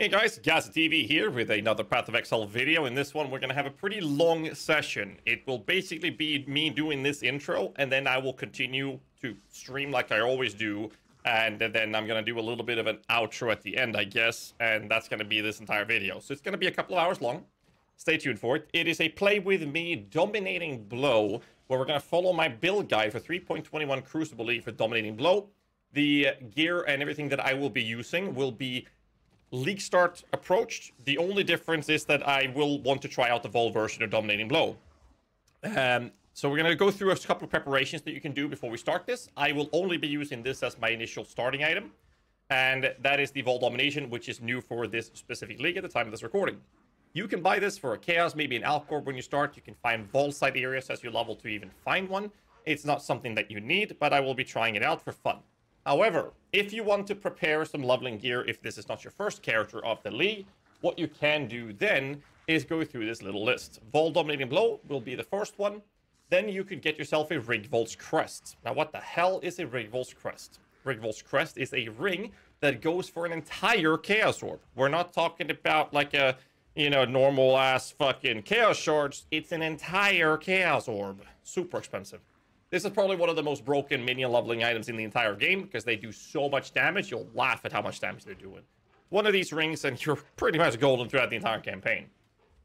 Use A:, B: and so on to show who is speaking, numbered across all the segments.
A: Hey guys, Ghazzy TV here with another Path of Exile video. In this one, we're going to have a pretty long session. It will basically be me doing this intro, and then I will continue to stream like I always do. And then I'm going to do a little bit of an outro at the end, I guess. And that's going to be this entire video. So it's going to be a couple of hours long. Stay tuned for it. It is a play with me dominating blow, where we're going to follow my build guide for 3.21 Crucible League for dominating blow. The uh, gear and everything that I will be using will be league start approached. The only difference is that I will want to try out the Vaal version of Dominating Blow. Um, so we're going to go through a couple of preparations that you can do before we start this. I will only be using this as my initial starting item. And that is the Vaal Domination, which is new for this specific league at the time of this recording. You can buy this for a Chaos, maybe an Alcor when you start. You can find Vaal side areas as you level to even find one. It's not something that you need, but I will be trying it out for fun. However, if you want to prepare some leveling gear, if this is not your first character of the league, what you can do then is go through this little list. Vaal Dominating Blow will be the first one. Then you could get yourself a Rigwald's Crest. Now, what the hell is a Rigwald's Crest? Rigwald's Crest is a ring that goes for an entire Chaos Orb. We're not talking about like a, you know, normal ass fucking Chaos Shards. It's an entire Chaos Orb. Super expensive. This is probably one of the most broken minion leveling items in the entire game because they do so much damage, you'll laugh at how much damage they're doing. One of these rings and you're pretty much golden throughout the entire campaign.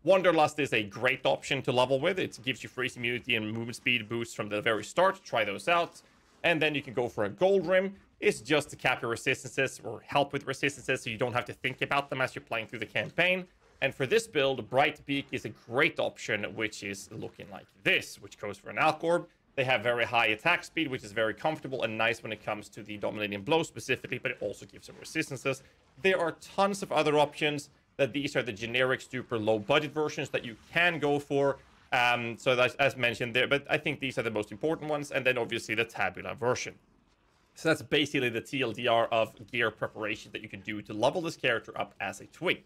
A: Wanderlust is a great option to level with. It gives you freeze immunity and movement speed boosts from the very start. Try those out. And then you can go for a Goldrim. It's just to cap your resistances or help with resistances so you don't have to think about them as you're playing through the campaign. And for this build, Brightbeak is a great option, which is looking like this, which goes for an Alcorb. They have very high attack speed, which is very comfortable and nice when it comes to the dominating blow specifically, but it also gives some resistances. There are tons of other options that these are the generic super low budget versions that you can go for. Um, so that's as mentioned there, but I think these are the most important ones. And then obviously the tabula version. So that's basically the TLDR of gear preparation that you can do to level this character up as a twink.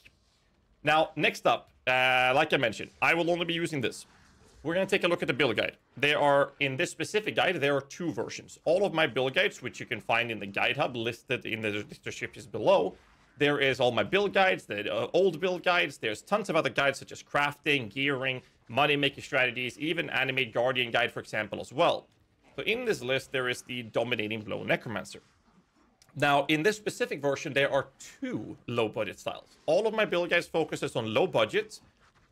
A: Now, next up, uh, like I mentioned, I will only be using this we're going to take a look at the build guide. There are, in this specific guide, there are two versions. All of my build guides, which you can find in the guide hub listed in the descriptions below, there is all my build guides, the uh, old build guides. There's tons of other guides such as crafting, gearing, money-making strategies, even Animate Guardian guide, for example, as well. So in this list, there is the Dominating Blow Necromancer. Now, in this specific version, there are two low-budget styles. All of my build guides focuses on low budget,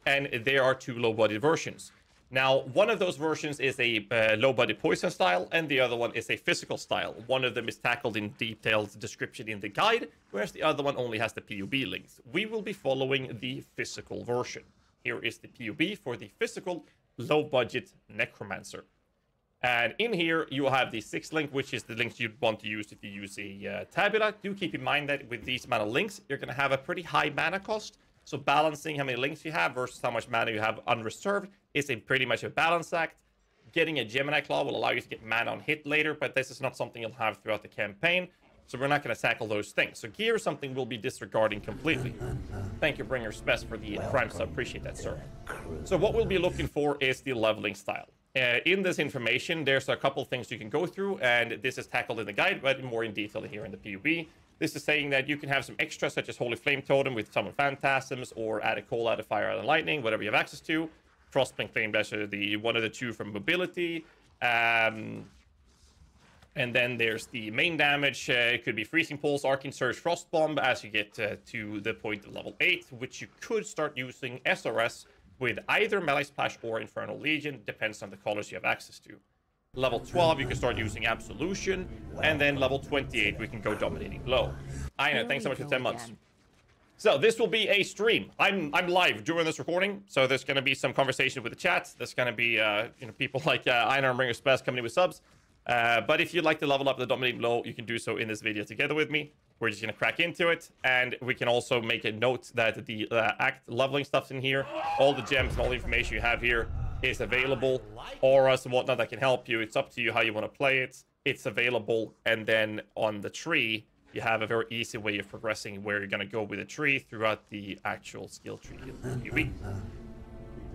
A: and there are two low-budget versions. Now, one of those versions is a uh, low-body poison style, and the other one is a physical style. One of them is tackled in detailed description in the guide, whereas the other one only has the POB links. We will be following the physical version. Here is the POB for the physical low-budget Necromancer. And in here, you will have the six link, which is the links you'd want to use if you use a uh, tabula. Do keep in mind that with these of links, you're going to have a pretty high mana cost. So balancing how many links you have versus how much mana you have unreserved is a pretty much a balance act. Getting a Gemini Claw will allow you to get mana on hit later, but this is not something you'll have throughout the campaign. So we're not going to tackle those things. So gear is something we'll be disregarding completely. Thank you, Bringer's Best, for the Prime sub. Appreciate that, sir. So what we'll be looking for is the leveling style. Uh, in this information, there's a couple things you can go through, and this is tackled in the guide, but more in detail here in the POB. This is saying that you can have some extras, such as Holy Flame Totem with Summon Phantasms, or add a Coal out of Fire of Lightning, whatever you have access to. Frostblink Flame Dasher, the one of the two from Mobility. Um, and then there's the main damage. Uh, it could be Freezing Pulse, Arcane Surge, Frost Bomb as you get uh, to the point of level 8, which you could start using SRS with either Melee Splash or Infernal Legion, depends on the colors you have access to. Level 12, you can start using Absolution, and then level 28, we can go Dominating Blow. I know, thanks so much for 10 months. So this will be a stream. I'm I'm live during this recording, so there's going to be some conversation with the chat. There's going to be uh, you know people like uh, Einar and Spaz coming in with subs. Uh, but if you'd like to level up the dominating blow, you can do so in this video together with me. We're just going to crack into it, and we can also make a note that the uh, act leveling stuff's in here. All the gems and all the information you have here is available. Auras and whatnot that can help you. It's up to you how you want to play it. It's available, and then on the tree you have a very easy way of progressing where you're going to go with a tree throughout the actual skill tree in PvE.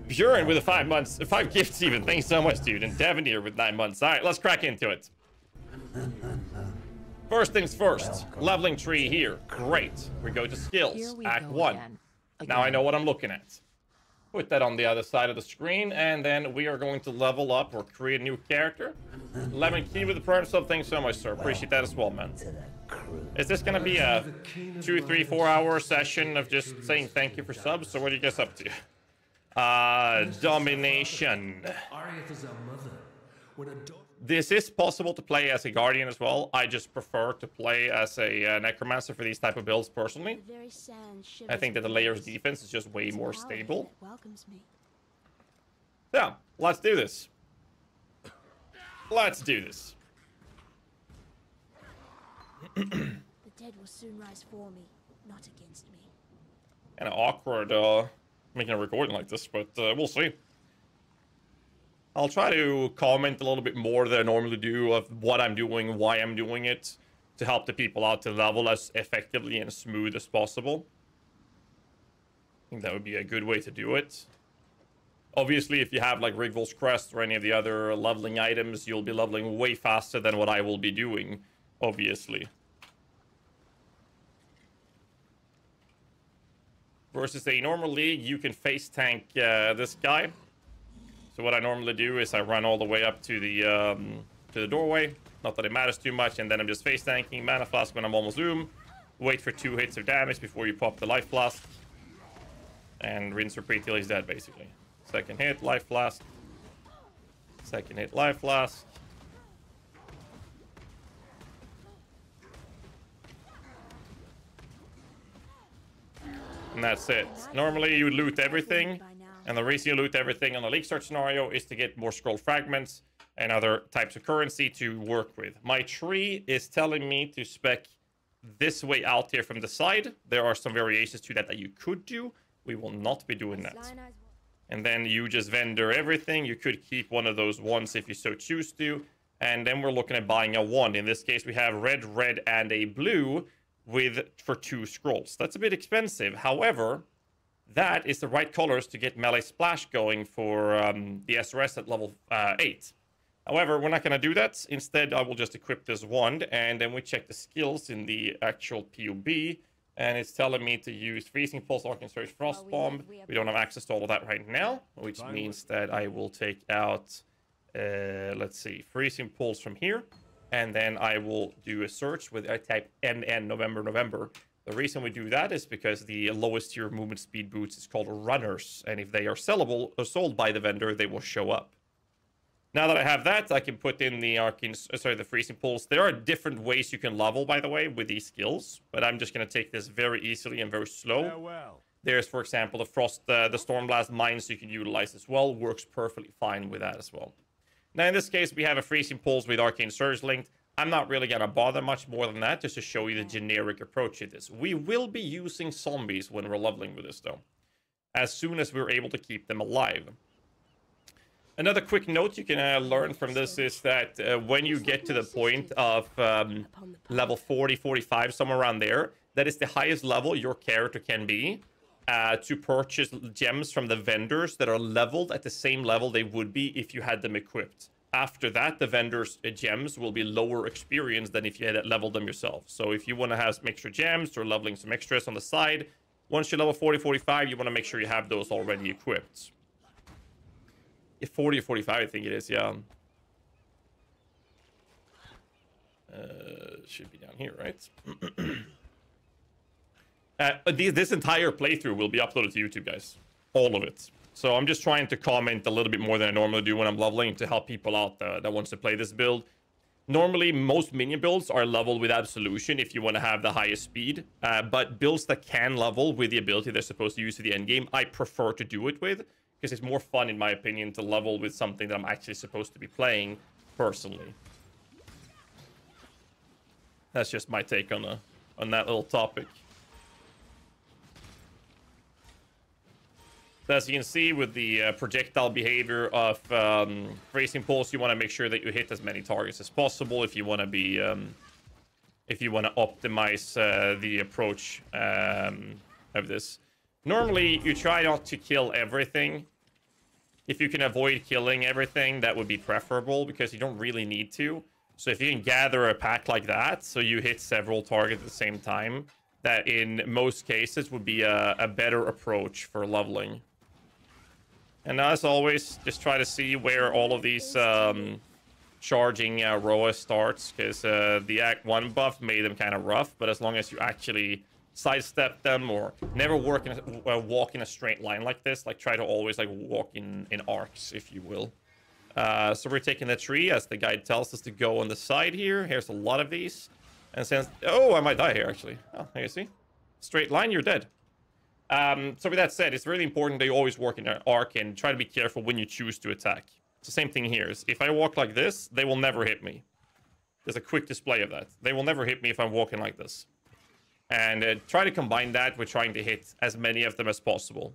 A: Bjorn with a five months, five gifts even. Thanks so much, dude. And Devon here with nine months. All right, let's crack into it. First things first, leveling tree here. Great. We go to skills, Act 1.
B: again.
A: Now I know what I'm looking at. Put that on the other side of the screen, and then we are going to level up or create a new character. Lemon Key with the Prime Sub, thanks so much, sir. Appreciate that as well, man. Is this gonna be a two, three, four hour session of just saying thank you for subs? So what are you guys up to? Uh, domination. This is possible to play as a guardian as well. I just prefer to play as a uh, necromancer for these type of builds personally. I think that the layers defense is just way more stable. Yeah, let's do this. Let's do this.
C: The dead will soon rise for me, not against me.
A: Kind of awkward uh, making a recording like this, but uh, we'll see. I'll try to comment a little bit more than I normally do of what I'm doing, why I'm doing it, to help the people out to level as effectively and smooth as possible. I think that would be a good way to do it. Obviously, if you have like Rigwald's Crest or any of the other leveling items, you'll be leveling way faster than what I will be doing, obviously. Versus a normal league, you can face tank uh, this guy. So what I normally do is I run all the way up to the um, to the doorway. Not that it matters too much, and then I'm just face tanking mana flask when I'm almost zoom. Wait for two hits of damage before you pop the life flask, and rinse repeat till he's dead, basically. Second hit, life flask. Second hit, life flask. And that's it. Normally you loot everything, and the reason you loot everything on the league start scenario is to get more scroll fragments and other types of currency to work with. My tree is telling me to spec this way out here from the side. There are some variations to that that you could do. We will not be doing that. And then you just vendor everything. You could keep one of those ones if you so choose to. And then we're looking at buying a one. In this case, we have red, red, and a blue with for two scrolls. That's a bit expensive. However, that is the right colors to get melee splash going for um, the SRS at level uh, 8. However, we're not going to do that. Instead, I will just equip this wand, and then we check the skills in the actual POB, and it's telling me to use Freezing Pulse, Arcane Surge, Frost
C: we
A: Bomb.
C: have- we have-
A: We don't have access to all of that right now, which means that I will take out, uh, let's see, Freezing Pulse from here, and then I will do a search with I type NN November November. The reason we do that is because the lowest tier movement speed boots is called runners, and if they are sellable or sold by the vendor, they will show up. Now that I have that, I can put in the arcane, uh, sorry, the freezing pulse. There are different ways you can level, by the way, with these skills, but I'm just gonna take this very easily and very slow.
D: Farewell.
A: There's, for example, the frost, uh, the stormblast mines you can utilize as well. Works perfectly fine with that as well. Now, in this case, we have a freezing pulse with arcane surge linked. I'm not really gonna bother much more than that, just to show you the generic approach to this. We will be using zombies when we're leveling with this, though, as soon as we're able to keep them alive. Another quick note you can uh, learn from this is that uh, when you get to the point of um, level 40, 45, somewhere around there, that is the highest level your character can be uh, to purchase gems from the vendors that are leveled at the same level they would be if you had them equipped. After that, the vendors' uh, gems will be lower experience than if you had leveled them yourself. So if you want to have some extra gems or leveling some extras on the side, once you're level 40, 45, you want to make sure you have those already equipped. Yeah, 40 or 45, I think it is, yeah. Uh, should be down here, right? uh, these, this entire playthrough will be uploaded to YouTube, guys. All of it. So I'm just trying to comment a little bit more than I normally do when I'm leveling to help people out uh, that wants to play this build. Normally, most minion builds are leveled with Absolution if you want to have the highest speed. Uh, but builds that can level with the ability they're supposed to use to the end game, I prefer to do it with. Because it's more fun, in my opinion, to level with something that I'm actually supposed to be playing personally. That's just my take on, a, on that little topic. So as you can see with the uh, projectile behavior of um, Freezing Pulse, you want to make sure that you hit as many targets as possible if you want to be, um, if you want to optimize uh, the approach um, of this. Normally, you try not to kill everything. If you can avoid killing everything, that would be preferable because you don't really need to. So if you can gather a pack like that, so you hit several targets at the same time, that in most cases would be a, a better approach for leveling. And as always, just try to see where all of these um, charging uh, Rhoa starts, because uh, the Act 1 buff made them kind of rough, but as long as you actually sidestep them or never work in a, uh, walk in a straight line like this, like try to always like walk in, in arcs, if you will. Uh, so we're taking the tree as the guide tells us to go on the side here. Here's a lot of these. And since... Oh, I might die here, actually. Oh, you see. Straight line, you're dead. Um, so with that said, it's really important that you always work in an arc and try to be careful when you choose to attack. It's the same thing here. Is if I walk like this, they will never hit me. There's a quick display of that. They will never hit me if I'm walking like this. And uh, try to combine that with trying to hit as many of them as possible.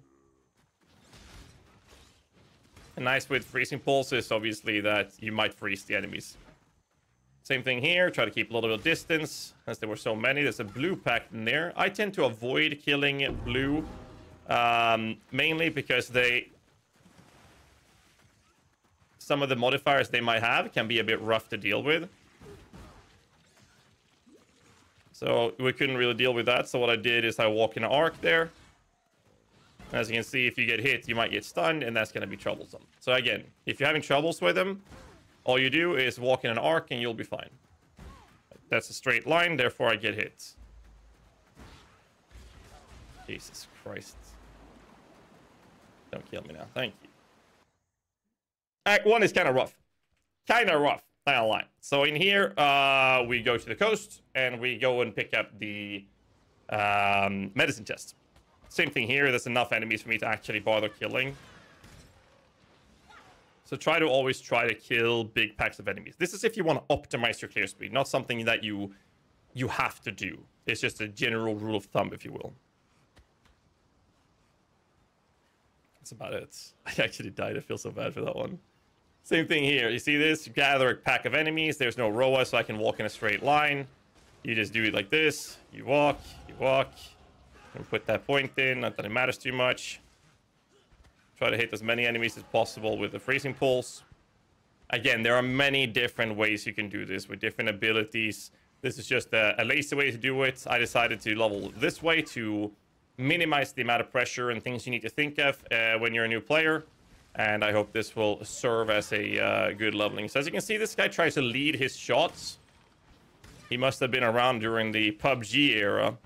A: And nice with freezing pulse is obviously that you might freeze the enemies. Same thing here, try to keep a little bit of distance, as there were so many. There's a blue pack in there. I tend to avoid killing blue, um, mainly because they... Some of the modifiers they might have can be a bit rough to deal with. So we couldn't really deal with that, so what I did is I walk in an arc there. As you can see, if you get hit, you might get stunned, and that's going to be troublesome. So again, if you're having troubles with them, all you do is walk in an arc and you'll be fine. That's a straight line, therefore I get hit. Jesus Christ. Don't kill me now. Thank you. Act 1 is kind of rough. Kind of rough. Not a lie. So in here, uh, we go to the coast and we go and pick up the um, medicine chest. Same thing here. There's enough enemies for me to actually bother killing. So try to always try to kill big packs of enemies. This is if you want to optimize your clear speed, not something that you you have to do. It's just a general rule of thumb, if you will. That's about it. I actually died. I feel so bad for that one. Same thing here. You see this? You gather a pack of enemies. There's no Rhoa, so I can walk in a straight line. You just do it like this. You walk, you walk, and put that point in. Not that it matters too much. Try to hit as many enemies as possible with the freezing pulse. Again, there are many different ways you can do this with different abilities. This is just a, a lazy way to do it. I decided to level this way to minimize the amount of pressure and things you need to think of uh, when you're a new player. And I hope this will serve as a uh, good leveling. So as you can see, this guy tries to lead his shots. He must have been around during the PUBG era.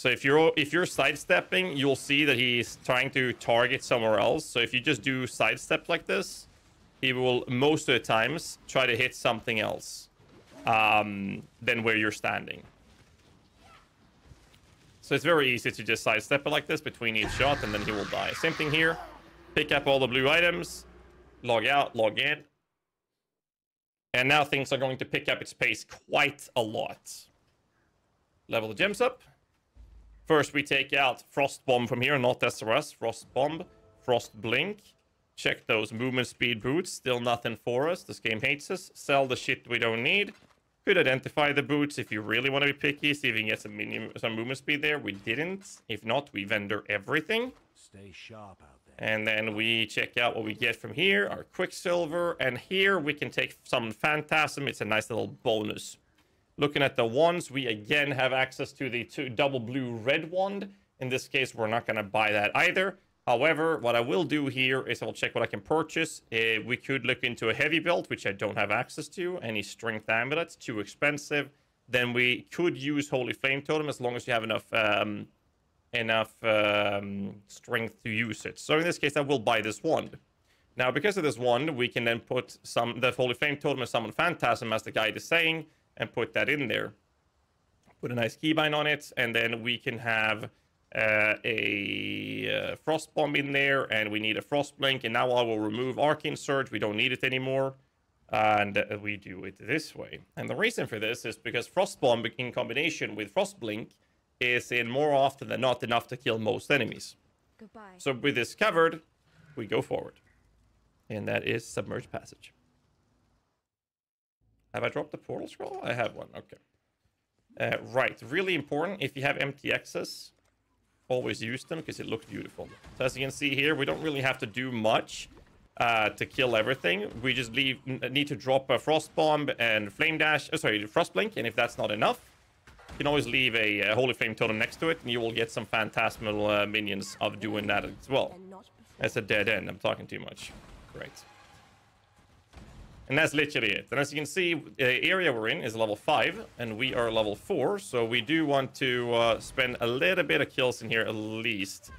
A: So if you're if you're sidestepping, you'll see that he's trying to target somewhere else. So if you just do sidestep like this, he will most of the times try to hit something else um, than where you're standing. So it's very easy to just sidestep it like this between each shot, and then he will die. Same thing here. Pick up all the blue items, log out, log in. And now things are going to pick up its pace quite a lot. Level the gems up. First, we take out Frost Bomb from here, not SRS. Frost Bomb, Frost Blink. Check those movement speed boots. Still nothing for us. This game hates us. Sell the shit we don't need. Could identify the boots if you really want to be picky. See if you can get some, minimum, some movement speed there. We didn't. If not, we vendor everything.
E: Stay sharp out there.
A: And then we check out what we get from here. Our Quicksilver. And here we can take some Phantasm. It's a nice little bonus. Looking at the wands, we again have access to the two double blue red wand. In this case, we're not going to buy that either. However, what I will do here is I'll check what I can purchase. Uh, we could look into a heavy belt, which I don't have access to. Any strength amulets, too expensive. Then we could use Holy Flame Totem as long as you have enough um, enough um, strength to use it. So in this case, I will buy this wand. Now, because of this wand, we can then put some the Holy Flame Totem and summon Phantasm, as the guide is saying and put that in there. Put a nice keybind on it, and then we can have uh, a uh, frost bomb in there, and we need a frost blink. And now I will remove arcane surge. We don't need it anymore, and we do it this way. And the reason for this is because frost bomb in combination with frost blink is in more often than not enough to kill most enemies.
C: Goodbye.
A: So with this covered, we go forward, and that is submerged passage. Have I dropped the portal scroll? I have one. Okay. Uh, right. Really important. If you have MTXs, always use them because it looks beautiful. So as you can see here, we don't really have to do much. uh, to kill everything. We just leave need to drop a frost bomb and flame dash. Uh, sorry, frost blink, and if that's not enough, you can always leave a, a holy flame totem next to it, and you will get some phantasmal uh, minions of doing that as well.
C: And not before.
A: That's a dead end. I'm talking too much. Great. And that's literally it. And as you can see, the area we're in is level 5, and we are level 4, so we do want to uh, spend a little bit of kills in here at least.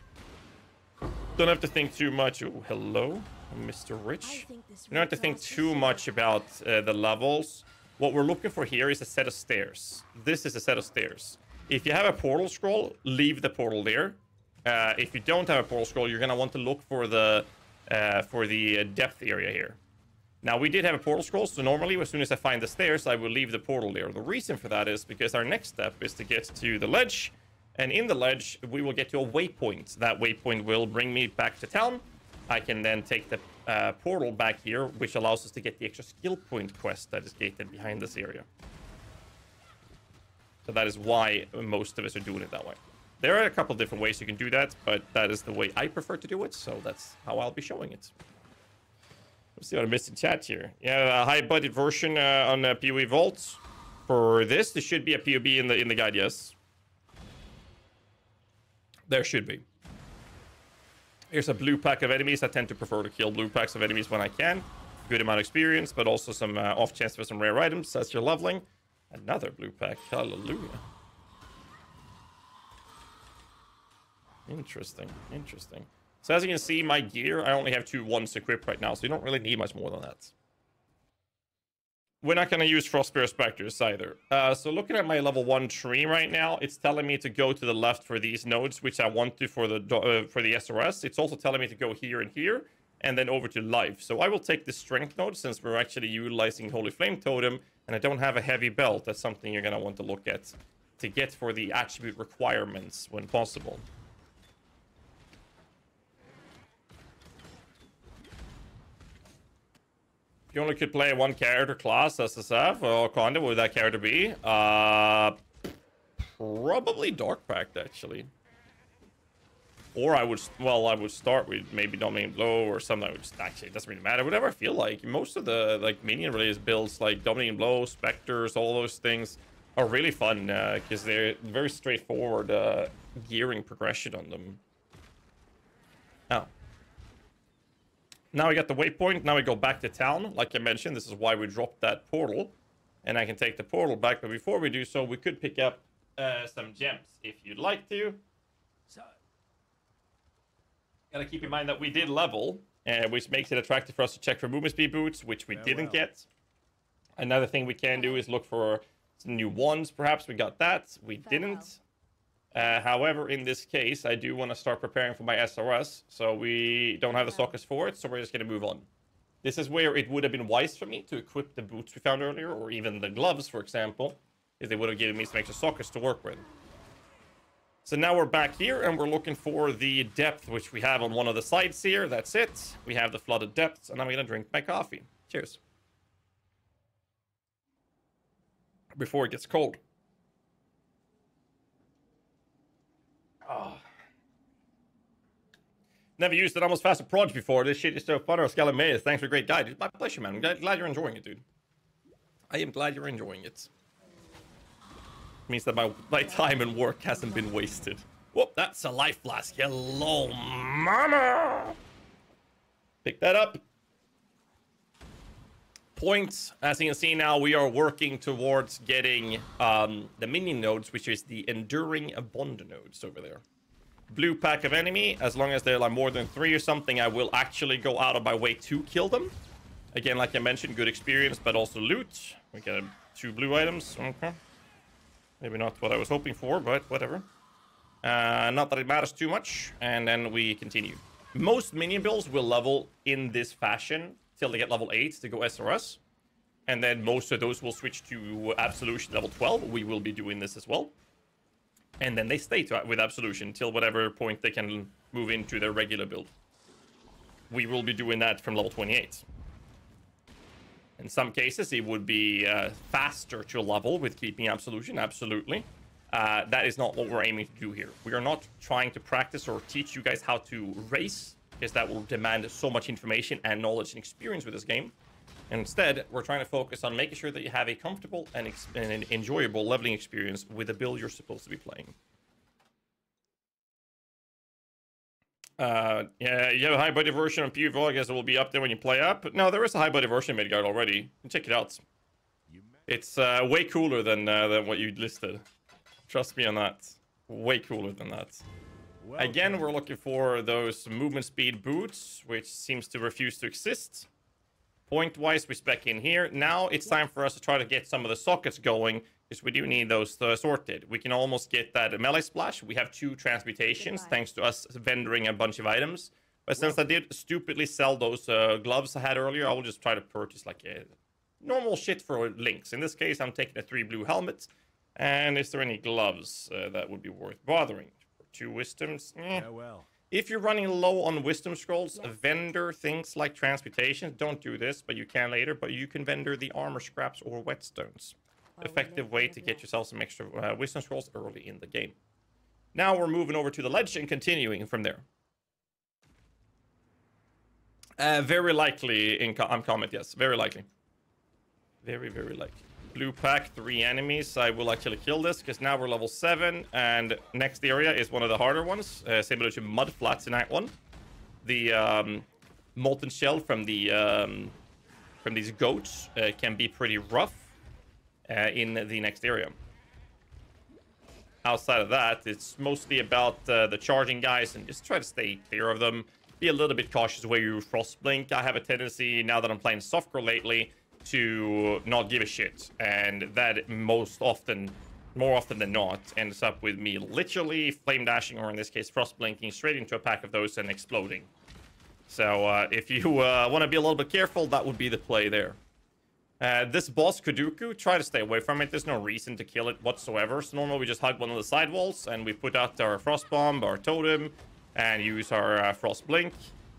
A: Don't have to think too much. Oh, hello, Mr. Rich. You don't have to think too much about uh, the levels. What we're looking for here is a set of stairs. This is a set of stairs. If you have a portal scroll, leave the portal there. Uh, if you don't have a portal scroll, you're gonna want to look for the uh, for the uh, depth area here. Now we did have a portal scroll, so normally as soon as I find the stairs, I will leave the portal there. The reason for that is because our next step is to get to the ledge, and in the ledge we will get to a waypoint. That waypoint will bring me back to town. I can then take the uh, portal back here, which allows us to get the extra skill point quest that is gated behind this area. So that is why most of us are doing it that way. There are a couple different ways you can do that, but that is the way I prefer to do it, so that's how I'll be showing it. Let's see what I missed in chat here. Yeah, a high budget version uh, on uh, PoE Vault. For this, there should be a POB in the in the guide, yes. There should be. Here's a blue pack of enemies. I tend to prefer to kill blue packs of enemies when I can. Good amount of experience, but also some uh, off chance for some rare items. That's your leveling. Another blue pack. Hallelujah. Interesting. Interesting. So as you can see, my gear, I only have two ones equipped right now, so you don't really need much more than that. We're not going to use Frostbear Spectres either. Uh, so looking at my level 1 tree right now, it's telling me to go to the left for these nodes, which I want to for the uh, for the SRS. It's also telling me to go here and here, and then over to life. So I will take the strength node since we're actually utilizing Holy Flame Totem, and I don't have a heavy belt. That's something you're going to want to look at to get for the attribute requirements when possible. You only could play one character class SSF, or kind of would that character be? Uh, probably Dark Pact actually. Or I would, well, I would start with maybe Dominating Blow or something. Just, actually, it doesn't really matter. Whatever I feel like. Most of the like minion related builds, like Dominating Blow, Specters, all those things, are really fun because they're very straightforward uh, gearing progression on them. Oh. Now we got the waypoint. Now we go back to town. Like I mentioned, this is why we dropped that portal. And I can take the portal back. But before we do so, we could pick up uh, some gems if you'd like to.
E: So,
A: Gotta keep in mind that we did level, uh, which makes it attractive for us to check for movement speed boots, which we didn't
E: Farewell.
A: get. Another thing we can do is look for some new ones. Perhaps we got that. We didn't. Uh, however, in this case, I do want to start preparing for my SRS, so we don't have the sockets for it, so we're just going to move on. This is where it would have been wise for me to equip the boots we found earlier, or even the gloves, for example, if they would have given me some extra sockets to work with. So now we're back here, and we're looking for the depth, which we have on one of the sides here. That's it. We have the flooded depths, and I'm going to drink my coffee. Cheers. Before it gets cold. Never used it almost fast approach before. This shit is so fun. Or Scala Maze. Thanks for a great guide. It's my pleasure, man. I'm glad, you're enjoying it, dude. I am glad you're enjoying it. means that my, my time and work hasn't been wasted. Whoop, that's a life flask. Hello, mama. Pick that up. Points. As you can see now, we are working towards getting um, the minion nodes, which is the enduring bond nodes over there. Blue pack of enemy. As long as they're like more than three or something, I will actually go out of my way to kill them. Again, like I mentioned, good experience, but also loot. We got two blue items. Okay. Maybe not what I was hoping for, but whatever. Uh, not that it matters too much. And then we continue. Most minion builds will level in this fashion till they get level 8 to go SRS. And then most of those will switch to Absolution level 12. We will be doing this as well. And then they stay to, with Absolution till whatever point they can move into their regular build. We will be doing that from level 28. In some cases, it would be uh, faster to level with keeping Absolution, absolutely. Uh, that is not what we're aiming to do here. We are not trying to practice or teach you guys how to race because that will demand so much information and knowledge and experience with this game. Instead, we're trying to focus on making sure that you have a comfortable and, and an enjoyable leveling experience with the build you're supposed to be playing. Uh, yeah, you have a high budget version of PvP. I guess it will be up there when you play up. But no, there is a high budget version of Midgard already. Check it out. It's uh, way cooler than uh, than what you listed. Trust me on that. Way cooler than that. Again, we're looking for those movement speed boots, which seems to refuse to exist. Point-wise, we spec in here. Now it's time for us to try to get some of the sockets going, because we do need those uh, sorted. We can almost get that melee splash. We have two transmutations,
C: Goodbye.
A: thanks to us vendoring a bunch of items. But since I did stupidly sell those uh, gloves I had earlier, I will just try to purchase like a normal shit for links. In this case, I'm taking a three blue helmet. And is there any gloves uh, that would be worth bothering? Two wisdoms? Eh.
E: Farewell.
A: If you're running low on wisdom scrolls, vendor things like transmutation. Don't do this, but you can later. But you can vendor the armor scraps or whetstones.
C: Well,
A: Effective way to get yourself some extra uh, wisdom scrolls early in the game. Now we're moving over to the ledge and continuing from there. Uh, very likely in co- I'm comment, yes, very likely. Very, very likely. Blue pack, three enemies. I will actually kill this because now we're level seven, and next area is one of the harder ones, uh, similar to mud flats in Act One. The um, molten shell from the um, from these goats uh, can be pretty rough uh, in the next area. Outside of that, it's mostly about uh, the charging guys and just try to stay clear of them. Be a little bit cautious where you frost blink. I have a tendency now that I'm playing softcore lately to not give a shit, and that most often, more often than not, ends up with me literally flame dashing, or in this case, frost blinking straight into a pack of those and exploding. So uh, if you uh, want to be a little bit careful, that would be the play there. Uh, this boss, Kuduku, try to stay away from it. There's no reason to kill it whatsoever. So normally we just hug one of the side walls and we put out our Frost Bomb, our Totem, and use our uh, Frost Blink.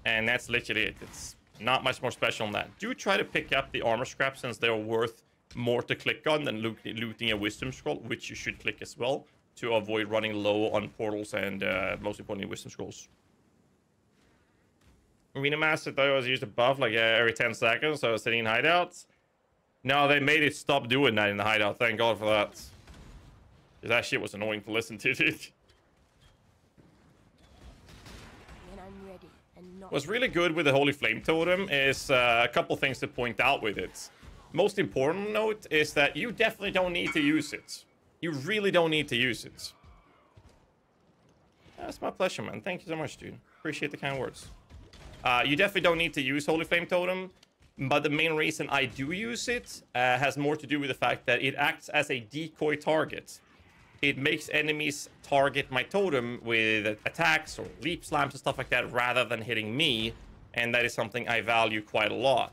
A: And that's literally it. It's not much more special than that. Do try to pick up the armor scraps since they're worth more to click on than loot looting a Wisdom Scroll, which you should click as well to avoid running low on portals and uh, most importantly Wisdom Scrolls. Arena Master thought I was used a buff like uh, every 10 seconds, so I was sitting in hideouts. No, they made it stop doing that in the hideout. Thank God for that. that shit was annoying to listen to, dude.
C: When I'm ready and not
A: What's really good with the Holy Flame Totem is uh, a couple things to point out with it. Most important note is that you definitely don't need to use it. You really don't need to use it. That's my pleasure, man. Thank you so much, dude. Appreciate the kind words. Uh, you definitely don't need to use Holy Flame Totem, but the main reason I do use it uh, has more to do with the fact that it acts as a decoy target. It makes enemies target my totem with attacks or leap slams and stuff like that rather than hitting me, and that is something I value quite a lot.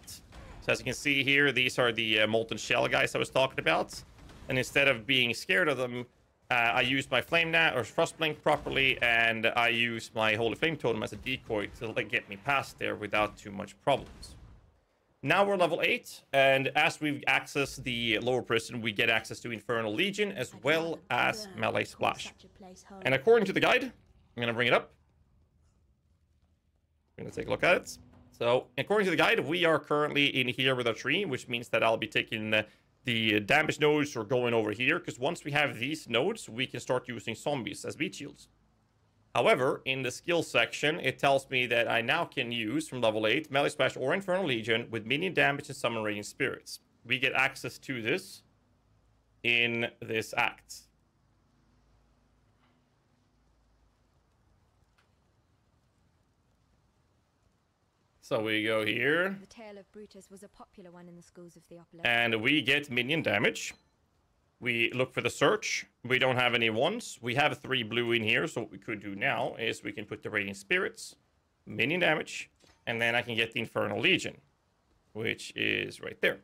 A: So as you can see here, these are the uh, molten shell guys I was talking about, and instead of being scared of them, uh, I use my flame net or frostblink properly, and I use my holy flame totem as a decoy to like, get me past there without too much problems. Now we're level 8, and as we access the lower prison, we get access to Infernal Legion as well as Melee Splash.
C: such a place home.
A: And according to the guide, I'm going to bring it up. We're going to take a look at it. So, according to the guide, we are currently in here with our tree, which means that I'll be taking the damage nodes or going over here, because once we have these nodes, we can start using zombies as beat shields. However, in the skill section, it tells me that I now can use from level 8 Melee Splash or Infernal Legion with minion damage and summon spirits. We get access to this in this act. So we go here.
B: The tale of Brutus was a popular one in the schools of the upper levels.
A: and we get minion damage. We look for the search. We don't have any ones. We have three blue in here, so what we could do now is we can put the Radiant Spirits, minion damage, and then I can get the Infernal Legion, which is right there.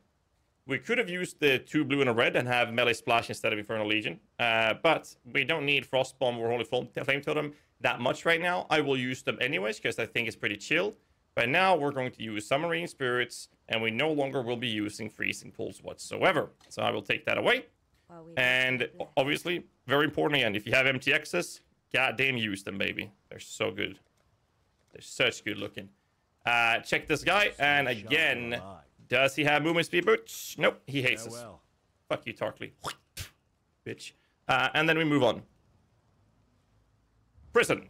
A: We could have used the two blue and a red and have melee splash instead of Infernal Legion, uh, but we don't need Frost Bomb or Holy Flame Totem that much right now. I will use them anyways because I think it's pretty chill. But now we're going to use Summoning Spirits, and we no longer will be using Freezing Pulse whatsoever. So I will take that away.
B: While we
A: And obviously, very important again, if you have MTXs, goddamn use them, baby. They're so good. They're such good looking. Uh, check this guy, and again, does he have movement speed boots? Nope, he hates us. Fuck you, Tarkleigh. Bitch. Uh, and then we move on. Prison.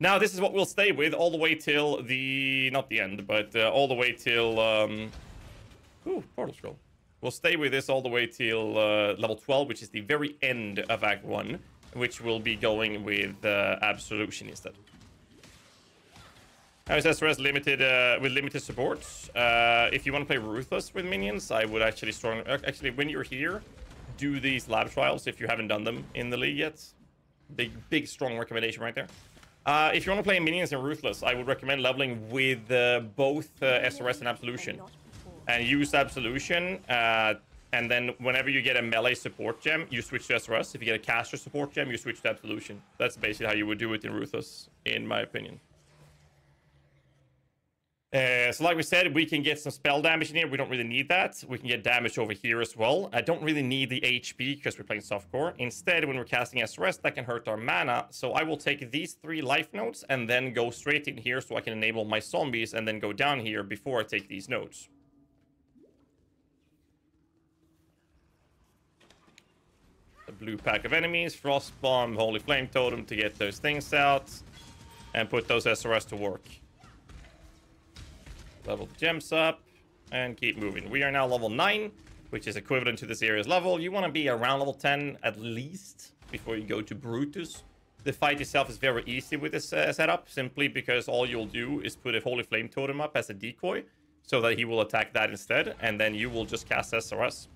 A: Now, this is what we'll stay with all the way till the... Not the end, but uh, all the way till... Um... Ooh, Portal Scroll. We'll stay with this all the way till uh, level 12, which is the very end of Act 1, which will be going with uh, Absolution instead. Now it says limited uh, with limited support. Uh, if you want to play Ruthless with minions, I would actually strong. uh, Actually, when you're here, do these lab trials if you haven't done them in the league yet. Big, big, strong recommendation right there. Uh, if you want to play minions and Ruthless, I would recommend leveling with both SRS and Absolution. And use Absolution, uh, and then whenever you get a melee support gem, you switch to SRS. If you get a caster support gem, you switch to Absolution. That's basically how you would do it in Ruthless, in my opinion. Uh, so like we said, we can get some spell damage in here. We don't really need that. We can get damage over here as well. I don't really need the HP because we're playing softcore. Instead, when we're casting SRS, that can hurt our mana. So I will take these three life nodes and then go straight in here so I can enable my zombies and then go down here before I take these nodes. Blue pack of enemies, Frost Bomb, Holy Flame Totem to get those things out and put those SRS to work. Level the gems up and keep moving. We are now level 9, which is equivalent to this area's level. You want to be around level 10 at least before you go to Brutus. The fight itself is very easy with this uh, setup, simply because all you'll do is put a Holy Flame Totem up as a decoy, so that he will attack that instead, and then you will just cast SRS.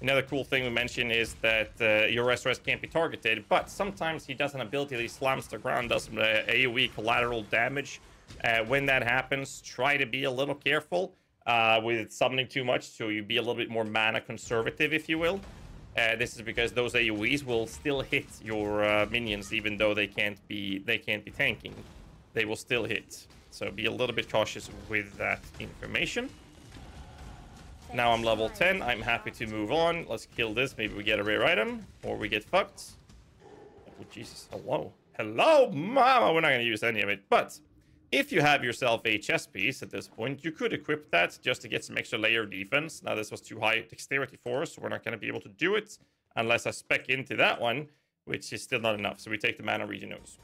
A: Another cool thing we mentioned is that uh, your SRS can't be targeted, but sometimes he does an ability that he slams the ground, does some uh, AoE collateral damage. Uh, when that happens, try to be a little careful uh, with summoning too much, so you be a little bit more mana conservative, if you will. Uh, this is because those AoEs will still hit your uh, minions, even though they can't be they can't be tanking. They will still hit. So be a little bit cautious with that information. Now I'm level 10. I'm happy to move on. Let's kill this. Maybe we get a rare item, or we get fucked. Oh, Jesus. Oh, Hello. Hello, mama. We're not going to use any of it. But if you have yourself a chest piece at this point, you could equip that just to get some extra layer of defense. Now, this was too high dexterity for us, so we're not going to be able to do it unless I spec into that one, which is still not enough. So we take the mana region nodes.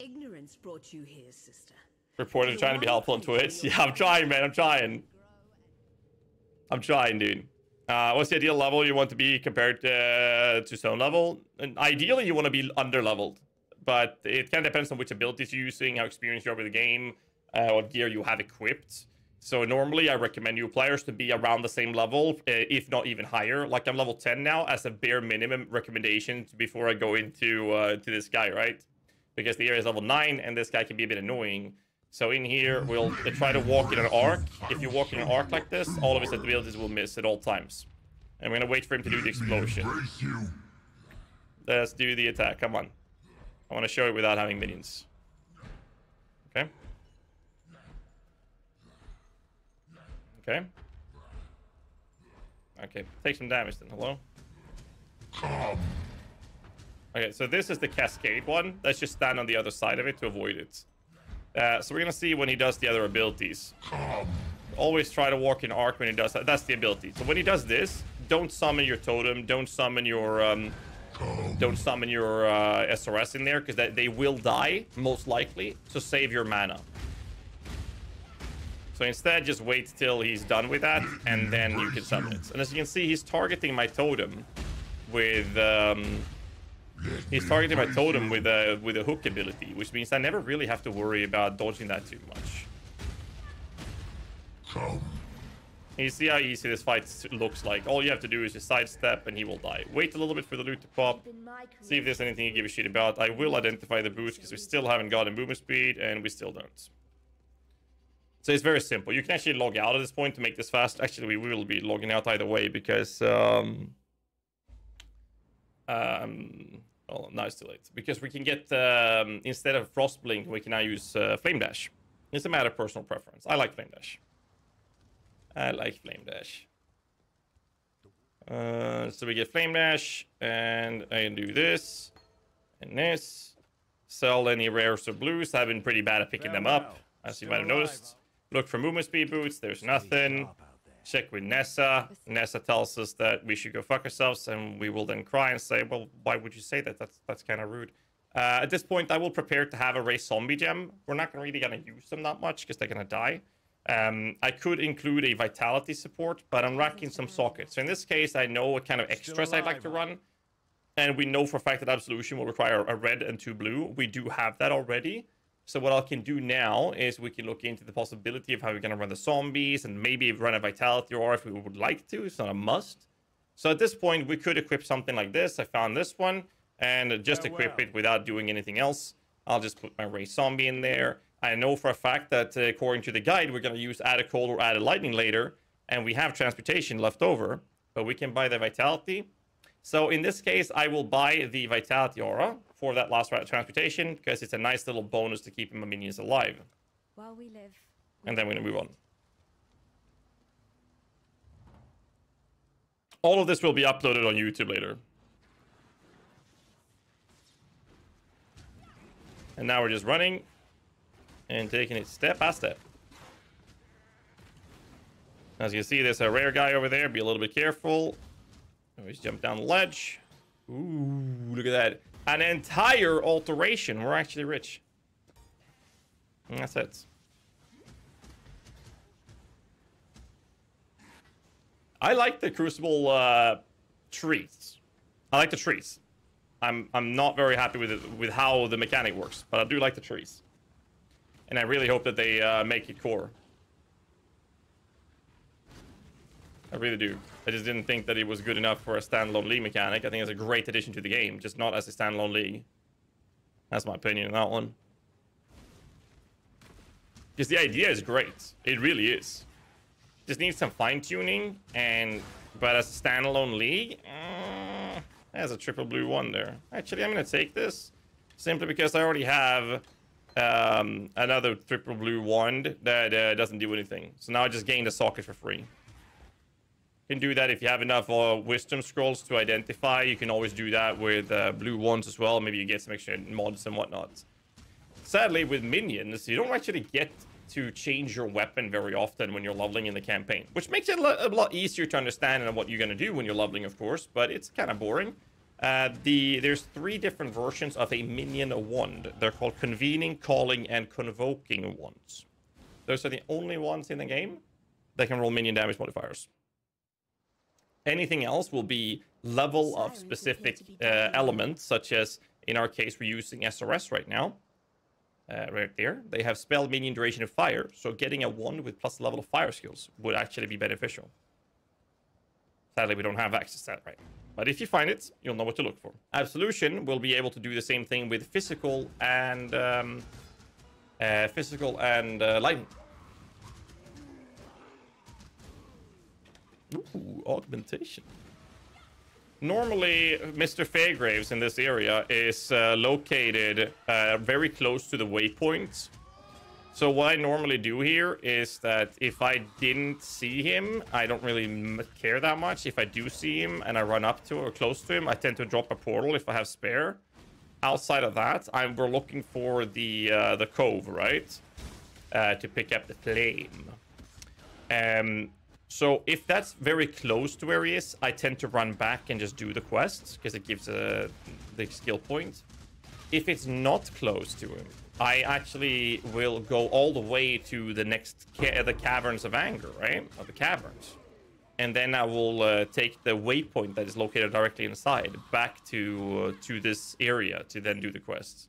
D: Ignorance brought you here, sister.
A: Reporter trying to be helpful on Twitch. Yeah, I'm trying, man. I'm trying. I'm trying, dude. Uh, what's the ideal level you want to be compared uh, to zone level? And ideally, you want to be under leveled, but it kind of depends on which abilities you're using, how experienced you are with the game, uh, what gear you have equipped. So normally, I recommend new players to be around the same level, uh, if not even higher. Like I'm level 10 now, as a bare minimum recommendation before I go into uh, to this guy, right? Because the area is level 9, and this guy can be a bit annoying. So in here, we'll try to walk in an arc. If you walk in an arc like this, all of his abilities will miss at all times. And we're gonna wait for him to do the explosion. Let's do the attack. Come on. I want to show it without having minions. Okay. Okay. Okay, take some damage then. Hello? Okay, so this is the cascade one. Let's just stand on the other side of it to avoid it. Uh, so we're gonna see when he does the other abilities. Always try to walk in arc when he does that. That's the ability. So when he does this, don't summon your totem. Don't summon your um, don't summon your uh, SRS in there because they, they will die most likely. So save your mana. So instead, just wait till he's done with that, and then you can summon it. And as you can see, he's targeting my totem with um, he's targeting my totem with a with a hook ability, which means I never really have to worry about dodging that too much. You see how easy this fight looks like. All you have to do is just sidestep and he will die. Wait a little bit for the loot to pop. See if there's anything you give a shit about. I will identify the boost because we still haven't gotten movement speed and we still don't. So it's very simple. You can actually log out at this point to make this fast. Actually, we will be logging out either way because... Um, um, well, now it's too late. Because we can get, um, instead of Frost Blink, we can now use uh, Flame Dash. It's a matter of personal preference. I like Flame Dash. I like Flame Dash. Uh, so we get Flame Dash, and I can do this, and this, Sell any rares or blues. I've been pretty bad at picking them up, as you might have noticed. Look for movement speed boots. There's nothing.
E: Sharp out there.
A: Check with Nessa. Nessa tells us that we should go fuck ourselves, and we will then cry and say, "Well, why would you say that? That's that's kind of rude." Uh, at this point, I will prepare to have a raise zombie gem. We're not really gonna use them that much because they're gonna die. Um, I could include a vitality support, but I'm racking some sockets. So in this case, I know what kind of extras I'd like to run, and we know for a fact that Absolution will require a red and two blue. We do have that already. So what I can do now is we can look into the possibility of how we're going to run the zombies and maybe run a vitality or if we would like to. It's not a must. So at this point, we could equip something like this. I found this one and just equip
E: Farewell.
A: it without doing anything else. I'll just put my Raise Zombie in there. I know for a fact that uh, according to the guide, we're going to use add a cold or add a lightning later. And we have transmutation left over, but we can buy the vitality. So in this case, I will buy the Vitality Aura for that last round of transmutation because it's a nice little bonus to keep my minions alive.
B: While we live,
A: And then we're going to move on. All of this will be uploaded on YouTube later. And now we're just running and taking it step by step. As you can see, there's a rare guy over there. Be a little bit careful. Oh, Always jump down the ledge. Ooh, look at that. An entire alteration. We're actually rich. And that's it. I like the Crucible uh, trees. I like the trees. I'm I'm not very happy with it, with how the mechanic works, but I do like the trees. And I really hope that they uh, make it core. I really do. I just didn't think that it was good enough for a standalone league mechanic. I think it's a great addition to the game, just not as a standalone league. That's my opinion on that one. Because the idea is great. It really is. Just needs some fine tuning, and but as a standalone league, uh, there's a triple blue one there. Actually, I'm gonna take this simply because I already have um, another triple blue wand that uh, doesn't do anything. So now I just gained a socket for free. Can do that if you have enough uh, wisdom scrolls to identify. You can always do that with uh, blue ones as well. Maybe you get some extra mods and whatnot. Sadly, with minions, you don't actually get to change your weapon very often when you're leveling in the campaign, which makes it a a lot easier to understand and what you're going to do when you're leveling, of course, but it's kind of boring. Uh, the There's three different versions of a minion wand. They're called convening, calling, and convoking wands. Those are the only ones in the game that can roll minion damage modifiers. Anything else will be level of specific uh, elements, such as in our case, we're using SRS right now. Uh, right there. They have spell minion duration of fire, so getting a wand with plus level of fire skills would actually be beneficial. Sadly, we don't have access to that right. But if you find it, you'll know what to look for. Absolution will be able to do the same thing with physical and um, uh, physical and uh, lightning. Ooh, augmentation. Normally, Mr. Fairgraves in this area is uh, located uh, very close to the waypoints. So what I normally do here is that if I didn't see him, I don't really care that much. If I do see him and I run up to or close to him, I tend to drop a portal if I have spare. Outside of that, I'm, we're looking for the uh, the cove, right? Uh, to pick up the flame. Um, so if that's very close to where he is, I tend to run back and just do the quests because it gives uh, the skill point. If it's not close to him, I actually will go all the way to the next ca- the caverns of anger, right? Of the caverns, and then I will uh, take the waypoint that is located directly inside back to uh, to this area to then do the quests.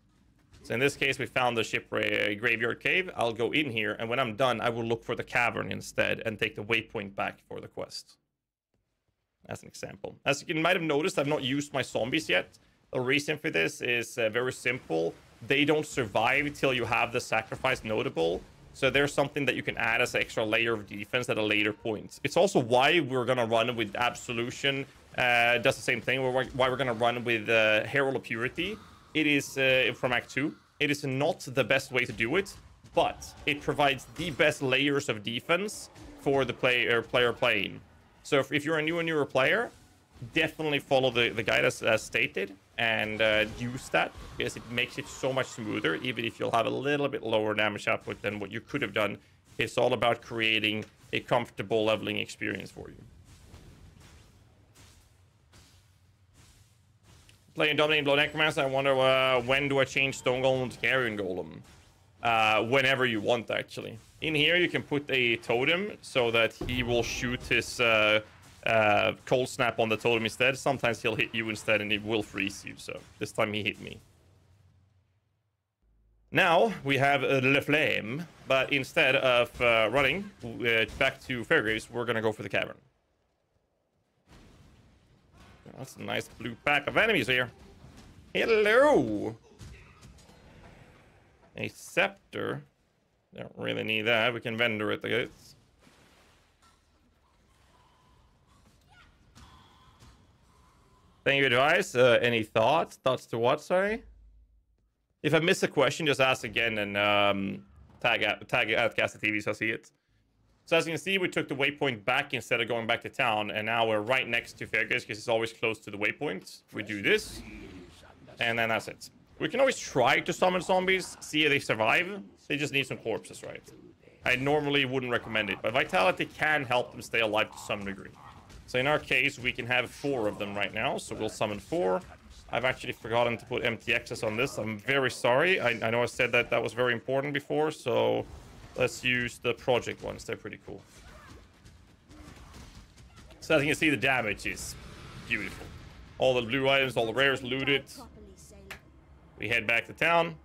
A: So in this case, we found the shipwreck graveyard cave. I'll go in here, and when I'm done, I will look for the cavern instead and take the waypoint back for the quest. As an example. As you might have noticed, I've not used my zombies yet. The reason for this is uh, very simple. They don't survive till you have the sacrifice notable. So there's something that you can add as an extra layer of defense at a later point. It's also why we're gonna run with Absolution. Uh, does the same thing. Why we're gonna run with uh, Herald of Purity. It is uh, from Act 2. It is not the best way to do it, but it provides the best layers of defense for the player player playing. So if, if you're a new and newer player, definitely follow the, the guide as, as stated and uh, use that because it makes it so much smoother even if you'll have a little bit lower damage output than what you could have done it's all about creating a comfortable leveling experience for you playing dominating blow necromancer i wonder uh, when do i change stone golem to carrion golem uh, whenever you want actually in here you can put a totem so that he will shoot his uh, uh, cold snap on the totem instead. Sometimes he'll hit you instead and it will freeze you. So this time he hit me. Now we have uh, Le Flame, but instead of uh, running uh, back to Fairgraves, we're gonna go for the cavern. That's a nice blue pack of enemies here. Hello! A scepter. Don't really need that. We can vendor it, I guess. Thank you, advice. Uh, any thoughts? Thoughts to what? Sorry. If I miss a question, just ask again and um, tag tag at Ghazzy TV so I see it. So as you can see, we took the waypoint back instead of going back to town, and now we're right next to Fairgraves because it's always close to the waypoint. We do this, and then that's it. We can always try to summon zombies, see if they survive. They just need some corpses, right? I normally wouldn't recommend it, but Vitality can help them stay alive to some degree. So in our case, we can have four of them right now. So we'll summon four. I've actually forgotten to put MTXs on this. I'm very sorry. I, I know I said that that was very important before. So let's use the project ones. They're pretty cool. So as you can see, the damage is beautiful. All the blue items, all the rares looted. We head back to town.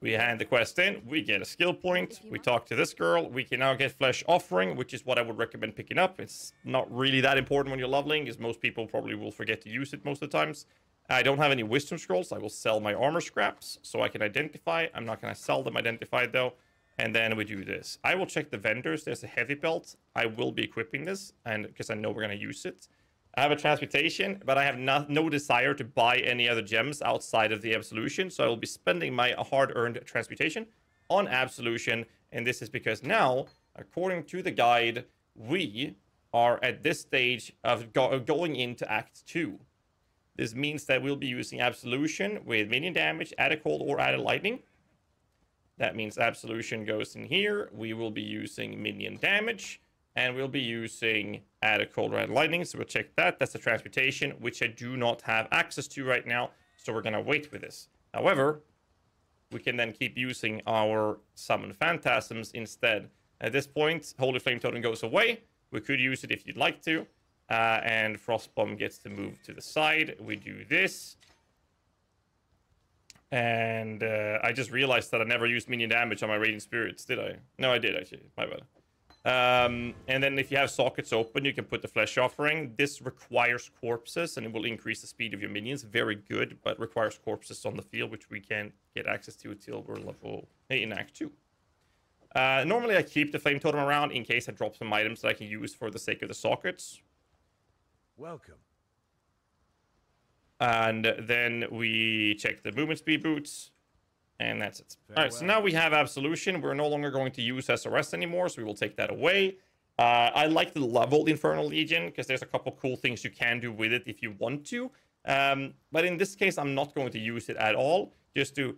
A: We hand the quest in, we get a skill point, we talk to this girl, we can now get Flesh Offering, which is what I would recommend picking up. It's not really that important when you're leveling, as most people probably will forget to use it most of the times. I don't have any Wisdom Scrolls, I will sell my armor scraps, so I can identify. I'm not going to sell them identified though. And then we do this. I will check the vendors, there's a heavy belt. I will be equipping this, and because I know we're going to use it. I have a transmutation, but I have no, no desire to buy any other gems outside of the absolution. So I will be spending my hard-earned transmutation on absolution. And this is because now, according to the guide, we are at this stage of go going into Act 2. This means that we'll be using absolution with minion damage, added cold, or added lightning. That means absolution goes in here. We will be using minion damage and we'll be using added cold red lightning. So we'll check that. That's the transportation which i do not have access to right now. So we're gonna wait with this. However we can then keep using our summon phantasms instead. At this point holy flame totem goes away. We could use it if you'd like to uh, and frostbomb gets to move to the side we do this and uh, i just realized that i never used minion damage on my radiant spirits did i no i did actually my bad um, and then if you have sockets open, you can put the flesh offering. This requires corpses and it will increase the speed of your minions. Very good, but requires corpses on the field, which we can't get access to until we're level eight in Act 2. Uh, normally I keep the flame totem around in case I drop some items that I can use for the sake of the sockets.
E: Welcome.
A: And then we check the movement speed boots. And that's it. All right, so now we have Absolution. We're no longer going to use SRS anymore, so we will take that away. Uh, I like the level Infernal Legion because there's a couple cool things you can do with it if you want to. Um, but in this case, I'm not going to use it at all. Just to...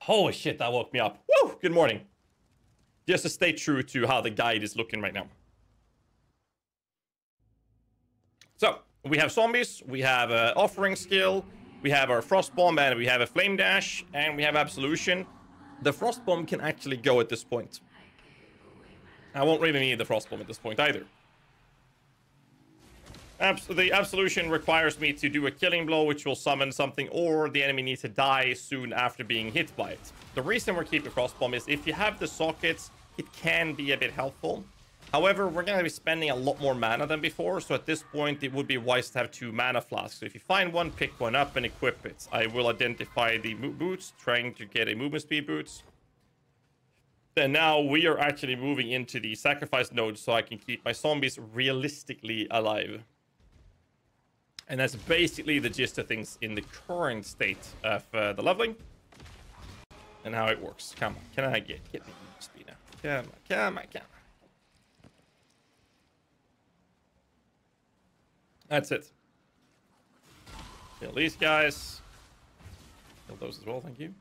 A: Holy shit, that woke me up. Woo! Good morning. Just to stay true to how the guide is looking right now. So, we have zombies, we have an offering skill, we have our frost bomb, and we have a flame dash, and we have absolution. The frost bomb can actually go at this point. I won't really need the frost bomb at this point either. Abs the absolution requires me to do a killing blow, which will summon something, or the enemy needs to die soon after being hit by it. The reason we're keeping frost bomb is if you have the sockets, it can be a bit helpful. However, we're going to be spending a lot more mana than before, so at this point it would be wise to have two mana flasks. So if you find one, pick one up and equip it. I will identify the boots, trying to get a movement speed boots. And now we are actually moving into the sacrifice node so I can keep my zombies realistically alive. And that's basically the gist of things in the current state of uh, the leveling. And how it works. Come on, can I get, get me speed now? Come on, come on, come on. That's it. Kill these guys. Kill those as well, thank you.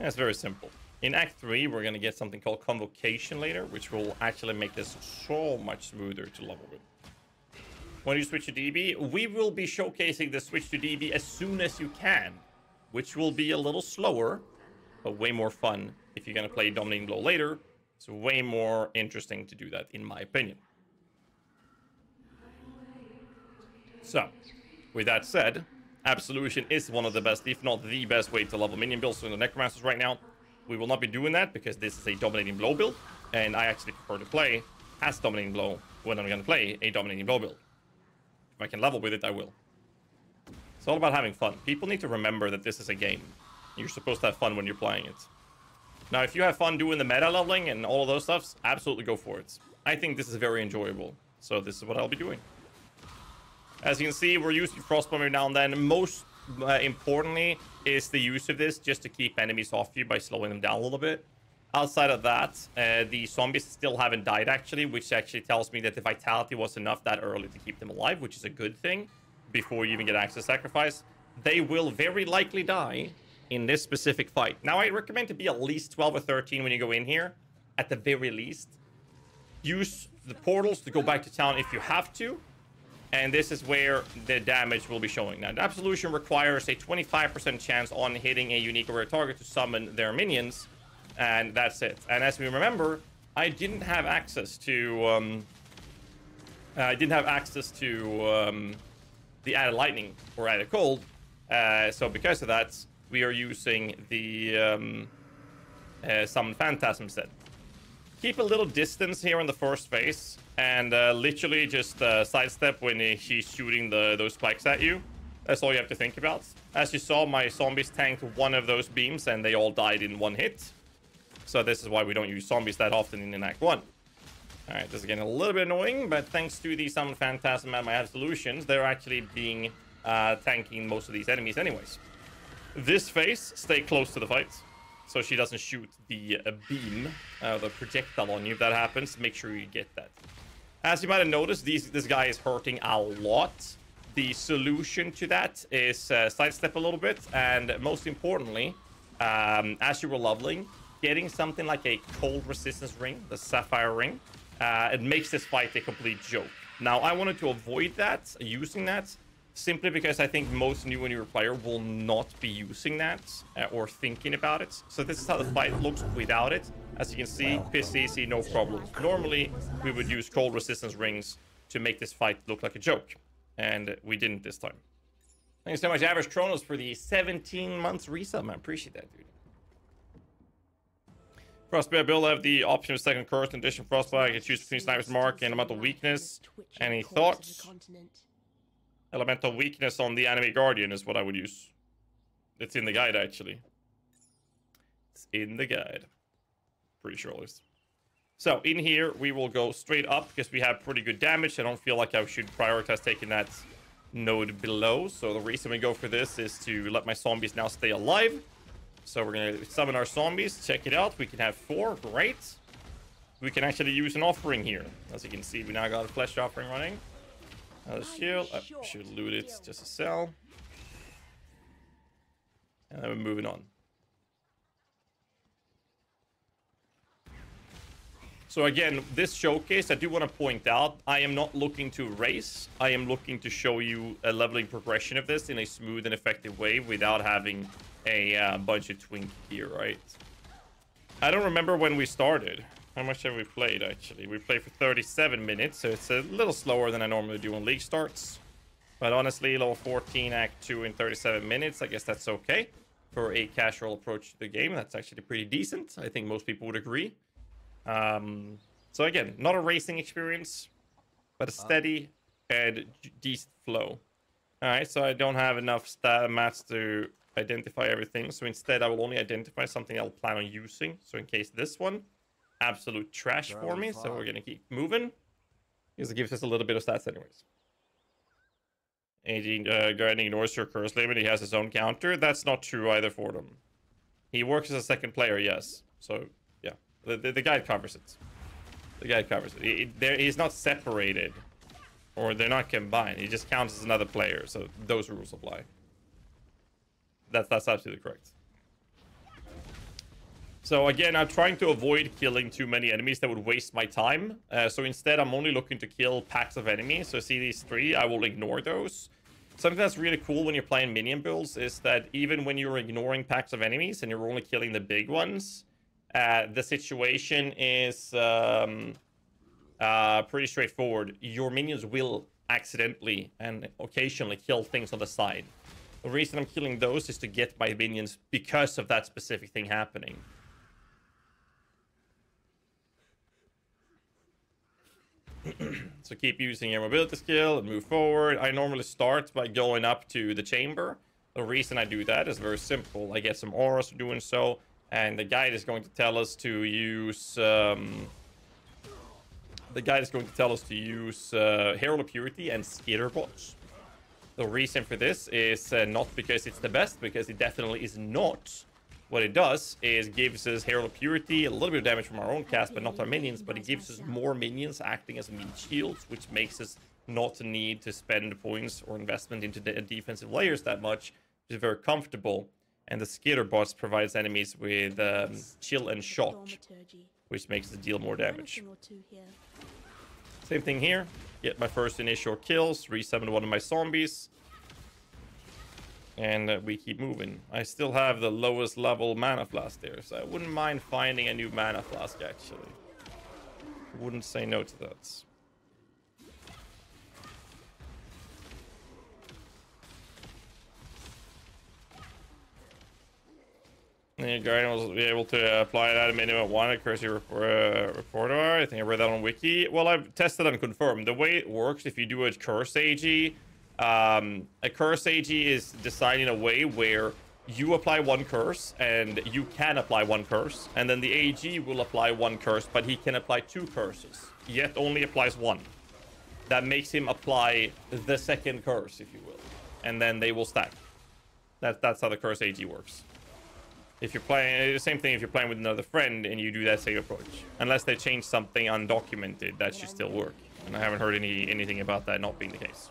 A: Yeah, very simple. In Act 3, we're going to get something called Convocation later, which will actually make this so much smoother to level with. When you switch to DB, we will be showcasing the switch to DB as soon as you can, which will be a little slower, but way more fun. If you're going to play Dominating Blow later, it's way more interesting to do that, in my opinion. So, with that said, Absolution is one of the best, if not the best way to level minion builds in the Necromancers right now. We will not be doing that because this is a Dominating Blow build, and I actually prefer to play as Dominating Blow when I'm going to play a Dominating Blow build. If I can level with it, I will. It's all about having fun. People need to remember that this is a game. You're supposed to have fun when you're playing it. Now, if you have fun doing the meta leveling and all of those stuffs, absolutely go for it. I think this is very enjoyable. So this is what I'll be doing. As you can see, we're using Frostbomb every now and then. Most uh, importantly is the use of this just to keep enemies off you by slowing them down a little bit. Outside of that, uh, the zombies still haven't died actually, which actually tells me that the vitality was enough that early to keep them alive, which is a good thing before you even get access sacrifice. They will very likely die in this specific fight. Now, I recommend to be at least 12 or 13 when you go in here, at the very least. Use the portals to go back to town if you have to, and this is where the damage will be showing. Now, the Absolution requires a 25% chance on hitting a unique or rare target to summon their minions, and that's it. And as we remember, I didn't have access to... Um, I didn't have access to um, the added lightning or added cold, uh, so because of that, we are using the um, uh, summon phantasm set. Keep a little distance here in the first phase, and uh, literally just uh, sidestep when he's shooting the those spikes at you. That's all you have to think about. As you saw, my zombies tanked one of those beams, and they all died in one hit. So this is why we don't use zombies that often in Act 1. Alright, this is getting a little bit annoying, but thanks to the Summon Phantasm and my Absolutions, they're actually being uh, tanking most of these enemies anyways. This face, stay close to the fight, so she doesn't shoot the uh, beam, uh, the projectile on you. If that happens, make sure you get that. As you might have noticed, these, this guy is hurting a lot. The solution to that is uh, sidestep a little bit, and most importantly, um, as you were leveling, getting something like a cold resistance ring, the sapphire ring, uh, it makes this fight a complete joke. Now, I wanted to avoid that, using that, simply because I think most new and newer player will not be using that uh, or thinking about it. So this is how the fight looks without it. As you can see, piss easy, no problem. Normally, we would use cold resistance rings to make this fight look like a joke. And we didn't this time. Thank you so much, Average Kronos, for the 17 months resub, man. Appreciate that, dude. Frostbite build have the option of second curse in addition Frostbite. I can choose between Sniper's Mark and Elemental Weakness. Any thoughts? Elemental Weakness on the Animate Guardian is what I would use. It's in the guide, actually. It's in the guide. Pretty sure at least. So, in here, we will go straight up because we have pretty good damage. I don't feel like I should prioritize taking that node below. So, the reason we go for this is to let my zombies now stay alive. So we're going to summon our zombies. Check it out. We can have four. Great. We can actually use an offering here. As you can see, we now got a flesh offering running. Another shield. I oh, should loot it just to sell. And then we're moving on. So again, this showcase, I do want to point out, I am not looking to race. I am looking to show you a leveling progression of this in a smooth and effective way without having a uh, bunch of twink gear, right? I don't remember when we started. How much have we played, actually? We played for 37 minutes, so it's a little slower than I normally do on League starts. But honestly, level 14, Act 2 in 37 minutes, I guess that's okay. For a casual approach to the game, that's actually pretty decent. I think most people would agree. Um, so again, not a racing experience, but a steady and decent flow. Alright, so I don't have enough stat mats to identify everything. So instead, I will only identify something I'll plan on using. So in case this one, absolute trash for me. So we're going to keep moving. Because it gives us a little bit of stats anyways. Aging uh, Guardian ignores your curse limit. He has his own counter. That's not true either for them. He works as a second player, yes. So, yeah. The, the, the guide covers it. The guide covers it. it there, he's not separated. Or they're not combined. He just counts as another player. So, those rules apply. That's, that's absolutely correct. So again, I'm trying to avoid killing too many enemies that would waste my time. Uh, so instead, I'm only looking to kill packs of enemies. So see these three, I will ignore those. Something that's really cool when you're playing minion builds is that even when you're ignoring packs of enemies and you're only killing the big ones, uh, the situation is um, uh, pretty straightforward. Your minions will accidentally and occasionally kill things on the side. The reason I'm killing those is to get my minions because of that specific thing happening. So keep using your mobility skill and move forward. I normally start by going up to the chamber. The reason I do that is very simple. I get some auras for doing so, and the guide is going to tell us to use... Um, the guide is going to tell us to use uh, Herald of Purity and Skitter bots. The reason for this is uh, not because it's the best, because it definitely is not. What it does is gives us Herald of Purity, a little bit of damage from our own cast, but not our minions, but it gives us more minions acting as meat shields, which makes us not need to spend points or investment into the defensive layers that much, which is very comfortable. And the Skitter bots provides enemies with um, chill and shock, which makes the deal more damage. Same thing here. Get my first initial kills, resummon one of my zombies, and uh, we keep moving. I still have the lowest level mana flask there, so I wouldn't mind finding a new mana flask actually. Wouldn't say no to that. The Guardian will be able to apply that at minimum one accuracy uh, reporter. I think I read that on Wiki. Well, I've tested and confirmed. The way it works, if you do a curse AG, um, a curse AG is designed in a way where you apply one curse and you can apply one curse and then the AG will apply one curse but he can apply two curses yet only applies one. That makes him apply the second curse if you will and then they will stack. That, that's how the curse AG works. If you're playing the same thing if you're playing with another friend and you do that same approach. Unless they change something undocumented that should still work. And I haven't heard any anything about that not being the case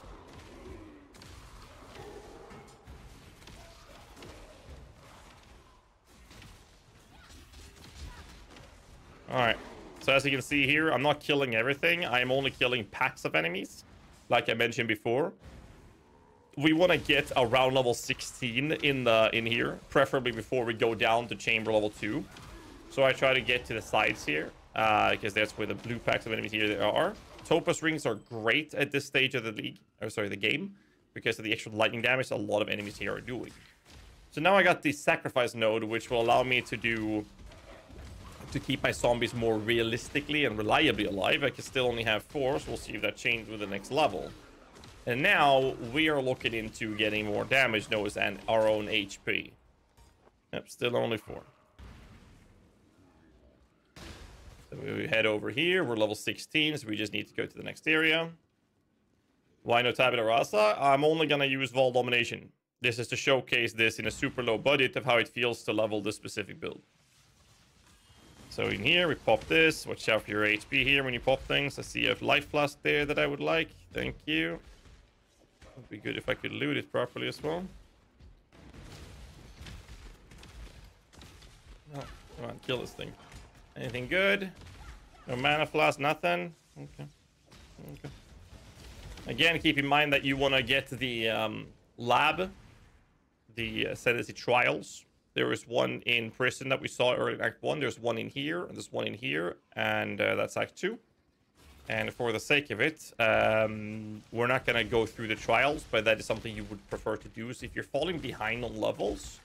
A: Alright. So as you can see here, I'm not killing everything. I am only killing packs of enemies, like I mentioned before. We want to get around level 16 in the in here, preferably before we go down to chamber level 2. So I try to get to the sides here, uh, because that's where the blue packs of enemies here are. Topaz rings are great at this stage of the league, or sorry, the game, because of the extra lightning damage a lot of enemies here are doing. So now I got the sacrifice node, which will allow me to do to keep my zombies more realistically and reliably alive. I can still only have four, so we'll see if that changes with the next level. And now we are looking into getting more damage nodes and our own HP. Yep, still only four. So we head over here. We're level 16, so we just need to go to the next area. Why no Tabula Rasa? I'm only gonna use Vaal Domination. This is to showcase this in a super low budget of how it feels to level this specific build. So in here, we pop this. Watch out for your HP here when you pop things. I see a life flask there that I would like. Thank you. Would be good if I could loot it properly as well. No, come on, kill this thing. Anything good? No mana flask, nothing? Okay. Okay. Again, keep in mind that you want to get the um, lab, the uh, Ascendancy Trials, there is one in prison that we saw earlier in Act 1. There's one in here, and there's one in here, and uh, that's Act 2. And for the sake of it, um, we're not going to go through the trials, but that is something you would prefer to do. So if you're falling behind on levels,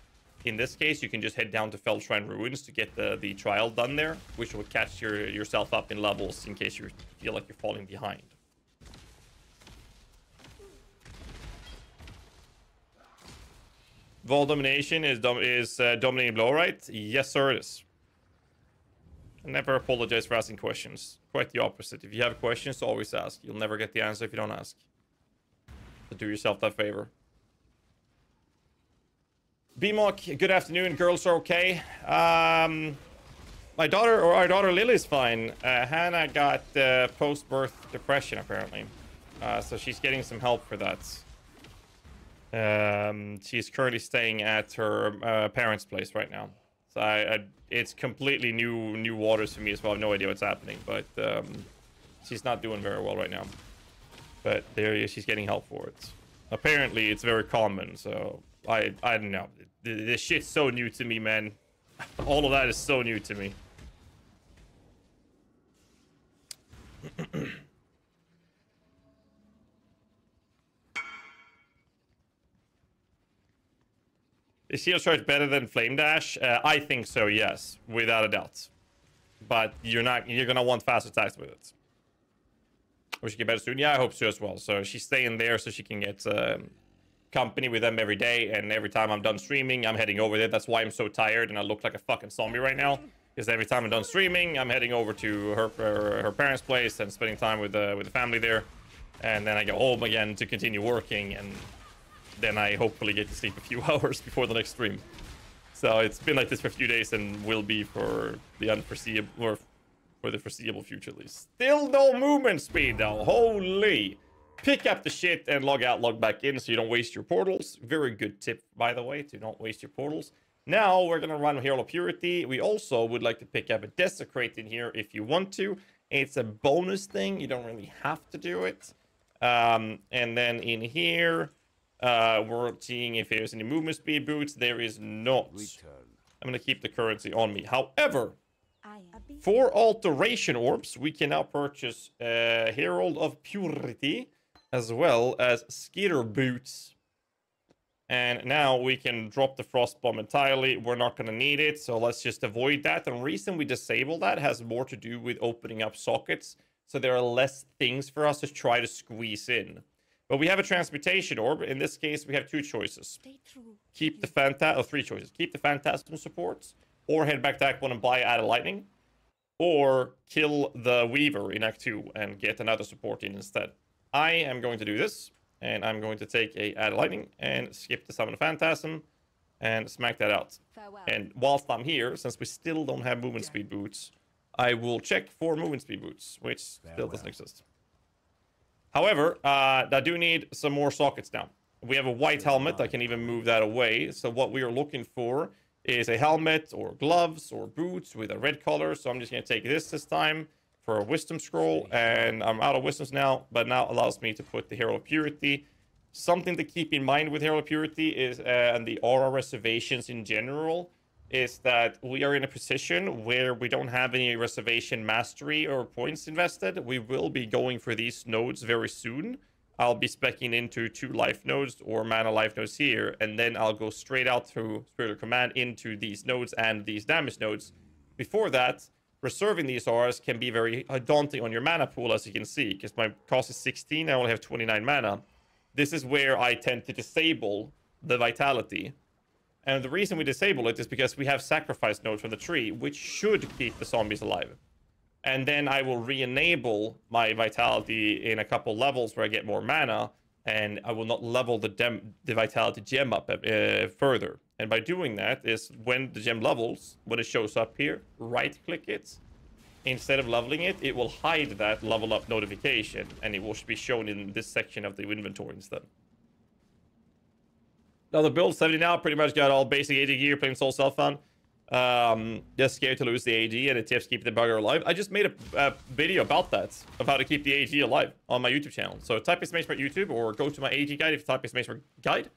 A: in this case, you can just head down to Fellshrine Ruins to get the, the trial done there, which will catch your, yourself up in levels in case you feel like you're falling behind. Vaal domination is dom is uh, dominating blow, right? Yes, sir, it is. I never apologize for asking questions. Quite the opposite. If you have questions, always ask. You'll never get the answer if you don't ask. So do yourself that favor. BMOC, good afternoon. Girls are okay. Um, my daughter, or our daughter Lily's fine. Uh, Hannah got uh, post-birth depression, apparently. Uh, so she's getting some help for that. Um, she's currently staying at her uh, parents' place right now. So I, I, it's completely new new waters for me as well. I have no idea what's happening, but um, she's not doing very well right now. But there, she's getting help for it. Apparently, it's very common. So I I don't know. This shit's so new to me, man. All of that is so new to me. Is Shield Charge better than Flame Dash? Uh, I think so, yes, without a doubt. But you're not you're gonna want fast attacks with it. Or she get better soon. Yeah, I hope so as well. So she's staying there so she can get um, company with them every day. And every time I'm done streaming, I'm heading over there. That's why I'm so tired and I look like a fucking zombie right now. Because every time I'm done streaming, I'm heading over to her her, her parents' place and spending time with the with the family there. And then I go home again to continue working and then I hopefully get to sleep a few hours before the next stream. So it's been like this for a few days and will be for the unforeseeable, or for the foreseeable future at least. Still no movement speed though, holy. Pick up the shit and log out, log back in so you don't waste your portals. Very good tip, by the way, to not waste your portals. Now we're gonna run Herald of Purity. We also would like to pick up a Desecrate in here if you want to. It's a bonus thing, you don't really have to do it. Um, and then in here, uh, we're seeing if there's any movement speed boots. There is not.
E: Return.
A: I'm going to keep the currency on me. However, for alteration orbs, we can now purchase uh, Herald of Purity as well as Skitter bots. And now we can drop the Frost Bomb entirely. We're not going to need it, so let's just avoid that. The reason we disable that has more to do with opening up sockets. So there are less things for us to try to squeeze in. But we have a transmutation orb. In this case, we have two choices. Keep the Phantasm, oh, three choices. Keep the Phantasm supports, or head back to Act 1 and buy Add a Lightning, or kill the Weaver in Act 2 and get another support in instead. I am going to do this, and I'm going to take a Add a Lightning and skip the Summon Phantasm and smack that out.
B: Farewell.
A: And whilst I'm here, since we still don't have movement speed boots, I will check for movement speed boots, which still doesn't exist. However, uh, I do need some more sockets now. We have a white helmet. I can even move that away. So what we are looking for is a helmet or gloves or boots with a red color. So I'm just going to take this this time for a wisdom scroll. And I'm out of wisdoms now, but now allows me to put the Herald of Purity. Something to keep in mind with Herald of Purity is, uh, and the aura reservations in general, is that we are in a position where we don't have any reservation mastery or points invested. We will be going for these nodes very soon. I'll be specking into two life nodes or mana life nodes here, and then I'll go straight out through Spiritual Command into these nodes and these damage nodes. Before that, reserving these auras can be very daunting on your mana pool, as you can see, because my cost is 16, I only have 29 mana. This is where I tend to disable the vitality and the reason we disable it is because we have sacrifice nodes from the tree, which should keep the zombies alive. And then I will re-enable my vitality in a couple levels where I get more mana, and I will not level the, the vitality gem up uh, further. And by doing that is when the gem levels, when it shows up here, right-click it. Instead of leveling it, it will hide that level up notification, and it will be shown in this section of the inventory instead. Now the build 70 now pretty much got all basic AD gear playing Solo Self Found. Um, just scared to lose the AD and the tips keep the bugger alive. I just made a, a video about that, of how to keep the AD alive on my YouTube channel. So type in Smart YouTube or go to my AD guide if you type in Smart guide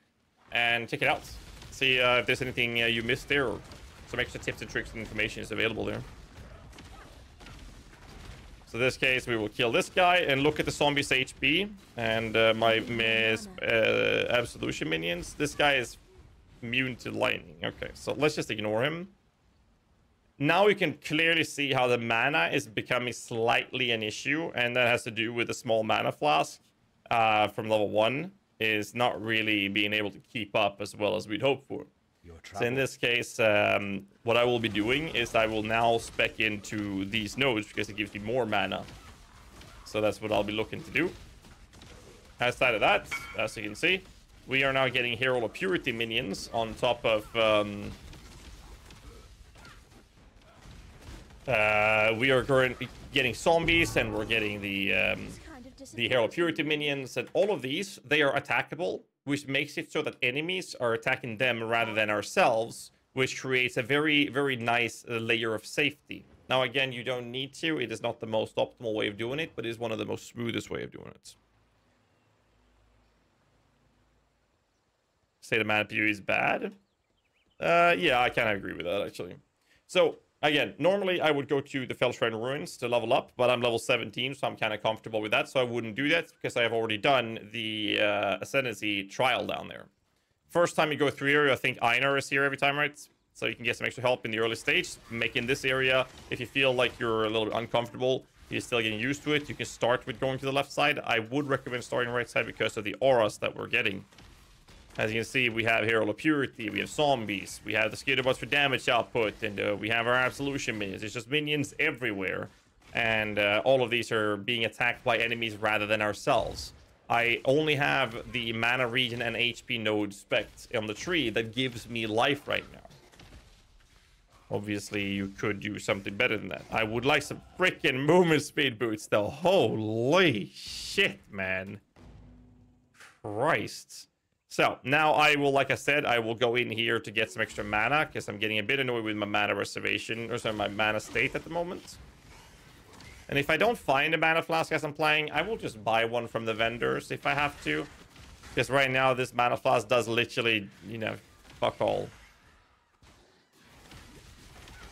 A: and check it out. See uh, if there's anything uh, you missed there or some extra tips and tricks and information is available there. So in this case, we will kill this guy and look at the zombies HP and uh, my miss, uh, absolution minions. This guy is immune to lightning. Okay, so let's just ignore him. Now we can clearly see how the mana is becoming slightly an issue, and that has to do with the small mana flask uh, from level one is not really being able to keep up as well as we'd hope for.
E: Your
A: So in this case, um, what I will be doing is I will now spec into these nodes because it gives me more mana. So that's what I'll be looking to do. Outside of that, as you can see, we are now getting Herald of Purity minions on top of... Um, uh, we are currently getting zombies and we're getting the um,
C: of
A: the Herald of. Purity minions and all of these, they are attackable, which makes it so that enemies are attacking them rather than ourselves, which creates a very, very nice uh, layer of safety. Now, again, you don't need to. It is not the most optimal way of doing it, but it is one of the most smoothest way of doing it. Say the mana PU is bad. Uh, yeah, I kind of agree with that, actually. So, again, normally I would go to the Fellshrine Ruins to level up, but I'm level 17, so I'm kind of comfortable with that, so I wouldn't do that because I have already done the uh, Ascendancy trial down there. First time you go through here, I think Einhar is here every time, right? So you can get some extra help in the early stage. Making this area, if you feel like you're a little bit uncomfortable, you're still getting used to it, you can start with going to the left side. I would recommend starting right side because of the auras that we're getting. As you can see, we have Herald of Purity, we have zombies, we have the Skitterbots for damage output, and uh, we have our Absolution minions. It's just minions everywhere. And uh, all of these are being attacked by enemies rather than ourselves. I only have the mana regen and HP node specs on the tree that gives me life right now. Obviously, you could do something better than that. I would like some freaking movement speed boots, though. Holy shit, man. Christ. So now I will, like I said, I will go in here to get some extra mana because I'm getting a bit annoyed with my mana reservation or sorry, my mana state at the moment. And if I don't find a mana flask as I'm playing, I will just buy one from the vendors if I have to. Because right now this mana flask does literally, you know, fuck all.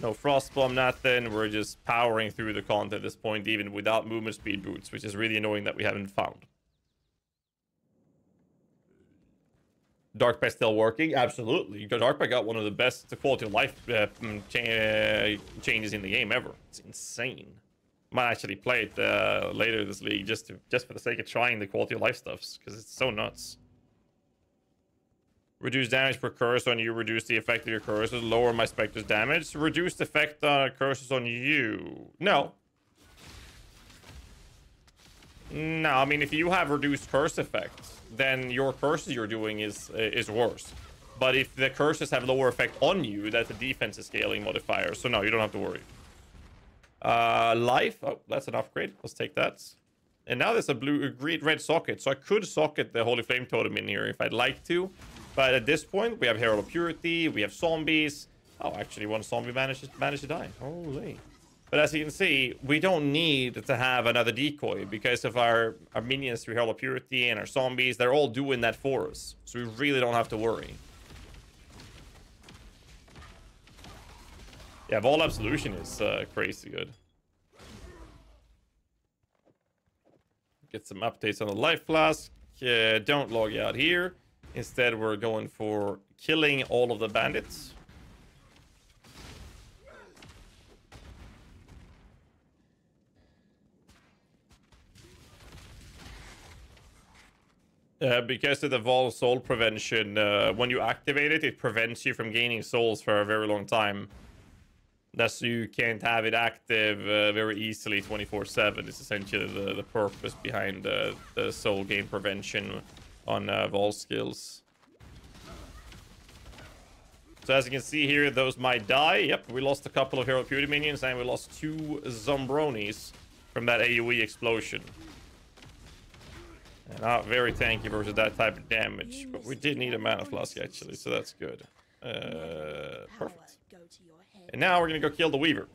A: No frostbomb, nothing. We're just powering through the content at this point, even without movement speed boots, which is really annoying that we haven't found. Dark Pact still working? Absolutely. Dark Pact got one of the best quality of life uh, mm, uh, changes in the game ever. It's insane. Might actually play it uh, later this league just to just for the sake of trying the quality of life stuffs because it's so nuts. Reduce damage per curse on you. Reduce the effect of your curses. Lower my specter's damage. Reduce the effect on curses on you. No. No, I mean if you have reduced curse effects, then your curses you're doing is is worse. But if the curses have lower effect on you, that's a defense scaling modifier. So no, you don't have to worry. Uh, life. Oh, that's an upgrade. Let's take that. And now there's a blue, a green, red socket. So I could socket the Holy Flame Totem in here if I'd like to. But at this point, we have Herald of Purity, we have zombies. Oh, actually, one zombie managed, managed to die. Holy. But as you can see, we don't need to have another decoy because of our, our minions through Herald Purity and our zombies. They're all doing that for us. So we really don't have to worry. Yeah, Vaal Absolution is uh, crazy good. Get some updates on the life flask. Uh, don't log out here. Instead, we're going for killing all of the bandits. Uh, because of the Vaal Soul Prevention, uh, when you activate it, it prevents you from gaining souls for a very long time. Thus, you can't have it active uh, very easily 24-7. It's essentially the, the purpose behind uh, the soul gain prevention on uh, Vaal skills. So as you can see here, those might die. Yep, we lost a couple of Herald Purity minions, and we lost two Zombronis from that AoE explosion. And not very tanky versus that type of damage, but we did need a mana flask actually, so that's good. Uh, perfect. And now we're gonna go kill the Weaver.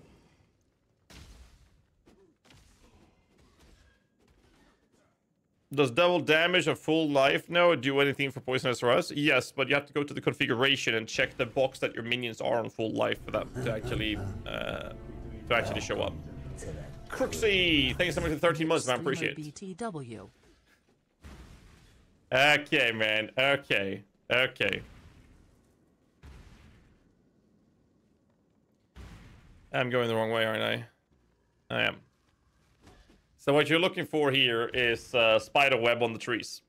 A: Does double damage of full life now do anything for poisonous rust? Yes, but you have to go to the configuration and check the box that your minions are on full life for that to actually uh, to actually show up. Crooksy, thanks so much for 13 months, man. Appreciate it.
F: BTW.
A: Okay, man. Okay. Okay. I'm going the wrong way, aren't I? I am. So what you're looking for here is uh, spider web on the trees.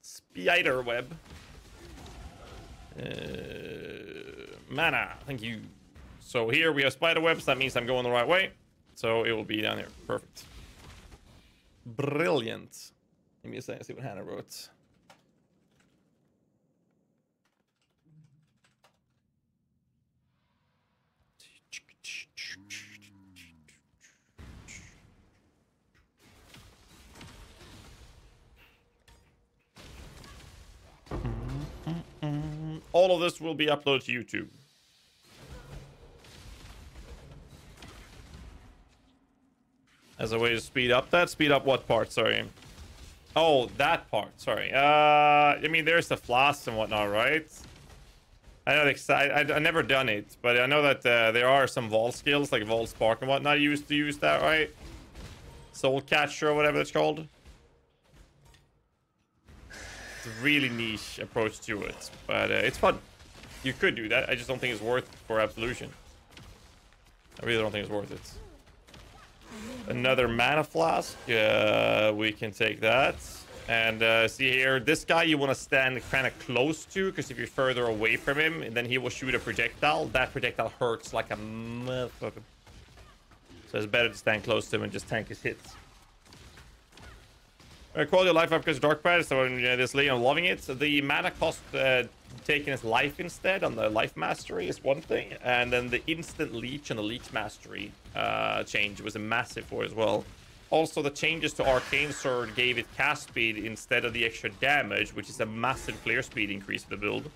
A: Spider web. Uh, mana. Thank you. So here we have spider webs. That means I'm going the right way. So it will be down here. Perfect. Brilliant. Give me a second, see what Hannah wrote. All of this will be uploaded to YouTube. As a way to speed up that? Speed up what part? Sorry. Oh, that part. Sorry. Uh, I mean, there's the floss and whatnot, right? I know I, never done it, but I know that uh, there are some Vaal skills like Vaal Spark and whatnot. Used to use that, right? Soul catcher or whatever it's called. It's a really niche approach to it, but uh, it's fun. You could do that. I just don't think it's worth for Absolution. I really don't think it's worth it. Another mana flask. Uh, we can take that. And uh, see here, this guy you want to stand kind of close to, because if you're further away from him, and then he will shoot a projectile. That projectile hurts like a motherfucker. So it's better to stand close to him and just tank his hits. Uh, quality of life upgrades Dark Pride, so this lady, I'm loving it. So the mana cost uh, taking his life instead on the life mastery is one thing, and then the instant leech on the leech mastery uh, change was a massive for as well. Also, the changes to Arcane Surge gave it cast speed instead of the extra damage, which is a massive clear speed increase of the build.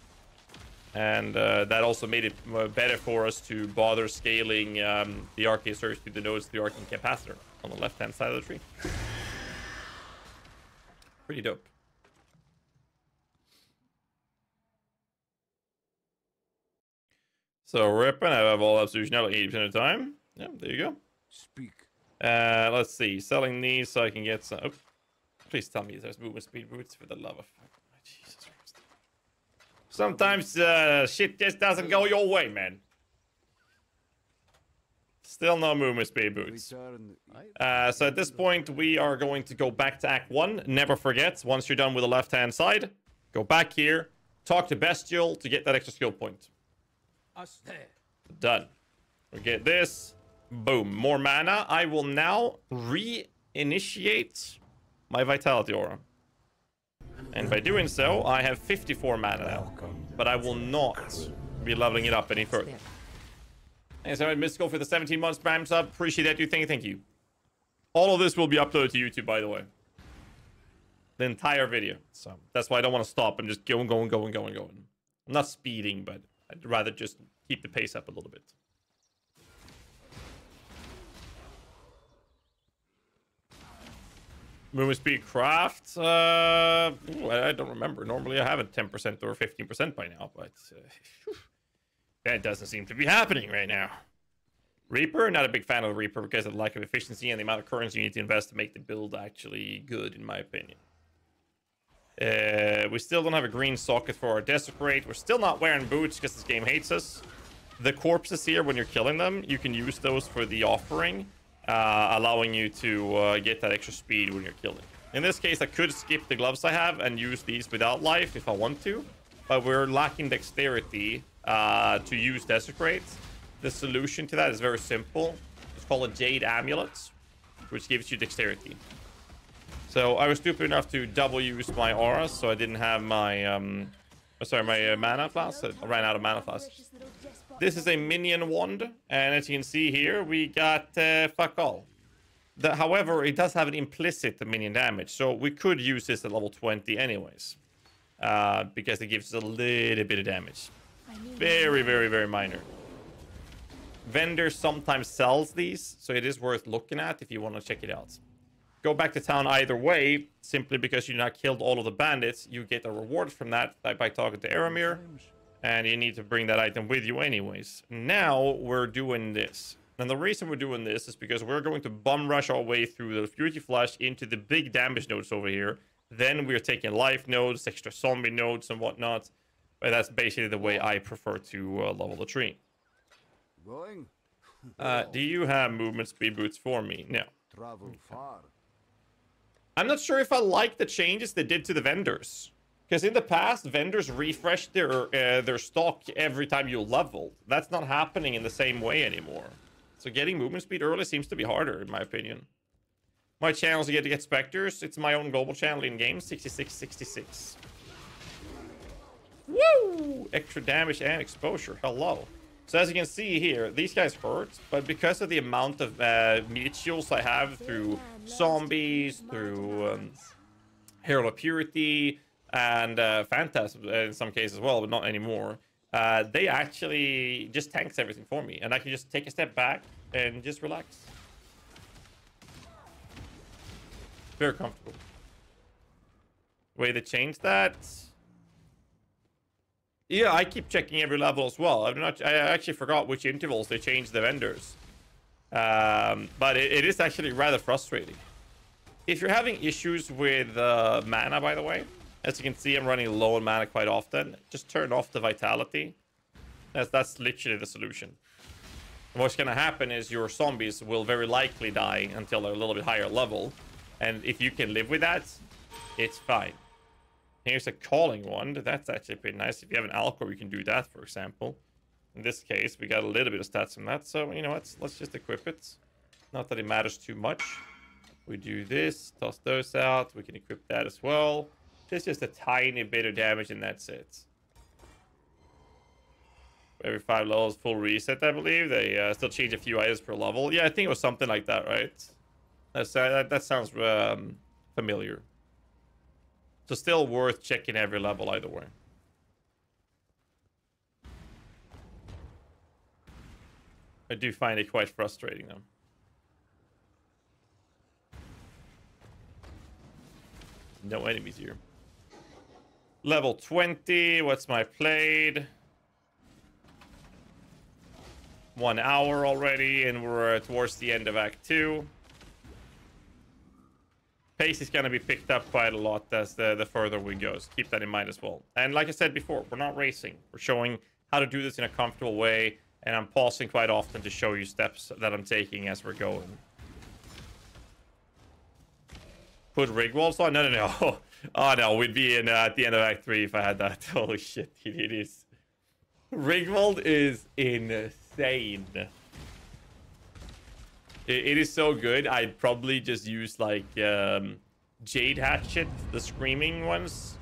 A: And uh, that also made it uh, better for us to bother scaling um, the Arcane Surge to the nodes to the Arcane Capacitor on the left-hand side of the tree. Pretty dope. So ripping, I have all absolution now 80% of the time. Yeah, there you go.
E: Speak.
A: Uh, let's see. Selling these so I can get some. Oh, please tell me there's movement speed boots for the love of Jesus Christ. Sometimes uh, shit just doesn't go your way, man. Still no movement speed boots. Uh, so at this point, we are going to go back to Act 1. Never forget, once you're done with the left-hand side, go back here, talk to Bestel to get that extra skill point. Done. We get this. Boom. More mana. I will now re-initiate my Vitality Aura. And by doing so, I have 54 mana now. But I will not be leveling it up any further. Thanks, so Mystical for the 17 months Prime sub. Appreciate that, you. Thank you, thank you. All of this will be uploaded to YouTube, by the way. The entire video. So that's why I don't want to stop and just going, going, going, going, going. I'm not speeding, but I'd rather just keep the pace up a little bit. Movement speed craft? Uh, ooh, I don't remember. Normally I have it 10% or 15% by now, but uh, that doesn't seem to be happening right now. Reaper, not a big fan of the Reaper because of the lack of efficiency and the amount of currency you need to invest to make the build actually good, in my opinion. Uh, we still don't have a green socket for our Desecrate. We're still not wearing boots because this game hates us. The corpses here, when you're killing them, you can use those for the offering, uh, allowing you to uh, get that extra speed when you're killing. In this case, I could skip the gloves I have and use these without life if I want to, but we're lacking dexterity uh, to use Desecrate. The solution to that is very simple. It's called a Jade Amulet, which gives you dexterity. So I was stupid enough to double use my aura, so I didn't have my um, oh, sorry, my uh, mana flask. I ran out of mana flask. This is a minion wand, and as you can see here, we got uh, fuck all. The, however, it does have an implicit minion damage, so we could use this at level 20 anyways, uh, because it gives us a little bit of damage. Very, very, very minor. Vendor sometimes sells these, so it is worth looking at if you want to check it out go back to town either way, simply because you not killed all of the bandits. You get a reward from that by talking to Eramir, and you need to bring that item with you anyways. Now we're doing this. And the reason we're doing this is because we're going to bum rush our way through the Purity Flash into the big damage nodes over here. Then we're taking life nodes, extra zombie nodes, and whatnot. But that's basically the way I prefer to uh, level the tree.
E: Going?
A: Uh, do you have movement speed boots for me? No.
E: Travel far.
A: I'm not sure if I like the changes they did to the vendors. Because in the past, vendors refreshed their uh, their stock every time you leveled. That's not happening in the same way anymore. So getting movement speed early seems to be harder, in my opinion. My channels get to get specters. It's my own global channel in game, 6666. Woo! Extra damage and exposure. Hello. So as you can see here, these guys hurt, but because of the amount of uh, mutuals I have through zombies, through um, Herald of Purity, and uh, Phantasm in some cases as well, but not anymore. Uh, they actually just tanks everything for me, and I can just take a step back and just relax. Very comfortable. Way to change that. Yeah, I keep checking every level as well. I'm not. I actually forgot which intervals they changed the vendors. Um, but it, it is actually rather frustrating. If you're having issues with uh, mana, by the way, as you can see, I'm running low on mana quite often. Just turn off the vitality. That's that's literally the solution. What's gonna happen is your zombies will very likely die until they're a little bit higher level, and if you can live with that, it's fine. Here's a calling wand. That's actually pretty nice. If you have an Alcor, you can do that, for example. In this case, we got a little bit of stats from that, so you know what? Let's just equip it. Not that it matters too much. We do this, toss those out. We can equip that as well. Just just a tiny bit of damage, and that's it. Every five levels, full reset, I believe. They uh, still change a few items per level. Yeah, I think it was something like that, right? That's, uh, that, that sounds um, familiar. So still worth checking every level either way. I do find it quite frustrating though. No enemies here. Level 20, what's my played? One hour already, and we're towards the end of Act 2. Pace is going to be picked up quite a lot as the, the further we go, so keep that in mind as well. And like I said before, we're not racing. We're showing how to do this in a comfortable way, and I'm pausing quite often to show you steps that I'm taking as we're going. Put Rigwald's on? No, no, no. Oh, no, we'd be in uh, at the end of Act 3 if I had that. Holy shit, it is. Rigwald is insane. It, it is so good. I'd probably just use like um, Jade Hatchet, the screaming ones,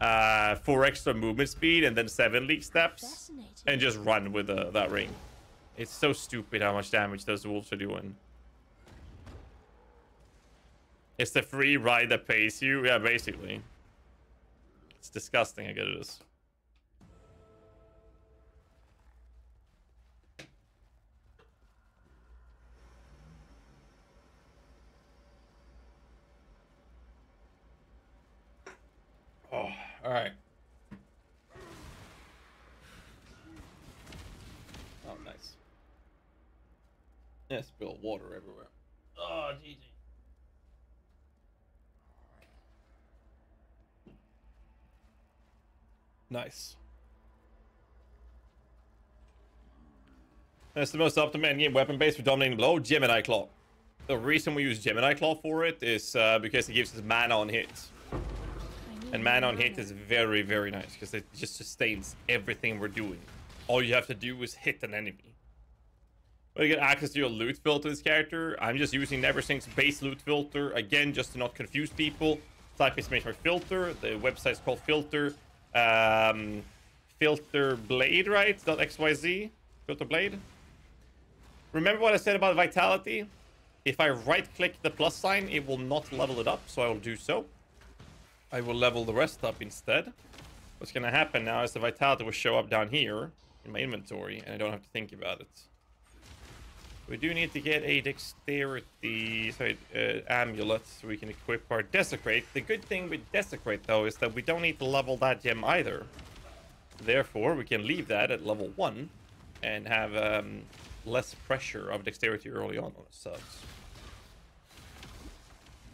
A: uh, for extra movement speed, and then Seven League Steps, and just run with uh, that ring. It's so stupid how much damage those wolves are doing. It's the free ride that pays you. Yeah, basically. It's disgusting. I get it is. Oh, all right. Oh, nice. Yeah, spill water everywhere. Oh, GG. Nice. That's the most optimal endgame weapon base for dominating blow, Gemini Claw. The reason we use Gemini Claw for it is uh, because it gives us mana on hits. And Mana on hit is very, very nice because it just sustains everything we're doing. All you have to do is hit an enemy. When you get access to your loot filter this character, I'm just using Neversink's base loot filter, again, just to not confuse people. Type exclamation mark filter, the website's called filter. Um, FilterBlade, right? XYZ? FilterBlade? Remember what I said about vitality? If I right click the plus sign, it will not level it up, so I will do so. I will level the rest up instead. What's gonna happen now is the vitality will show up down here in my inventory, and I don't have to think about it. We do need to get a dexterity sorry, uh, amulet so we can equip our desecrate. The good thing with desecrate though is that we don't need to level that gem either. Therefore, we can leave that at level one and have um, less pressure of dexterity early on on ourselves.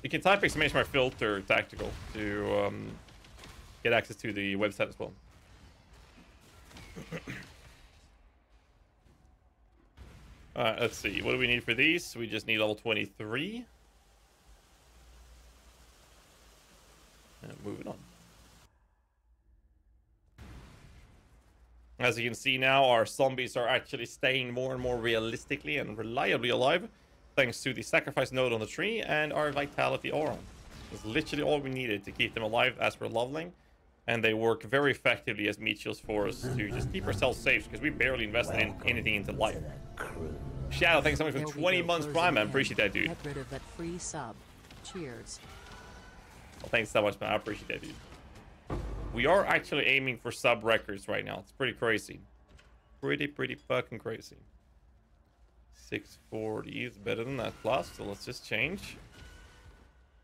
A: You can type exclamation mark filter tactical to um, get access to the website as well. Alright, let's see. What do we need for these? We just need level 23. And moving on. As you can see now, our zombies are actually staying more and more realistically and reliably alive, thanks to the sacrifice node on the tree and our vitality aura. It's literally all we needed to keep them alive as we're leveling, and they work very effectively as meat shields for us to just keep ourselves safe, because we barely invested in anything into life. Shadow, thanks so much for 20 months prime, man.
F: in.
A: Appreciate that, dude.
F: Get rid of that free sub. Cheers.
A: Well, thanks so much, man. I appreciate that, dude. We are actually aiming for sub records right now. It's pretty crazy. Pretty, pretty fucking crazy. 640 is better than that plus, so let's just change.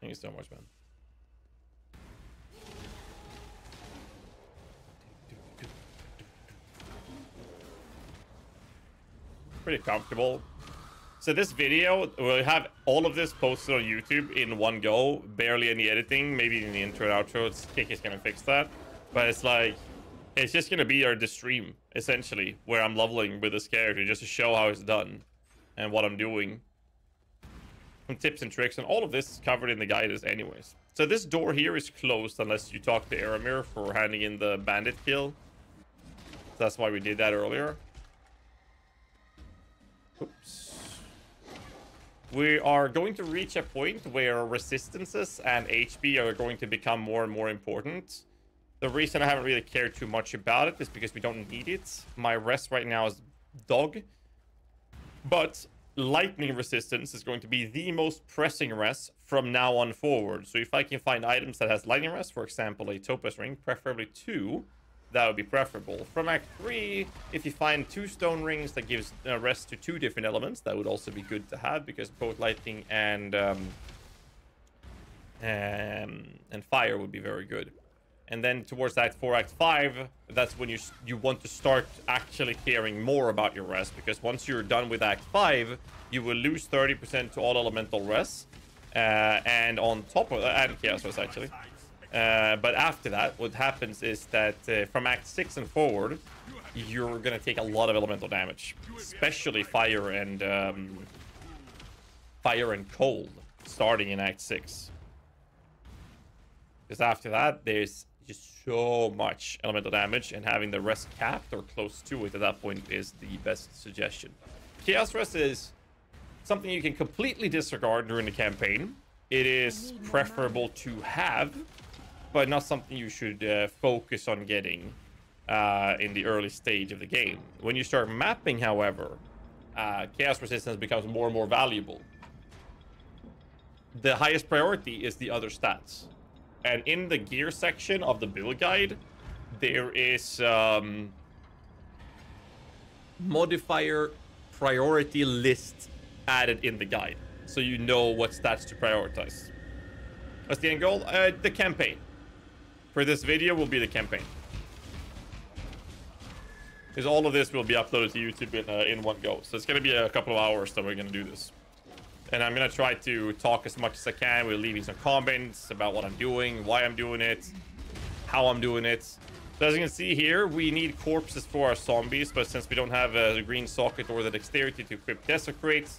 A: Thank you so much, man. Pretty comfortable. So this video, we'll have all of this posted on YouTube in one go. Barely any editing. Maybe in the intro and outro, it's Kiki's gonna fix that. But it's like, it's just gonna be our stream, essentially, where I'm leveling with this character just to show how it's done and what I'm doing. Some tips and tricks, and all of this is covered in the guidance anyways. So this door here is closed unless you talk to Eramir for handing in the bandit kill. That's why we did that earlier. Oops. We are going to reach a point where resistances and HP are going to become more and more important. The reason I haven't really cared too much about it is because we don't need it. My rest right now is dog. But lightning resistance is going to be the most pressing rest from now on forward. So if I can find items that has lightning rest, for example, a topaz ring, preferably two, that would be preferable. From Act 3, if you find two stone rings that gives uh, rest to two different elements, that would also be good to have because both lightning and um, um, and fire would be very good. And then towards Act 4, Act 5, that's when you you want to start actually caring more about your rest because once you're done with Act 5, you will lose 30% to all elemental rest. Uh, and on top of that, and chaos rest actually. Uh, but after that, what happens is that uh, from Act 6 and forward, you're going to take a lot of elemental damage. Especially fire and... Um, fire and cold, starting in Act 6. Because after that, there's just so much elemental damage, and having the rest capped or close to it at that point is the best suggestion. Chaos Rest is something you can completely disregard during the campaign. It is preferable to have but not something you should uh, focus on getting uh, in the early stage of the game. When you start mapping, however, uh, chaos resistance becomes more and more valuable. The highest priority is the other stats. And in the gear section of the build guide, there is um, modifier priority list added in the guide. So you know what stats to prioritize. What's the end goal? Uh, the campaign for this video will be the campaign. Because all of this will be uploaded to YouTube in, uh, in one go. So it's going to be a couple of hours that we're going to do this. And I'm going to try to talk as much as I can. We're leaving some comments about what I'm doing, why I'm doing it, how I'm doing it. So as you can see here, we need corpses for our zombies. But since we don't have a green socket or the dexterity to equip desecrate,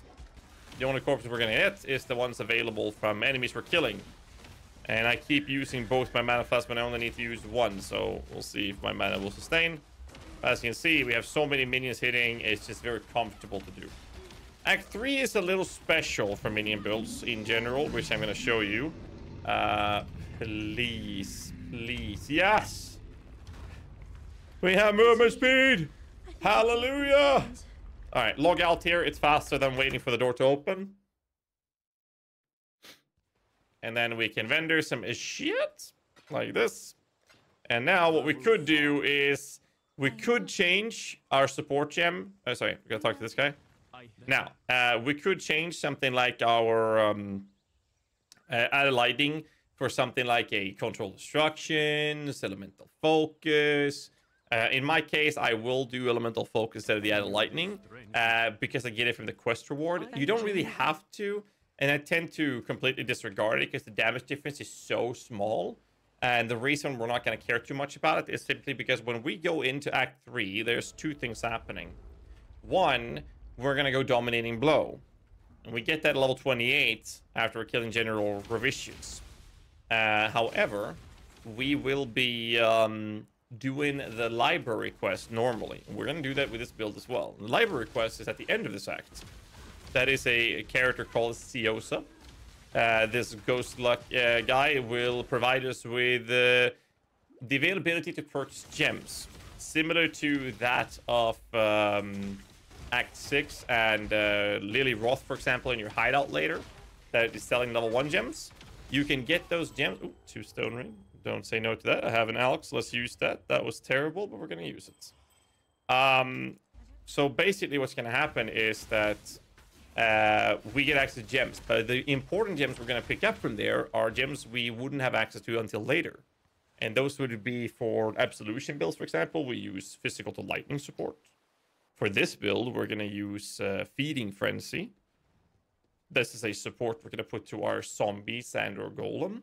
A: the only corpses we're going to hit is the ones available from enemies we're killing. And I keep using both my mana flask, but I only need to use one. So we'll see if my mana will sustain. As you can see, we have so many minions hitting. It's just very comfortable to do. Act 3 is a little special for minion builds in general, which I'm going to show you. Uh, please, please. Yes! We have movement speed! Hallelujah! Alright, log out here. It's faster than waiting for the door to open. And then we can vendor some shit like this. And now what we could do is we could change our support gem. Oh, sorry, we gotta talk to this guy. Now, uh, we could change something like our um, uh, lighting for something like a Controlled Destructions, elemental focus. Uh, in my case, I will do elemental focus instead of the added lightning uh, because I get it from the quest reward. You don't really have to. And I tend to completely disregard it because the damage difference is so small. And the reason we're not going to care too much about it is simply because when we go into Act 3, there's two things happening. One, we're going to go Dominating Blow. And we get that level 28 after killing General Gravicius. Uh, however, we will be um, doing the library quest normally. We're going to do that with this build as well. The library quest is at the end of this act. That is a character called Siosa. Uh, this ghost luck uh, guy will provide us with uh, the availability to purchase gems, similar to that of um, Act 6 and uh, Lilly Roth, for example, in your hideout later, that is selling level 1 gems. You can get those gems. Ooh, two stone ring. Don't say no to that. I have an Alex. Let's use that. That was terrible, but we're going to use it. Um, so basically what's going to happen is that uh, we get access to gems. But the important gems we're going to pick up from there are gems we wouldn't have access to until later. And those would be for Absolution builds, for example. We use Physical to Lightning support. For this build, we're going to use uh, Feeding Frenzy. This is a support we're going to put to our zombies and or golem.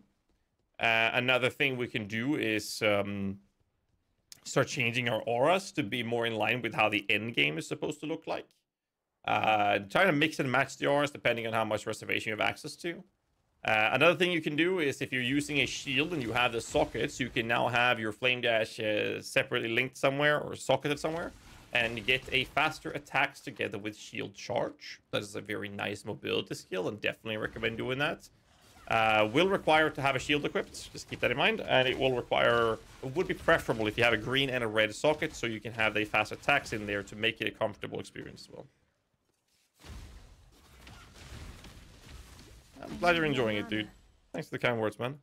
A: Uh, another thing we can do is um, start changing our auras to be more in line with how the end game is supposed to look like. Uh, trying to mix and match the auras depending on how much reservation you have access to. Uh, another thing you can do is if you're using a shield and you have the sockets, you can now have your flame dash uh, separately linked somewhere or socketed somewhere and get a faster attacks together with shield charge. That is a very nice mobility skill and definitely recommend doing that. Uh, will require to have a shield equipped, just keep that in mind, and it will require, it would be preferable if you have a green and a red socket so you can have the fast attacks in there to make it a comfortable experience as well. I'm glad you're enjoying it, dude. Thanks for the kind words, man.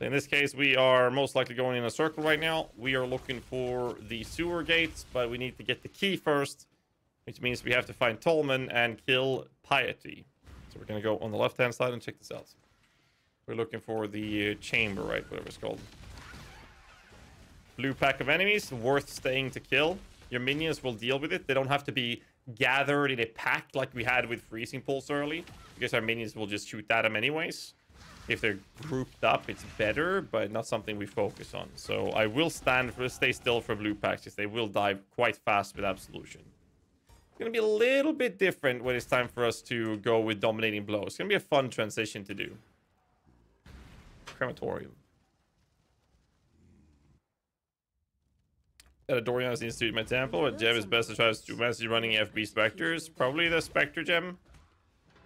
A: In this case, we are most likely going in a circle right now. We are looking for the sewer gates, but we need to get the key first, which means we have to find Tolman and kill Piety. So we're going to go on the left-hand side and check this out. We're looking for the uh, chamber, right? Whatever it's called. Blue pack of enemies, worth staying to kill. Your minions will deal with it. They don't have to be gathered in a pack like we had with Freezing Pulse early, because our minions will just shoot at them anyways. If they're grouped up, it's better, but not something we focus on. So I will stand for stay still for blue packs, because they will die quite fast with Absolution. It's going to be a little bit different when it's time for us to go with Dominating Blow. It's going to be a fun transition to do. Crematorium. Uh, Dorian has instituted my temple, but gem is best to try to message running FB Spectres. Probably the Spectre gem.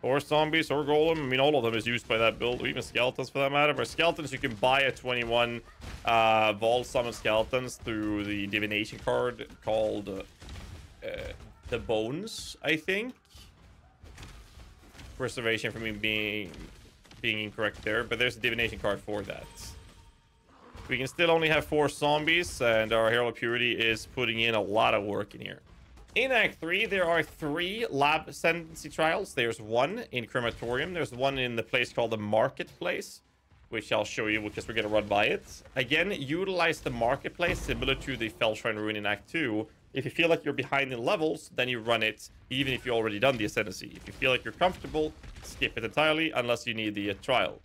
A: Or zombies or golem. I mean, all of them is used by that build. Or even skeletons for that matter. For skeletons, you can buy a 21 uh, Vaal Summon Skeletons through the divination card called uh, uh, The Bones, I think. Preservation for me being being incorrect there, but there's a divination card for that. We can still only have four zombies, and our Herald of Purity is putting in a lot of work in here. In Act 3, there are three lab ascendancy trials. There's one in Crematorium. There's one in the place called the Marketplace, which I'll show you because we're going to run by it. Again, utilize the Marketplace, similar to the Fellshrine Ruin in Act 2. If you feel like you're behind in levels, then you run it, even if you've already done the Ascendancy. If you feel like you're comfortable, skip it entirely, unless you need the uh, trial.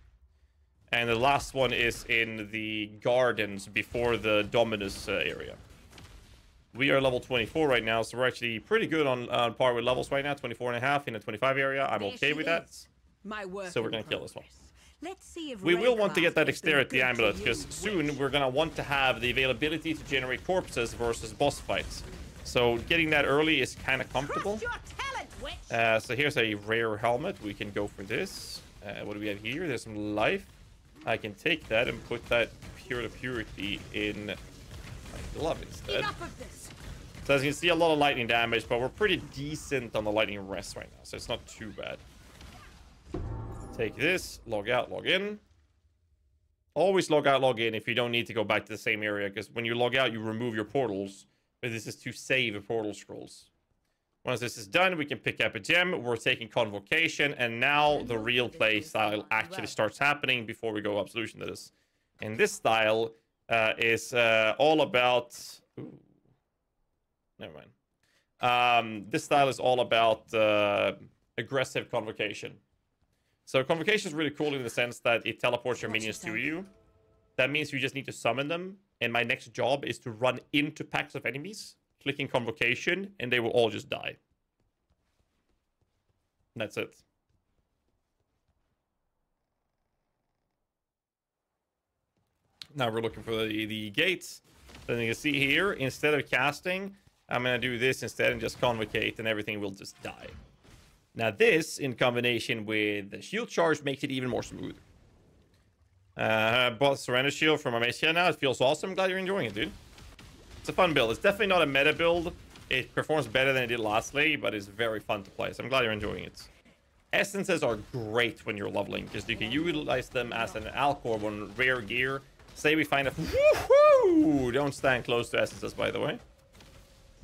A: And the last one is in the gardens before the Dominus uh, area. We are level 24 right now, so we're actually pretty good on, on par with levels right now. 24 and a half in the 25 area. I'm
D: There
A: okay with that.
D: is. My work
A: So we're gonna kill this one.
D: Let's see if
A: We will want to get that
D: Raycraft has been
A: dexterity amulet, because soon we're going to want to have the availability to generate corpses versus boss fights. So getting that early is kind of comfortable.
D: Talent.
A: Uh, so here's a rare helmet. We can go for this. Uh, what do we have here? There's some life. I can take that and put that pure to purity in my glove instead.
D: Enough of this.
A: So as you can see, a lot of lightning damage, but we're pretty decent on the lightning rest right now, so it's not too bad. Take this, log out, log in. Always log out, log in if you don't need to go back to the same area, because when you log out, you remove your portals, but this is to save portal scrolls. Once this is done, we can pick up a gem. We're taking Convocation, and now the real play style actually starts happening before we go Absolution, that is. And this style uh, is uh, all about... Ooh. Never mind. Um, this style is all about uh, aggressive Convocation. So Convocation is really cool in the sense that it teleports your minions to you. That means you just need to summon them, and my next job is to run into packs of enemies, clicking Convocation, and they will all just die. And that's it. Now we're looking for the, the gates. Then you can see here, instead of casting, I'm going to do this instead and just convocate, and everything will just die. Now this, in combination with the shield charge, makes it even more smooth. Uh, bought Surrender Shield from Amicia now. It feels awesome. Glad you're enjoying it, dude. It's a fun build. It's definitely not a meta build. It performs better than it did lastly, but it's very fun to play. So I'm glad you're enjoying it. Essences are great when you're leveling because you can utilize them as an alcor on rare gear. Say we find a woohoo! Don't stand close to essences, by the way.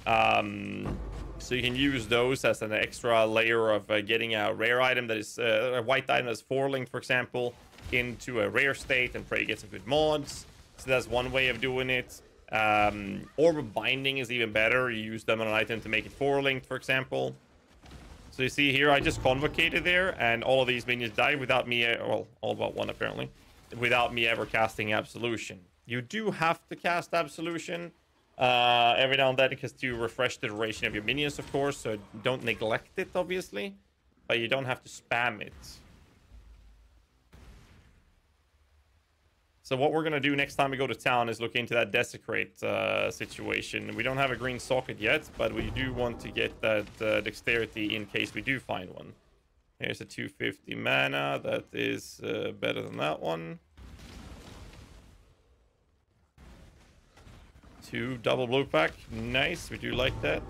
A: Um, so you can use those as an extra layer of uh, getting a rare item that is uh, a white item that's four linked, for example, into a rare state and pray get some good mods. So that's one way of doing it. Um, orb binding is even better. You use them on an item to make it four linked, for example. So you see here, I just convocated there, and all of these minions died without me, uh, well, all but one apparently, without me ever casting Absolution. You do have to cast Absolution uh, every now and then it because to refresh the duration of your minions, of course, so don't neglect it, obviously, but you don't have to spam it. So what we're going to do next time we go to town is look into that desecrate uh, situation. We don't have a green socket yet, but we do want to get that uh, dexterity in case we do find one. Here's a 250 mana. That is uh, better than that one. Two double blue pack. Nice. We do like that.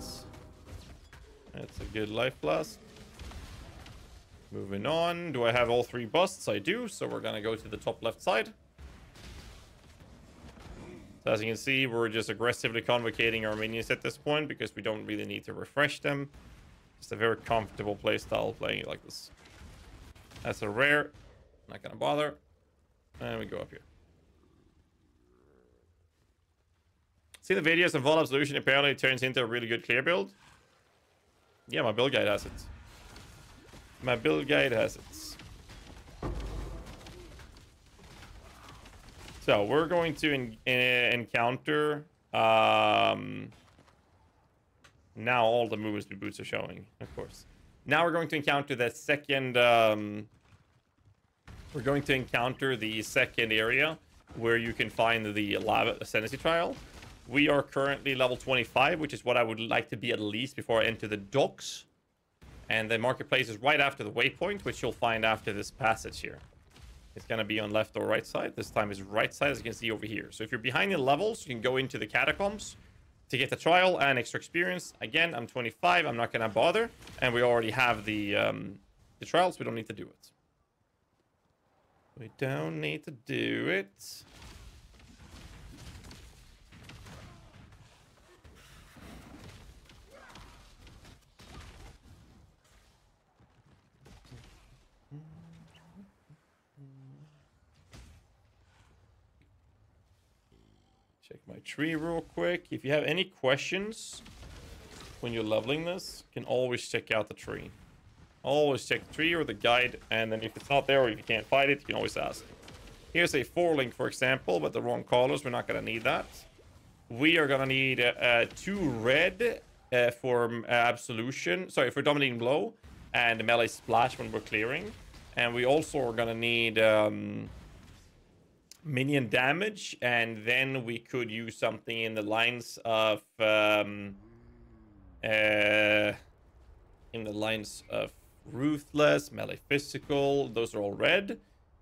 A: That's a good life blast. Moving on. Do I have all three busts? I do. So we're going to go to the top left side. So as you can see, we're just aggressively convocating our minions at this point because we don't really need to refresh them. Just a very comfortable playstyle playing it like this. That's a rare. Not gonna bother. And we go up here. See the videos of Vaal Absolution apparently turns into a really good clear build. Yeah, my build guide has it. My build guide has it. So we're going to en encounter um, now all the moves the boots are showing, of course. Now we're going to encounter the second. Um, we're going to encounter the second area where you can find the lava ascendancy trial. We are currently level 25, which is what I would like to be at least before I enter the docks. And the marketplace is right after the waypoint, which you'll find after this passage here. It's going to be on left or right side. This time is right side, as you can see over here. So if you're behind the levels, you can go into the catacombs to get the trial and extra experience. Again, I'm 25. I'm not going to bother. And we already have the, um, the trials. We don't need to do it. We don't need to do it. Check my tree real quick. If you have any questions when you're leveling this, you can always check out the tree. Always check the tree or the guide, and then if it's not there or if you can't find it, you can always ask. Here's a four link, for example, but the wrong colors. We're not going to need that. We are going to need uh, uh, two red uh, for um, absolution. Sorry, for dominating blow and melee splash when we're clearing. And we also are going to need um, minion damage, and then we could use something in the lines of um, uh, in the lines of ruthless, melee. Those are all red,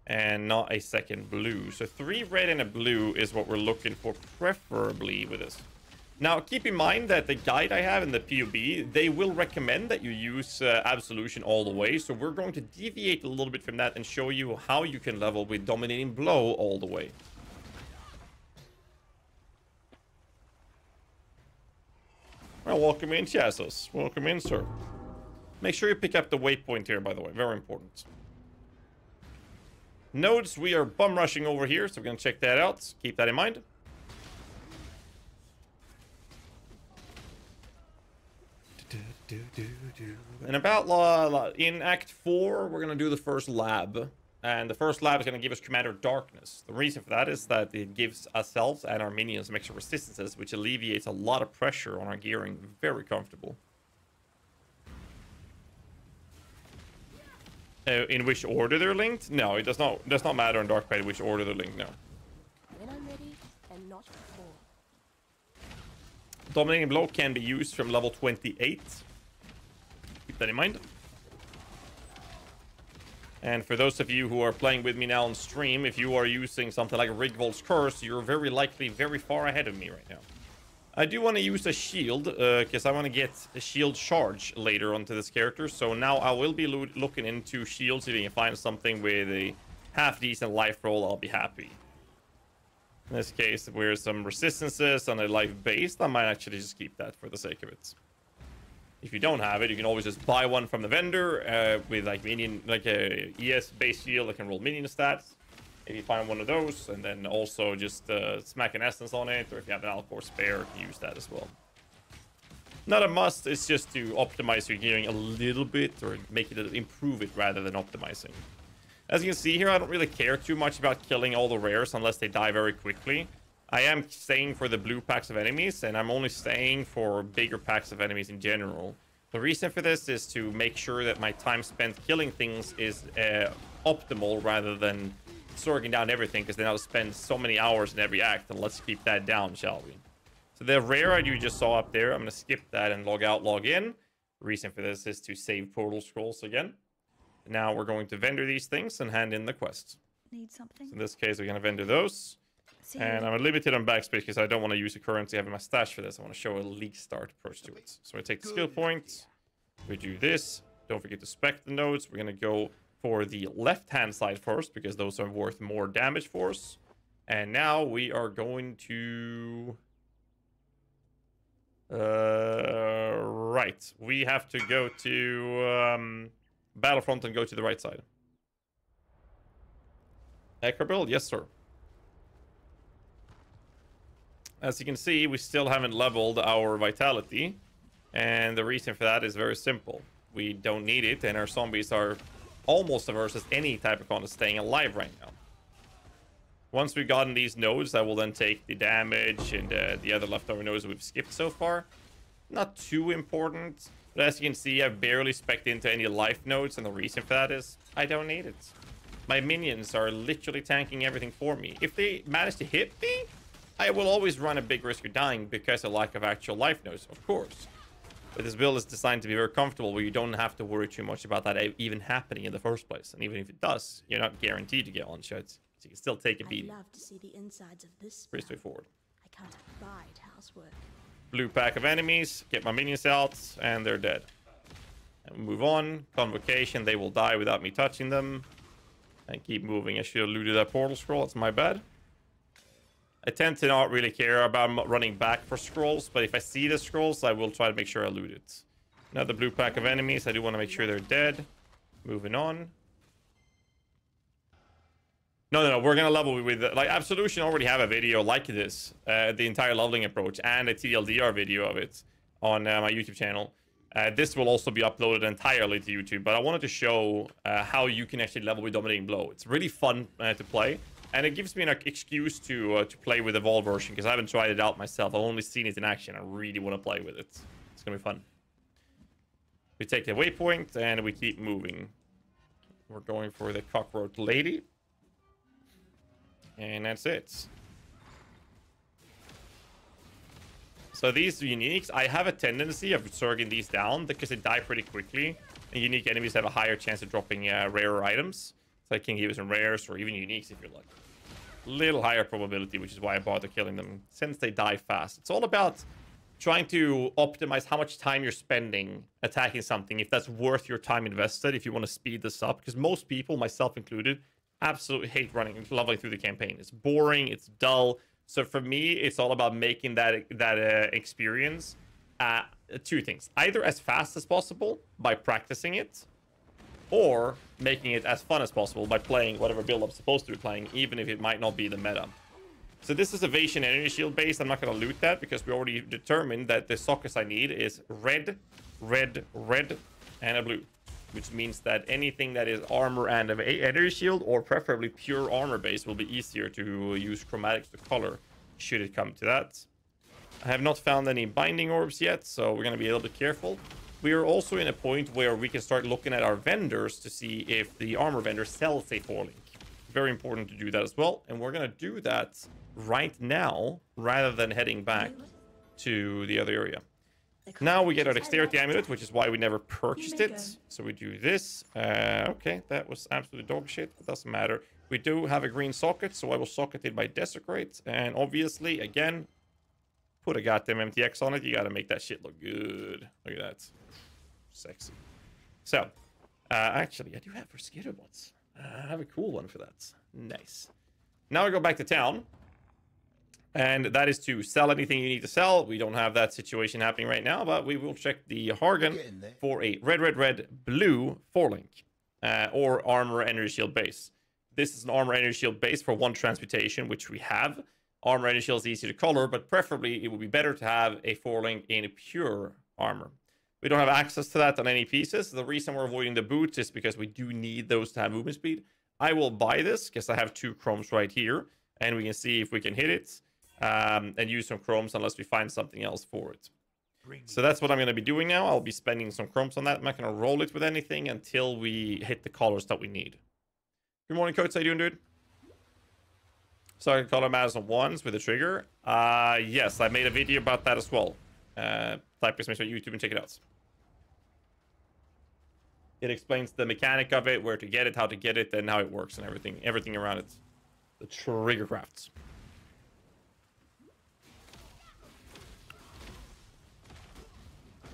A: and not a second blue. So three red and a blue is what we're looking for, preferably with this. Now, keep in mind that the guide I have in the POB, they will recommend that you use uh, Absolution all the way. So we're going to deviate a little bit from that and show you how you can level with Dominating Blow all the way. Well, welcome in, Chassos. Welcome in, sir. Make sure you pick up the waypoint here, by the way. Very important. Nodes, we are bum rushing over here, so we're going to check that out. Keep that in mind. And about law in Act 4, we're going to do the first lab. And the first lab is going to give us Commander Darkness. The reason for that is that it gives ourselves and our minions some extra resistances, which alleviates a lot of pressure on our gearing. Very comfortable. Uh, in which order they're linked? No, it does not does not matter in Dark Blade which order they're linked, no.
C: When I'm ready, and not before.
A: Dominating Blow can be used from level 28. That in mind. And for those of you who are playing with me now on stream, if you are using something like Rigwald's Curse, you're very likely very far ahead of me right now. I do want to use a shield uh, because I want to get a shield charge later onto this character. So now I will be loo looking into shields. If you can find something with a half decent life roll, I'll be happy. In this case, where some resistances on a life based, I might actually just keep that for the sake of it. If you don't have it, you can always just buy one from the vendor uh, with like minion, like a ES base shield that can roll minion stats. If you find one of those, and then also just uh, smack an essence on it, or if you have an Alcor spare, use that as well. Not a must, it's just to optimize your gearing a little bit, or make it improve it rather than optimizing. As you can see here, I don't really care too much about killing all the rares unless they die very quickly. I am staying for the blue packs of enemies, and I'm only staying for bigger packs of enemies in general. The reason for this is to make sure that my time spent killing things is uh, optimal rather than sorting down everything, because then I'll spend so many hours in every act, and let's keep that down, shall we? So the rare you just saw up there, I'm going to skip that and log out, log in. The reason for this is to save portal scrolls again. Now we're going to vendor these things and hand in the quests.
F: Need something?
A: So in this case, we're going to vendor those.
F: See
A: And. I'm limited on backspace because I don't want to use a currency I have in my stash for this. I want to show a league start approach to it. So I take the skill points. We do this. Don't forget to spec the nodes. We're going to go for the left-hand side first because those are worth more damage for us. And now we are going to... Uh, right. We have to go to um, Battlefront and go to the right side. Ekerbill? Yes, sir. As you can see, we still haven't leveled our vitality. And the reason for that is very simple. We don't need it, and our zombies are almost averse as any type of contest staying alive right now. Once we've gotten these nodes, I will then take the damage and uh, the other leftover nodes we've skipped so far. Not too important, but as you can see, I've barely specced into any life nodes, and the reason for that is I don't need it. My minions are literally tanking everything for me. If they manage to hit me, I will always run a big risk of dying because of lack of actual life nodes, of course. But this build is designed to be very comfortable where you don't have to worry too much about that even happening in the first place. And even if it does, you're not guaranteed to get one shots. So you can still take a
C: I'd
A: beating.
C: love to see the insides of this.
A: Pretty straightforward.
C: I can't abide housework.
A: Blue pack of enemies, get my minions out, and they're dead. And we move on. Convocation, they will die without me touching them. And keep moving. I should have looted that portal scroll. It's my bad. I tend to not really care about running back for scrolls, but if I see the scrolls, I will try to make sure I loot it. Another blue pack of enemies. I do want to make sure they're dead. Moving on. No, no, no. We're gonna level with like Absolution already have a video like this, uh, the entire leveling approach, and a TLDR video of it on uh, my YouTube channel. Uh, this will also be uploaded entirely to YouTube, but I wanted to show uh, how you can actually level with Dominating Blow. It's really fun uh, to play, and it gives me an excuse to uh, to play with the Evolve version because I haven't tried it out myself. I've only seen it in action. I really want to play with it. It's gonna be fun. We take the waypoint and we keep moving. We're going for the cockroach lady. And that's it. So these uniques, I have a tendency of surging these down because they die pretty quickly. And unique enemies have a higher chance of dropping uh, rarer items. So I can give you some rares or even uniques if you're lucky. Little higher probability, which is why I bother killing them since they die fast. It's all about trying to optimize how much time you're spending attacking something, if that's worth your time invested, if you want to speed this up. Because most people, myself included, absolutely hate running leveling through the campaign. It's boring, it's dull. So for me, it's all about making that that uh, experience uh, two things: either as fast as possible by practicing it, or making it as fun as possible by playing whatever build I'm supposed to be playing, even if it might not be the meta. So this is evasion energy shield based. I'm not going to loot that because we already determined that the sockets I need is red, red, red, and a blue. Which means that anything that is armor and energy shield, or preferably pure armor base, will be easier to use chromatics to color, should it come to that. I have not found any binding orbs yet, so we're going to be a little bit careful. We are also in a point where we can start looking at our vendors to see if the armor vendor sells a 4-link. Very important to do that as well, and we're going to do that right now, rather than heading back to the other area. Now we get our dexterity amulet, which is why we never purchased it. So we do this. Uh, okay, that was absolutely dog shit, but doesn't matter. We do have a green socket, so I will socket it by desecrate. And obviously, again, Put a goddamn MTX on it. You gotta make that shit look good. Look at that. Sexy. So, uh, actually, I do have for bots. Uh, I have a cool one for that. Nice. Now we go back to town. And that is to sell anything you need to sell. We don't have that situation happening right now, but we will check the Hargan for a red, red, red, blue four link uh, or armor energy shield base. This is an armor energy shield base for one transmutation, which we have. Armor shield is easy to color, but preferably it would be better to have a four link in a pure armor. We don't have access to that on any pieces. The reason we're avoiding the boots is because we do need those to have movement speed. I will buy this because I have two chromes right here, and we can see if we can hit it um, and use some chromes unless we find something else for it. So that's what I'm going to be doing now. I'll be spending some chromes on that. I'm not going to roll it with anything until we hit the colors that we need. Good morning, Coach. How you doing, dude? So I can color matters on ones with a trigger. Uh, yes, I made a video about that as well. Uh, type this on YouTube and check it out. It explains the mechanic of it, where to get it, how to get it, and how it works, and everything, everything around it. The trigger crafts.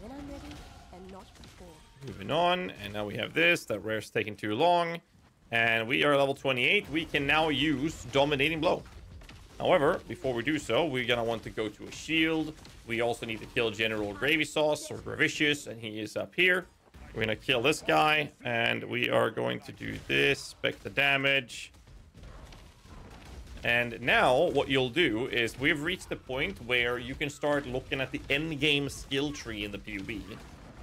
C: When I'm ready, and not before.
A: Moving on, and now we have this. That rare's taking too long. And we are level 28. We can now use Dominating Blow. However, before we do so, we're gonna want to go to a shield. We also need to kill General Gravy Sauce or Gravicius, and he is up here. We're gonna kill this guy, and we are going to do this, spec the damage. And now what you'll do is we've reached the point where you can start looking at the end game skill tree in the POB.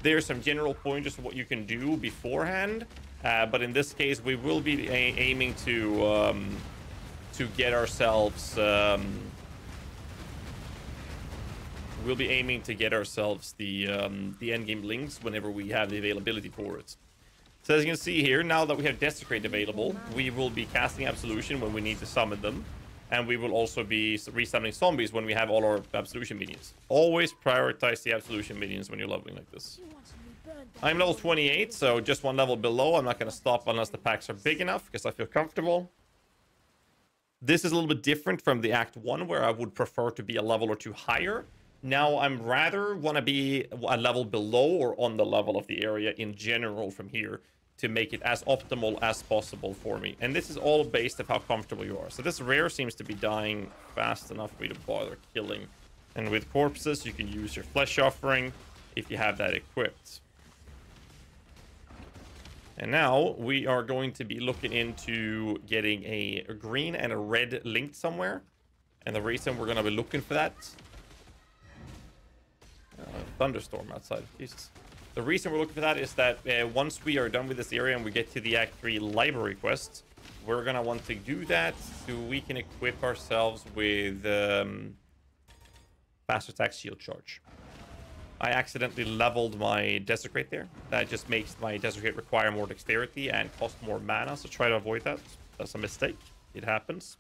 A: There's some general pointers of what you can do beforehand, uh, but in this case we will be aiming to um, to get ourselves. Um, we'll be aiming to get ourselves the um, the end game links whenever we have the availability for it. So as you can see here, now that we have Desecrate available, we will be casting Absolution when we need to summon them. And we will also be resummoning zombies when we have all our Absolution minions. Always prioritize the Absolution minions when you're leveling like this. I'm level 28, so just one level below. I'm not going to stop unless the packs are big enough, because I feel comfortable. This is a little bit different from the Act 1, where I would prefer to be a level or two higher. Now, I'm rather want to be a level below or on the level of the area in general from here to make it as optimal as possible for me. And this is all based of how comfortable you are. So this rare seems to be dying fast enough for you to bother killing. And with corpses, you can use your flesh offering if you have that equipped. And now we are going to be looking into getting a, green and a red linked somewhere. And the reason we're going to be looking for that... Uh, thunderstorm outside. Jesus. The reason we're looking for that is that uh, once we are done with this area and we get to the Act 3 library quest, we're going to want to do that so we can equip ourselves with um, fast attack shield charge. I accidentally leveled my Desecrate there. That just makes my Desecrate require more dexterity and cost more mana, so try to avoid that. That's a mistake. It happens.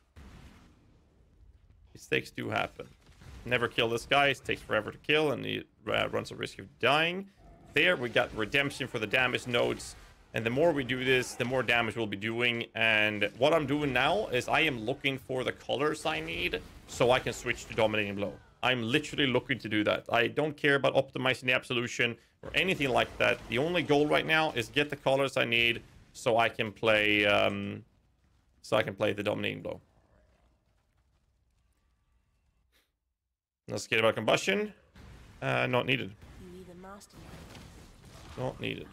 A: Mistakes do happen. Never kill this guy. It takes forever to kill, and he uh, runs a risk of dying. There, we got Redemption for the damage nodes. And the more we do this, the more damage we'll be doing. And what I'm doing now is I am looking for the colors I need so I can switch to Dominating Blow. I'm literally looking to do that. I don't care about optimizing the Absolution or anything like that. The only goal right now is get the colors I need so I can play um, so I can play the Dominating Blow. Let's get about combustion. Uh, not needed.
C: You need a
A: Not needed.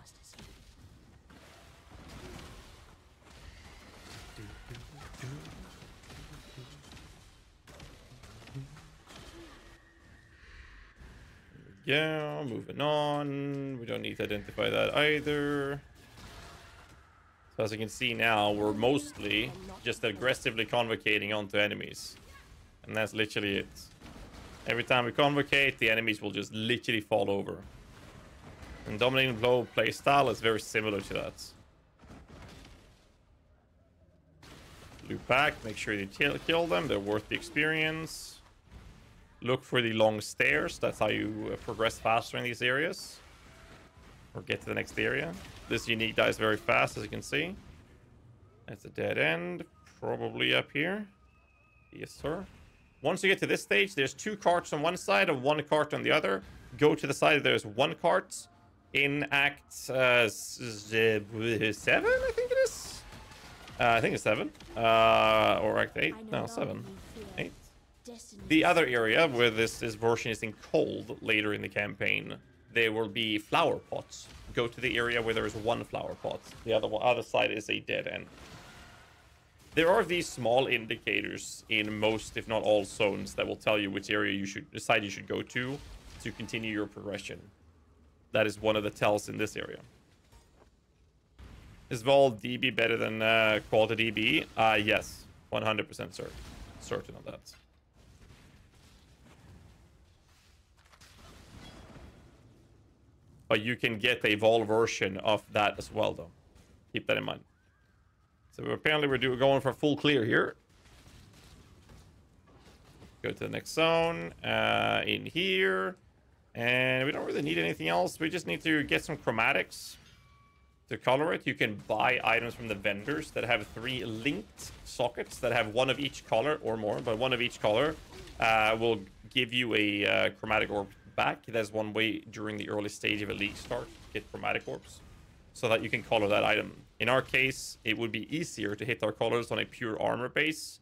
A: Yeah, moving on. We don't need to identify that either. So as you can see now, we're mostly just aggressively convocating onto enemies. And that's literally it. Every time we convocate, the enemies will just literally fall over. And Dominating Blow playstyle is very similar to that. Loop back, make sure you kill them, they're worth the experience. Look for the long stairs. That's how you uh, progress faster in these areas. Or get to the next area. This unique dies very fast, as you can see. It's a dead end. Probably up here. Yes, sir. Once you get to this stage, there's two carts on one side and one cart on the other. Go to the side, there's one cart. In Act uh, s- s- 7, I think it is? Uh, I think it's 7. Uh, or Act 8.
C: No
A: No,
C: longer
A: 7. The other area where this, this version is in cold later in the campaign, there will be flower pots. Go to the area where there is one flower pot. The other one, other side is a dead end. There are these small indicators in most, if not all, zones that will tell you which area you should side you should go to to continue your progression. That is one of the tells in this area. Is Vaal DB better than uh, Quality DB? Uh, yes, 100% certain. Certain of that. But you can get a Vaal version of that as well, though. Keep that in mind. So apparently we're going for full clear here. Go to the next zone. Uh, in here. And we don't really need anything else. We just need to get some chromatics to color it. You can buy items from the vendors that have three linked sockets that have one of each color or more, but one of each color uh, will give you a uh, chromatic orb back. That's one way during the early stage of a league start to get chromatic orbs so that you can color that item. In our case, it would be easier to hit our colors on a pure armor base.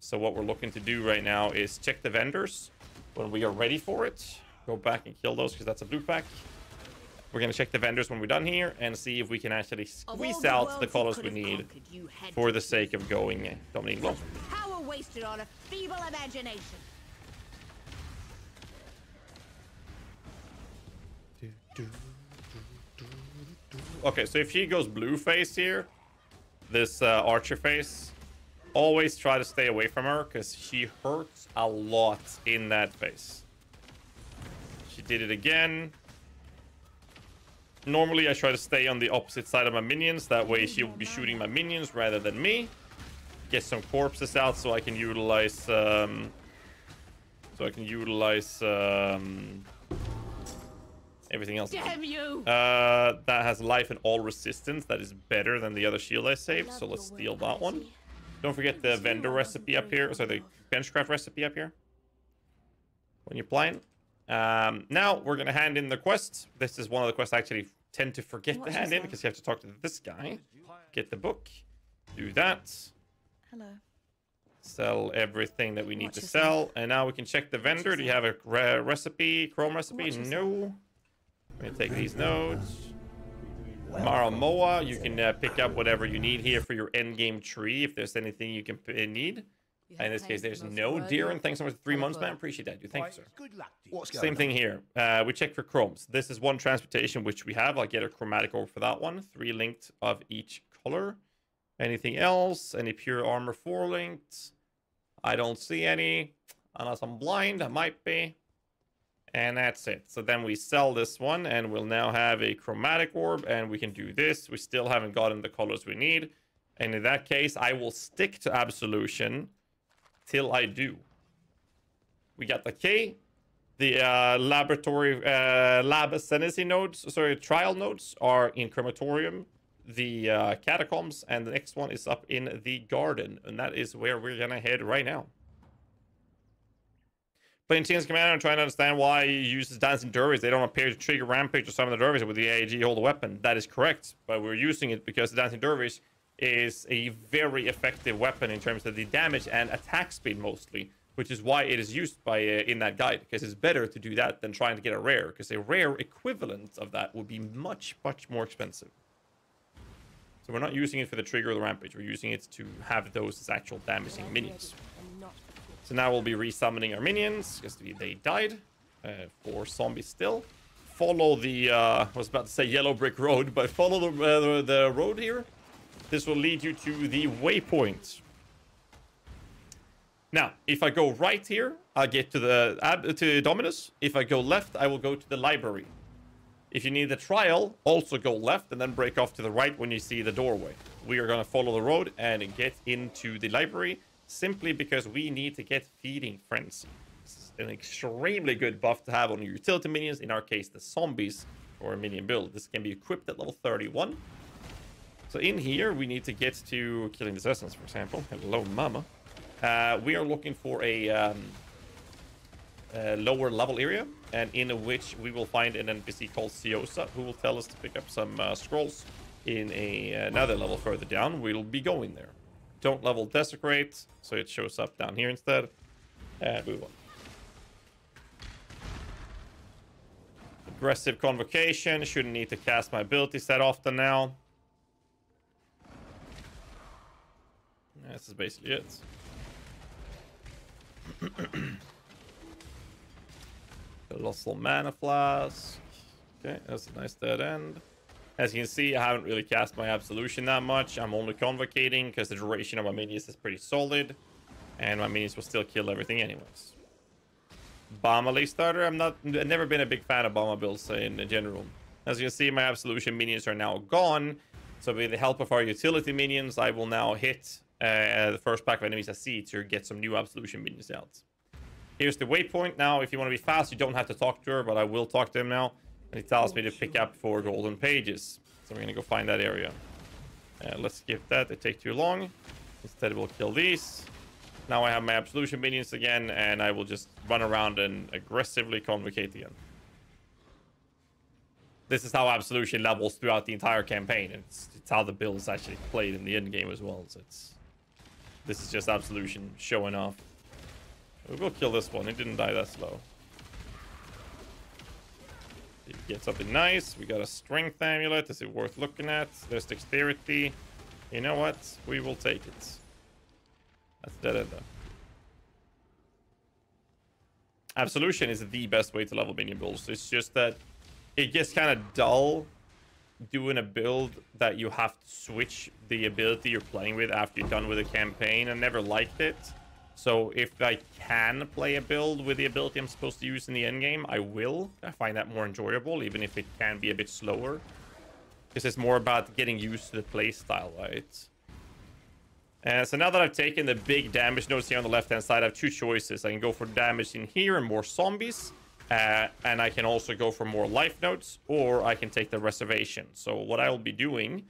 A: So what we're looking to do right now is check the vendors when we are ready for it. Go back and kill those because that's a blue pack. We're going to check the vendors when we're done here and see if we can actually squeeze
D: the
A: out the colors we need for the sake of going Dominating Blow.
D: Power wasted on a feeble imagination.
A: Okay, so if she goes blue face here, this uh, archer face, always try to stay away from her because she hurts a lot in that face. She did it again. Normally, I try to stay on the opposite side of my minions. That way, she will be shooting my minions rather than me. Get some corpses out so I can utilize. Um, so I can utilize um, everything else.
D: Damn you!
A: Uh, that has life and all resistance. That is better than the other shield I saved.
C: Love
A: So let's steal
C: work,
A: that one. Don't forget the vendor
C: you I wasn't
A: recipe up here. So the benchcraft recipe up here. When you're playing. Um, now we're gonna hand in the quest. This is one of the quests I actually tend to forget to hand in because you have to talk to this guy. Get the book. Do that.
B: Hello.
A: Sell everything that we need
B: Watch
A: to
B: yourself.
A: sell. And now we can check the vendor. Do you have a re- recipe, Chrome recipe?
B: Watch yourself.
A: No. I'm gonna take these nodes. Maramoa, you can uh, pick up whatever you need here for your end game tree if there's anything you can p- uh, need. In this case, there's no deer. And thanks so much for three months, man. Appreciate that, dude. Thank you, sir.
E: Good luck to you.
F: What's going
A: Same
F: on?
A: thing here. Uh, we check for chromes. This is one transmutation which we have. I'll get a chromatic orb for that one. Three linked of each color. Anything else? Any pure armor four linked? I don't see any. Unless I'm blind, I might be. And that's it. So then we sell this one and we'll now have a chromatic orb and we can do this. We still haven't gotten the colors we need. And in that case, I will stick to Absolution till I do. We got the K, the uh, laboratory uh, lab ascendancy nodes, sorry, trial nodes are in crematorium, the uh, catacombs, and the next one is up in the garden, and that is where we're gonna head right now. Playing Chains Commander, I'm trying to understand why he uses Dancing Dervish. They don't appear to trigger Rampage or summon the Dervish with the AAG hold a weapon. That is correct, but we're using it because the Dancing Dervish is a very effective weapon in terms of the damage and attack speed mostly, which is why it is used by uh, in that guide because it's better to do that than trying to get a rare because a rare equivalent of that would be much much more expensive. So we're not using it for the trigger or the rampage. We're using it to have those as actual damaging minions. So now we'll be resummoning our minions because they died. Uh, four zombies still. Follow the, uh, I was about to say yellow brick road, but follow the, uh, the, road here. This will lead you to the waypoint. Now, if I go right here, I'll get to the ab- to Dominus. If I go left, I will go to the library. If you need the trial, also go left and then break off to the right when you see the doorway. We are going to follow the road and get into the library simply because we need to get Feeding Frenzy. Is an extremely good buff to have on your utility minions, in our case, the zombies or a minion build. This can be equipped at level 31. So in here, we need to get to killing the assassins, for example. Hello, mama. Uh, we are looking for a, um, a lower level area, and in which we will find an NPC called Siosa, who will tell us to pick up some uh, scrolls in a, another level further down. We'll be going there. Don't level Desecrate, so it shows up down here instead. And move on. Aggressive Convocation. Shouldn't need to cast my abilities that often now. This is basically it. Colossal Mana Flask. Okay, that's a nice dead end. As you can see, I haven't really cast my Absolution that much. I'm only Convocating because the duration of my minions is pretty solid. And my minions will still kill everything anyways. Lake Starter, I'm not, I've never been a big fan of Bomba builds in general. As you can see, my Absolution minions are now gone. So with the help of our utility minions, I will now hit uh, the first pack of enemies I see to get some new Absolution minions out. Here's the waypoint. Now, if you want to be fast, you don't have to talk to her, but I will talk to him now. And he tells me to pick up four golden pages. So we're going to go find that area. Uh, let's skip that. It takes too long. Instead, we'll kill these. Now I have my Absolution minions again, and I will just run around and aggressively convocate again. This is how Absolution levels throughout the entire campaign. It's, it's how the build is actually played in the end game as well. So it's this is just Absolution showing off. We will kill this one. It didn't die that slow. Get something nice. We got a Strength Amulet. Is it worth looking at? There's Dexterity. You know what? We will take it. That's dead end though. Absolution is the best way to level minion builds. It's just that it gets kind of dull doing a build that you have to switch the ability you're playing with after you're done with a campaign. I never liked it. So if I can play a build with the ability I'm supposed to use in the end game, I will. I find that more enjoyable, even if it can be a bit slower. Because it's more about getting used to the playstyle, right? Uh, so now that I've taken the big damage nodes here on the left-hand side, I have two choices. I can go for damage in here and more zombies. Uh, and I can also go for more life notes, or I can take the reservation. So what I will be doing,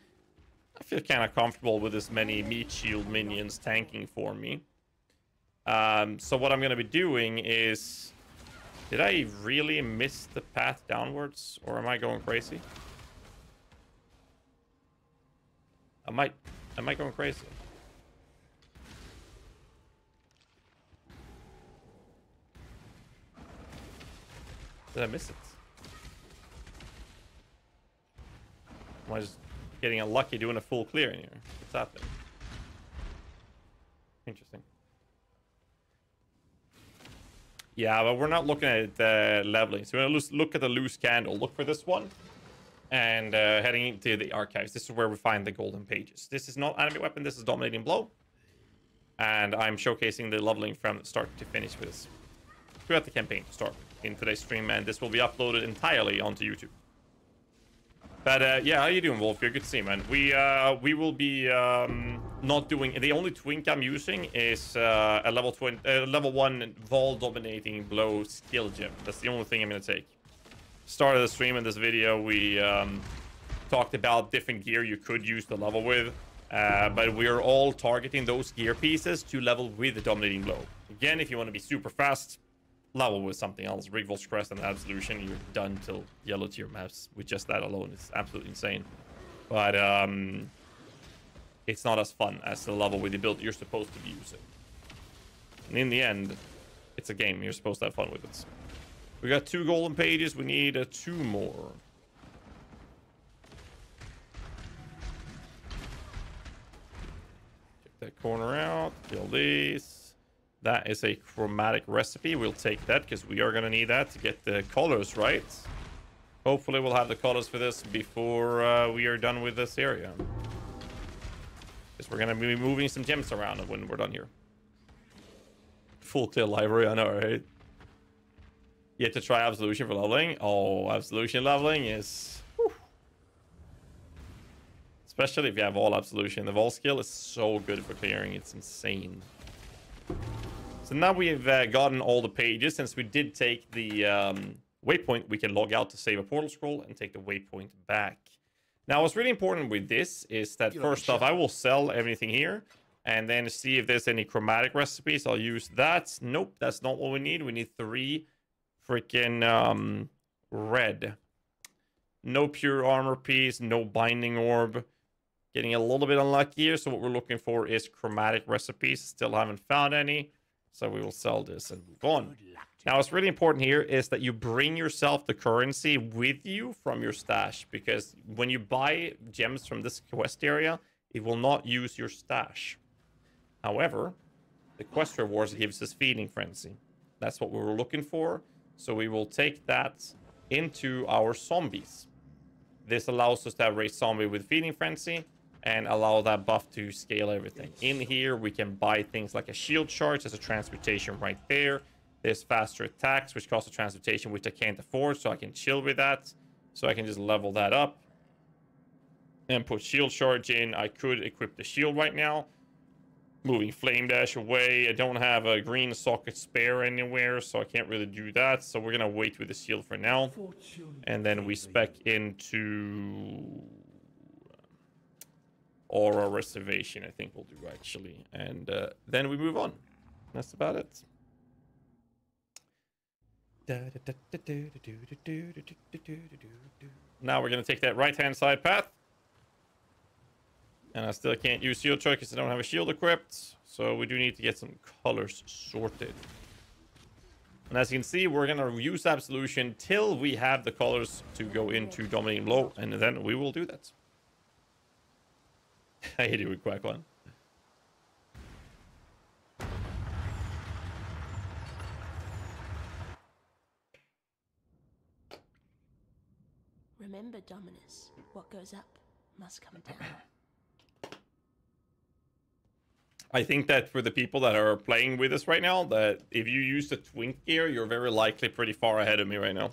A: I feel kind of comfortable with as many meat shield minions tanking for me. Um, so what I'm going to be doing is... Did I really miss the path downwards? Or am I going crazy? I might... Am I going crazy? Did I miss it? Am I just getting unlucky doing a full clear in here? What's happening? Interesting. Yeah, but we're not looking at the leveling. So we're going to look at the loose candle. Look for this one. And uh, heading into the archives. This is where we find the golden pages. This is not animate weapon. This is dominating blow. And I'm showcasing the leveling from start to finish with this. Throughout the campaign to start in today's stream. And this will be uploaded entirely onto YouTube. But uh, yeah, how you doing, Wolf? You're good to see, man. We uh, we will be um, not doing. The only twink I'm using is uh, a level twin, uh, level one Vaal dominating blow skill gem. That's the only thing I'm gonna take. Start of the stream in this video. We um, talked about different gear you could use to level with, uh, but we're all targeting those gear pieces to level with the dominating blow. Again, if you want to be super fast, level with something else. Rigwald's Crest and Absolution, you're done till yellow tier maps with just that alone. It's absolutely insane. But um, it's not as fun as the level with the build you're supposed to be using. And in the end, it's a game. You're supposed to have fun with it. We got two golden pages. We need uh, two more. Check that corner out. Kill these. That is a chromatic recipe. We'll take that because we are going to need that to get the colors right. Hopefully we'll have the colors for this before uh, we are done with this area. Because we're going to be moving some gems around when we're done here. Full clear library, I know, right? Yet to try Absolution for leveling. Oh, Absolution leveling is... Whew. Especially if you have all Absolution. The Vaal skill is so good for clearing. It's insane. So now we've uh, gotten all the pages. Since we did take the um, waypoint, we can log out to save a portal scroll and take the waypoint back. Now, what's really important with this is that first off, I will sell everything here. and then see if there's any chromatic recipes. I'll use that. Nope, that's not what we need. We need three freaking um, red. No pure armor piece, no binding orb. Getting a little bit unlucky here. So what we're looking for is chromatic recipes. Still haven't found any. So we will sell this and move on. Now, what's really important here is that you bring yourself the currency with you from your stash. Because when you buy gems from this quest area, it will not use your stash. However, the quest rewards gives us feeding frenzy. That's what we were looking for. So we will take that into our zombies. This allows us to have raised zombie with feeding frenzy and allow that buff to scale everything. In here, we can buy things like a shield charge as a transmutation right there. There's faster attacks, which costs a transmutation, which I can't afford, so I can chill with that. So I can just level that up and put shield charge in. I could equip the shield right now. Moving flame dash away. I don't have a green socket spare anywhere, so I can't really do that. So we're gonna wait with the shield for now. And then we spec into Aura Reservation, I think we'll do actually. And uh, then we move on. That's about it. Now we're going to take that right-hand side path. And I still can't use shield choice because I don't have a shield equipped. So we do need to get some colors sorted. And as you can see, we're going to use Absolution till we have the colors to go into Dominating Blow. And then we will do that. I hit it with Quack One.
C: Remember, Dominus, what goes up must come down.
A: I think that for the people that are playing with us right now, that if you use the Twink gear, you're very likely pretty far ahead of me right now.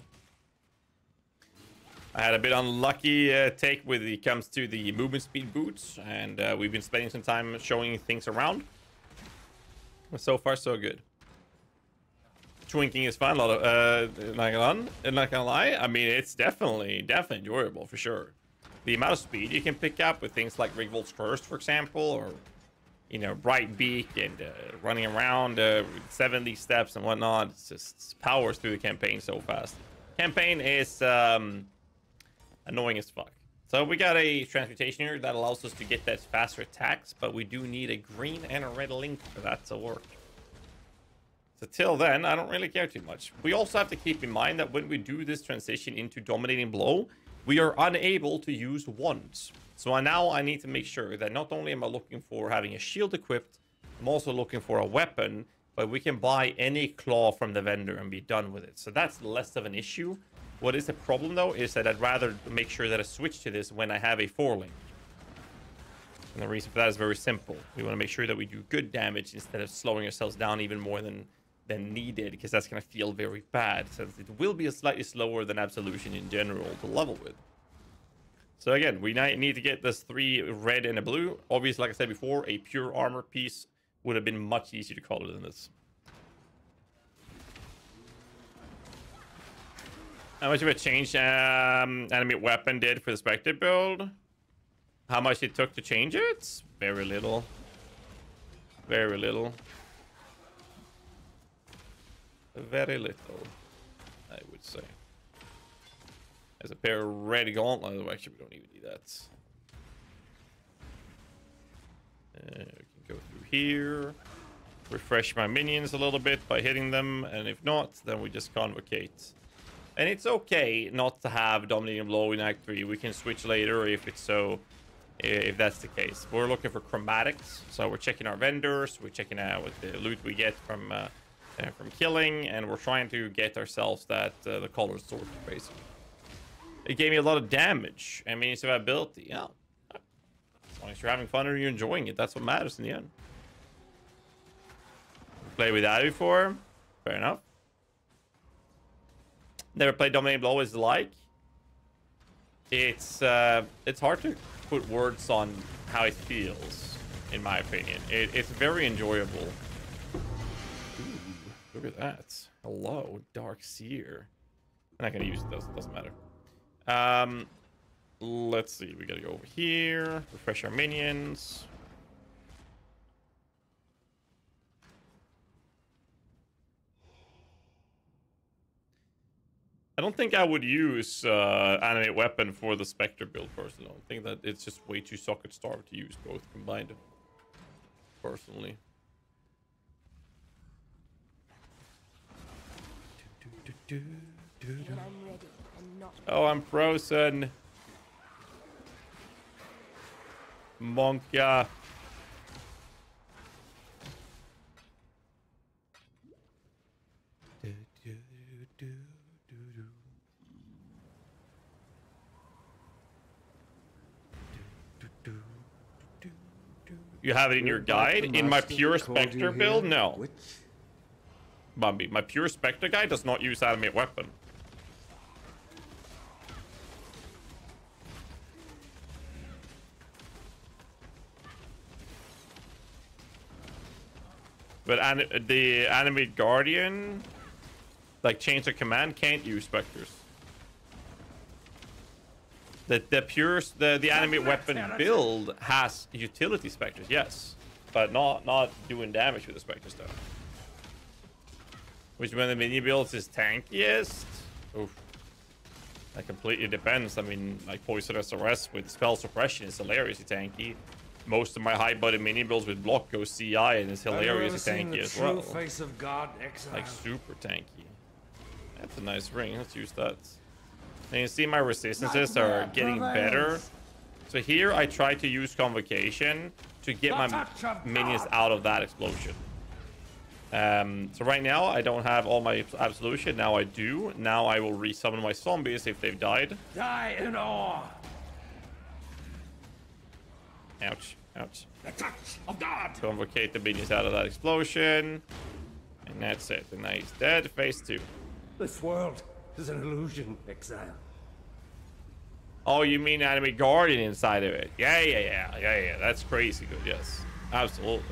A: I had a bit unlucky uh, take when it comes to the movement speed boots, and uh, we've been spending some time showing things around. So far, so good. Twinking is fun. A lot of, uh, not gonna, not gonna lie. I mean, it's definitely, definitely enjoyable for sure. The amount of speed you can pick up with things like Rigwald's First, for example, or you know, Brightbeak and uh, running around uh, 70 steps and whatnot. It's just powers through the campaign so fast. Campaign is um, annoying as fuck. So we got a transmutation here that allows us to get that faster attacks, but we do need a green and a red link for that to work. So till then, I don't really care too much. We also have to keep in mind that when we do this transition into Dominating Blow, we are unable to use wands. So now I need to make sure that not only am I looking for having a shield equipped, I'm also looking for a weapon, but we can buy any claw from the vendor and be done with it. So that's less of an issue. What is the problem though is that I'd rather make sure that I switch to this when I have a four link. And the reason for that is very simple. We want to make sure that we do good damage instead of slowing ourselves down even more than than needed because that's going to feel very bad since it will be a slightly slower than Absolution in general to level with. So again, we need to get this three red and a blue. Obviously, like I said before, a pure armor piece would have been much easier to color than this. How much of a change um, animate weapon did for the Spectre build? How much it took to change it? Very little. Very little. Very little, I would say. There's a pair of red gauntlets. Oh, actually, we don't even need that. Uh, we can go through here. Refresh my minions a little bit by hitting them. And if not, then we just convocate. And it's okay not to have Dominating Blow in Act 3. We can switch later if it's so, if that's the case. We're looking for chromatics. So we're checking our vendors. We're checking out what the loot we get from uh, uh, from killing. And we're trying to get ourselves that uh, the color sword, basically. It gave me a lot of damage. I mean, it's about ability. Yeah. As long as you're having fun and you're enjoying it, that's what matters in the end. Played with that before. Fair enough. Never played Dominating Blow is like. It's uh, it's hard to put words on how it feels, in my opinion. It, it's very enjoyable. Ooh, look at that. Hello, Dark Seer. I'm not gonna use it, doesn't, doesn't matter. Um, let's see. We gotta go over here. Refresh our minions. Don't think I would use uh, animate weapon for the Spectre build personally. I think that it's just way too socket starved to use both combined. Personally. Oh, I'm frozen. Monka. You have it in your guide? In my pure Spectre build? No.
E: Which?
A: Bambi. My pure Spectre guide does not use animate weapon. But an the animate guardian, like change of command, can't use specters. The the pure the the animate weapon build has utility specters, yes, but not not doing damage with the specters though. Which one of the mini builds is tankiest? Oof. That completely depends. I mean, like Poisonous SRS with spell suppression is hilariously tanky. Most of my high body mini builds with block go CI and it's hilariously tanky as well.
F: face of God, exile.
A: Like super tanky. That's a nice ring. Let's use that. And you see my resistances are getting better. So here I try to use convocation to get my minions out of that explosion. Um, so right now I don't have all my absolution. Now I do. Now I will resummon my zombies if they've died.
F: Die in awe.
A: Ouch. Ouch.
F: The touch of God.
A: Convocate the minions out of that explosion. And that's it. And now he's dead. Phase two.
F: This world is an illusion, exile.
A: Oh, you mean Animate Guardian inside of it? Yeah, yeah, yeah, yeah, yeah. That's crazy good. Yes, absolutely.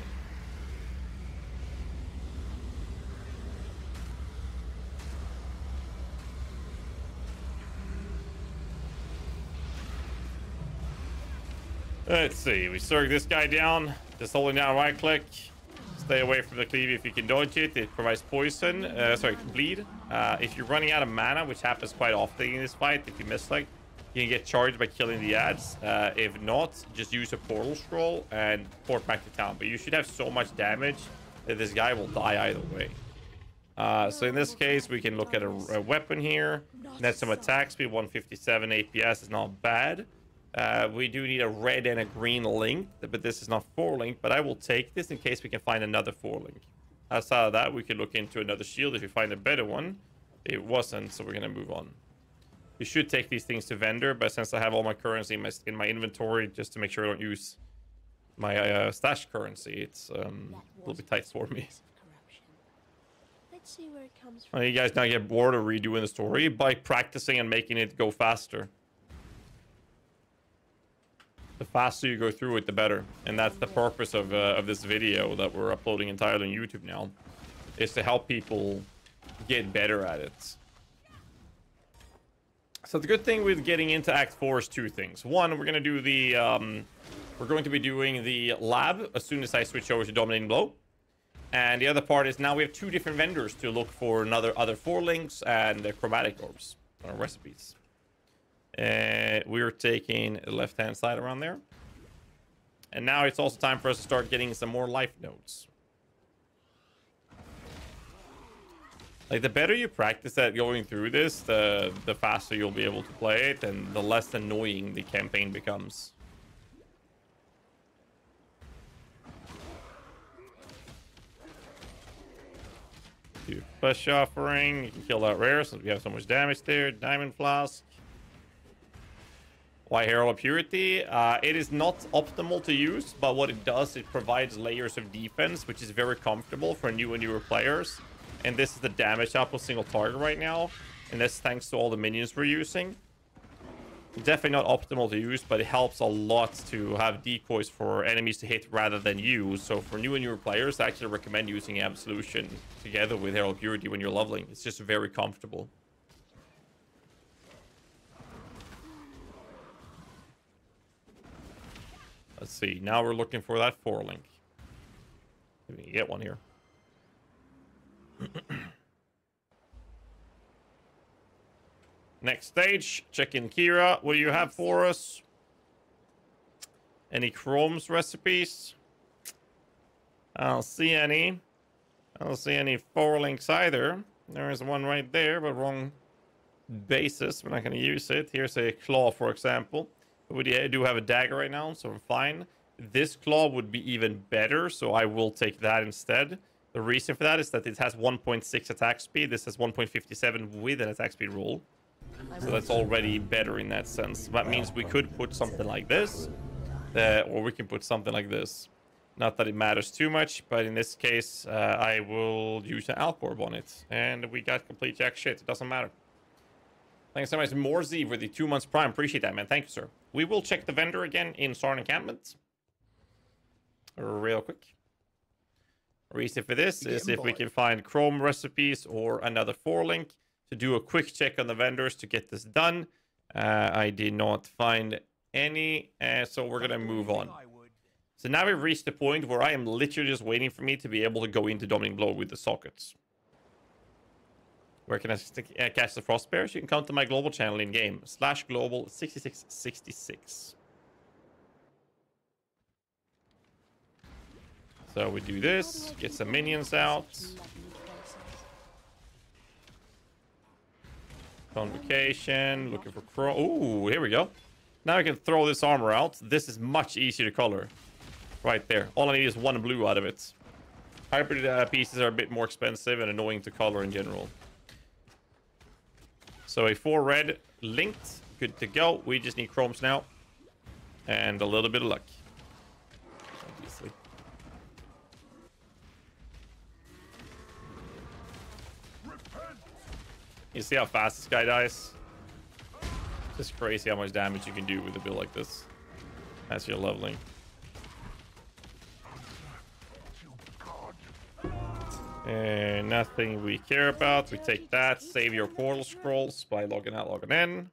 A: Let's see. We circle this guy down. Just holding down right click. Stay away from the cleave if you can dodge it. It provides poison. Uh, sorry, bleed. Uh, if you're running out of mana, which happens quite often in this fight, if you miss like, you can get charged by killing the ads. Uh, if not, just use a portal scroll and port back to town. But you should have so much damage that this guy will die either way. Uh, so in this case, we can look at a, a weapon here. Net some attack speed, 157 APS is not bad. Uh, we do need a red and a green link, but this is not four link. But I will take this in case we can find another four link. Outside of that, we could look into another shield if we find a better one. It wasn't, so we're gonna move on. You should take these things to vendor, but since I have all my currency in my, in my inventory, just to make sure I don't use my uh, stash currency, it's um, a little bit tight for me.
C: Let's see where it comes from.
A: You guys now get bored of redoing the story by practicing and making it go faster. The faster you go through it, the better. And that's the purpose of, uh, of this video that we're uploading entirely on YouTube now. Is to help people get better at it. So the good thing with getting into Act 4 is two things. One, we're going to do the... Um, we're going to be doing the lab as soon as I switch over to Dominating Blow. And the other part is now we have two different vendors to look for another other four links and chromatic orbs or recipes. Uh, we're taking the left hand side around there. And now it's also time for us to start getting some more life nodes. Like the better you practice at going through this, the the faster you'll be able to play it and the less annoying the campaign becomes. Do Flesh offering, you can kill that rare since we have so much damage there. Diamond flask. Why Herald of Purity? Uh, it is not optimal to use, but what it does, it provides layers of defense, which is very comfortable for new and newer players. And this is the damage up with single target right now. And that's thanks to all the minions we're using. Definitely not optimal to use, but it helps a lot to have decoys for enemies to hit rather than you. So for new and newer players, I actually recommend using Absolution together with Herald of Purity when you're leveling. It's just very comfortable. Let's see. Now we're looking for that four link. We can get one here. Next stage, check in Kira. What do you have for us? Any Chrome's recipes? I don't see any. I don't see any four links either. There is one right there, but wrong basis. We're not going to use it. Here's a claw, for example. We do have a dagger right now, so I'm fine. This claw would be even better, so I will take that instead. The reason for that is that it has 1.6 attack speed. This has 1.57 with an attack speed rule. So that's already better in that sense. That means we could put something like this, uh, or we can put something like this. Not that it matters too much, but in this case, uh, I will use an Alcorb on it. And we got complete jack shit. It doesn't matter. Thanks so much. Morzy for the two months prime. Appreciate that, man. Thank you, sir. We will check the vendor again in Sarn Encampment. Real quick. Reason for this is if we can find Chrome recipes or another four link to do a quick check on the vendors to get this done. Uh, I did not find any, uh, so we're going to move on. So now we've reached the point where I am literally just waiting for me to be able to go into Dominating Blow with the sockets. Where can I uh, catch the frost bears? You can come to my global channel in game slash global 6666. So we do this, get some minions out. Convocation, looking for crow. Ooh, here we go. Now I can throw this armor out. This is much easier to color. Right there. All I need is one blue out of it. Hybrid uh, pieces are a bit more expensive and annoying to color in general. So a four red linked, good to go. We just need chromes now. And a little bit of luck. Obviously. You see how fast this guy dies? Just crazy how much damage you can do with a build like this. As you're leveling. And nothing we care about. We take that. Save your portal scrolls by logging out, logging in.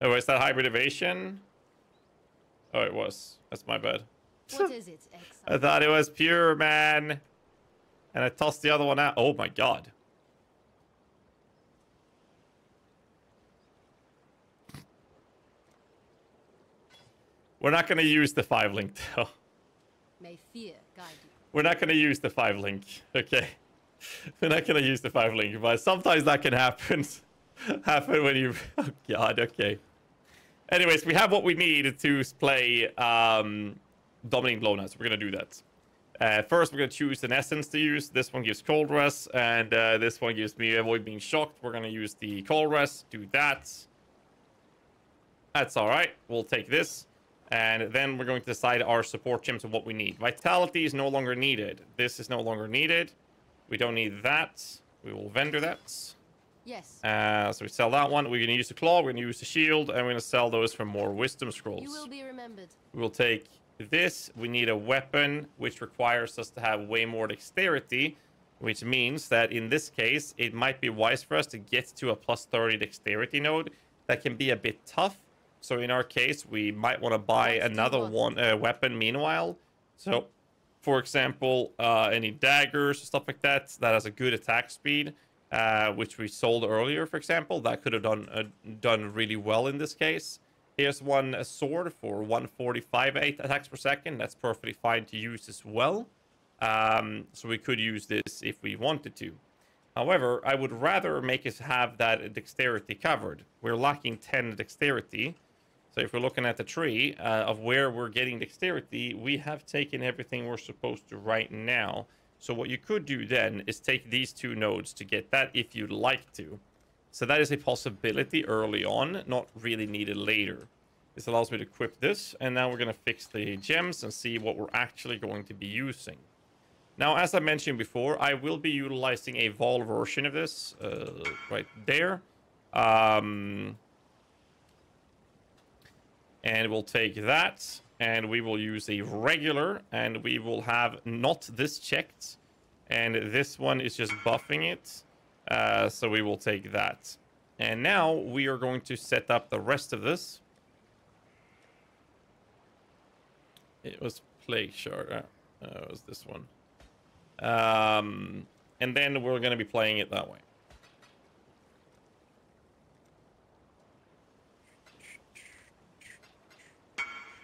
A: Oh, is that hybrid evasion? Oh, it was. That's my bad.
D: What is it,
A: I thought it was pure, man. And I tossed the other one out. Oh my god. We're not going to use the five link though.
D: May fear.
A: We're not going to use the five link, okay? We're not going to use the five link, but sometimes that can happen. happen when you... Oh, God, okay. Anyways, we have what we need to play um, Dominating Blow so we're going to do that. Uh, first, we're going to choose an essence to use. This one gives Cold Rest, and uh, this one gives me Avoid Being Shocked. We're going to use the Cold Rest, do that. That's all right. We'll take this. And then we're going to decide our support gems and what we need. Vitality is no longer needed. This is no longer needed. We don't need that. We will vendor that.
D: Yes.
A: Uh, so we sell that one. We're going to use the claw. We're going to use the shield. And we're going to sell those for more wisdom scrolls.
D: You will be remembered.
A: We will take this. We need a weapon, which requires us to have way more dexterity. Which means that in this case, it might be wise for us to get to a plus 30 dexterity node. That can be a bit tough so in our case, we might want to buy another one uh, weapon meanwhile. So, for example, uh, any daggers, stuff like that, that has a good attack speed, uh, which we sold earlier, for example, that could have done uh, done really well in this case. Here's one a sword for 145 8 attacks per second. That's perfectly fine to use as well. Um, so we could use this if we wanted to. However, I would rather make us have that dexterity covered. We're lacking 10 dexterity. So if we're looking at the tree uh, of where we're getting dexterity, we have taken everything we're supposed to right now. So what you could do then is take these two nodes to get that if you'd like to. So that is a possibility early on, not really needed later. This allows me to equip this, and now we're going to fix the gems and see what we're actually going to be using. Now, as I mentioned before, I will be utilizing a Vaal version of this uh, right there. Um, and we'll take that and we will use a regular and we will have not this checked. And this one is just buffing it uh, so we will take that. And now we are going to set up the rest of this. It was plague shard uh, uh, it was this one. Um, and then we're going to be playing it that way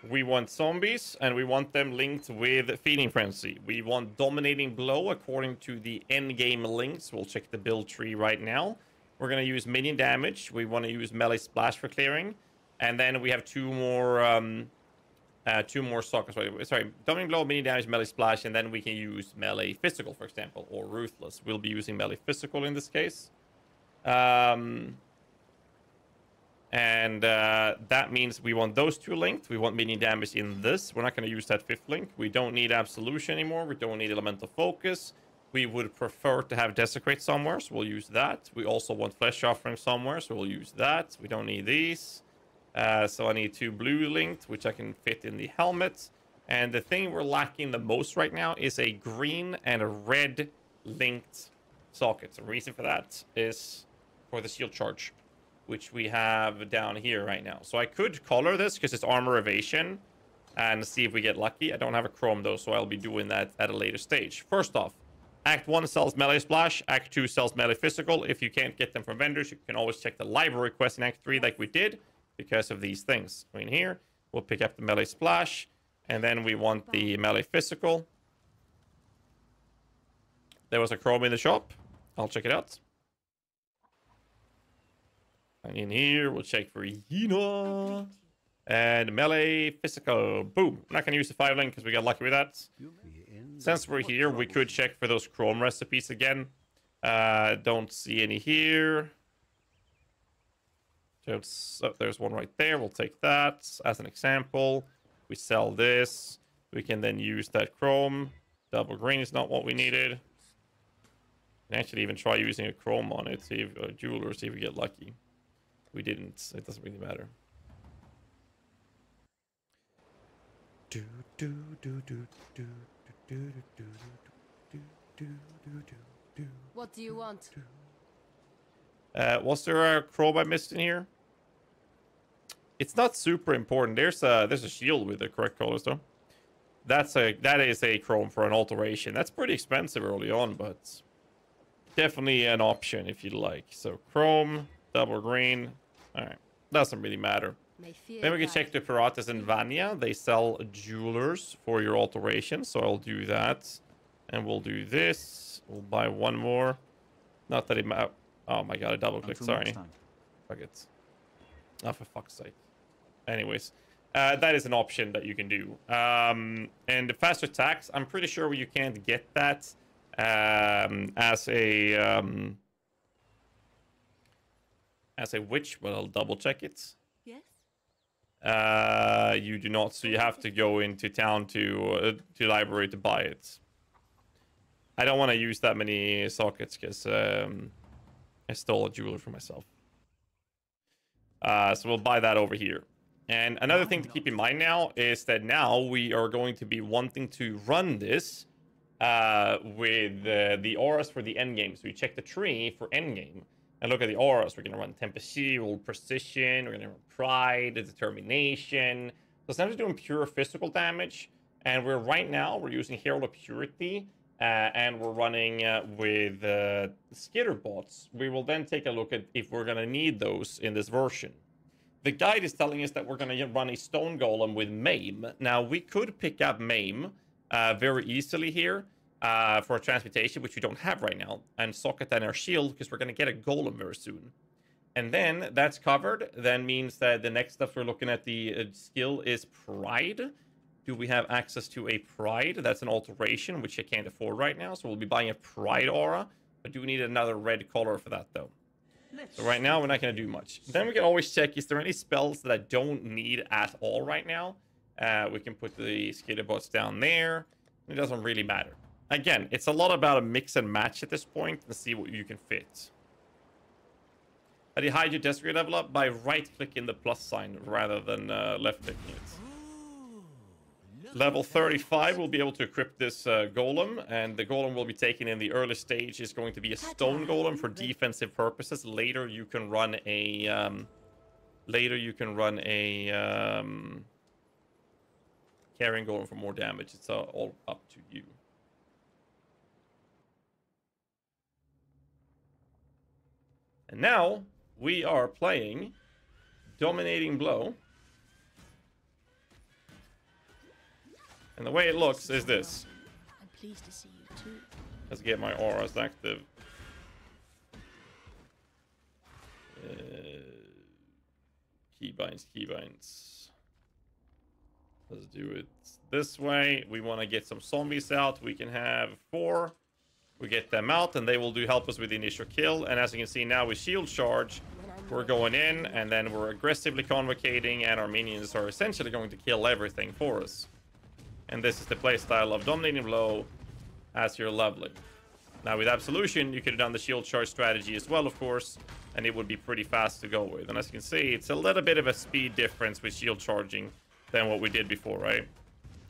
A: we want zombies, and we want them linked with Feeding Frenzy. We want Dominating Blow according to the endgame links. We'll check the build tree right now. We're going to use minion damage. We want to use Melee Splash for clearing. And then we have two more... Um, uh, two more sockets. Sorry, Dominating Blow, Minion Damage, Melee Splash, and then we can use Melee Physical, for example, or Ruthless. We'll be using Melee Physical in this case. Um, and uh, that means we want those two linked. We want minion damage in this. We're not going to use that fifth link. We don't need Absolution anymore. We don't need Elemental Focus. We would prefer to have Desecrate somewhere, so we'll use that. We also want Flesh Offering somewhere, so we'll use that. We don't need these. Uh, so I need two blue linked, which I can fit in the helmet. And the thing we're lacking the most right now is a green and a red linked socket. The reason for that is for the shield charge which we have down here right now. So I could color this because it's armor evasion and see if we get lucky. I don't have a chrome though, so I'll be doing that at a later stage. First off, Act 1 sells melee splash, Act 2 sells melee physical. If you can't get them from vendors, you can always check the library quest in Act 3 like we did because of these things. In here, we'll pick up the melee splash, and then we want the melee physical. There was a chrome in the shop. I'll check it out. And in here, we'll check for Yeena. And melee physical. Boom. I'm not going to use the 5 link because we got lucky with that. Since we're here, we could check for those chrome recipes again. Uh, don't see any here. So oh, there's one right there. We'll take that as an example. We sell this. We can then use that chrome. Double green is not what we needed. And actually even try using a chrome on it, see if a jeweler, see if we get lucky. We didn't. It doesn't really matter. Do do do do do do do do do do do do
D: What do you want?
A: Uh, was there a chrome I missed in here? It's not super important. There's a there's a shield with the correct colors though. That's a that is a chrome for an alteration. That's pretty expensive early on, but definitely an option if you'd like. So chrome, double green. All right, doesn't really matter. Then we can check the Piratas in Vanya. They sell jewelers for your alteration, so I'll do that. And we'll do this. We'll buy one more. Not that it matters. Oh my god, I double clicked. Sorry. Fuck it. Oh, for fuck's sake. Anyways, uh, that is an option that you can do. Um, and the Faster Attacks, I'm pretty sure you can't get that um, as a um, as a witch, but I'll double check it.
C: Yes?
A: Uh, you do not, so you have to go into town to uh, to library to buy it. I don't want to use that many sockets because um, I stole a jeweler for myself. Uh, so we'll buy that over here. And another thing to keep in mind now is that now we are going to be wanting to run this uh, with uh, the auras for the endgame. So we check the tree for endgame and look at the auras. We're going to run Tempest Shield, Precision, we're going to run Pride, Determination. So it's not just doing pure physical damage, and we're right now, we're using Herald of Purity, uh, and we're running uh, with uh, Skitter bots. We will then take a look at if we're going to need those in this version. The guide is telling us that we're going to run a Stone Golem with Maim. Now, we could pick up Maim uh, very easily here, uh, for transmutation, which we don't have right now, and socket and our shield because we're going to get a golem very soon. And then that's covered. Then means that the next stuff we're looking at the uh, skill is Pride. Do we have access to a Pride? That's an alteration, which I can't afford right now. So we'll be buying a Pride aura. But do we need another red color for that, though? So right now, we're not going to do much. Then we can always check, is there any spells that I don't need at all right now? Uh, we can put the skitter bots down there. It doesn't really matter. Again, it's a lot about a mix and match at this point and see what you can fit. How do you hide your Desecrate level up? By right-clicking the plus sign rather than uh, left-clicking it. Level 35 will be able to equip this uh, golem, and the golem will be taken in the early stage is going to be a stone golem for defensive purposes. Later you can run a... Um, later you can run a... Um, Carrion Golem for more damage. It's uh, all up to you. And now we are playing Dominating Blow. And the way it looks is this.
C: I'm pleased to see you too.
A: Let's get my auras active. Uh, keybinds, keybinds. Let's do it this way. We want to get some zombies out. We can have four. We get them out, and they will do help us with the initial kill. And as you can see now, with shield charge, we're going in, and then we're aggressively convocating, and our minions are essentially going to kill everything for us. And this is the playstyle of Dominating Blow as your lovely. Now with Absolution, you could have done the shield charge strategy as well, of course, and it would be pretty fast to go with. And as you can see, it's a little bit of a speed difference with shield charging than what we did before, right?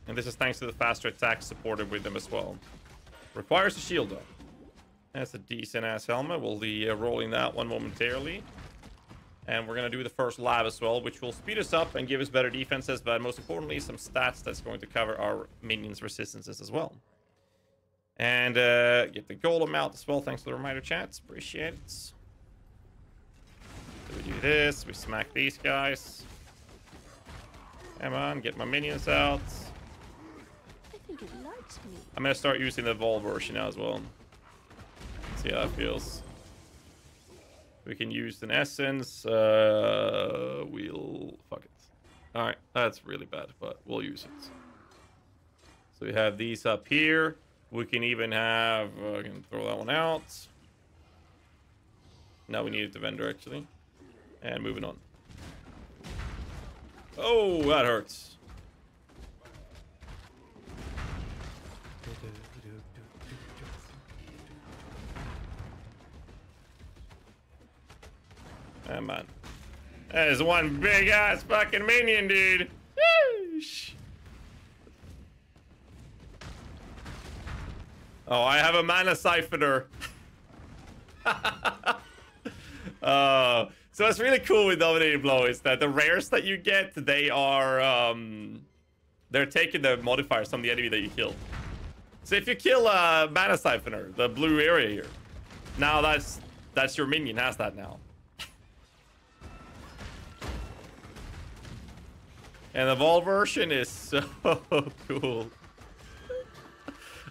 A: And this is thanks to the faster attacks supported with them as well. Requires a shield though. That's a decent ass helmet. We'll be uh, rolling that one momentarily. And we're going to do the first lab as well, which will speed us up and give us better defenses, but most importantly, some stats that's going to cover our minions' resistances as well. And uh, get the golem out as well, thanks for the reminder chats. Appreciate it. So we do this, we smack these guys. Come on, get my minions out. I'm gonna start using the Vaal version now as well. See how that feels. We can use an essence. Uh, we'll fuck it. All right, that's really bad, but we'll use it. So we have these up here. We can even have. Uh, I can throw that one out. Now we need the vendor actually, and moving on. Oh, that hurts. Ah, man. That is one big ass fucking minion, dude. Oh, I have a mana siphoner. uh, so what's really cool with Dominating Blow is that the rares that you get, they are um, they're taking the modifiers from the enemy that you kill. So if you kill a mana siphoner, the blue area here, now that's that's your minion has that now. And the Vaal version is so cool.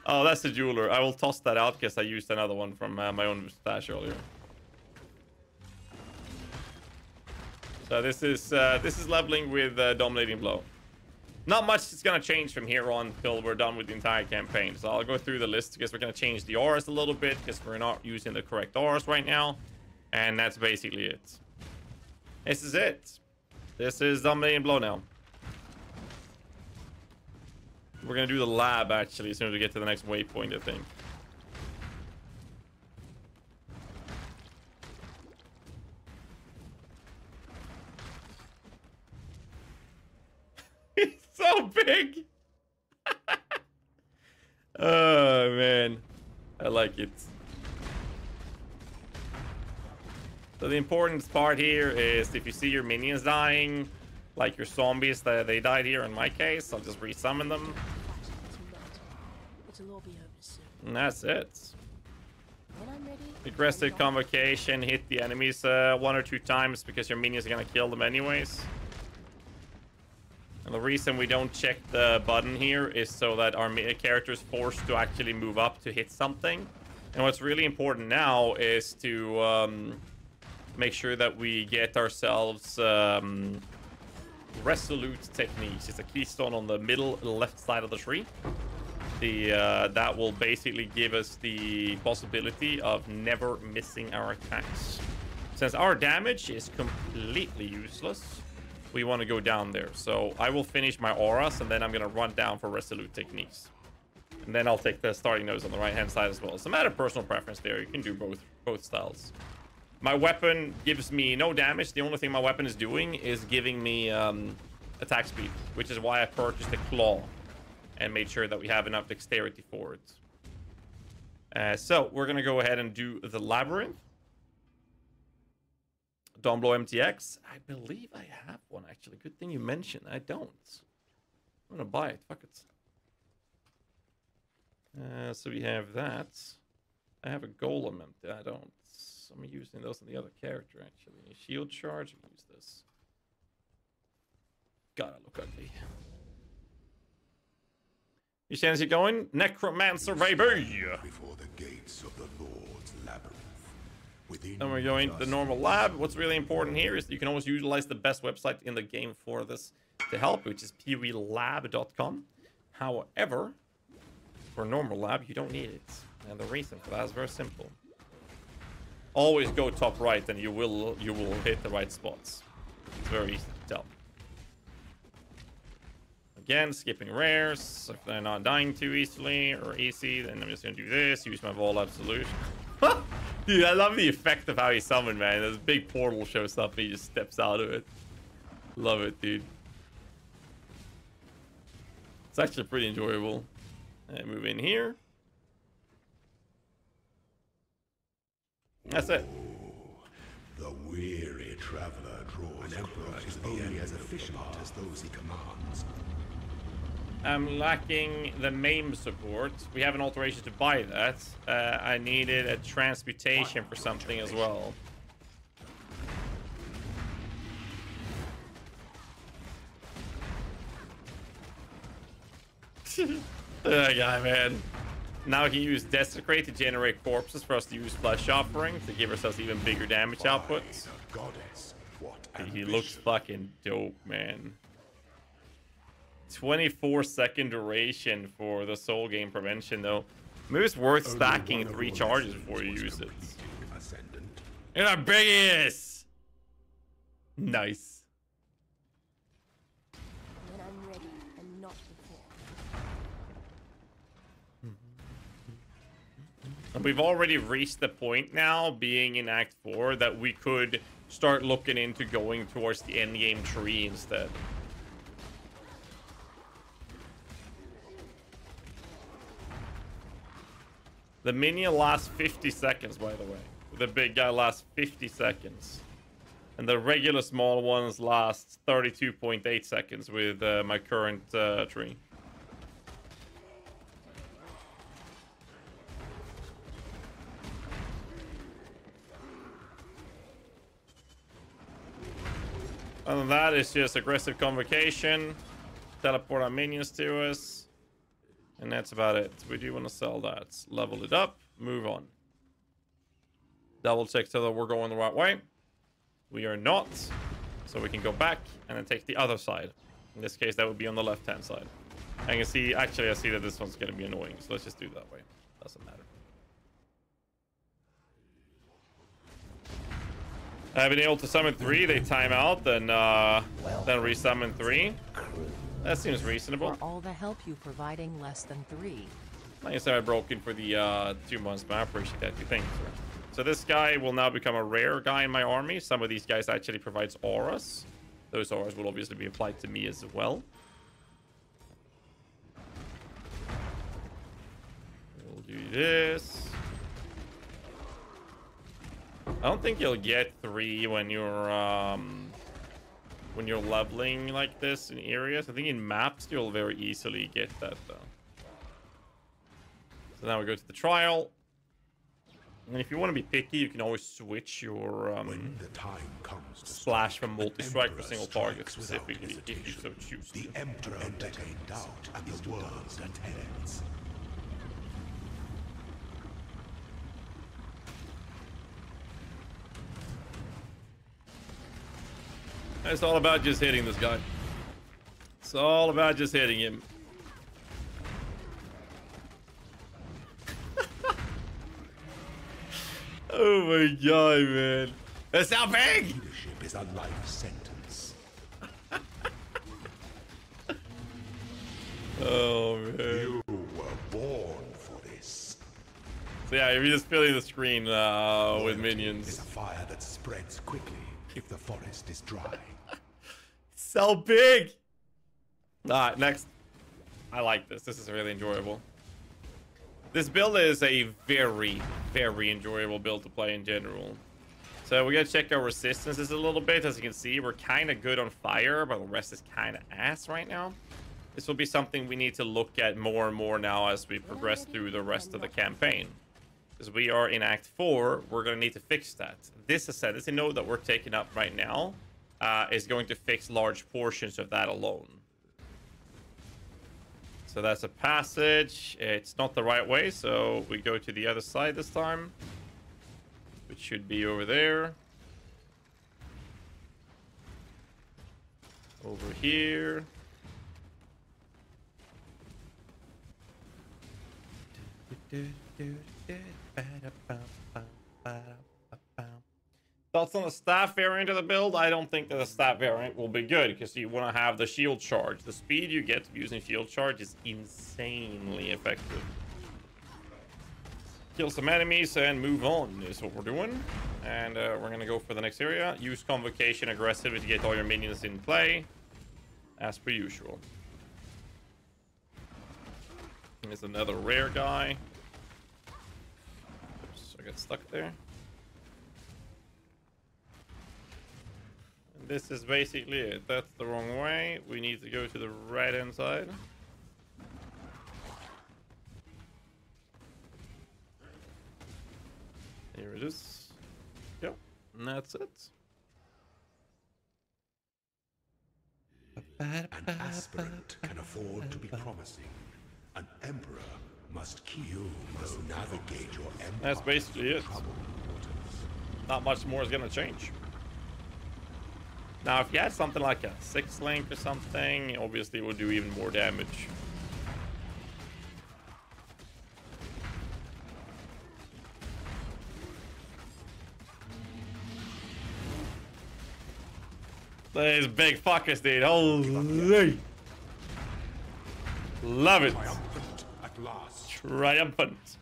A: Oh, that's the jeweler. I will toss that out because I used another one from uh, my own stash earlier. So this is uh, this is leveling with uh, dominating blow. Not much is gonna change from here on until we're done with the entire campaign. So I'll go through the list because we're gonna change the auras a little bit because we're not using the correct auras right now, and that's basically it. This is it. This is dominating blow now. We're gonna do the lab actually as soon as we get to the next waypoint, I think. He's so big. oh man, I like it. So the important part here is if you see your minions dying, like your zombies that they died here in my case, I'll just resummon them. And that's it. Aggressive convocation, hit the enemies uh, one or two times because your minions are gonna kill them anyways. And the reason we don't check the button here is so that our character is forced to actually move up to hit something. And what's really important now is to um, make sure that we get ourselves um, resolute techniques. It's a keystone on the middle left side of the tree. The uh, that will basically give us the possibility of never missing our attacks. Since our damage is completely useless, we want to go down there. So I will finish my auras and then I'm gonna run down for resolute techniques. And then I'll take the starting nose on the right hand side as well. It's a matter of personal preference there. You can do both both styles. My weapon gives me no damage. The only thing my weapon is doing is giving me um, attack speed, which is why I purchased a claw and made sure that we have enough dexterity for it. Uh, so we're gonna go ahead and do the labyrinth. Domblow MTX. I believe I have one actually. Good thing you mentioned. I don't. I'm gonna buy it. Fuck it. Uh, so we have that. I have a golem empty. I don't. I'm using those on the other character actually. Shield charge. I'll use this. God, I look ugly. You chance you're going? Necromancer, baby!
G: Before the gates of the Lord's labyrinth. Within
A: Then we're going to the normal lab. What's really important here is you can always utilize the best website in the game for this to help, which is poelab.com. However, for normal lab, you don't need it. And the reason for that is very simple. Always go top right and you will you will hit the right spots. It's very easy to tell. Again, skipping rares. If they're not dying too easily or easy, then I'm just gonna do this, use my Vaal Absolute. Dude, I love the effect of how he summoned, man. A big portal shows up and he just steps out of it. Love it, dude. It's actually pretty enjoyable. And move in here. That's it.
G: The weary traveler draws An emperor is only as efficient as those he commands.
A: I'm lacking the Maim support. We have an alteration to buy that. Uh, I needed a transmutation for something as well. that guy, man. Now we can use Desecrate to generate corpses for us to use Flesh Offering to give ourselves even bigger damage outputs.
G: Goddess,
A: He looks fucking dope, man. 24 second duration for the soul gain prevention, though. Maybe it's worth stacking three charges before you use it.
G: Ascendant.
A: And our biggest! Nice.
C: When I'm ready, and not before.
A: And we've already reached the point now, being in Act 4, that we could start looking into going towards the endgame tree instead. The minion lasts 50 seconds, by the way. The big guy lasts 50 seconds. And the regular small ones last 32.8 seconds with uh, my current uh, tree. Than that, it's just aggressive convocation, teleport our minions to us, and that's about it. We do want to sell that. Level it up, move on. Double check so that we're going the right way. We are not, so we can go back and then take the other side. In this case, that would be on the left-hand side. I can see, actually, I see that this one's going to be annoying, so let's just do it that way. Doesn't matter. I've been able to summon three, they time out, then uh, then resummon three. That seems reasonable.
H: For all the help you providing less than three.
A: Like I said, I broke in for the uh, two months, but I appreciate that. Thank you, sir. So this guy will now become a rare guy in my army. Some of these guys actually provides auras. Those auras will obviously be applied to me as well. We'll do this. I don't think you'll get three when you're um when you're leveling like this in areas. I think in maps you'll very easily get that though. So now we go to the trial. And if you want to be picky, you can always switch your um,
G: When the time comes to
A: splash from multi-strike for single target specifically, if you so choose
G: The. Emperor entertain doubt and the world attends.
A: It's all about just hitting this guy. It's all about just hitting him. oh my god, man. That's how big!
G: Leadership is a life sentence.
A: Oh man.
G: You were born for this.
A: So yeah, you're just filling the screen uh, with minions.
G: Is a fire that spreads quickly if the forest is dry.
A: So big! Alright, next. I like this. This is really enjoyable. This build is a very, very enjoyable build to play in general. So we gotta check our resistances a little bit. As you can see, we're kind of good on fire, but the rest is kind of ass right now. This will be something we need to look at more and more now as we progress through the rest of the campaign. Because we are in Act 4, we're going to need to fix that. This ascendancy node that we're taking up right now uh, is going to fix large portions of that alone. So that's a passage. It's not the right way, so we go to the other side this time. Which should be over there. Over here. Thoughts on the staff variant of the build? I don't think that the staff variant will be good because you want to have the shield charge. The speed you get using shield charge is insanely effective. Kill some enemies and move on is what we're doing. And uh, we're going to go for the next area. Use Convocation aggressively to get all your minions in play. As per usual. There's another rare guy. Oops, I got stuck there. This is basically it. That's the wrong way. We need to go to the right hand side. Here it is. Yep, and that's it.
G: An aspirant can afford to be promising. An emperor must keep you must navigate your empire.
A: That's basically it. Not much more is gonna change. Now, if you had something like a six link or something, obviously it would do even more damage. These big fuckers, dude. Holy. Love it.
G: Triumphant at last.
A: Triumphant.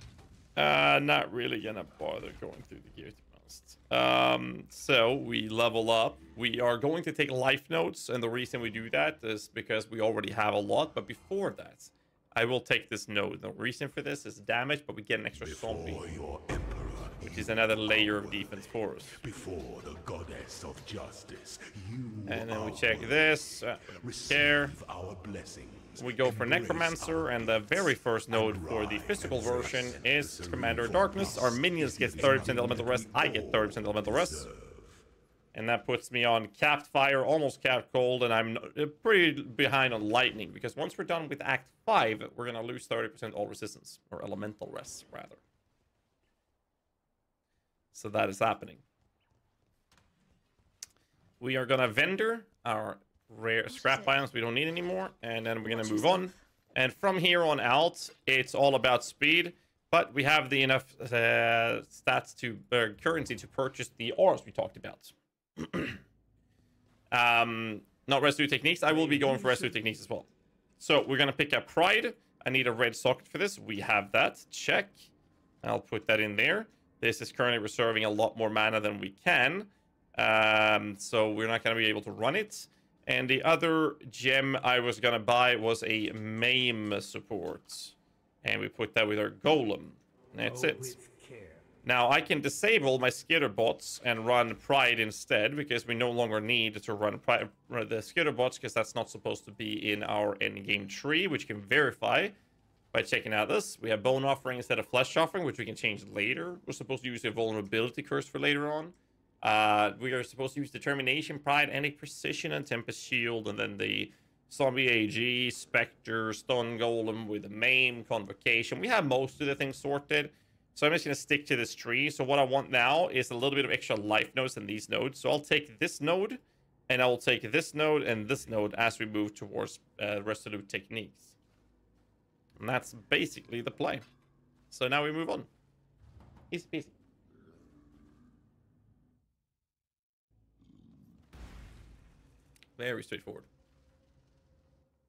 A: Uh, not really gonna bother going through the gear to honest. Um, so we level up. We are going to take life notes, and the reason we do that is because we already have a lot. But before that, I will take this note. The reason for this is damage, but we get an extra zombie,
G: Before your emperor
A: which is another layer of defense for us.
G: Before the goddess of justice, you
A: And then we check this. Uh, care.
G: our blessings.
A: We go for Necromancer, and the very first node for the physical version is Commander Darkness. Our minions get 30% elemental rest. I get 30% elemental rest. And that puts me on capped fire, almost capped cold, and I'm pretty behind on lightning because once we're done with Act 5, we're going to lose 30% all resistance, or elemental rest, rather. So that is happening. We are going to vendor our rare scrap items we don't need anymore, and then we're going to move on. And from here on out, it's all about speed, but we have the enough uh, stats to uh, currency to purchase the ores we talked about. um, not resolute techniques. I will be going for resolute techniques as well. So we're gonna pick up pride. I need a red socket for this. We have that. Check. I'll put that in there. This is currently reserving a lot more mana than we can. Um, so we're not gonna be able to run it. And the other gem I was gonna buy was a Maim support. And we put that with our golem. That's
F: Go
A: it. Now I can disable my skitter bots and run Pride instead because we no longer need to run Pride, the skitter bots because that's not supposed to be in our endgame tree, which can verify by checking out this. We have Bone Offering instead of Flesh Offering, which we can change later. We're supposed to use a Vulnerability Curse for later on. Uh, we are supposed to use Determination, Pride, any Precision, and Tempest Shield, and then the Zombie AG, Spectre, Stone Golem with a Maim, Convocation. We have most of the things sorted. So I'm just going to stick to this tree. So what I want now is a little bit of extra life nodes in these nodes. So I'll take this node, and I will take this node and this node as we move towards uh, Resolute Techniques. And that's basically the play. So now we move on. Easy peasy. Very straightforward.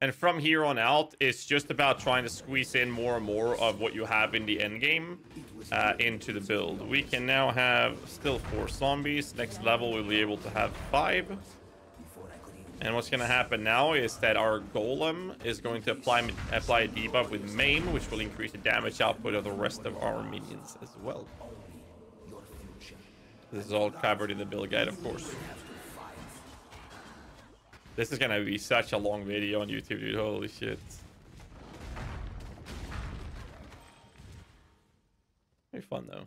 A: And from here on out, it's just about trying to squeeze in more and more of what you have in the end game uh, into the build. We can now have still four zombies. Next level, we'll be able to have five. And what's going to happen now is that our golem is going to apply apply a debuff with maim, which will increase the damage output of the rest of our minions as well. This is all covered in the build guide, of course. This is gonna be such a long video on YouTube, dude. Holy shit. Very fun though.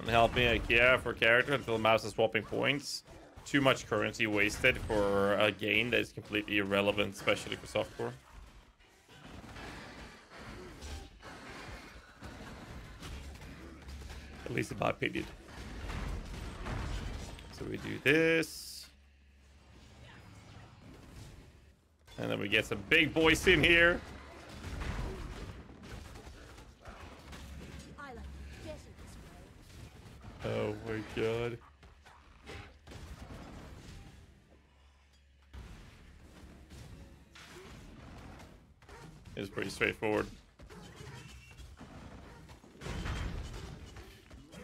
A: And helping IKEA for character until mouse is swapping points. Too much currency wasted for a gain that is completely irrelevant, especially for softcore. At least in my opinion. So we do this. And then we get some big boys in here. Oh my god. It's pretty straightforward.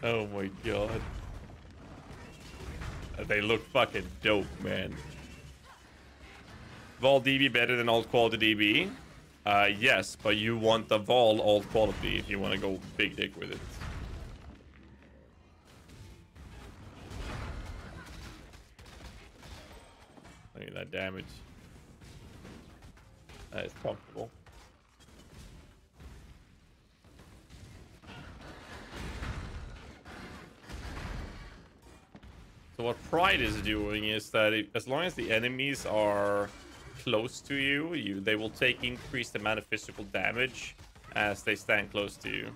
A: Oh my god. They look fucking dope, man. Vaal DB better than alt quality DB? Uh, yes, but you want the Vaal alt quality if you want to go big dick with it. Look at that damage. That is comfortable. What Pride is doing is that as long as the enemies are close to you, you they will take increased amount of physical damage as they stand close to you.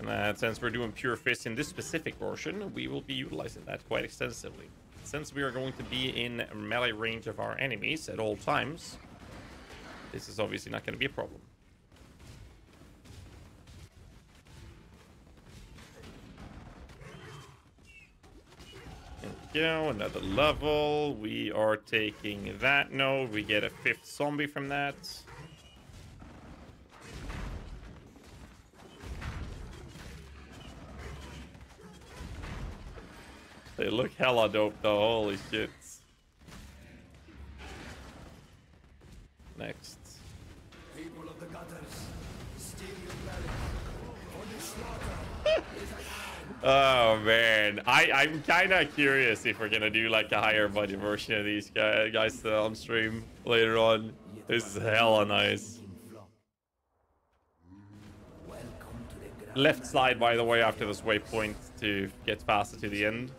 A: And uh, since we're doing Pure Fist in this specific version, we will be utilizing that quite extensively. Since we are going to be in melee range of our enemies at all times, this is obviously not going to be a problem. Go, another level. We are taking that node. We get a fifth zombie from that. They look hella dope though, holy shit. Next. Oh man, I I'm kind of curious if we're gonna do like a higher budget version of these guys, guys on stream later on. This is hella nice. Left side, by the way, after this waypoint to get faster to the end.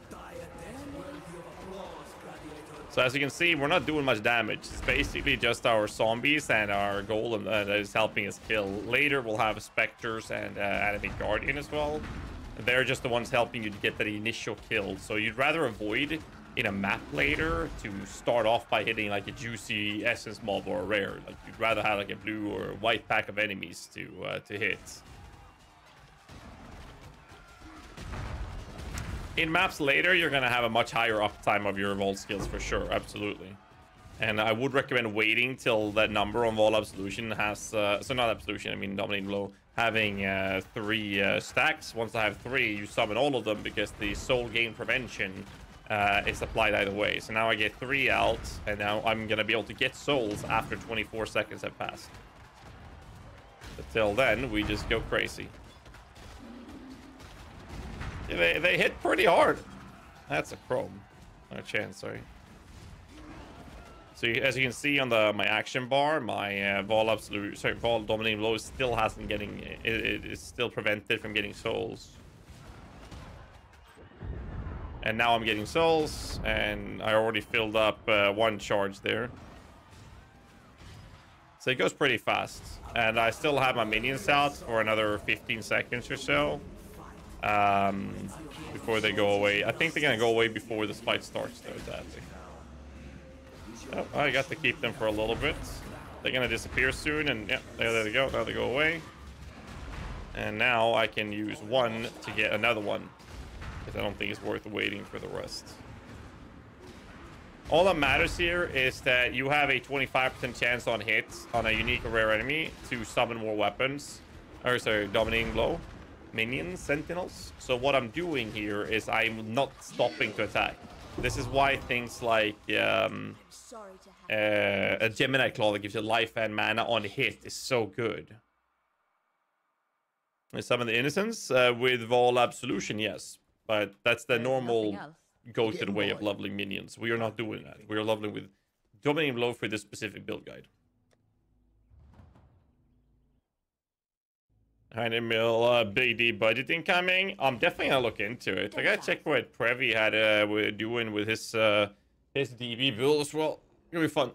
A: So as you can see, we're not doing much damage. It's basically just our zombies and our golem that is helping us kill. Later, we'll have specters and uh, animate guardian as well. They're just the ones helping you to get that initial kill. So you'd rather avoid in a map later to start off by hitting like a juicy essence mob or a rare. Like you'd rather have like a blue or white pack of enemies to uh, to hit. In maps later, you're gonna have a much higher uptime of your Vaal skills for sure, absolutely. And I would recommend waiting till that number on Vaal Absolution has, uh, so not Absolution, I mean Dominating Blow, having uh, three uh, stacks. Once I have three, you summon all of them because the Soul Gain Prevention uh, is applied either way. So now I get three out, and now I'm gonna be able to get souls after 24 seconds have passed. Until then, we just go crazy. They, they hit pretty hard. That's a chrome. No chance, sorry. So as you can see on the my action bar, my uh, Vaal Absolute, sorry, Vaal Dominating Blow still hasn't getting, it, it is still prevented from getting souls. And now I'm getting souls, and I already filled up uh, one charge there. So it goes pretty fast. And I still have my minions out for another 15 seconds or so. Um, before they go away. I think they're gonna go away before this fight starts though, sadly. Oh, I got to keep them for a little bit. They're gonna disappear soon, and yeah, there, there they go. Now they go away. And now I can use one to get another one. Because I don't think it's worth waiting for the rest. All that matters here is that you have a 25% chance on hit on a unique or rare enemy to summon more weapons. Or sorry, dominating blow. Minions, sentinels. So what I'm doing here is I'm not stopping to attack. This is why things like um,
C: Sorry to have
A: uh, a Gemini Claw that gives you life and mana on hit is so good. And Summon the Innocence uh, with Vaal Absolution, yes. But that's the
H: There's
A: normal
H: nothing
A: go-to way of leveling minions. We are not doing that. We are leveling with Dominating Blow for this specific build guide. 100 mil uh, BD budget incoming. I'm definitely gonna look into it. I gotta check what Previ had uh, were doing with his uh, his DB build as well. Gonna be fun.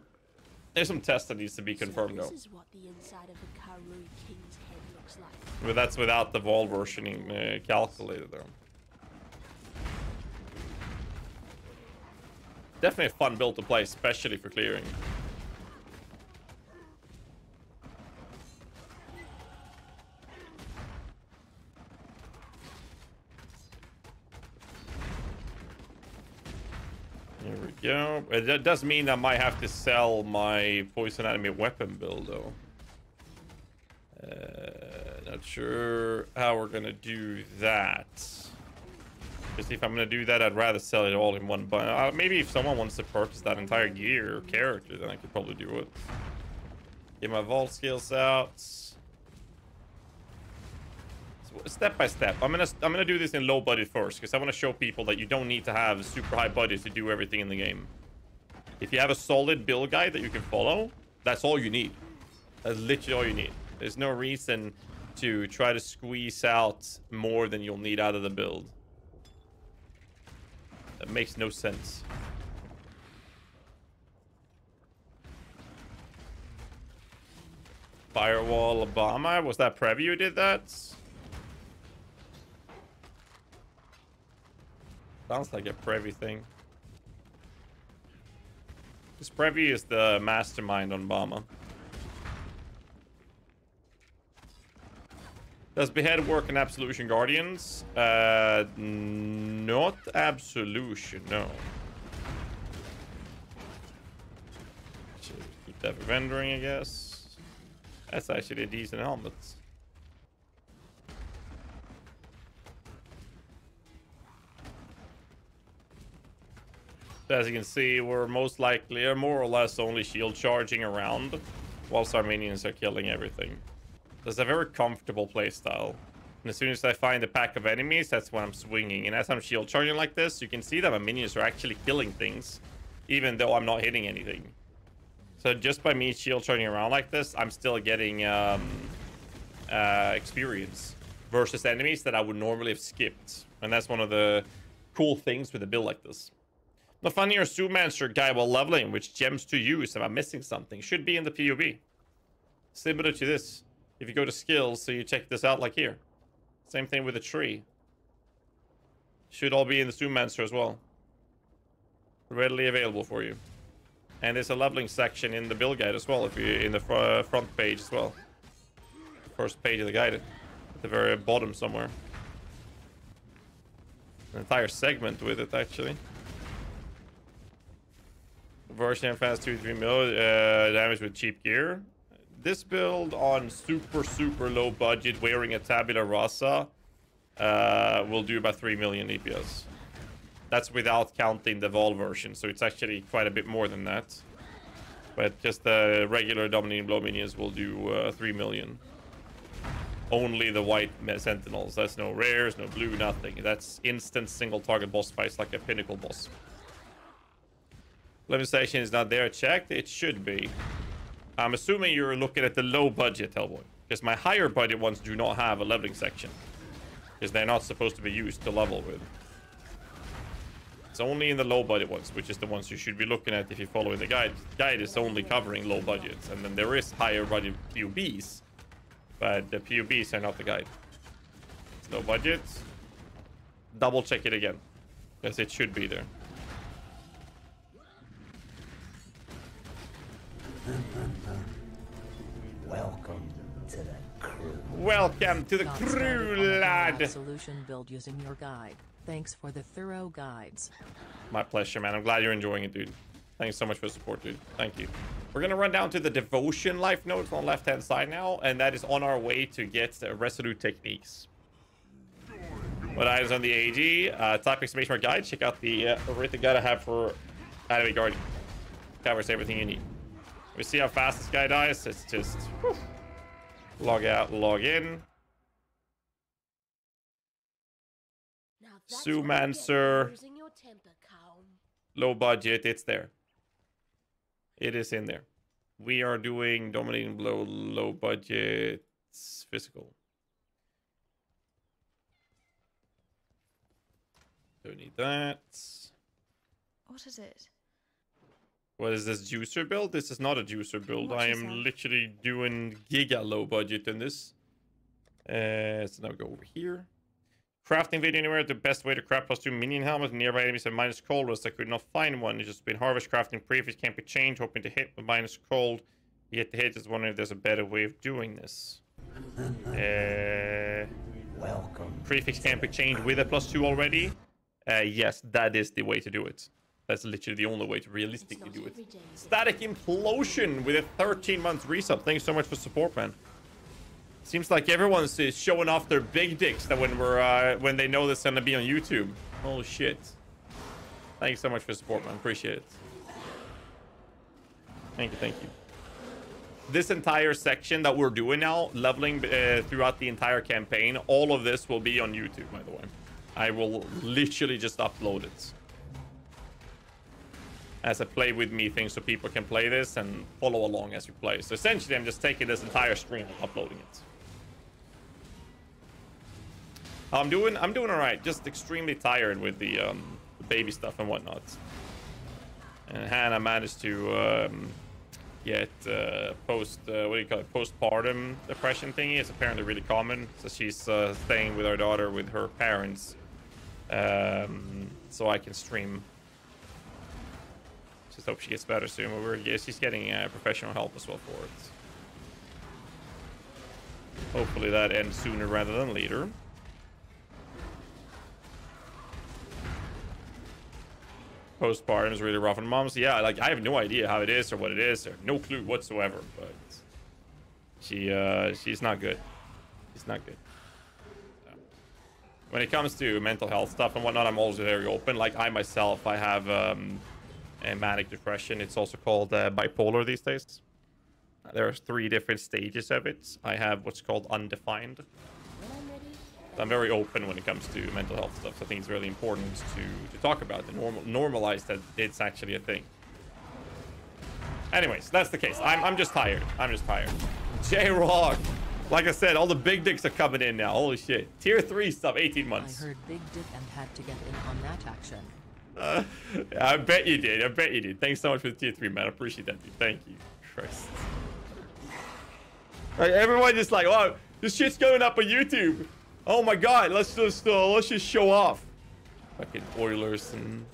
A: There's some tests that needs to be confirmed
C: so
A: though.
C: this is what the inside of a Karui king's head looks like.
A: But that's without the wall versioning uh, calculator though. Definitely a fun build to play, especially for clearing. Here we go. Uh, That does mean I might have to sell my poison animate weapon build though. Uh, not sure how we're gonna do that. Because if I'm gonna do that, I'd rather sell it all in one buy. Uh, maybe if someone wants to purchase that entire gear or character, then I could probably do it. Get my Vaal skills out. Step by step. I'm gonna I'm gonna do this in low budget first because I want to show people that you don't need to have super high budget to do everything in the game. If you have a solid build guide that you can follow, that's all you need. That's literally all you need. There's no reason to try to squeeze out more than you'll need out of the build. That makes no sense. Firewall Obama? Was that Previ who did that? Sounds like a Previ thing. This Previ is the mastermind on Obama. Does Behead work in Absolution Guardians? Uh, not Absolution, no. Should keep that for rendering, I guess. That's actually a decent helmet. As you can see, we're most likely, or more or less, only shield charging around, whilst our minions are killing everything. That's a very comfortable playstyle. And as soon as I find a pack of enemies, that's when I'm swinging. And as I'm shield charging like this, you can see that my minions are actually killing things, even though I'm not hitting anything. So just by me shield charging around like this, I'm still getting um, uh, experience versus enemies that I would normally have skipped. And that's one of the cool things with a build like this. The funnier Zoomancer guy while leveling, which gems to use if I'm missing something, should be in the POB. Similar to this. If you go to skills, so you check this out like here. Same thing with the tree. Should all be in the Zoomancer as well. Readily available for you. And there's a leveling section in the build guide as well, if you in the fr front page as well. First page of the guide, at the very bottom somewhere. An entire segment with it actually. Version fast 2 3 mil uh, damage with cheap gear. This build on super super low budget wearing a tabula rasa uh, will do about 3 million DPS. That's without counting the Vaal version, so it's actually quite a bit more than that. But just the regular Dominating Blow minions will do uh, 3 million. Only the white sentinels. That's no rares, no blue, nothing. That's instant single target boss fights like a pinnacle boss. Living station is not there checked. It should be. I'm assuming you're looking at the low budget Hellboy. Because my higher budget ones do not have a leveling section. Because they're not supposed to be used to level with. It's only in the low budget ones, which is the ones you should be looking at if you're following the guide. Guide is only covering low budgets. And then there is higher budget POBs. But the POBs are not the guide. It's low budget. Double check it again. Because it should be there.
F: Welcome to the crew.
A: Welcome to the
H: Got
A: crew,
H: started on the
A: lad.
H: Solution build using your guide. Thanks for the thorough guides.
A: My pleasure, man. I'm glad you're enjoying it, dude. Thanks so much for the support, dude. Thank you. We're gonna run down to the devotion life notes on the left-hand side now, and that is on our way to get the resolute techniques. What items on the AG? Uh, type exclamation mark guide. Check out the uh, written guide I have for Anime Guard. Covers everything you need. We see how fast this guy dies. It's just whew, log out, log in.
C: Sumancer.
A: Low budget, it's there. It is in there. We are doing dominating blow, low budget, physical. Don't need that.
B: What is it?
A: What is this juicer build? This is not a juicer build. I am
B: yourself.
A: literally doing giga low budget in this. Uh, so now we go over here. Crafting video anywhere. The best way to craft plus two minion helmets. Nearby enemies have minus cold. Was I could not find one. It's just been harvest crafting previous can't be changed. Hoping to hit with minus cold. Yet the hit is wondering if there's a better way of doing this. Uh,
F: Welcome.
A: prefix can't be changed with a plus two already. Uh, yes, that is the way to do it. That's literally the only way to realistically do it.
C: every day. that-
A: Static Implosion with a 13 month resub. Thanks so much for support, man. Seems like everyone's uh, showing off their big dicks that when we're uh, when they know this gonna be on YouTube. Holy shit! Thanks so much for support, man. Appreciate it. Thank you, thank you. This entire section that we're doing now, leveling uh, throughout the entire campaign, all of this will be on YouTube, by the way. I will literally just upload it as a play with me thing so people can play this and follow along as you play. So essentially, I'm just taking this entire stream and uploading it. I'm doing I'm doing all right. Just extremely tired with the, um, the baby stuff and whatnot. And Hannah managed to um, get uh, post uh, what do you call it postpartum depression thingy. It's apparently really common. So she's uh, staying with our daughter with her parents, um, so I can stream. Hope she gets better soon. But we're she's getting uh, professional help as well for it. Hopefully that ends sooner rather than later. Postpartum is really rough on moms. Yeah, like I have no idea how it is or what it is, or no clue whatsoever. But she, uh, she's not good. She's not good. When it comes to mental health stuff and whatnot, I'm always very open. Like I myself, I have um, a manic depression. It's also called uh, bipolar these days. There are three different stages of it. I have what's called undefined.
C: I'm
A: very open when it comes to mental health stuff. So I think it's really important to, to talk about and normal, normalize that it's actually a thing. Anyways, that's the case. I'm, I'm just tired. I'm just tired. J-Rock. Like I said, all the big dicks are coming in now. Holy shit. Tier 3 stuff, 18 months.
H: I heard Big Dick and had to get in on that action.
A: Uh, I bet you did. I bet you did. Thanks so much for the tier 3, man. I appreciate that, dude. Thank you. Christ. Like, everyone just like, oh, this shit's going up on YouTube. Oh my god, let's just uh, let's just show off. Fucking Oilers and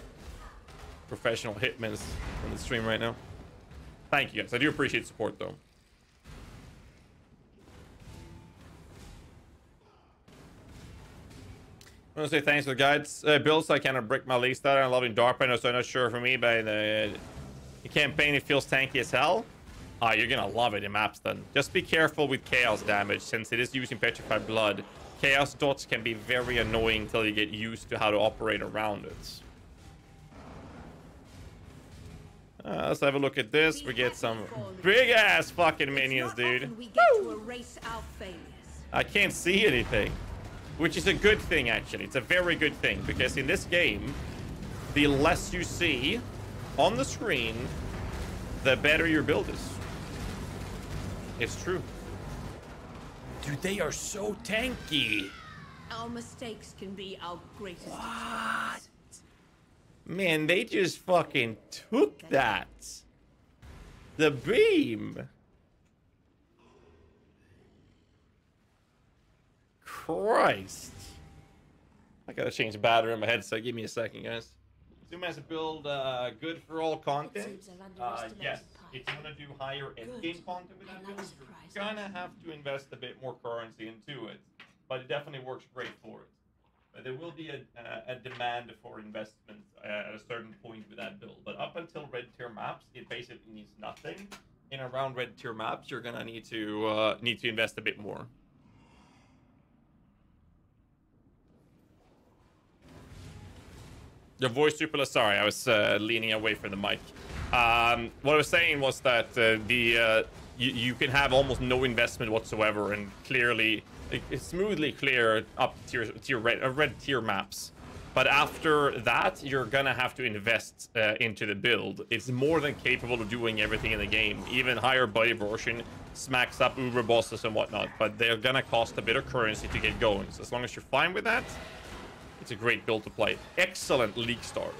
A: professional hitmen on the stream right now. Thank you guys. I do appreciate support though. I want to say thanks for the guides. Uh, builds, I kind of break my legs out. I'm loving Dark DARPA, so I'm not sure for me, but the, the campaign, it feels tanky as hell. Ah, you're gonna love it in maps then. Just be careful with chaos damage, since it is using petrified blood. Chaos dots can be very annoying until you get used to how to operate around it. Uh, let's have a look at this. We get some big ass fucking minions, dude.
I: We get to erase our failures.
A: I can't see anything. Which is a good thing, actually. It's a very good thing, because in this game, the less you see on the screen, the better your build is. It's true. Dude, they are so tanky.
I: Our mistakes can be our greatest what?
A: Man, they just fucking took that. The beam. Christ. I gotta change the battery in my headset. Give me a second, guys. Zoom has a build uh, good for all content. Uh, yes,
C: Pi.
A: if you want to do higher end game content with that build, you're gonna have to invest a bit more currency into it. But it definitely works great for it. But there will be a, uh, a demand for investment uh, at a certain point with that build. But up until red tier maps, it basically means nothing. In around red tier maps, you're gonna need to uh, need to invest a bit more. Your voice super low. Sorry, I was uh, leaning away from the mic. Um, what I was saying was that uh, the uh, you, you can have almost no investment whatsoever and clearly smoothly clear up tier tier red uh, red tier maps. But after that, you're gonna have to invest uh, into the build. It's more than capable of doing everything in the game. Even higher body version smacks up uber bosses and whatnot. But they're gonna cost a bit of currency to get going. So as long as you're fine with that, It's a great build to play. Excellent league starter.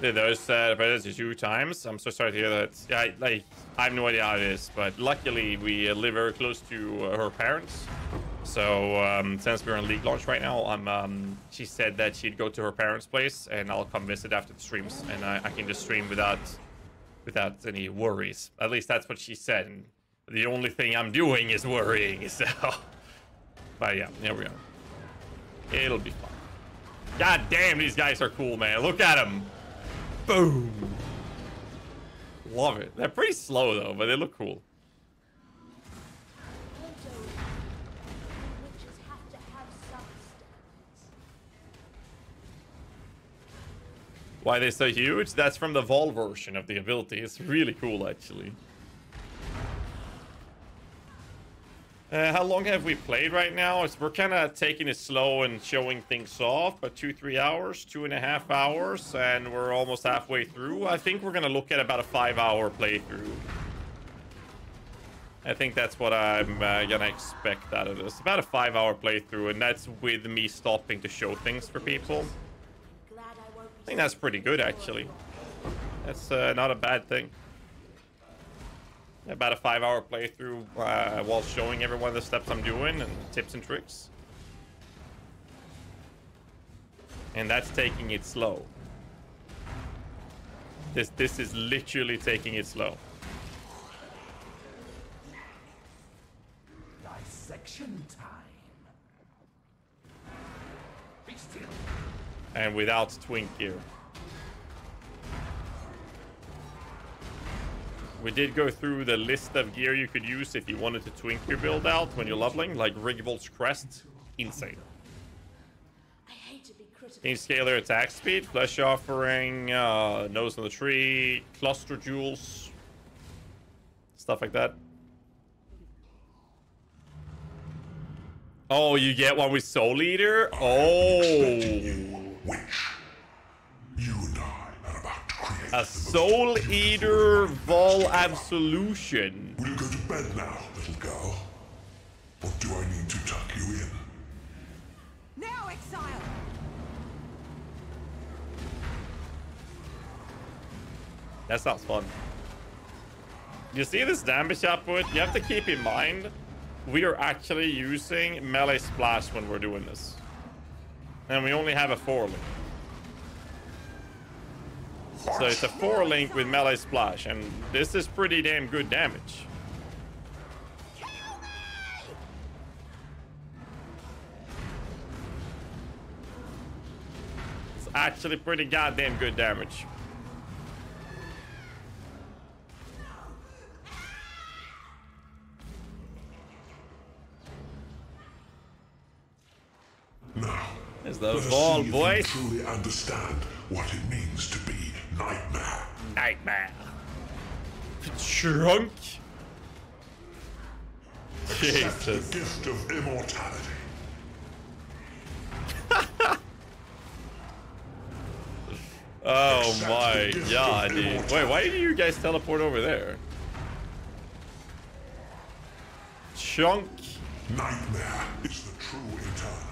A: Those uh, brothers two times? I'm so sorry to hear that. I, like I have no idea how it is, but luckily we uh, live very close to uh, her parents. So um, since we're on league launch right now, I'm. Um, she said that she'd go to her parents' place, and I'll come visit after the streams, and I, I can just stream without, without any worries. At least that's what she said. And the only thing I'm doing is worrying. So, but yeah, here we go. It'll be fun. God damn, these guys are cool, man. Look at them. Boom. Love it. They're pretty slow though, but they look cool. Why they're so huge? That's from the Vaal version of the ability. It's really cool, actually. Uh, how long have we played right now? It's, we're kind of taking it slow and showing things off, but two, three hours, two and a half hours, and we're almost halfway through. I think we're going to look at about a five-hour playthrough. I think that's what I'm uh, going to expect out of this. About a five-hour playthrough, and that's with me stopping to show things for people.
C: I
A: think that's pretty good, actually. That's uh, not a bad thing. About a five-hour playthrough uh, while showing everyone the steps I'm doing and tips and tricks. And that's taking it slow. This this is literally taking it slow.
F: Dissection time. Be still.
A: And without twink gear. We did go through the list of gear you could use if you wanted to twink your build out when you're leveling, like Rigwald's Crest. Insane.
C: I hate to be critical.
A: Can you scale their attack speed? Flesh offering, uh, nose on the tree, cluster jewels, stuff like that. Oh, you get one with Soul Eater? Oh,
G: Witch. You and I are about to create
A: a Soul Eater Vaal Absolution.
G: Will you go to bed now, little girl? Or do I need to tuck you in?
I: Now, exile!
A: That sounds fun. You see this damage output? You have to keep in mind, we are actually using melee splash when we're doing this. And we only have a four link. So it's a four link with melee splash, and this is pretty damn good damage. It's actually pretty goddamn good damage.
G: Now,
A: the ball, boys.
G: truly understand what it means to be Nightmare.
A: Nightmare. Trunk.
G: Accept the
A: Jesus.
G: gift of immortality.
A: Oh my god, dude. Wait, why do you guys teleport over there? Chunk.
G: Nightmare is the true eternal.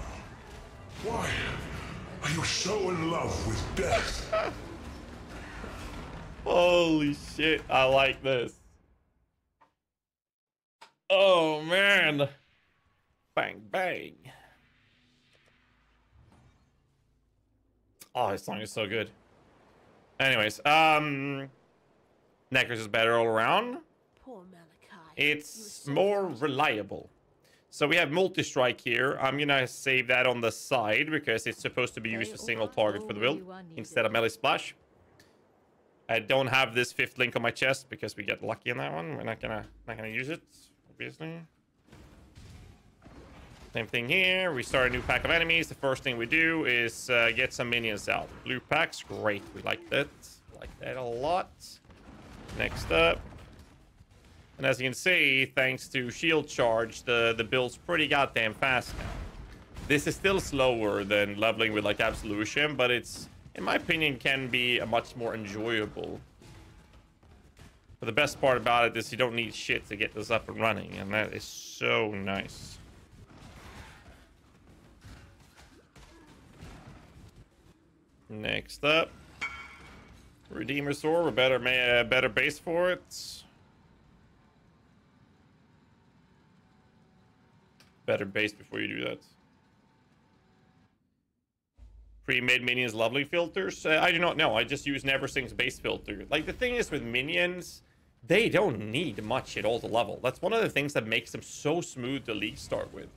G: Why are you so in love with death?
A: Holy shit, I like this. Oh man. Bang bang. Oh, this song is so good. Anyways, um Necros is better all around.
C: Poor Malachi.
A: It's more reliable. So we have multi-strike here. I'm gonna save that on the side because it's supposed to be used for single target for the build instead of melee splash. I don't have this fifth link on my chest because we get lucky in that one. We're not gonna not gonna use it, obviously. Same thing here. We start a new pack of enemies. The first thing we do is uh, get some minions out. Blue packs, great. We like that. Like that a lot. Next up. And as you can see, thanks to shield charge, the, the build's pretty goddamn fast now. This is still slower than leveling with like Absolution, but it's, in my opinion, can be a much more enjoyable. But the best part about it is you don't need shit to get this up and running, and that is so nice. Next up, Redeemer Sword, a better, better base for it. Better base before you do that. Pre-made minions lovely filters. Uh, I do not know. I just use Neversink's base filter. Like the thing is with minions, they don't need much at all to level. That's one of the things that makes them so smooth to league start with.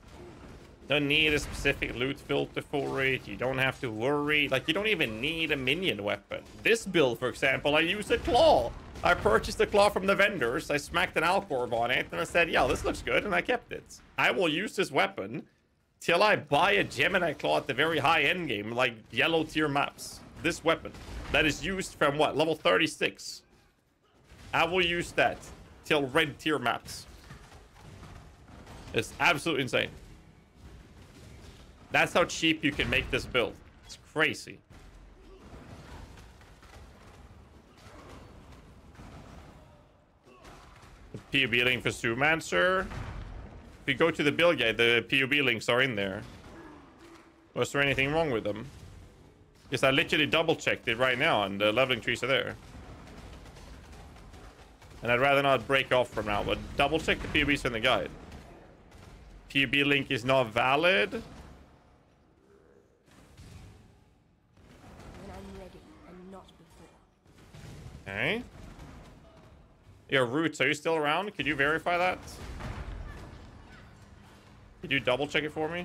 A: Don't need a specific loot filter for it. You don't have to worry. Like, you don't even need a minion weapon. This build, for example, I use a claw. I purchased a claw from the vendors. I smacked an Alcorb on it, and I said, yeah, this looks good, and I kept it. I will use this weapon till I buy a Gemini claw at the very high end game, like yellow tier maps. This weapon that is used from what, level 36. I will use that till red tier maps. It's absolutely insane. That's how cheap you can make this build. It's crazy. The link for Zoomancer. If you go to the bill guide, the POB links are in there. Was there anything wrong with them? Yes, I literally double checked it right now and the leveling trees are there. And I'd rather not break off from now, but double check the POBs in the guide. POB link is not valid.
C: When I'm ready, and not before.
A: Okay. Your roots, are you still around? Could you verify that? Could you double check it for me?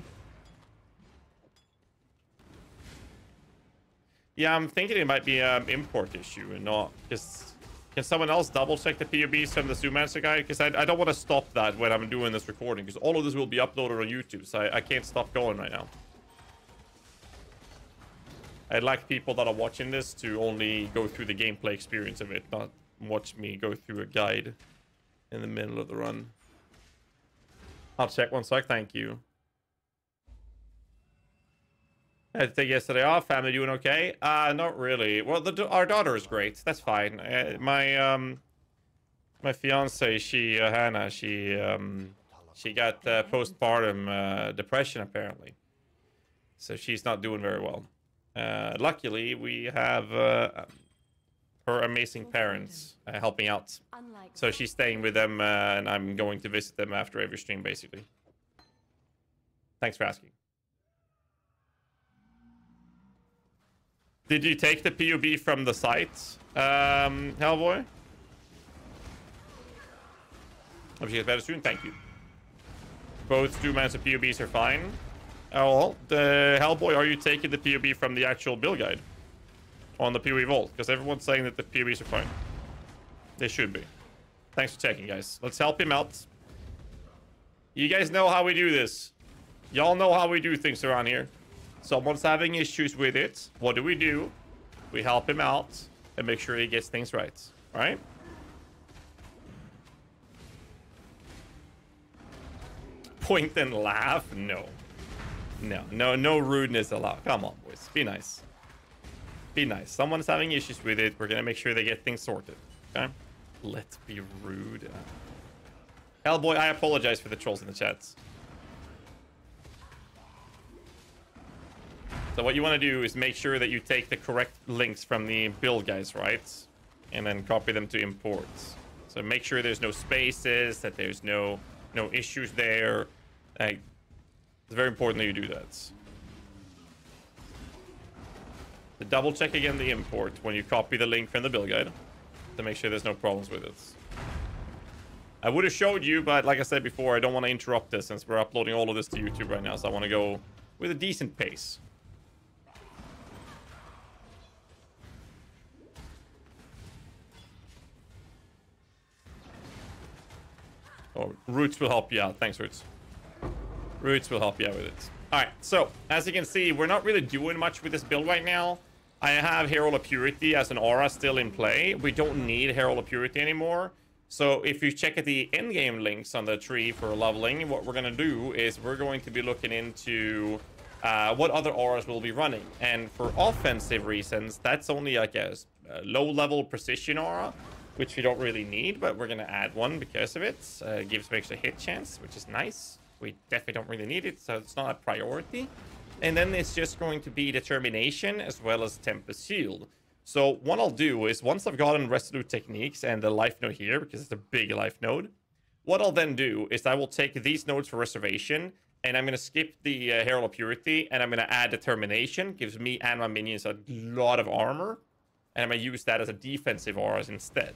A: Yeah, I'm thinking it might be an um, import issue and not just... Can someone else double check the POBs from the Zoomancer guy? Because I, I don't want to stop that when I'm doing this recording. Because all of this will be uploaded on YouTube. So I, I can't stop going right now. I'd like people that are watching this to only go through the gameplay experience of it, not watch me go through a guide in the middle of the run. I'll check one sec, thank you. I had to take yesterday off. Family doing okay? Uh, not really. Well, the, our daughter is great. That's fine. Uh, my um, my fiance, she uh, Hannah, she um, she got uh, postpartum uh, depression apparently, so she's not doing very well. Uh, luckily, we have uh, her amazing parents uh, helping out. So she's staying with them, uh, and I'm going to visit them after every stream, basically. Thanks for asking. Did you take the POB from the site, um, Hellboy? Hope you get better soon. Thank you. Both Doomans and POBs are fine. Oh, well, the Hellboy, are you taking the POB from the actual build guide on the PoE Vault? Because everyone's saying that the POBs are fine. They should be. Thanks for checking, guys. Let's help him out. You guys know how we do this. Y'all know how we do things around here. Someone's having issues with it. What do we do? We help him out and make sure he gets things right. Right? Point and laugh? No. No, no, no rudeness allowed. Come on, boys. Be nice. Be nice. Someone's having issues with it. We're gonna make sure they get things sorted. Okay? Let's be rude. Hellboy, I apologize for the trolls in the chats. So what you want to do is make sure that you take the correct links from the build guys, right? And then copy them to imports. So make sure there's no spaces, that there's no no issues there. Like, it's very important that you do that. To double check again the import when you copy the link from the build guide to make sure there's no problems with it. I would have showed you, but like I said before, I don't want to interrupt this since we're uploading all of this to YouTube right now, so I want to go with a decent pace. Oh, Roots will help you out. Thanks, Roots. Roots will help you out with it. Alright, so, as you can see, we're not really doing much with this build right now. I have Herald of Purity as an aura still in play. We don't need Herald of Purity anymore. So if you check at the endgame links on the tree for leveling, what we're going to do is we're going to be looking into uh, what other auras will be running. And for offensive reasons, that's only like a, a low-level precision aura, which we don't really need, but we're going to add one because of it. Uh, gives extra hit chance, which is nice. We definitely don't really need it, so it's not a priority. And then it's just going to be Determination as well as Tempest Shield. So what I'll do is once I've gotten Resolute Techniques and the life node here, because it's a big life node, what I'll then do is I will take these nodes for Reservation, and I'm going to skip the uh, Herald of Purity, and I'm going to add Determination. Gives me and my minions a lot of armor, and I'm going to use that as a defensive aura instead.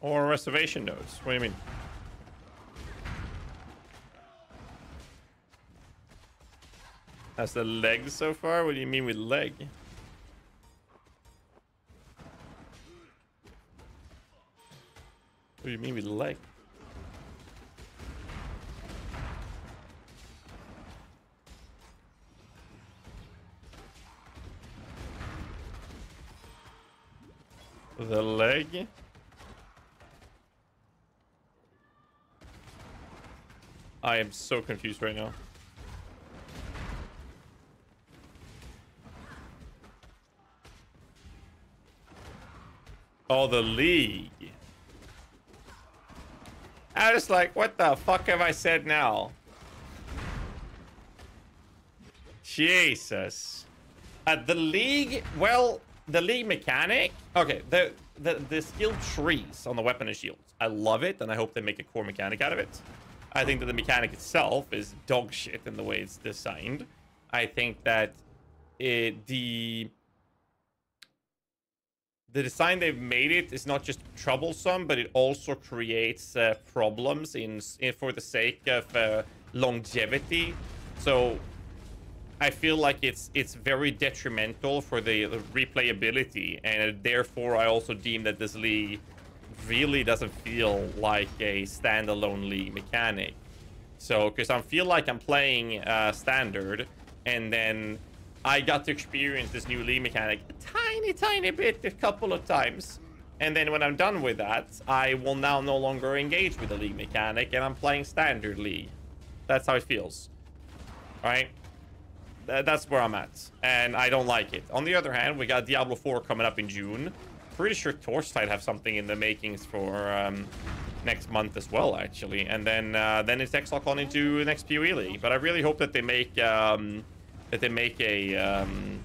A: Or reservation nodes. What do you mean? Has the leg so far? What do you mean with leg? What do you mean with leg? The leg? I am so confused right now. Oh, the league. I was like, what the fuck have I said now? Jesus. Uh, the league, well, the league mechanic. Okay, the, the, the skill trees on the weapon and shields. I love it, and I hope they make a core mechanic out of it. I think that the mechanic itself is dog shit in the way it's designed. I think that it, the the design they've made it is not just troublesome, but it also creates uh, problems in, in, for the sake of uh, longevity. So I feel like it's it's very detrimental for the, replayability, and therefore I also deem that this league really doesn't feel like a standalone league mechanic. So, because I feel like I'm playing uh, standard, and then I got to experience this new league mechanic a tiny, tiny bit a couple of times. And then when I'm done with that, I will now no longer engage with the league mechanic, and I'm playing standard league. That's how it feels. Right? Th that's where I'm at, and I don't like it. On the other hand, we got Diablo 4 coming up in June, pretty sure Torchlight have something in the makings for um, next month as well, actually. And then uh, then it's X-Lock on into next PoE League. But I really hope that they make um, that they make a um,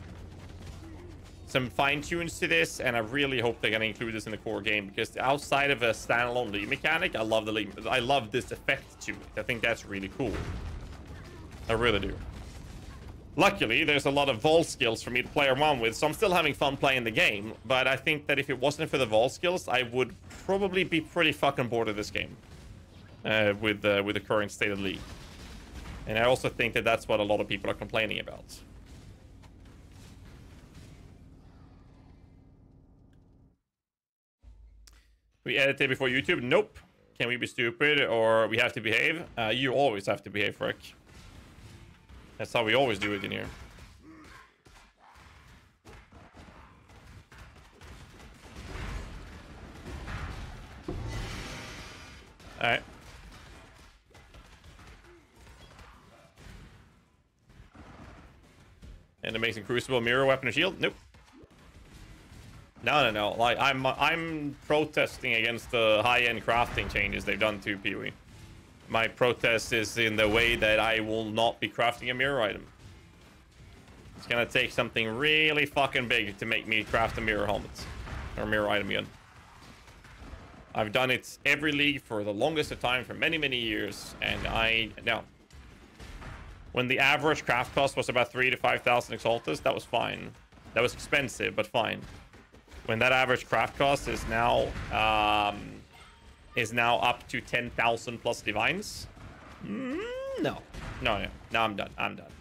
A: some fine tunes to this, and I really hope they're gonna include this in the core game because outside of a standalone league mechanic, I love the league. I love this effect to it. I think that's really cool. I really do. Luckily, there's a lot of Vaal skills for me to play around with, so I'm still having fun playing the game. But I think that if it wasn't for the Vaal skills, I would probably be pretty fucking bored of this game. Uh, with, uh, with the current state of the league. And I also think that that's what a lot of people are complaining about. We edit it before YouTube? Nope. Can we be stupid or we have to behave? Uh, you always have to behave, Frick. That's how we always do it in here. Alright. And amazing crucible mirror weapon and shield? Nope. No, no, no. Like I'm, I'm protesting against the high-end crafting changes they've done to PoE. My protest is in the way that I will not be crafting a mirror item. It's gonna take something really fucking big to make me craft a mirror helmet. Or mirror item again. I've done it every league for the longest of time for many, many years. And I... Now, when the average craft cost was about 3 to 5,000 Exaltus, that was fine. That was expensive, but fine. When that average craft cost is now... Um, is now up to 10,000 plus divines. Mm, no. No, no. No, I'm done. I'm done.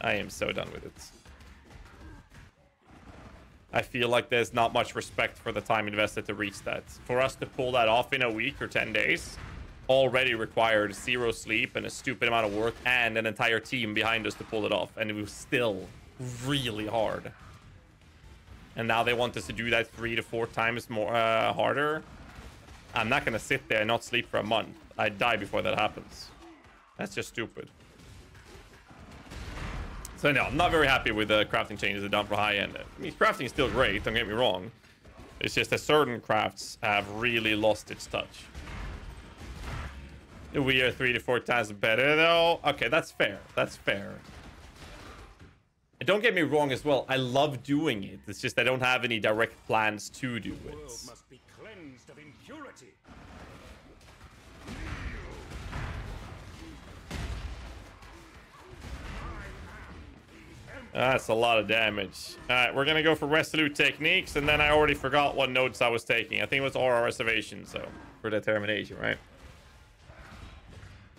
A: I am so done with it. I feel like there's not much respect for the time invested to reach that. For us to pull that off in a week or 10 days already required zero sleep and a stupid amount of work and an entire team behind us to pull it off. And it was still really hard. And now they want us to do that three to four times more uh, harder. I'm not gonna sit there and not sleep for a month. I die before that happens. That's just stupid. So no, I'm not very happy with the crafting changes they've done for high end. I mean, crafting is still great, don't get me wrong. It's just that certain crafts have really lost its touch. We are three to four times better though. Okay, that's fair. That's fair. And don't get me wrong as well. I love doing it. It's just I don't have any direct plans to do it. That's a lot of damage. All right, we're gonna go for resolute techniques, and then I already forgot what notes I was taking. I think it was aura reservation, so for determination, right?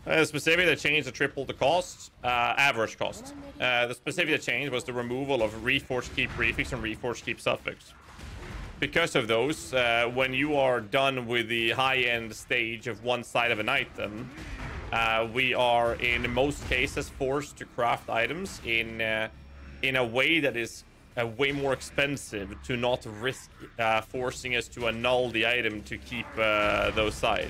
A: Uh, specific that changed the triple the cost, uh, average cost. Uh, the specific that changed was the removal of reforged Keep prefix and reforged Keep suffix. Because of those, uh, when you are done with the high-end stage of one side of an item, uh, we are in most cases forced to craft items in uh, in a way that is uh, way more expensive to not risk uh, forcing us to annul the item to keep uh, those side.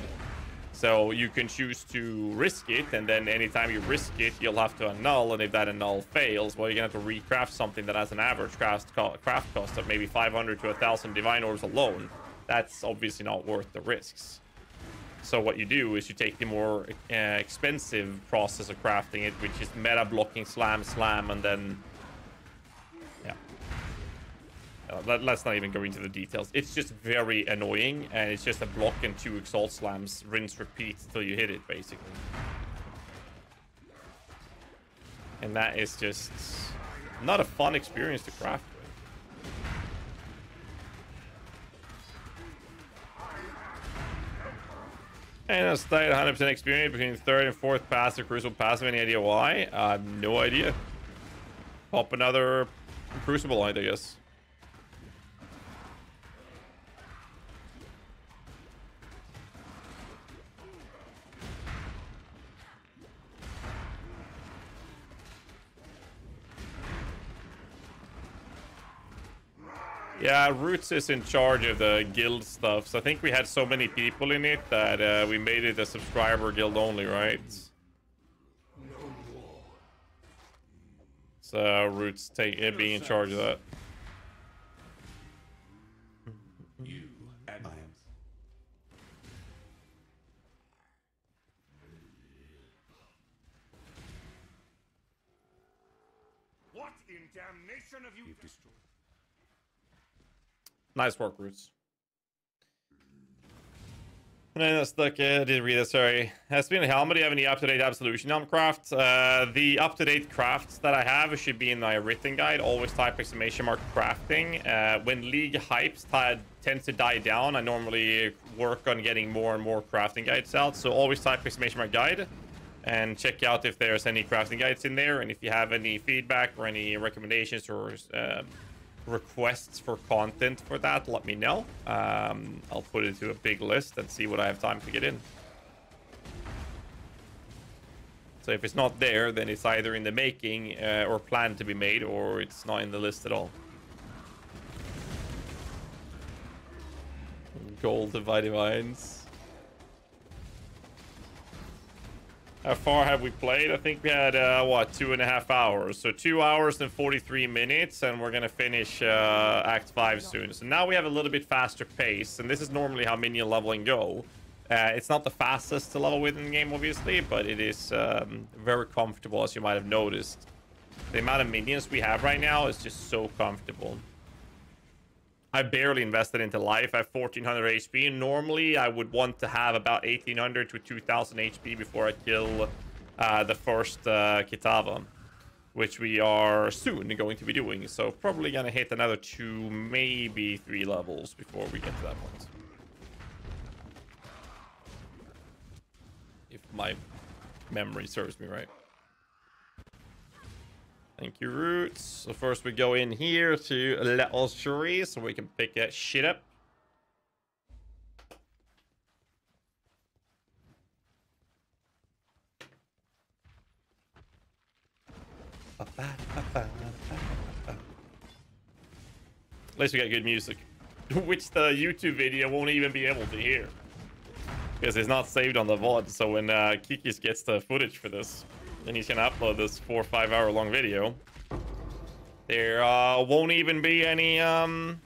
A: So you can choose to risk it, and then anytime you risk it, you'll have to annul, and if that annul fails, well, you're gonna have to recraft something that has an average craft, co craft cost of maybe 500 to 1,000 divine orbs alone. That's obviously not worth the risks. So what you do is you take the more uh, expensive process of crafting it, which is meta blocking slam slam, and then let, us not even go into the details. It's just very annoying, and it's just a block and two exalt slams, rinse, repeat until you hit it, basically. And that is just not a fun experience to craft with. And a slight 100% experience between third and fourth pass of Crucible passive. Any idea why? Uh, no idea. Pop another Crucible I guess. Yeah, Roots is in charge of the guild stuff. So I think we had so many people in it that uh, we made it a subscriber guild only, right? So Roots take it being in charge of that. Nice work, Roots. And then like, uh, I didn't read it, sorry. Has been a helmet, do you have any up-to-date Absolution helm craft? Uh, the up-to-date crafts that I have should be in my written guide. Always type exclamation mark crafting. Uh, when League hypes tends to die down, I normally work on getting more and more crafting guides out. So always type exclamation mark guide and check out if there's any crafting guides in there. And if you have any feedback or any recommendations or um, requests for content for that, let me know. Um, I'll put it to a big list and see what I have time to get in. So if it's not there, then it's either in the making uh, or planned to be made, or it's not in the list at all. Gold divided vines. How far have we played? I think we had, uh, what, two and a half hours. So two hours and 43 minutes, and we're going to finish uh, Act 5 soon. So now we have a little bit faster pace, and this is normally how minion leveling go. Uh, it's not the fastest to level with in the game, obviously, but it is um, very comfortable, as you might have noticed. The amount of minions we have right now is just so comfortable. I barely invested into life. I have 1400 HP. Normally, I would want to have about 1800 to 2000 HP before I kill uh, the first uh, Kitava, which we are soon going to be doing. So probably gonna hit another two, maybe three levels before we get to that point. If my memory serves me right. Thank you, Roots. So first we go in here to Little Shuri so we can pick that shit up. At least we got good music, which the YouTube video won't even be able to hear. Because it's not saved on the VOD, so when uh, Kikis gets the footage for this, then he's gonna upload this four or five hour long video. There uh, won't even be any, um...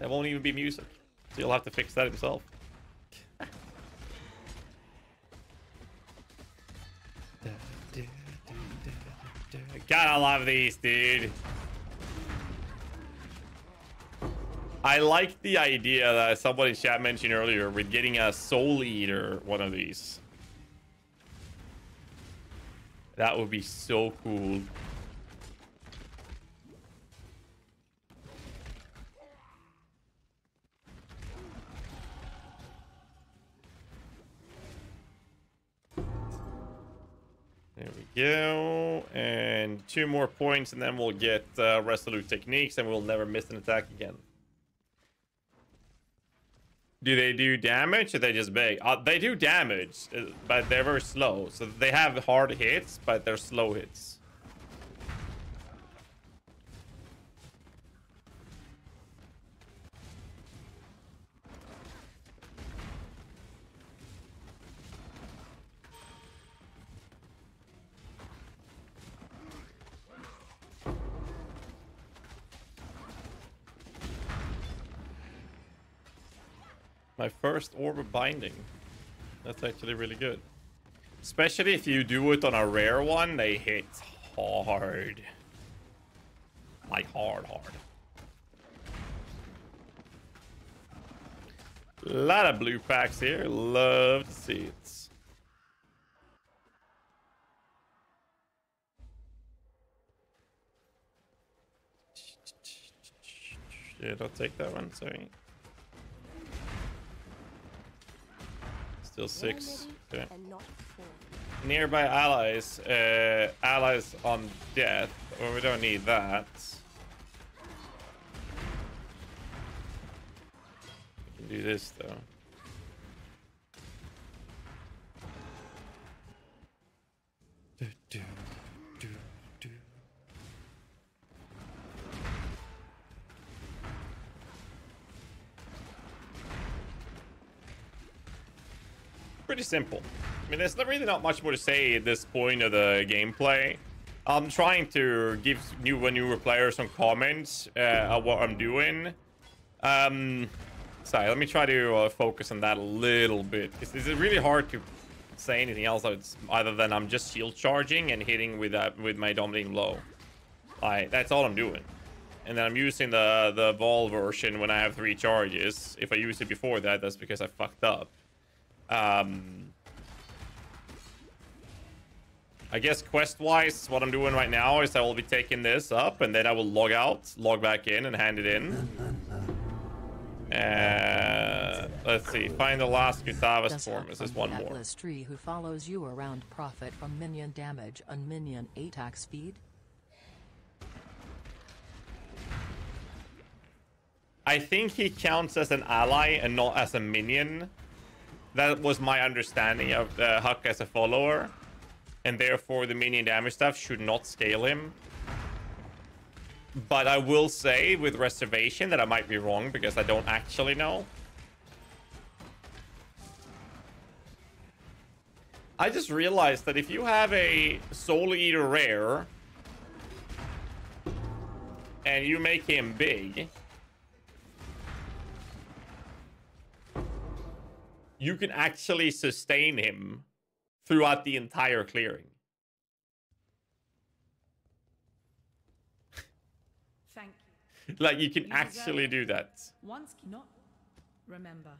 A: There won't even be music. So you'll have to fix that himself. Gotta love these, dude. I like the idea that somebody in chat mentioned earlier with getting a Soul Eater one of these. That would be so cool. There we go. And two more points, and then we'll get uh, Resolute Techniques, and we'll never miss an attack again. Do they do damage, or they just big? Uh, they do damage, uh, but they're very slow. So they have hard hits, but they're slow hits. My first orb binding. That's actually really good. Especially if you do it on a rare one, they hit hard. Like hard, hard. A lot of blue packs here. Love to see it. Yeah, I'll take that one, sorry. Still six. Okay.
C: And not four.
A: Nearby allies. Uh, allies on death. Well, we don't need that. We can do this though. Do, do, pretty simple. I mean, there's really not much more to say at this point of the gameplay. I'm trying to give new and newer players some comments uh, of what I'm doing. Um, sorry, let me try to uh, focus on that a little bit it's really hard to say anything else other than I'm just shield charging and hitting with that with my dominating blow. Like that's all I'm doing. And then I'm using the the Vaal version when I have three charges. If I use it before that, that's because I fucked up. Um, I guess quest-wise, what I'm doing right now is I will be taking this up, and then I will log out, log back in, and hand it in. Uh, let's see. Find the last Gustavus form. Is this one more?
H: Tree who follows you around profit from minion damage and minion attack speed?
A: I think he counts as an ally and not as a minion. That was my understanding of uh, Huck as a follower. And therefore, the minion damage stuff should not scale him. But I will say, with reservation, that I might be wrong because I don't actually know. I just realized that if you have a Soul Eater rare and you make him big, you can actually sustain him throughout the entire clearing.
I: Thank you.
A: Like you can
I: You
A: actually do that.
I: Once not remember.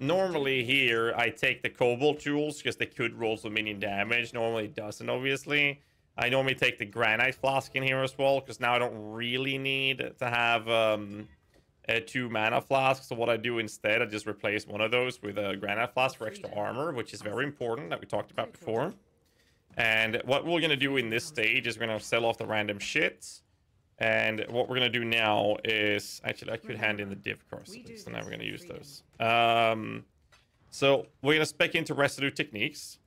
A: Normally here I take the cobalt jewels because they could roll some minion damage. Normally it doesn't obviously. I normally take the granite flask in here as well because now I don't really need to have um, uh, two mana flasks. So what I do instead, I just replace one of those with a granite flask for extra armor, which is very important that we talked about before. And what we're gonna do in this stage is we're gonna sell off the random shit. And what we're gonna do now is actually I could hand in the div cards, so now we're gonna use those. Um, so we're gonna spec into resolute techniques.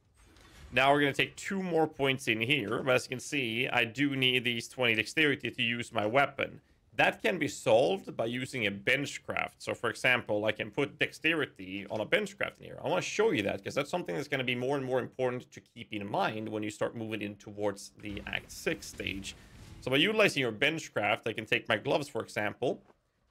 A: Now we're gonna take two more points in here, but as you can see, I do need these 20 dexterity to use my weapon. That can be solved by using a bench craft. So for example, I can put dexterity on a bench craft in here. I want to show you that because that's something that's going to be more and more important to keep in mind when you start moving in towards the Act 6 stage. So by utilizing your benchcraft, I can take my gloves, for example,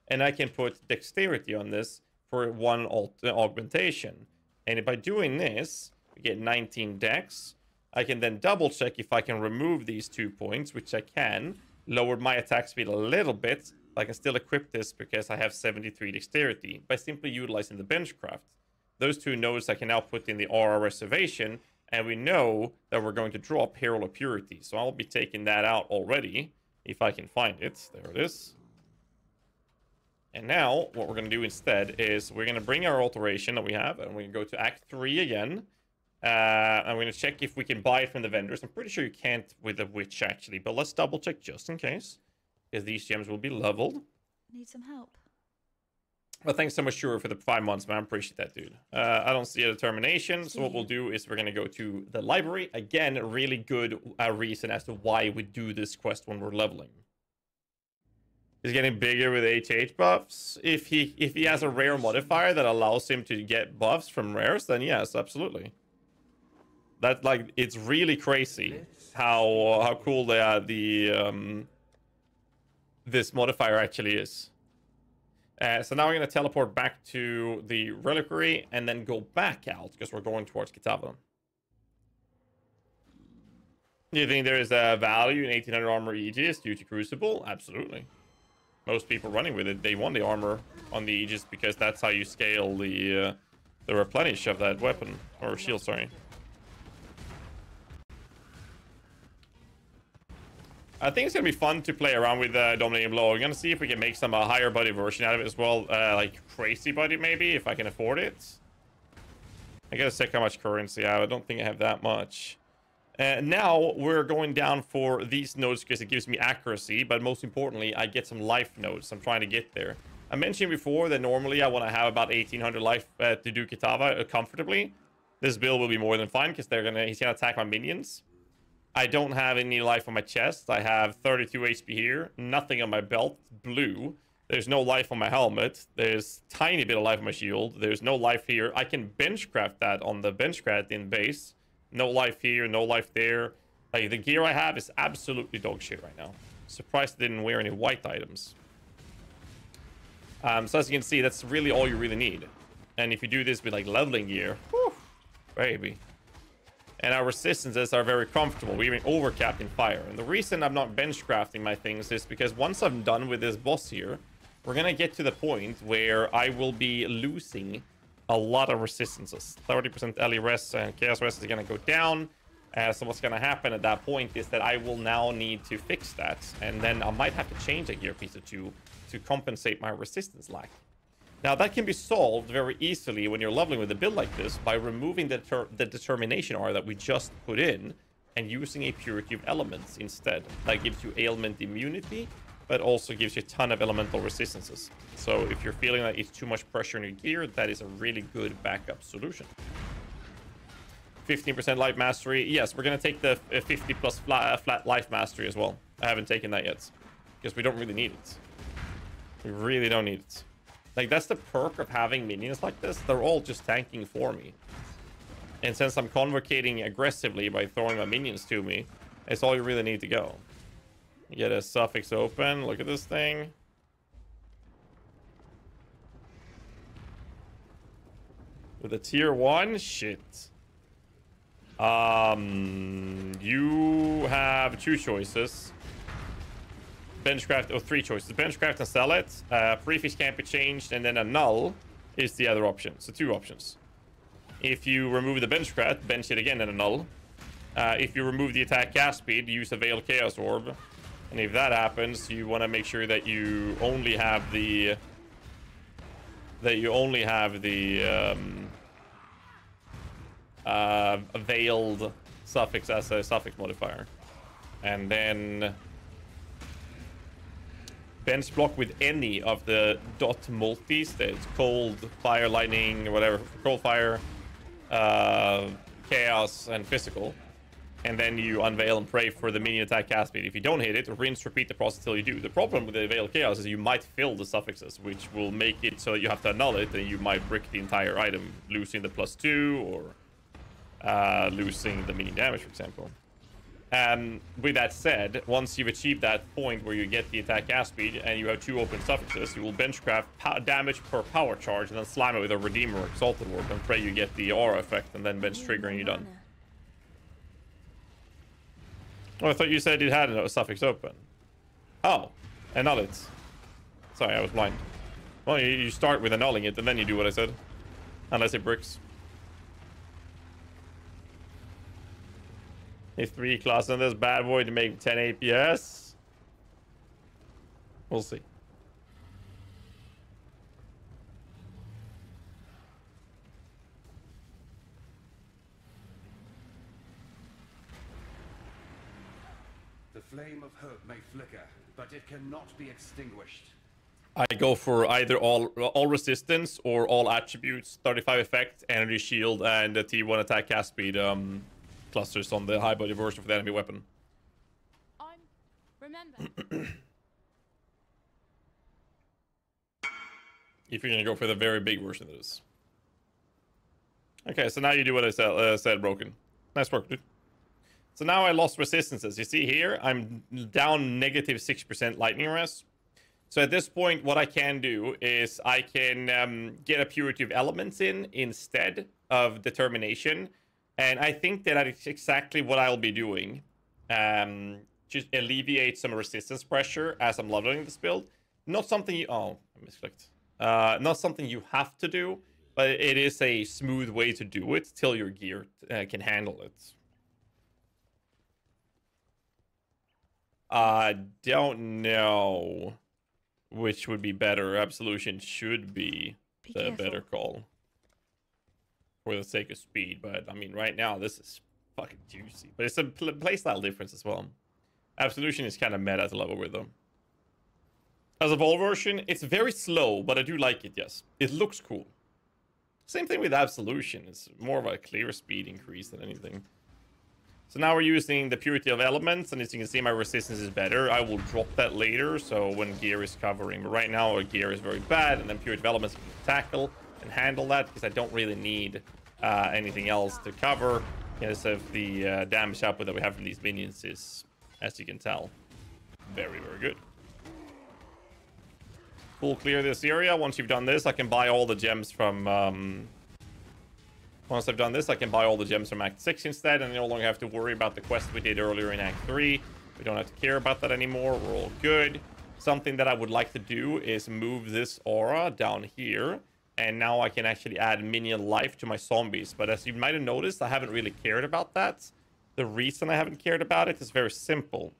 A: and I can put dexterity on this for one uh, augmentation. And by doing this, we get 19 dex. I can then double check if I can remove these two points, which I can. Lower my attack speed a little bit, but I can still equip this because I have 73 dexterity by simply utilizing the benchcraft. Those two nodes I can now put in the RR reservation, and we know that we're going to drop Herald of Purity. So I'll be taking that out already, if I can find it. There it is. And now, what we're going to do instead is we're going to bring our alteration that we have, and we're going to go to Act 3 again. Uh, I'm going to check if we can buy it from the vendors. I'm pretty sure you can't with the Witch, actually, but let's double check just in case. Because these gems will be leveled.
B: Need some help.
A: Well, thanks so much, Shura, for the five months, man. I appreciate that, dude. Uh, I don't see a determination, so what we'll do is we're going to go to the library. Again, a really good uh, reason as to why we do this quest when we're leveling. He's getting bigger with HH buffs. If he if he has a rare modifier that allows him to get buffs from rares, then yes, absolutely. That like it's really crazy how how cool the uh, the um this modifier actually is. Uh, so now we're going to teleport back to the reliquary and then go back out because we're going towards Kitava. Do you think there is a value in 1800 armor Aegis due to Crucible? Absolutely. Most people running with it, they want the armor on the Aegis because that's how you scale the uh, the replenish of that weapon or shield. Sorry. I think it's gonna be fun to play around with uh, Dominating Blow. We're gonna see if we can make some uh, higher body version out of it as well, uh, like crazy body maybe, if I can afford it. I gotta check how much currency I have. I don't think I have that much. Uh, now we're going down for these nodes because it gives me accuracy, but most importantly, I get some life nodes. I'm trying to get there. I mentioned before that normally I want to have about 1800 life uh, to do Kitava uh, comfortably. This build will be more than fine because they're gonna he's gonna attack my minions. I don't have any life on my chest. I have 32 HP here. Nothing on my belt. Blue. There's no life on my helmet. There's tiny bit of life on my shield. There's no life here. I can benchcraft that on the benchcraft in base. No life here. No life there. Like, the gear I have is absolutely dog shit right now. Surprised I didn't wear any white items. Um, so as you can see, that's really all you really need. And if you do this with like leveling gear, whew, baby. And our resistances are very comfortable. We're even overcapped in fire. And the reason I'm not bench crafting my things is because once I'm done with this boss here, we're gonna get to the point where I will be losing a lot of resistances. 30% LE res and chaos res is gonna go down. Uh, so what's gonna happen at that point is that I will now need to fix that. And then I might have to change a gear piece or two to compensate my resistance lack. Now that can be solved very easily when you're leveling with a build like this by removing the, the determination R that we just put in and using a purity of elements instead. That gives you ailment immunity, but also gives you a ton of elemental resistances. So if you're feeling that it's too much pressure in your gear, that is a really good backup solution. 15% life mastery. Yes, we're going to take the 50 plus flat, uh, flat life mastery as well. I haven't taken that yet because we don't really need it. We really don't need it. Like, that's the perk of having minions like this. They're all just tanking for me. And since I'm convocating aggressively by throwing my minions to me, it's all you really need to go. Get a suffix open. Look at this thing. With a tier 1? Shit. Um, you have two choices benchcraft or three choices benchcraft and sell it uh prefix can't be changed and then annul is the other option. So two options. If you remove the benchcraft bench it again and annul. Uh, if you remove the attack cast speed use a Veiled chaos orb. And if that happens you want to make sure that you only have the that you only have the um, uh, veiled suffix as a suffix modifier. And then bench block with any of the dot multis. It's cold, fire, lightning, whatever. Cold, fire, uh, chaos, and physical. And then you unveil and pray for the minion attack cast speed. If you don't hit it, rinse, repeat the process until you do. The problem with the Veil Chaos is you might fill the suffixes, which will make it so you have to annul it, and you might brick the entire item, losing the plus two, or uh, losing the minion damage, for example. Um, with that said, once you've achieved that point where you get the attack cast speed and you have two open suffixes, you will benchcraft damage per power charge and then slam it with a Redeemer Exalted Warp and pray you get the aura effect and then bench trigger and you're done. Oh, I thought you said it had a suffix open. Oh, annul it. Sorry, I was blind. Well, you, you start with annulling it and then you do what I said. Unless it bricks. A three class on this bad boy to make 10 APS. We'll see.
F: The flame of hope may flicker, but it cannot be extinguished.
A: I go for either all all resistance or all attributes, 35 effect, energy shield, and the T1 attack cast speed um, clusters on the high body version of the enemy weapon.
D: Remember.
A: If you're gonna go for the very big version of this. Okay, so now you do what I said, uh, said broken. Nice work, dude. So now I lost resistances. You see here, I'm down negative 6% lightning rest. So at this point, what I can do is I can um, get a purity of elements in instead of determination. And I think that is exactly what I'll be doing. Um, just alleviate some resistance pressure as I'm leveling this build. Not something you... Oh, I misclicked. Uh, not something you have to do, but it is a smooth way to do it till your gear uh, can handle it. I don't know which would be better. Absolution should be,
B: Be
A: the
B: careful.
A: better call for the sake of speed. But I mean, right now this is fucking juicy. But it's a pl- playstyle difference as well. Absolution is kind of meta to level with them. As a Vaal version, it's very slow, but I do like it. Yes, it looks cool. Same thing with Absolution. It's more of a clear speed increase than anything. So now we're using the Purity of Elements, and as you can see, my resistance is better. I will drop that later, so when gear is covering. But right now, our gear is very bad, and then Purity of Elements can tackle and handle that, because I don't really need uh, anything else to cover, because of the uh, damage output that we have from these minions is, as you can tell, very, very good. We'll clear this area. Once you've done this, I can buy all the gems from... Um, once I've done this, I can buy all the gems from Act 6 instead, and I no longer have to worry about the quest we did earlier in Act 3. We don't have to care about that anymore. We're all good. Something that I would like to do is move this aura down here, and now I can actually add minion life to my zombies. But as you might have noticed, I haven't really cared about that. The reason I haven't cared about it is very simple.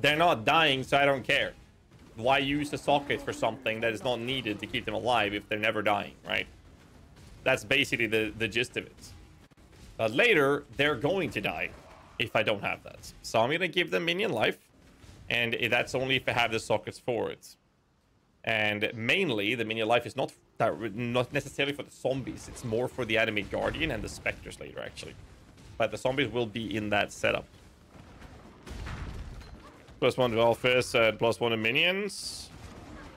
A: They're not dying, so I don't care. Why use a socket for something that is not needed to keep them alive if they're never dying, right? That's basically the, the gist of it. But later, they're going to die if I don't have that. So I'm going to give them minion life. And that's only if I have the sockets for it. And mainly, the minion life is not that, not necessarily for the zombies. It's more for the enemy guardian and the specters later, actually. But the zombies will be in that setup. Plus one to Alphys and plus one to minions.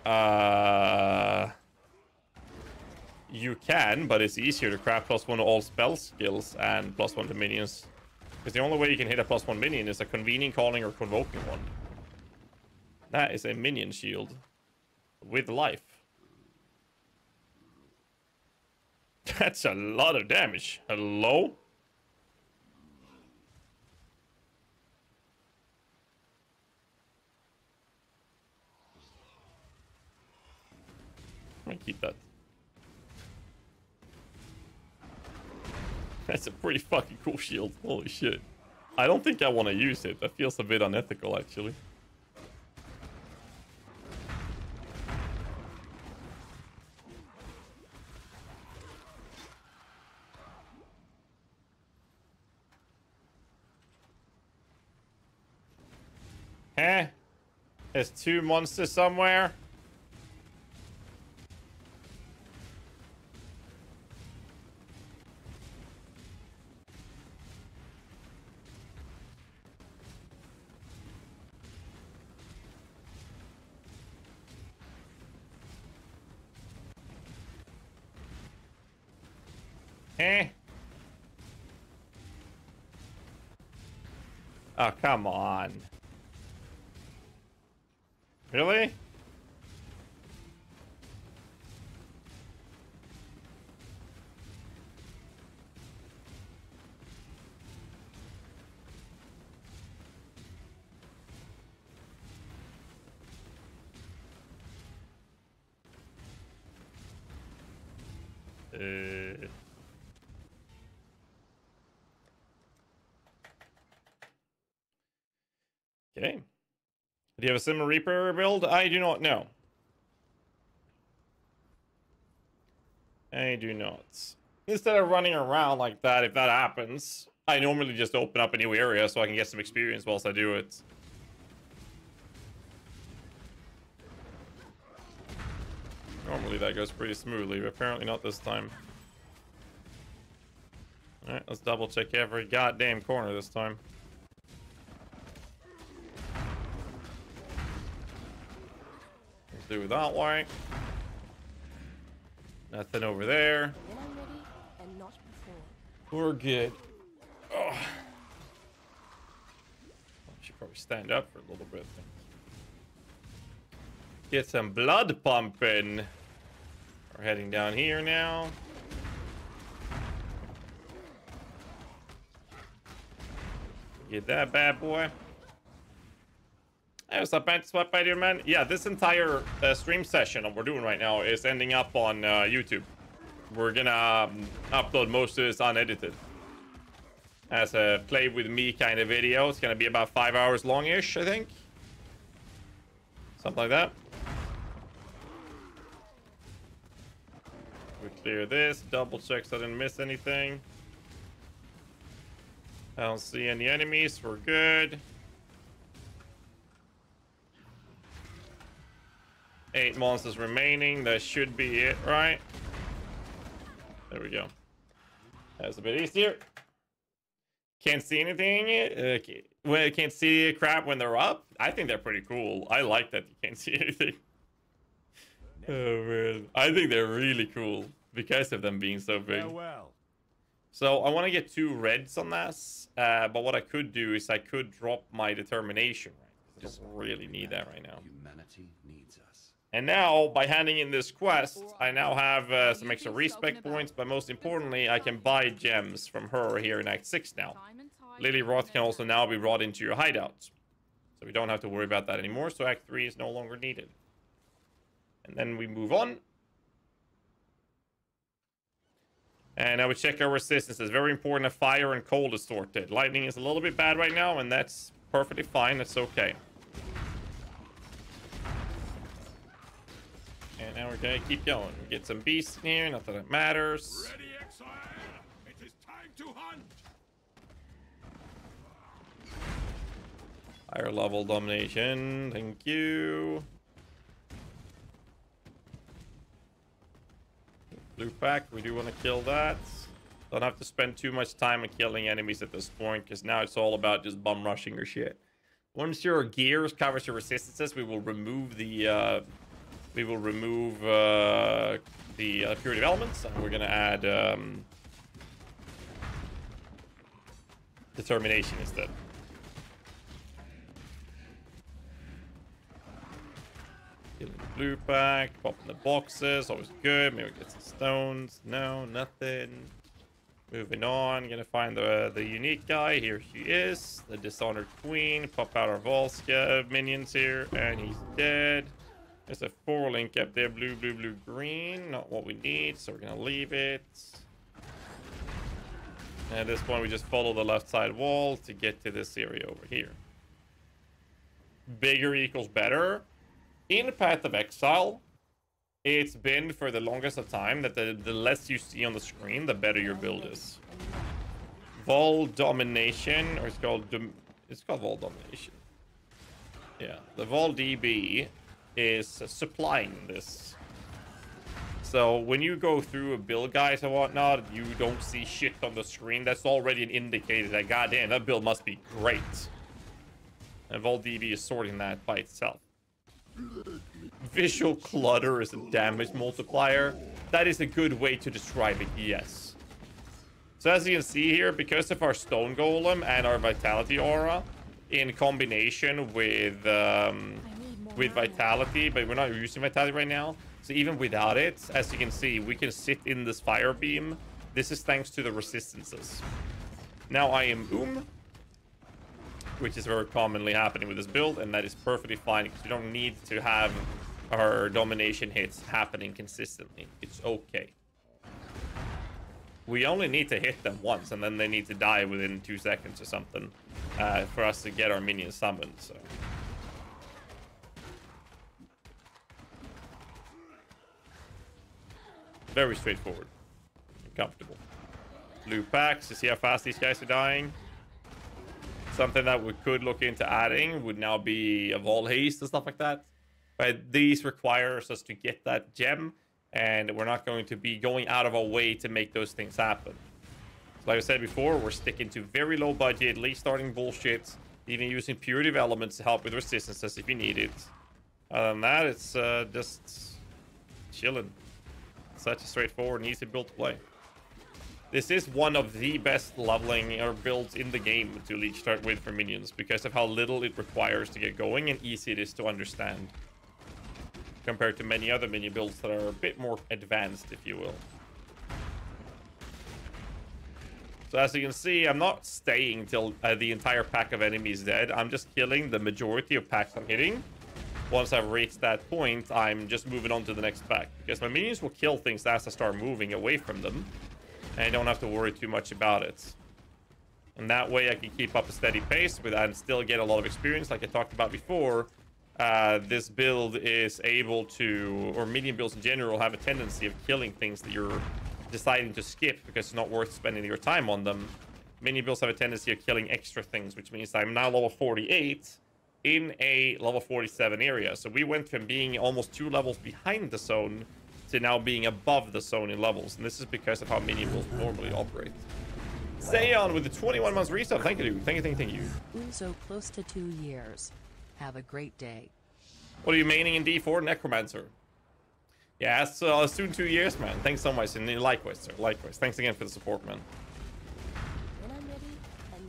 A: Uh... You can, but it's easier to craft plus one to all spell skills and plus one to minions. Because the only way you can hit a plus one minion is a convening, calling, or convoking one. That is a minion shield. With life. That's a lot of damage. Hello? I keep that. That's a pretty fucking cool shield. Holy shit. I don't think I want to use it. That feels a bit unethical, actually. Eh? There's two monsters somewhere. Eh? Oh, come on. Really? Do you have a Sim Reaper build? I do not know. I do not. Instead of running around like that, if that happens, I normally just open up a new area so I can get some experience whilst I do it. Normally that goes pretty smoothly, but apparently not this time. Alright, let's double check every goddamn corner this time. Let's that way. Nothing over there. We're good. Oh. Should probably stand up for a little bit. Get some blood pumping. We're heading down here now. Get that bad boy. What's up, man? Sweat by dear man. Yeah, this entire uh, stream session that we're doing right now is ending up on uh, YouTube. We're gonna um, upload most of this unedited as a play with me kind of video. It's gonna be about five hours long-ish, I think. Something like that. We clear this, double check so I didn't miss anything. I don't see any enemies, we're good. Eight monsters remaining, that should be it, right? There we go. That's a bit easier. Can't see anything. Okay. Well, can't see crap when they're up. I think they're pretty cool. I like that you can't see anything. Oh man, I think they're really cool because of them being so big.
E: Farewell.
A: So I want to get two reds on this, uh, but what I could do is I could drop my determination. Right, I just really need that right now.
F: Humanity needs us.
A: And now, by handing in this quest, I now have uh, some extra respect points, but most importantly, I can buy gems from her here in Act 6 now.
D: Lilly
A: Roth can also now be brought into your hideout. So we don't have to worry about that anymore, so Act 3 is no longer needed. And then we move on. And I would check our resistances. Very important that fire and cold is sorted. Lightning is a little bit bad right now, and that's perfectly fine. That's okay. And now we're gonna keep going. We get some beasts in here, not that it matters.
G: Ready, exile! It is time to hunt!
A: Higher level domination. Thank you. Blue pack, we do want to kill that. Don't have to spend too much time on killing enemies at this point, because now it's all about just bum rushing or shit. Once your gears covers your resistances, we will remove the uh, we will remove uh, the uh, purity of elements, and we're gonna add um, determination instead. The blue pack, popping the boxes, always good. Maybe get some stones. No, nothing. Moving on, gonna find the the unique guy. Here she is, the dishonored queen. Pop out our Vaal skill minions here, and he's dead. There's a four link up there, blue, blue, blue, green. Not what we need, so we're gonna leave it. And at this point, we just follow the left side wall to get to this area over here. Bigger equals better in Path of Exile, it's been for the longest of time that the, the less you see on the screen, the better your build is. Vaal Domination, or it's called it's called Vaal Domination. Yeah, the Vaal DB is supplying this. So when you go through a build guide and whatnot, you don't see shit on the screen. That's already an indicator that goddamn that build must be great. And Vaal DB is sorting that by itself. Visual clutter is a damage multiplier. That is a good way to describe it, yes. So as you can see here, because of our stone golem and our vitality aura, in combination with um, with vitality, but we're not using vitality right now. So even without it, as you can see, we can sit in this fire beam. This is thanks to the resistances. Now I am Oom, which is very commonly happening with this build, and that is perfectly fine because you don't need to have our domination hits happening consistently. It's okay. We only need to hit them once, and then they need to die within two seconds or something uh, for us to get our minions summoned. So. Very straightforward. and Comfortable. Blue packs to see how fast these guys are dying. Something that we could look into adding would now be a Vaal Haste and stuff like that. But these requires us to get that gem, and we're not going to be going out of our way to make those things happen. Like I said before, we're sticking to very low budget, late starting bullshit, even using purity of elements to help with resistances if you need it. Other than that, it's uh, just chilling. Such a straightforward and easy build to play. This is one of the best leveling or builds in the game to leech start with for minions because of how little it requires to get going and easy it is to understand compared to many other minion builds that are a bit more advanced, if you will. So as you can see, I'm not staying till uh, the entire pack of enemies dead. I'm just killing the majority of packs I'm hitting. Once I've reached that point, I'm just moving on to the next pack. Because my minions will kill things as I start moving away from them. And I don't have to worry too much about it. And that way I can keep up a steady pace with and still get a lot of experience like I talked about before. Uh, this build is able to, or minion builds in general, have a tendency of killing things that you're deciding to skip because it's not worth spending your time on them. Minion builds have a tendency of killing extra things, which means I'm now level 48 in a level 47 area. So we went from being almost two levels behind the zone to now being above the zone in levels. And this is because of how minion builds normally operate. Stay on with the 21 months resub. Thank you, dude. Thank you, thank you, thank you.
H: Uzo close to two years. Have a great day.
A: What are you maining in D4? Necromancer. Yeah, uh, soon two years, man. Thanks so much. And likewise, sir. Likewise. Thanks again for the support, man.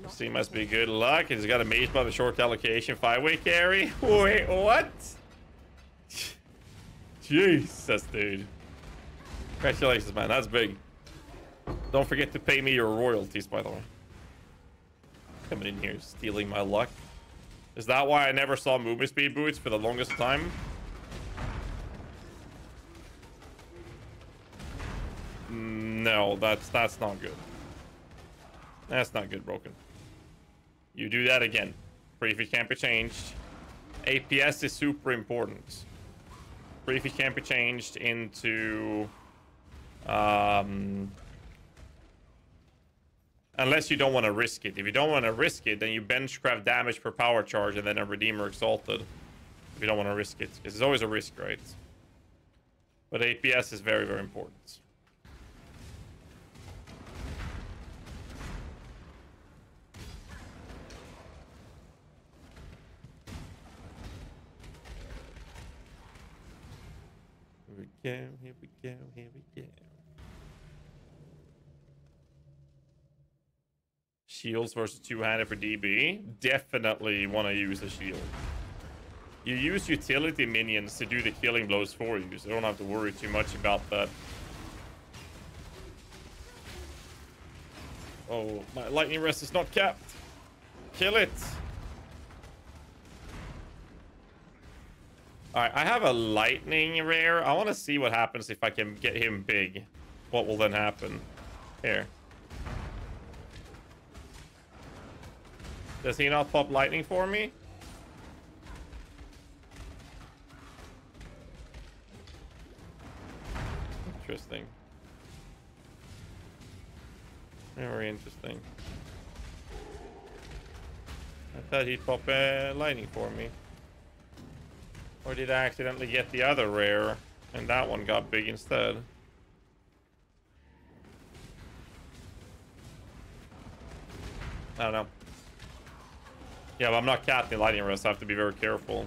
C: Not
A: C must be good luck. He's got a mage by the short allocation five-way carry. Wait, what? Jesus, dude. Congratulations, man. That's big. Don't forget to pay me your royalties, by the way. Coming in here, stealing my luck. Is that why I never saw movement speed boots for the longest time? No, that's that's not good. That's not good, Broken. You do that again. Prefix can't be changed. APS is super important. Prefix can't be changed into... Um, unless you don't want to risk it. If you don't want to risk it, then you benchcraft damage per power charge and then a Redeemer Exalted. If you don't want to risk it. Because there's always a risk, right? But APS is very, very important. Go, here we go, here we go. Shields versus two-handed for DB. Definitely want to use a shield. You use utility minions to do the killing blows for you, so don't have to worry too much about that. Oh, my lightning rest is not capped. Kill it. Alright, I have a lightning rare. I want to see what happens if I can get him big. What will then happen? Here. Does he not pop lightning for me? Interesting. Very interesting. I thought he'd pop uh, lightning for me. Or did I accidentally get the other rare and that one got big instead? I don't know. Yeah, but I'm not casting lightning rest. I have to be very careful.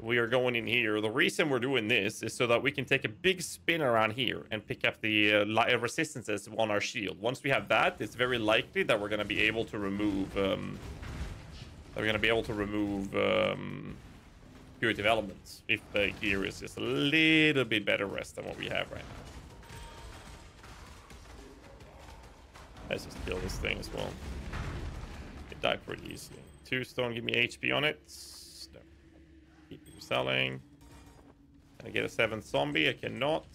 A: We are going in here. The reason we're doing this is so that we can take a big spin around here and pick up the uh, uh, resistances on our shield. Once we have that, it's very likely that we're going to be able to remove um, They're gonna be able to remove um, purity of elements if the gear is just a little bit better rest than what we have right now. Let's just kill this thing as well. It died pretty easily. Two stone, give me HP on it. No. Keep selling. Can I get a seventh zombie? I cannot.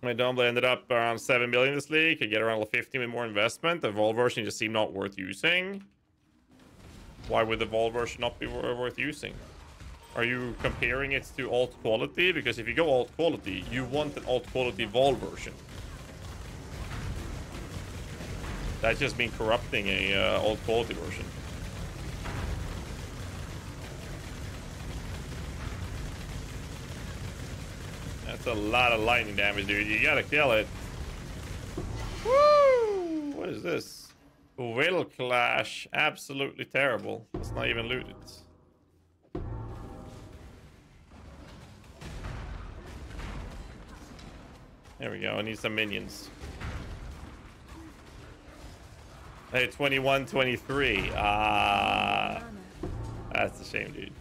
A: My Dumbler ended up around 7 million this league. Could get around 50 with more investment. The Vaal version just seemed not worth using. Why would the Vaal version not be worth using? Are you comparing it to alt quality? Because if you go alt quality, you want an alt quality Vaal version. That's just been corrupting a uh, alt quality version. That's a lot of lightning damage, dude. You gotta kill it. Woo! What is this? Will clash. Absolutely terrible. It's not even looted. There we go. I need some minions. Hey, 21, 23. Ah, that's a shame, dude.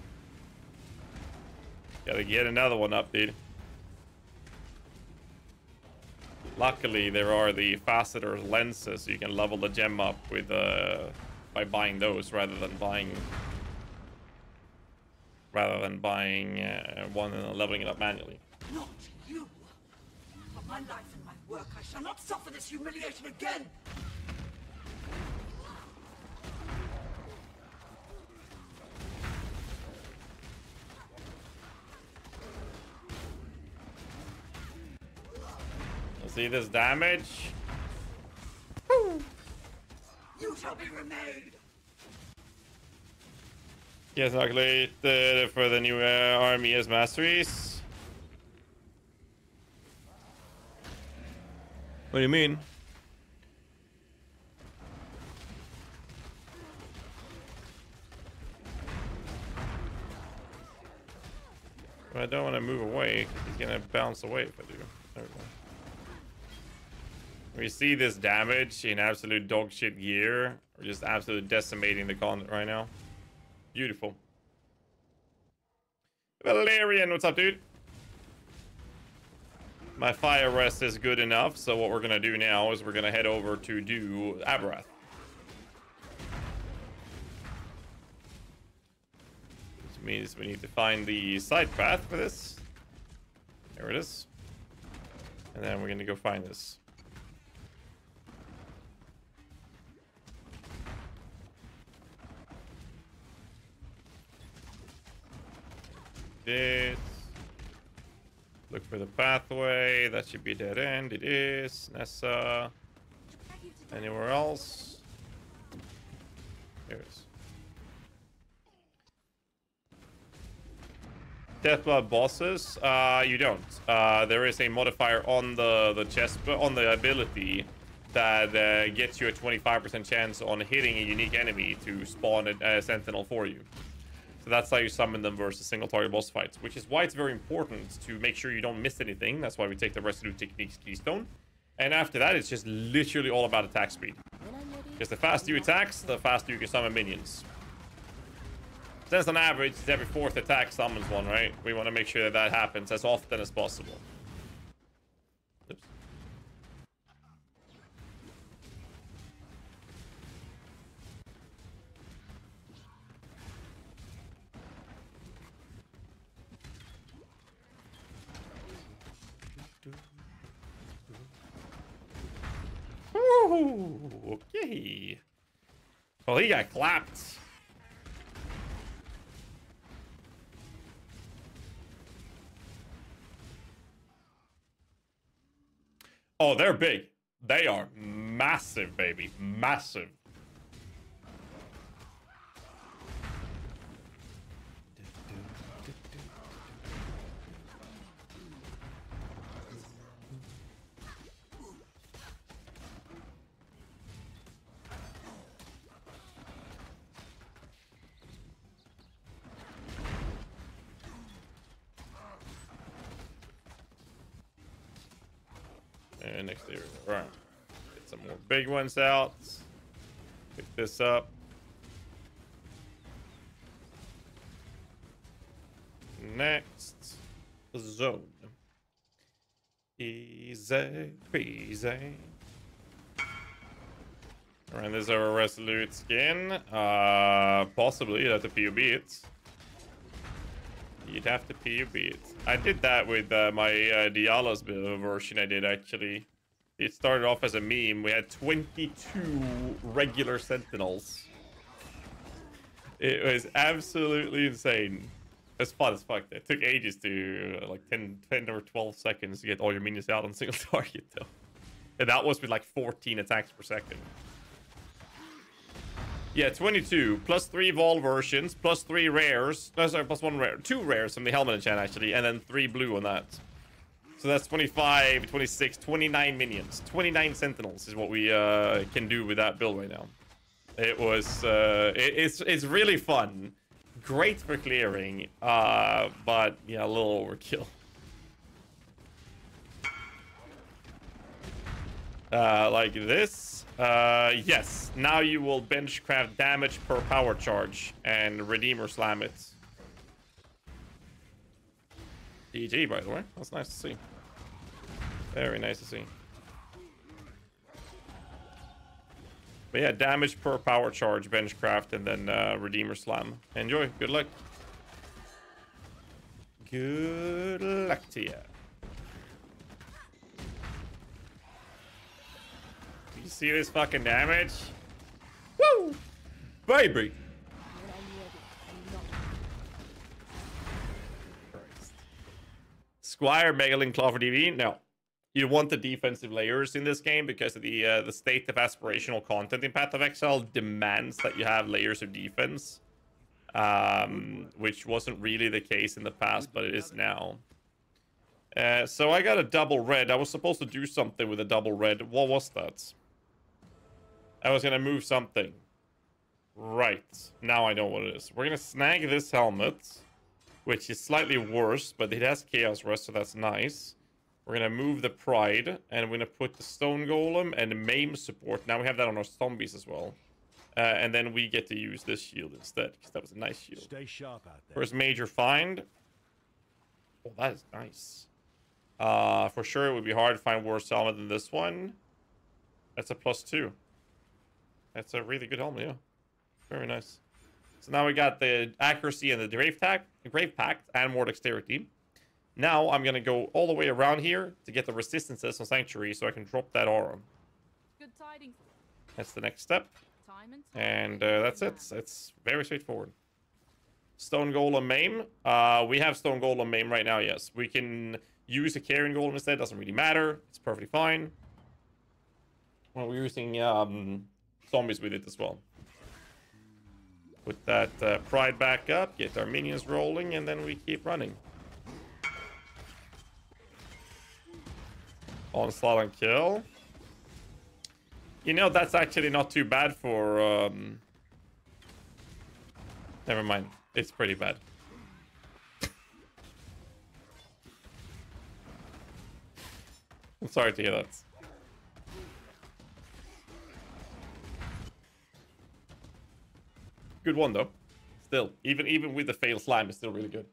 A: Gotta get another one up, dude. Luckily, there are the facetor lenses, so you can level the gem up with uh, by buying those rather than buying rather than buying uh, one and leveling it up manually.
I: Not you! For my life and my work, I shall not suffer this humiliation again!
A: See this damage?
I: You shall be remade!
A: Yes, calculated for the new uh, army as masteries. What do you mean? I don't want to move away. 'cause He's gonna bounce away if I do. We. See this damage in absolute dog shit gear. We're just absolutely decimating the continent right now. Beautiful. Valerian, what's up, dude? My fire rest is good enough, so what we're gonna do now is we're gonna head over to do Abberath. Which means we need to find the side path for this. There it is. And then we're gonna go find this. This. Look for the pathway. That should be dead end. It is. Nessa. Anywhere else? There it is. Deathblood bosses? Uh, you don't. Uh, there is a modifier on the the chest on the ability that uh, gets you a 25% chance on hitting a unique enemy to spawn a, a sentinel for you. That's how you summon them versus single target boss fights, which is why it's very important to make sure you don't miss anything. That's why we take the Resolute Techniques Keystone. And after that, it's just literally all about attack speed. Because the faster you attack, the faster you can summon minions. Since on average, every fourth attack summons one, right? We want to make sure that that happens as often as possible. Ooh, okay. Well, he got clapped. Oh, they're big. They are massive, baby. Massive. Big ones out. Pick this up. Next zone. Easy peasy. Alright, there's our resolute skin. Uh, possibly you'd have to POB it. You'd have to POB it. I did that with uh, my uh, build version I did actually. It started off as a meme. We had 22 regular sentinels. It was absolutely insane. It's fun as fuck. It took ages to, uh, like 10, 10 or 12 seconds to get all your minions out on single target though. And that was with like 14 attacks per second. Yeah, 22. Plus 3 Vaal versions, plus 3 rares. No, sorry, plus 1 rare. 2 rares from the helmet enchant, actually. And then 3 blue on that. So that's 25, 26, 29 minions. 29 sentinels is what we uh, can do with that build right now. It was... Uh, it, it's, it's really fun. Great for clearing. Uh, but, yeah, a little overkill. Uh, like this. Uh, yes. Now you will bench craft damage per power charge and Redeemer slam it. GG, by the way. That's nice to see. Very nice to see. But yeah, damage per power charge, bench craft, and then uh, Redeemer slam. Enjoy. Good luck. Good luck to you. Do You see this fucking damage? Woo! Baby! Squire Megalink Claw for DV? No. You want the defensive layers in this game because the uh, the state of aspirational content in Path of Exile demands that you have layers of defense. Um, which wasn't really the case in the past, but it is now. Uh, so I got a double red. I was supposed to do something with a double red. What was that? I was gonna move something. Right. Now I know what it is. We're gonna snag this helmet, which is slightly worse, but it has Chaos Rust, so that's nice. We're gonna move the Pride, and we're gonna put the Stone Golem and the Maim support. Now we have that on our zombies as well. Uh, and then we get to use this shield instead, because that was a nice shield.
E: Stay sharp out there.
A: First major find. Oh, that is nice. Uh, for sure, it would be hard to find worse helmet than this one. That's a plus two. That's a really good helmet, yeah. Very nice. So now we got the accuracy and the grave the grave pact, and more dexterity. Now I'm gonna go all the way around here to get the resistances on sanctuary, so I can drop that aura.
D: Good tidings.
A: That's the next step,
D: Time and time.
A: and uh, that's it. It's very straightforward. Stone Golem Maim. Uh, we have Stone Golem Maim right now, yes. We can use a Carrion Golem instead, doesn't really matter. It's perfectly fine. Well, we're using um, zombies with it as well. Put that uh, Pride back up, get our minions rolling, and then we keep running. Onslaught and kill. You know, that's actually not too bad for... Um... Never mind. It's pretty bad. I'm sorry to hear that. Good one though. Still, even even with the failed slime, it's still really good.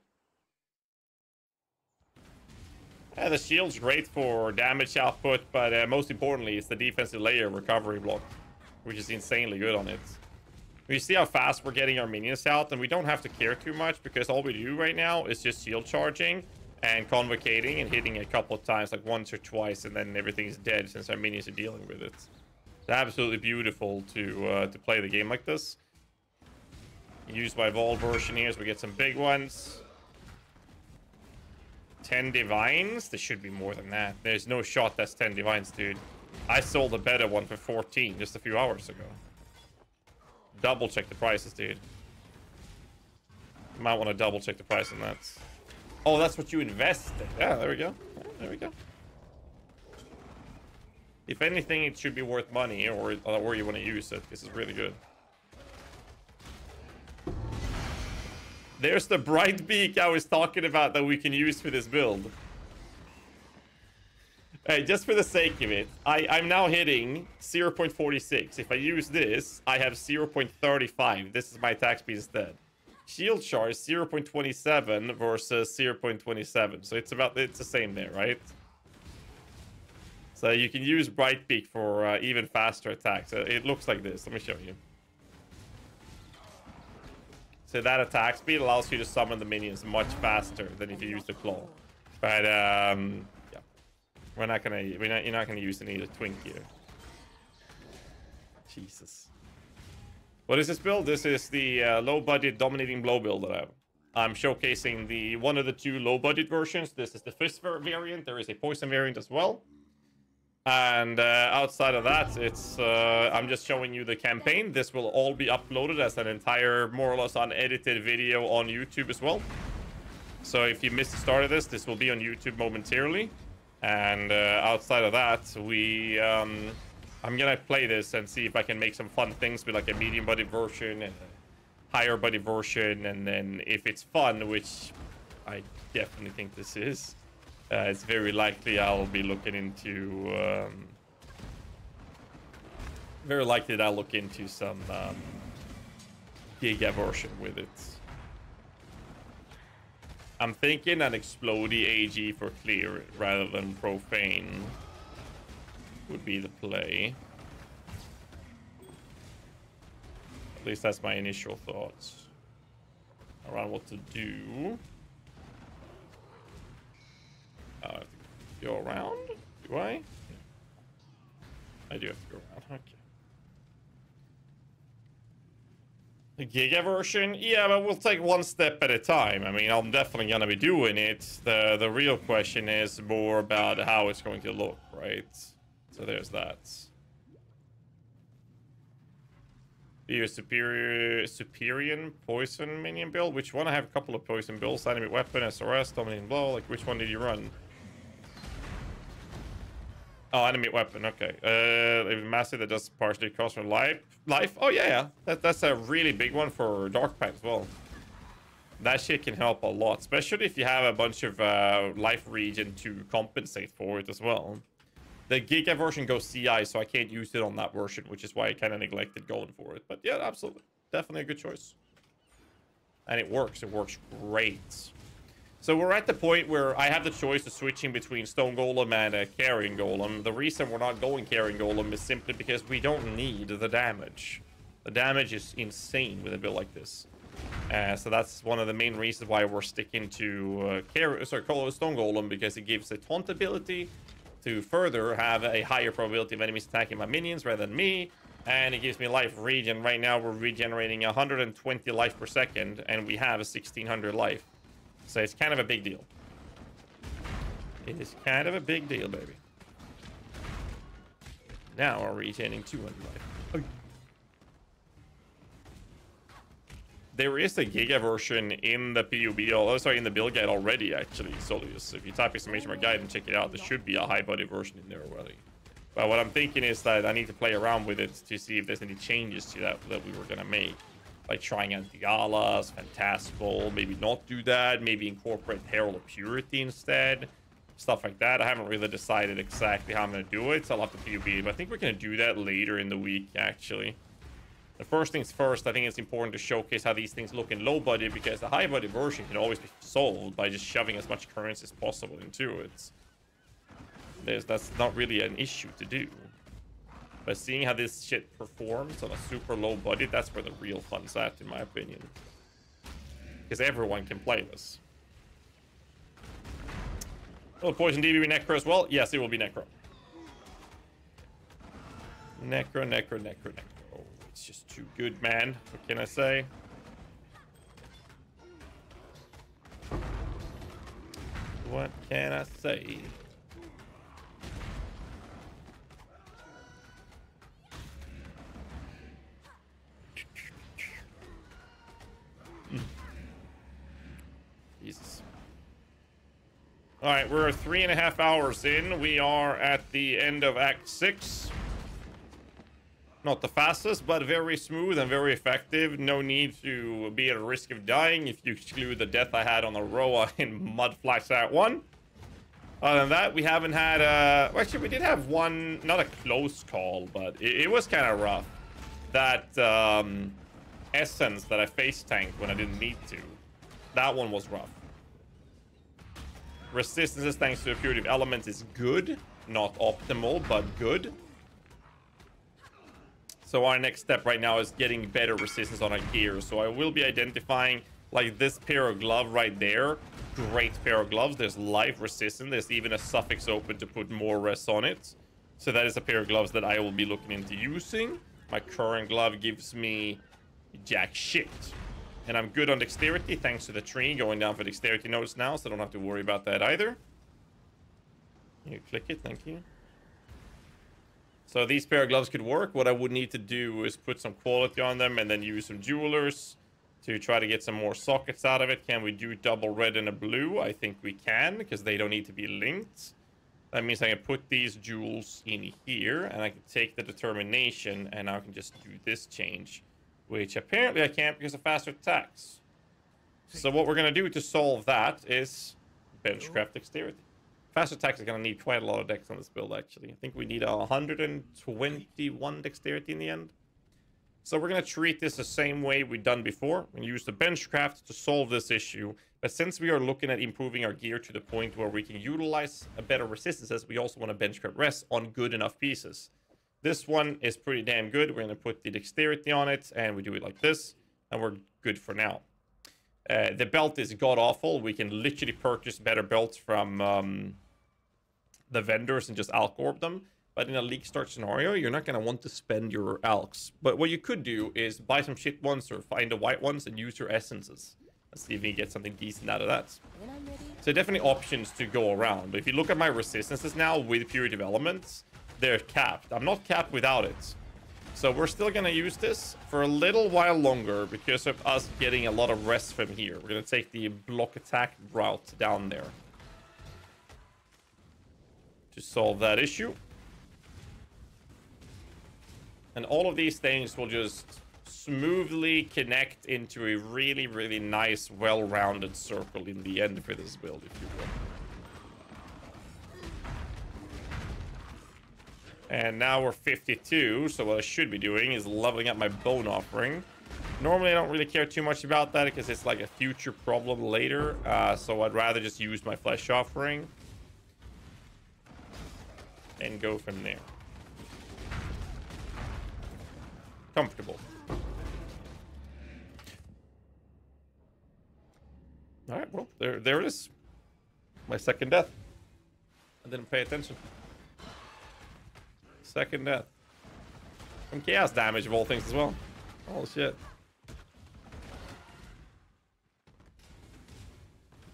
A: Yeah, the shield's great for damage output, but uh, most importantly, it's the defensive layer recovery block, which is insanely good on it. We see how fast we're getting our minions out, and we don't have to care too much because all we do right now is just shield charging and convocating and hitting a couple of times, like once or twice, and then everything's dead since our minions are dealing with it. It's absolutely beautiful to uh, to play the game like this. Used by Vaal version here, so we get some big ones. 10 divines? There should be more than that. There's no shot that's 10 divines, dude. I sold a better one for 14 just a few hours ago. Double check the prices, dude. Might want to double check the price on that. Oh, that's what you invested. Yeah, there we go. There we go. If anything, it should be worth money or, or you want to use it. This is really good. There's the Brightbeak I was talking about that we can use for this build. Hey, just for the sake of it, I, I'm now hitting 0.46. If I use this, I have 0.35. This is my attack speed instead. Shield charge 0.27 versus 0.27. So it's about it's the same there, right? So you can use Brightbeak for uh, even faster attacks. Uh, it looks like this. Let me show you. So that attack speed allows you to summon the minions much faster than if you use the claw. But um, yeah, we're not gonna we're not, you're not gonna use any of the twink here. Jesus. What is this build? This is the uh, low budget dominating blow build that I have. I'm showcasing the one of the two low budget versions. This is the fist variant. There is a poison variant as well. And uh, outside of that, it's uh, I'm just showing you the campaign. This will all be uploaded as an entire, more or less unedited video on YouTube as well. So if you missed the start of this, this will be on YouTube momentarily. And uh, outside of that, we um, I'm gonna play this and see if I can make some fun things with like a medium body version and a higher body version. And then if it's fun, which I definitely think this is, uh, it's very likely I'll be looking into. Um, very likely that I'll look into some um, version with it. I'm thinking an Explodey AG for clear rather than Profane would be the play. At least that's my initial thoughts around what to do. Uh, go around? Do I? I do have to go around. Okay. The Giga version? Yeah, but we'll take one step at a time. I mean, I'm definitely gonna be doing it. The the real question is more about how it's going to look, right? So there's that. Be a superior superior poison minion build. Which one? I have a couple of poison builds. Enemy weapon, SRS, dominating blow. Like which one did you run? Oh, enemy weapon. Okay. Uh, massive that does partially cost for life. Life. Oh yeah, yeah. That, that's a really big one for Dark Pact as well. That shit can help a lot, especially if you have a bunch of uh, life regen to compensate for it as well. The Giga version goes CI, so I can't use it on that version, which is why I kind of neglected going for it. But yeah, absolutely. Definitely a good choice. And it works. It works great. So we're at the point where I have the choice of switching between Stone Golem and a Carrion Golem. The reason we're not going Carrion Golem is simply because we don't need the damage. The damage is insane with a build like this. Uh, so that's one of the main reasons why we're sticking to uh, sorry, Stone Golem, because it gives a taunt ability to further have a higher probability of enemies attacking my minions rather than me. And it gives me life regen. Right now we're regenerating 120 life per second, and we have 1600 life. So it's kind of a big deal. It is kind of a big deal, baby. Now we're retaining 200 life. There is a Giga version in the POB, oh sorry, in the build guide already, actually, Solius. If you type exclamation mark guide and check it out, there should be a high body version in there already. But what I'm thinking is that I need to play around with it to see if there's any changes to that that we were gonna make like trying out Dialas, Fantastical, maybe not do that, maybe incorporate Herald of Purity instead, stuff like that. I haven't really decided exactly how I'm going to do it, so I'll have to POB, but I think we're going to do that later in the week, actually. The first things first, I think it's important to showcase how these things look in low budget, because the high budget version can always be solved by just shoving as much currency as possible into it. There's, that's not really an issue to do. But seeing how this shit performs on a super low budget, that's where the real fun's at, in my opinion. Because everyone can play this. Will Poison DB be Necro as well? Yes, it will be Necro. Necro, Necro, Necro, Necro. Oh, it's just too good, man. What can I say? What can I say? Jesus. All right, we're three and a half hours in. We are at the end of Act 6. Not the fastest, but very smooth and very effective. No need to be at risk of dying if you exclude the death I had on the Rhoa in Mud Flats Act 1. Other than that, we haven't had uh well, actually we did have one not a close call, but it, it was kind of rough. That um essence that I face tanked when I didn't need to. That one was rough. Resistances thanks to the purity of elements is good. Not optimal, but good. So our next step right now is getting better resistance on our gear. So I will be identifying like this pair of glove right there. Great pair of gloves. There's life resistance. There's even a suffix open to put more res on it. So that is a pair of gloves that I will be looking into using. My current glove gives me jack shit. And I'm good on dexterity thanks to the tree going down for dexterity nodes now, so I don't have to worry about that either. You click it, thank you. So these pair of gloves could work. What I would need to do is put some quality on them and then use some jewelers to try to get some more sockets out of it. Can we do double red and a blue? I think we can because they don't need to be linked. That means I can put these jewels in here and I can take the determination and I can just do this change, which apparently I can't because of faster attacks. So what we're going to do to solve that is benchcraft dexterity. Faster attacks are going to need quite a lot of dex on this build, actually. I think we need a 121 dexterity in the end. So we're going to treat this the same way we've done before. and use the benchcraft to solve this issue. But since we are looking at improving our gear to the point where we can utilize a better resistances, we also want to benchcraft rest on good enough pieces. This one is pretty damn good. We're going to put the dexterity on it, and we do it like this, and we're good for now. Uh, the belt is god-awful. We can literally purchase better belts from... Um, the vendors and just alcorb them. But in a league start scenario, you're not going to want to spend your alks. But what you could do is buy some shit ones or find the white ones and use your essences. Let's see if you can get something decent out of that. So definitely options to go around. But if you look at my resistances now with purity of elements, they're capped. I'm not capped without it. So we're still going to use this for a little while longer because of us getting a lot of rest from here. We're going to take the block attack route down there to solve that issue. And all of these things will just smoothly connect into a really, really nice, well-rounded circle in the end for this build, if you will. And now we're 52, so what I should be doing is leveling up my bone offering. Normally, I don't really care too much about that because it's like a future problem later. Uh, so I'd rather just use my flesh offering and go from there. Comfortable. All right, well, there, there it is. My second death. I didn't pay attention. Second death. Some chaos damage of all things as well. Oh shit.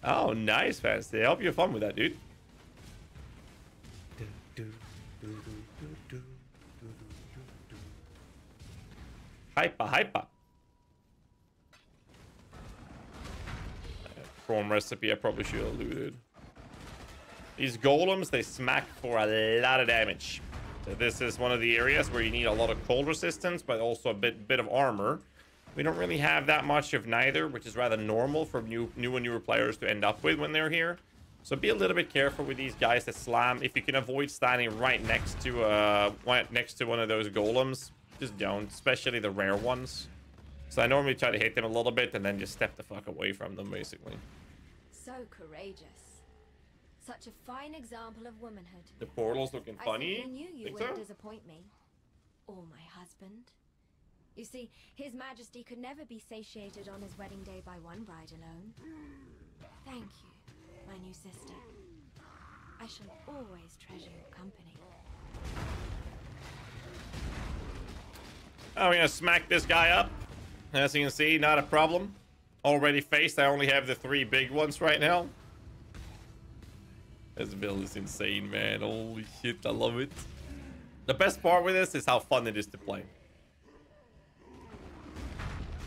A: Oh, nice, Fancy. I hope you have fun with that, dude. Hyper, hyper. Chrome recipe I probably should have looted. These golems, they smack for a lot of damage. So this is one of the areas where you need a lot of cold resistance, but also a bit bit of armor. We don't really have that much of neither, which is rather normal for new, new and newer players to end up with when they're here. So be a little bit careful with these guys that slam. If you can avoid standing right next to uh next to one of those golems, just don't, especially the rare ones. So I normally try to hit them a little bit and then just step the fuck away from them, basically.
C: So courageous. Such a fine example of womanhood.
A: The portal's looking funny.
C: I knew you
A: Think
C: wouldn't
A: so?
C: disappoint me. Or my husband. You see, His Majesty could never be satiated on his wedding day by one bride alone. Thank you, my new sister. I shall always treasure your company.
A: We're gonna smack this guy up. As you can see, not a problem. Already faced. I only have the three big ones right now. This build is insane, man. Holy shit, I love it. The best part with this is how fun it is to play.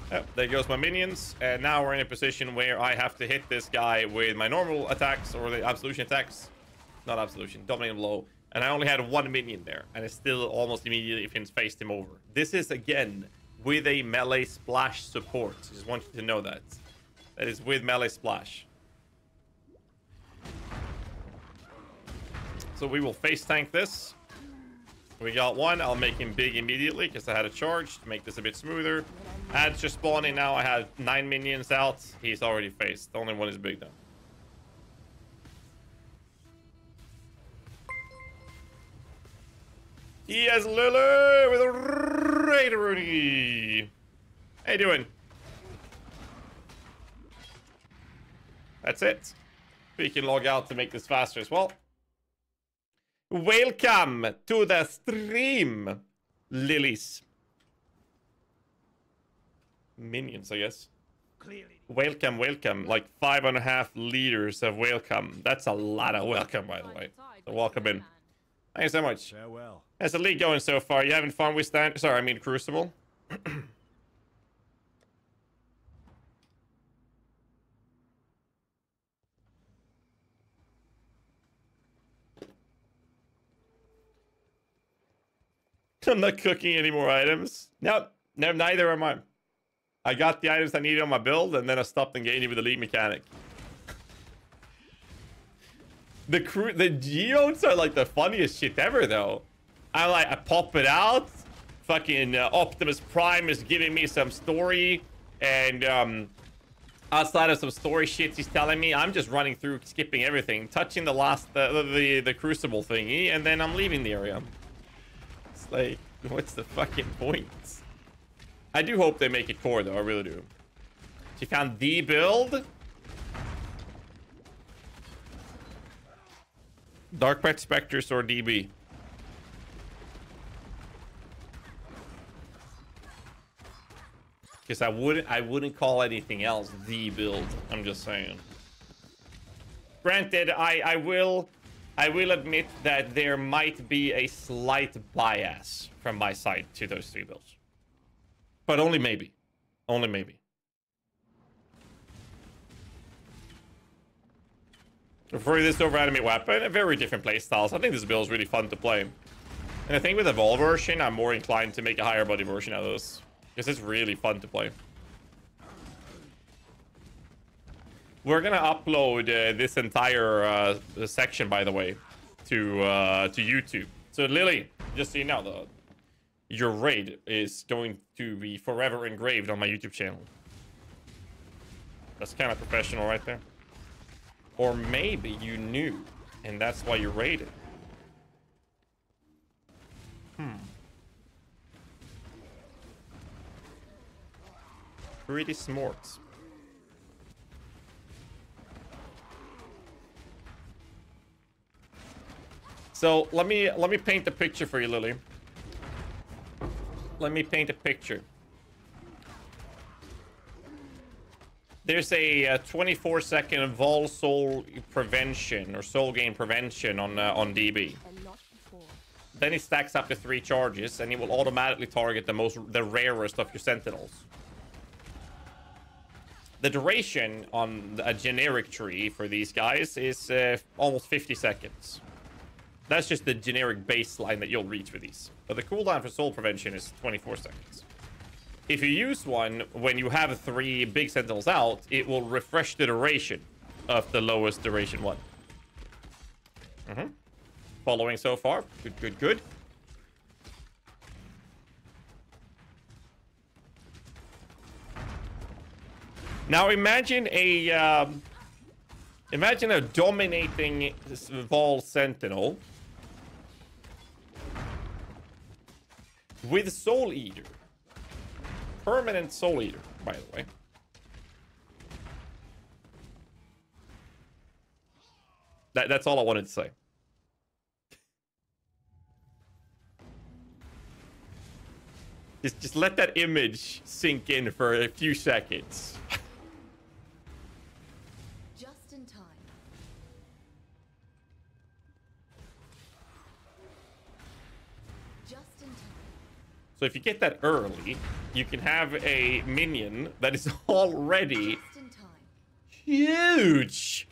A: Yep, there goes my minions. And now we're in a position where I have to hit this guy with my normal attacks or the absolution attacks. Not absolution, dominating blow. And I only had one minion there. And it still almost immediately faced him over. This is, again, with a melee splash support. Just want you to know that. That is with melee splash. So we will face tank this. We got one. I'll make him big immediately because I had a charge to make this a bit smoother. Ads just spawning now. I had nine minions out. He's already faced. The only one is big now. He has Lily with a Raideroonie. How you doing? That's it. We can log out to make this faster as well. Welcome to the stream, lilies. Minions, I guess. Welcome, welcome. Like five and a half liters of welcome. That's a lot of welcome, by the way. So welcome in. Thanks so much.
E: Farewell.
A: How's the league going so far? You having fun with stand? Sorry, I mean Crucible. I'm not cooking any more items. No, no, neither am I. I got the items I needed on my build, and then I stopped engaging with the league mechanic. The crew, the geodes are like the funniest shit ever, though. I like, I pop it out. Fucking uh, Optimus Prime is giving me some story, and um, outside of some story shit he's telling me, I'm just running through, skipping everything, touching the last, uh, the, the the Crucible thingy, and then I'm leaving the area. Like, what's the fucking point? I do hope they make it core, though. I really do. She found the build. Dark Pact Spectres or DB? Because I wouldn't, I wouldn't call anything else the build. I'm just saying. Granted, I, I will, I will admit that there might be a slight bias from my side to those three builds, but only maybe, only maybe. For this over enemy weapon, a very different playstyles. I think this build is really fun to play. And I think with the Vaal version, I'm more inclined to make a higher body version out of this. Because it's really fun to play. We're gonna upload uh, this entire uh, section, by the way, to uh, to YouTube. So Lily, just so you know, the your raid is going to be forever engraved on my YouTube channel. That's kind of professional right there. Or maybe you knew, and that's why you raided. Hmm. Pretty smart. So let me let me paint a picture for you, Lily. Let me paint a picture. There's a uh, 24 second Vaal soul prevention or soul gain prevention on uh, on DB. Then it stacks up to three charges, and it will automatically target the most the rarest of your sentinels. The duration on a generic tree for these guys is uh, almost 50 seconds. That's just the generic baseline that you'll reach with these. But the cooldown for soul prevention is 24 seconds. If you use one when you have three big sentinels out, it will refresh the duration of the lowest duration one. Mm-hmm. Following so far. Good, good, good. Now imagine a um, imagine a dominating Vaal Sentinel with Soul Eater. Permanent Soul Eater, by the way. That, that's all I wanted to say. Just, just let that image sink in for a few seconds. So if you get that early, you can have a minion that is already
C: Just in time.
A: huge.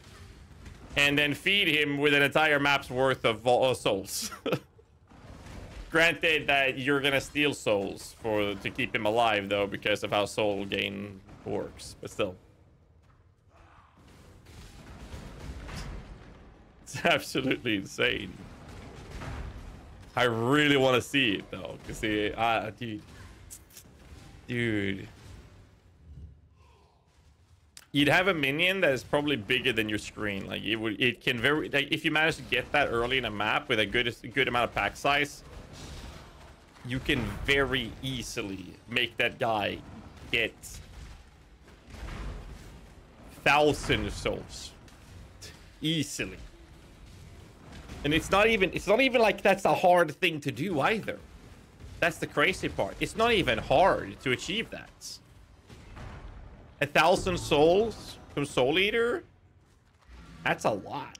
A: And then feed him with an entire map's worth of uh, souls. Granted that you're gonna steal souls for to keep him alive though because of how soul gain works, but still. It's absolutely insane. I really want to see it though, cause see, uh, dude, dude, you'd have a minion that is probably bigger than your screen. Like it would, it can very, like if you manage to get that early in a map with a good, good amount of pack size, you can very easily make that guy get thousand souls easily. And it's not even it's not even like that's a hard thing to do either. That's the crazy part. It's not even hard to achieve that. A thousand souls from Soul Eater? That's a lot.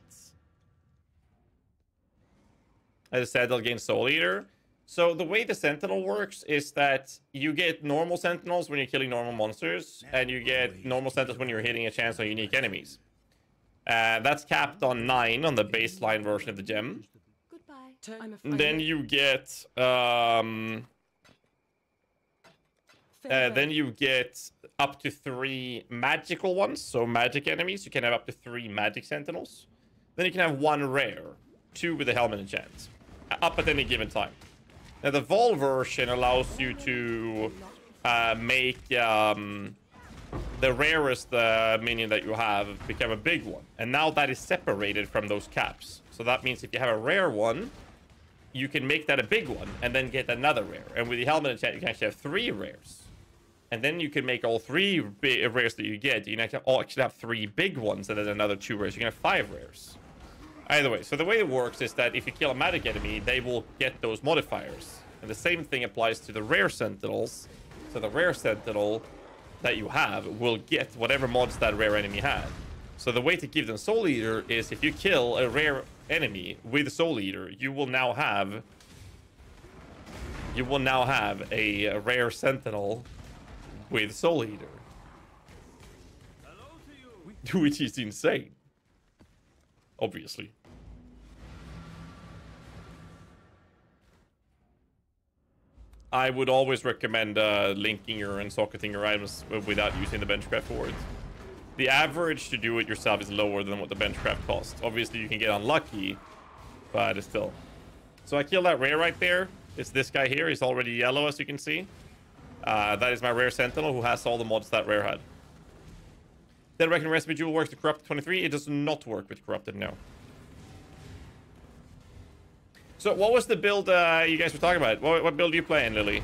A: As I said, they'll gain Soul Eater. So the way the Sentinel works is that you get normal Sentinels when you're killing normal monsters, and you get normal Sentinels when you're hitting a chance on unique enemies. Uh, that's capped on 9 on the baseline version of the gem.
C: Goodbye.
H: I'm
A: And then you get um uh, then you get up to three magical ones, so magic enemies. You can have up to three magic sentinels. Then you can have one rare, two with the helmet and chance, up at any given time. Now the Vaal version allows you to uh, make um, the rarest uh, minion that you have become a big one, and now that is separated from those caps. So that means if you have a rare one, you can make that a big one and then get another rare. And with the helmet enchant, you can actually have three rares. And then you can make all three rares that you get. You can actually actually have three big ones and then another two rares. You can have five rares. Either way, so the way it works is that if you kill a magic enemy, they will get those modifiers. And the same thing applies to the rare sentinels. So the rare sentinel that you have will get whatever mods that rare enemy had. So the way to give them Soul Eater is if you kill a rare enemy with Soul Eater, you will now have you will now have a, rare sentinel with Soul Eater. Hello to you Which is insane. Obviously. I would always recommend uh, linking your and socketing your items without using the benchcraft it. The average to do it yourself is lower than what the benchcraft costs. Obviously, you can get unlucky, but it's still. So I killed that rare right there. It's this guy here. He's already yellow, as you can see. Uh, that is my rare sentinel who has all the mods that rare had. Then reckon recipe jewel works with corrupted 23. It does not work with corrupted, no. So what was the build uh, you guys were talking about? What, what build are you playing, Lily?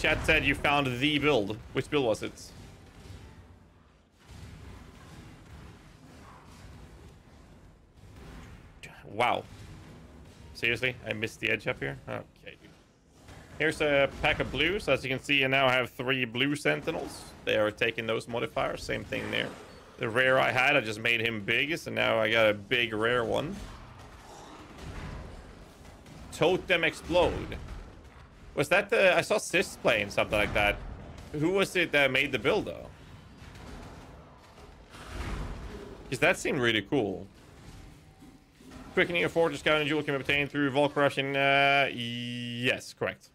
A: Chat said you found the build. Which build was it? Wow. Seriously? I missed the edge up here? Okay. Here's a pack of blues. As you can see, I now have three blue sentinels. They are taking those modifiers. Same thing there. The rare I had, I just made him big, so now I got a big rare one. Totem Explode. Was that the... I saw Sis playing something like that. Who was it that made the build, though? Because that seemed really cool. Quickening a fortress scouting jewel can be obtained through Vaal Corruption. Uh, yes, correct.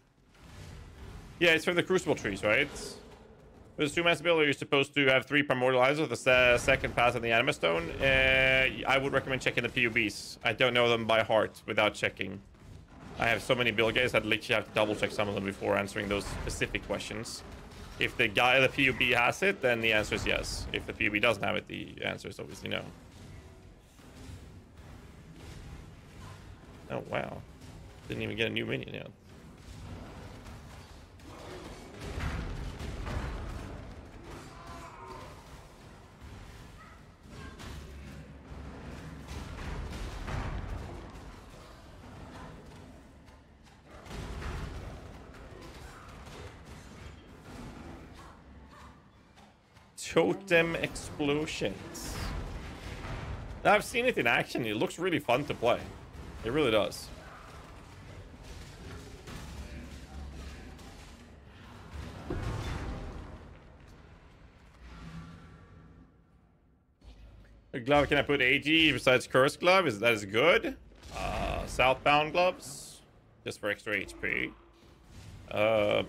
A: Yeah, it's from the Crucible trees, right? With a two-master builder, you're supposed to have three primordial eyes with the se second pass on the Anima Stone. Uh, I would recommend checking the POBs. I don't know them by heart without checking. I have so many build guys, I'd literally have to double check some of them before answering those specific questions. If the guy, the POB has it, then the answer is yes. If the POB doesn't have it, the answer is obviously no. Oh, wow. Didn't even get a new minion yet. Totem Explosions. I've seen it in action. It looks really fun to play. It really does. A glove can I put AG besides Curse Glove? Is that is good? Uh, southbound gloves, just for extra HP. Uh,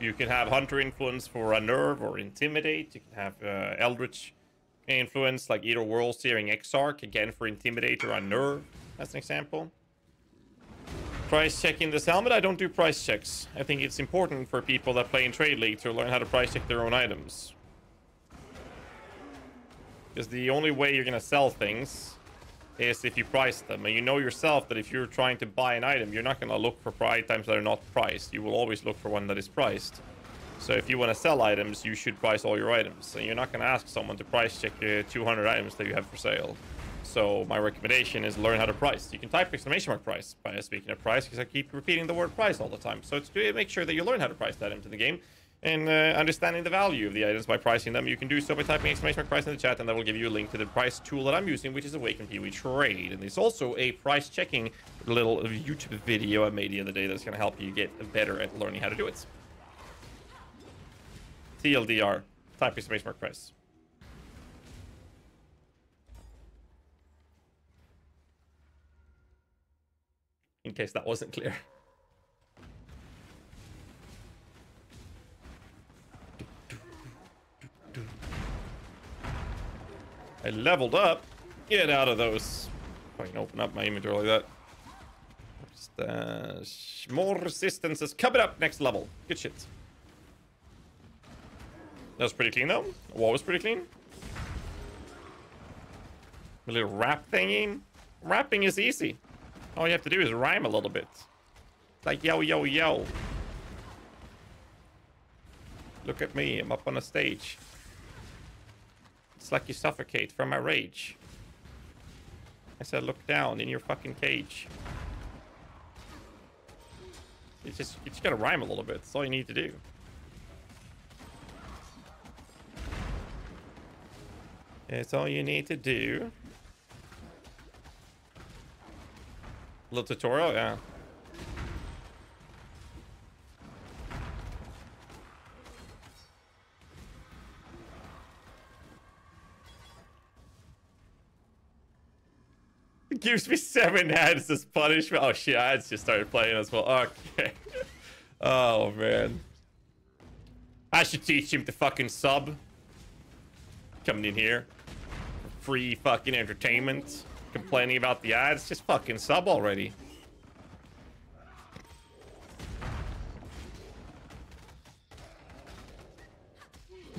A: you can have Hunter influence for Unnerve or Intimidate. You can have uh, Eldritch influence like either World Searing Exarch, again for Intimidate or Unnerve, as an example. Price checking this helmet? I don't do price checks. I think it's important for people that play in Trade League to learn how to price check their own items. Because the only way you're going to sell things is if you price them. And you know yourself that if you're trying to buy an item, you're not going to look for items that are not priced. You will always look for one that is priced. So if you want to sell items, you should price all your items. And you're not going to ask someone to price check uh, 200 items that you have for sale. So my recommendation is learn how to price. You can type exclamation mark price by speaking of price because I keep repeating the word price all the time. So it's to make sure that you learn how to price that into the game and uh, understanding the value of the items by pricing them. You can do so by typing exclamation mark price in the chat and that will give you a link to the price tool that I'm using, which is Awaken PoE Trade. And there's also a price checking little YouTube video I made the other day that's going to help you get better at learning how to do it. TLDR, type exclamation mark price. In case that wasn't clear. I leveled up. Get out of those. If I can open up my inventory like that. Stash. More resistances coming up next level. Good shit. That was pretty clean though. The Wall was pretty clean. A little rap thingy. Rapping is easy. All you have to do is rhyme a little bit. Like yo, yo, yo. Look at me, I'm up on a stage. It's like you suffocate from my rage. I said look down in your fucking cage. It's just, you just gotta rhyme a little bit. That's all you need to do. It's all you need to do. Little tutorial, yeah. Gives me seven ads as punishment. Oh shit, ads just started playing as well. Okay. oh man. I should teach him to fucking sub. Coming in here. Free fucking entertainment. Complaining about the ads. Just fucking sub already.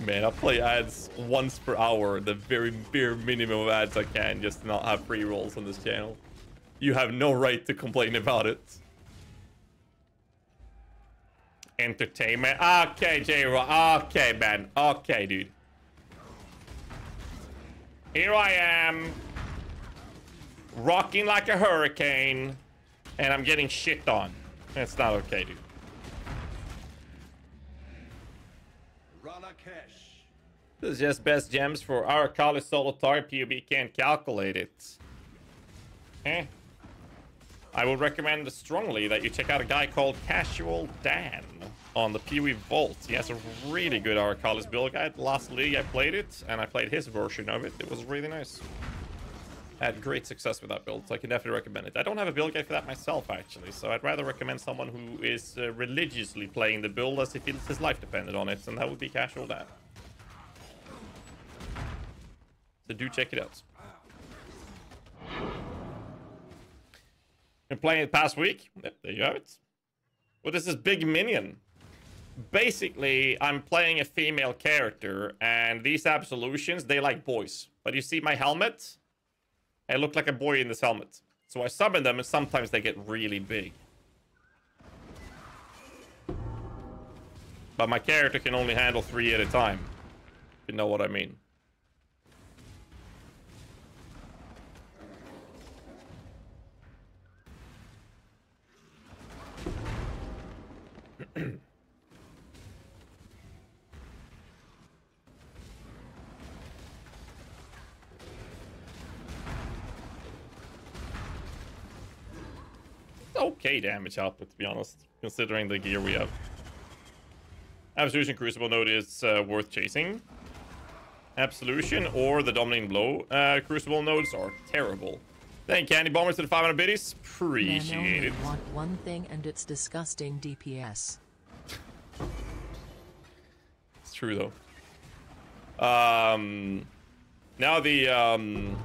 A: Man, I'll play ads once per hour, the very bare minimum of ads I can, just to not have free rolls on this channel. You have no right to complain about it. Entertainment. Okay, j Okay, man. Okay, dude. Here I am. Rocking like a hurricane. And I'm getting shit on. That's not okay, dude. This is just best gems for our college solo target. POB can't calculate it. Eh. I would recommend strongly that you check out a guy called Casual Dan on the PoE Vault. He has a really good Aracalis build guide. Last league I played it, and I played his version of it. It was really nice. Had great success with that build, so I can definitely recommend it. I don't have a build guide for that myself, actually, so I'd rather recommend someone who is uh, religiously playing the build as if his life depended on it, and that would be Casual Dan. So do check it out. Been playing it past week. Yep, there you have it. Well, this is Big Minion. Basically, I'm playing a female character, and these absolutions, they like boys. But you see my helmet? I look like a boy in this helmet. So I summon them, and sometimes they get really big. But my character can only handle three at a time. If you know what I mean. okay damage output, to be honest, considering the gear we have. Absolution Crucible node is uh, worth chasing. Absolution or the Dominating Blow uh, Crucible nodes are terrible. Thank Candy Bombers to the 500 biddies. Appreciate it.
H: want one thing and it's disgusting DPS.
A: It's true though. Um, now the um,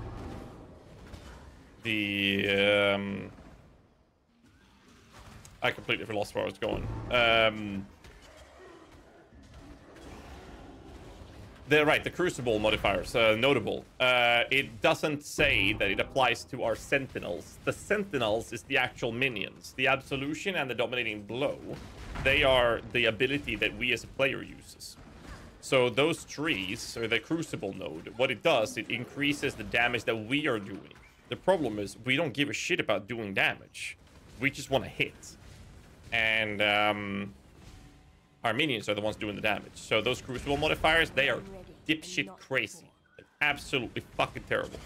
A: the um, I completely lost where I was going. Um, they're right. The Crucible modifiers, uh, notable. Uh, it doesn't say that it applies to our Sentinels. The Sentinels is the actual minions. The Absolution and the Dominating Blow, they are the ability that we as a player uses. So those trees, or the Crucible node, what it does, it increases the damage that we are doing. The problem is we don't give a shit about doing damage. We just want to hit. And um, our minions are the ones doing the damage. So those Crucible modifiers, they are dipshit crazy. Absolutely fucking terrible.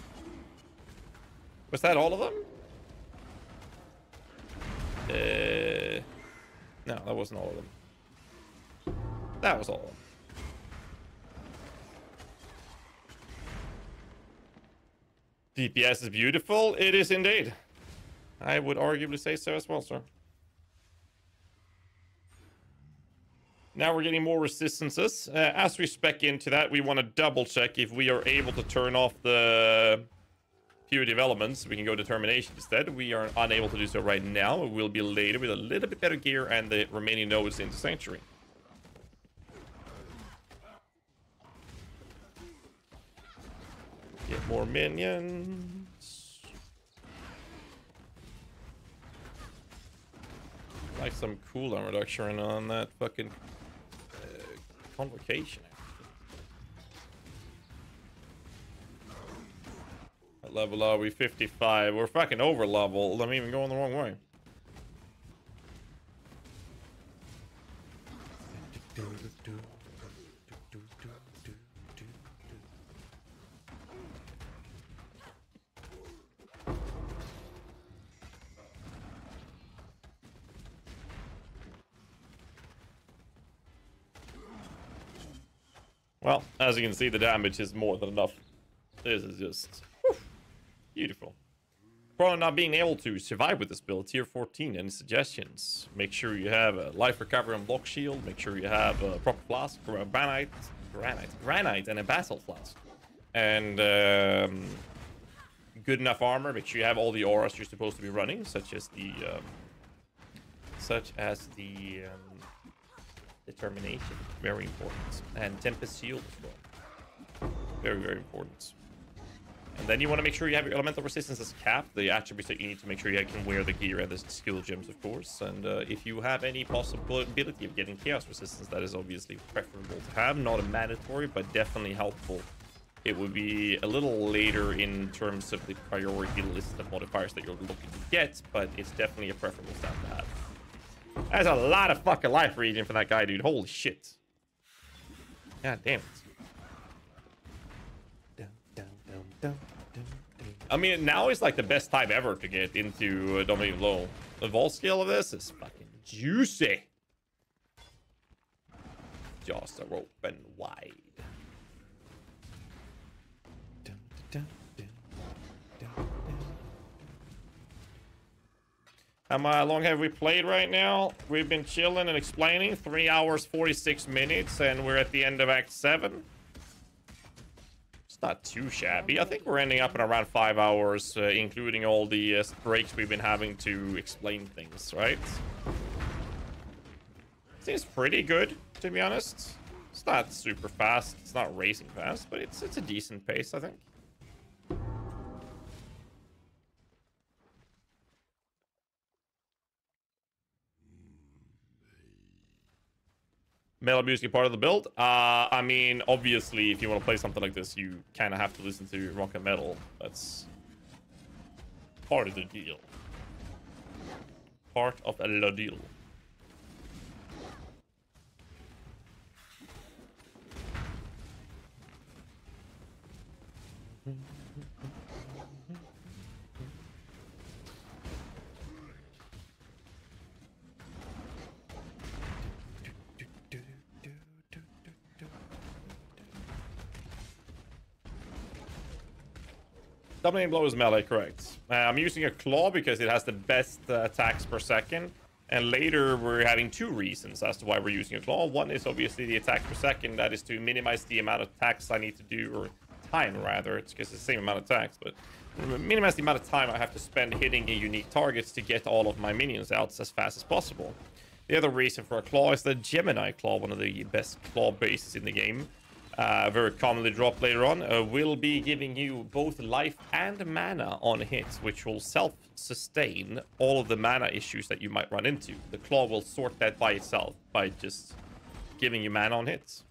A: Was that all of them? Uh, no, that wasn't all of them. That was all of them. DPS is beautiful. It is indeed. I would arguably say so as well, sir. Now we're getting more resistances. Uh, as we spec into that, we want to double check if we are able to turn off the purity of elements. We can go determination instead. We are unable to do so right now. It will be later with a little bit better gear and the remaining nodes into Sanctuary. Get more minions. Like some cooldown reduction on that fucking uh, convocation. Level are we? 55. We're fucking over level. I'm even going the wrong way. Well, as you can see, the damage is more than enough. This is just beautiful. Probably not being able to survive with this build, tier 14. Any suggestions? Make sure you have a life recovery and block shield. Make sure you have a proper flask, granite, granite, granite, and a basalt flask. And um, good enough armor. Make sure you have all the auras you're supposed to be running, such as the, um, such as the. Um, determination. Very important. And Tempest Shield as well. Very, very important. And then you want to make sure you have your elemental resistance as capped, the attributes that you need to make sure you can wear the gear and the skill gems, of course. And uh, if you have any possibility of getting chaos resistance, that is obviously preferable to have. Not a mandatory, but definitely helpful. It would be a little later in terms of the priority list of modifiers that you're looking to get, but it's definitely a preferable stat to have. That's a lot of fucking life regen for that guy, dude. Holy shit. God damn it. I mean, now is like the best time ever to get into uh, Dominating Blow. The vault scale of this is fucking juicy. Jaws are open wide. How long have we played right now? We've been chilling and explaining. 3 hours, 46 minutes, and we're at the end of Act 7. Not too shabby. I think we're ending up in around 5 hours, uh, including all the uh, breaks we've been having to explain things, right? Seems pretty good, to be honest. It's not super fast. It's not racing fast, but it's, it's a decent pace, I think. Metal music part of the build? Uh, I mean, obviously, if you want to play something like this, you kind of have to listen to rock and metal. That's part of the deal. Part of the deal. Dominating Blow is melee, correct. Uh, I'm using a Claw because it has the best uh, attacks per second. And later, we're having two reasons as to why we're using a Claw. One is obviously the attack per second. That is to minimize the amount of attacks I need to do, or time rather. It's because it's the same amount of attacks. But minimize the amount of time I have to spend hitting a unique targets to get all of my minions out as fast as possible. The other reason for a claw is the Gemini claw, one of the best claw bases in the game. Uh, very commonly dropped later on, uh, will be giving you both life and mana on hits, which will self-sustain all of the mana issues that you might run into. The claw will sort that by itself by just giving you mana on hits.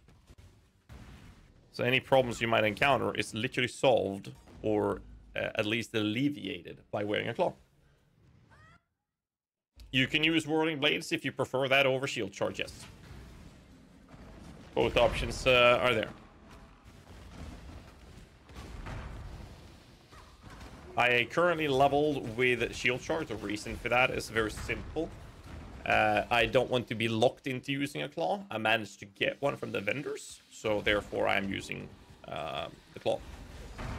A: So any problems you might encounter is literally solved or uh, at least alleviated by wearing a claw. You can use Whirling Blades if you prefer that over Shield Charge, yes. Both options uh, are there. I currently leveled with Shield Charge. The reason for that is very simple. Uh, I don't want to be locked into using a claw. I managed to get one from the vendors, so therefore I'm using uh, the claw.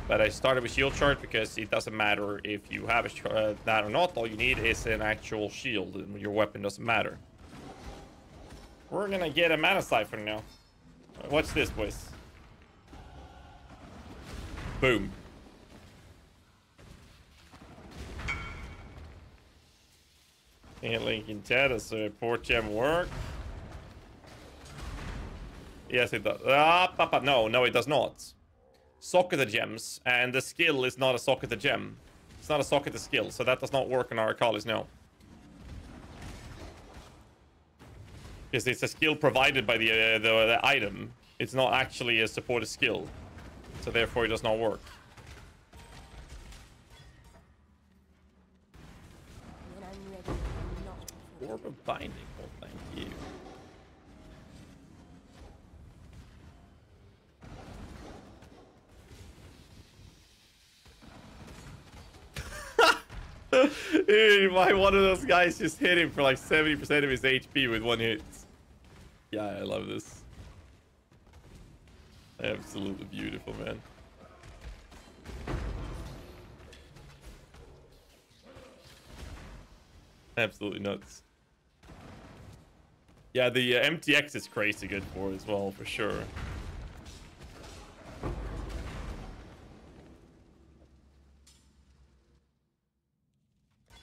A: But I started with shield charge because it doesn't matter if you have a uh, that or not. All you need is an actual shield, and your weapon doesn't matter. We're gonna get a mana siphon now. Watch this, boys. Boom. Can't link in chat as a port gem work. Yes, it does. Ah, papa. No, no, it does not. Socket the gems, and the skill is not a socket the gem. It's not a socket the skill, so that does not work on our Akalis, no. Because it's a skill provided by the, uh, the, the item. It's not actually a supported skill. So therefore it does not work. Orb of Binding, well thank you. Dude, why one of those guys just hit him for like 70% of his HP with one hit. Yeah, I love this. Absolutely beautiful, man. Absolutely nuts. Yeah, the uh, MTX is crazy good for as well, for sure.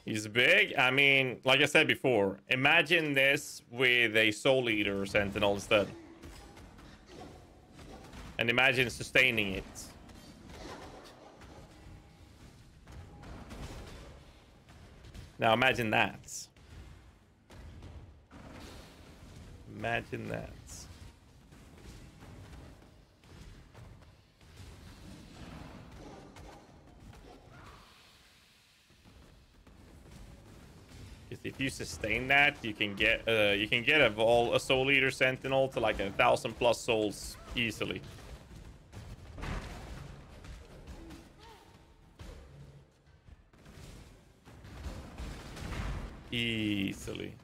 A: He's big. I mean, like I said before, imagine this with a Soul Eater Sentinel instead. And imagine sustaining it. Now imagine that. Imagine that. If you sustain that, you can get uh, you can get a vol a soul eater sentinel to like a thousand plus souls easily. Easily.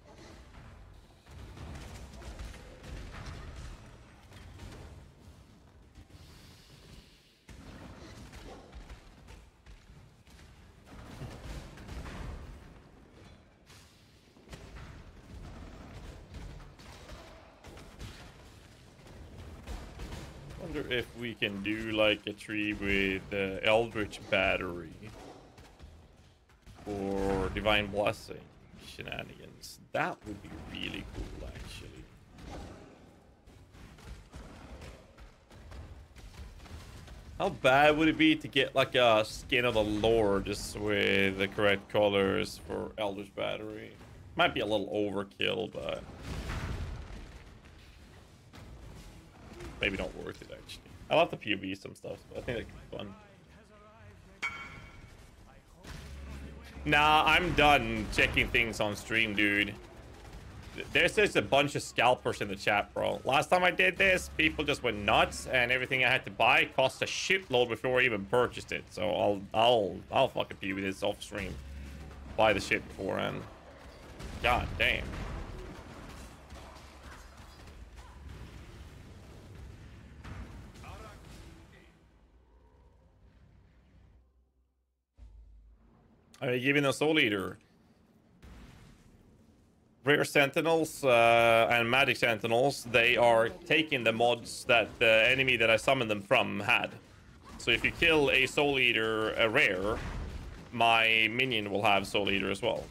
A: Can do like a tree with uh, Eldritch Battery or Divine Blessing shenanigans. That would be really cool, actually. How bad would it be to get like a Skin of the Lord just with the correct colors for Eldritch Battery? Might be a little overkill, but maybe not worth it actually. I love the POB some stuff, but I think could be fun. Nah, I'm done checking things on stream, dude. There's just a bunch of scalpers in the chat, bro. Last time I did this, people just went nuts, and everything I had to buy cost a shitload before I even purchased it. So I'll, I'll, I'll fucking POB this off stream. Buy the shit beforehand. God damn. Are you giving a soul eater? Rare Sentinels uh, and Magic Sentinels, they are taking the mods that the enemy that I summoned them from had. So if you kill a Soul Eater, a rare, my minion will have Soul Eater as well.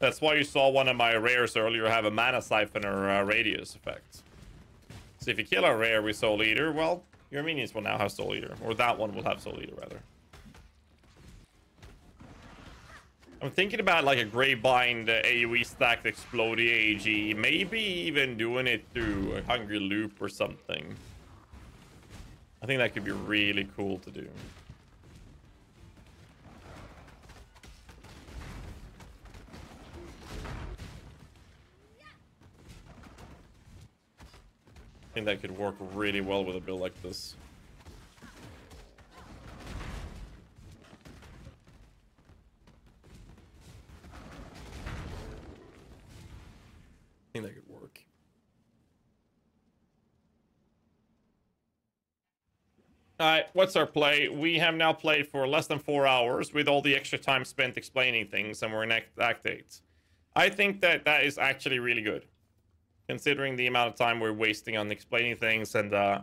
A: That's why you saw one of my rares earlier have a mana siphoner uh, radius effect. So if you kill a rare with Soul Eater, well, your minions will now have Soul Eater. Or that one will have Soul Eater, rather. I'm thinking about like a Greybind uh, AoE stacked Explodey AG. Maybe even doing it through a Hungry Loop or something. I think that could be really cool to do. Think that could work really well with a build like this. I think that could work. Alright, what's our play? We have now played for less than four hours with all the extra time spent explaining things and we're in Act, act 8. I think that that is actually really good. Considering the amount of time we're wasting on explaining things and uh,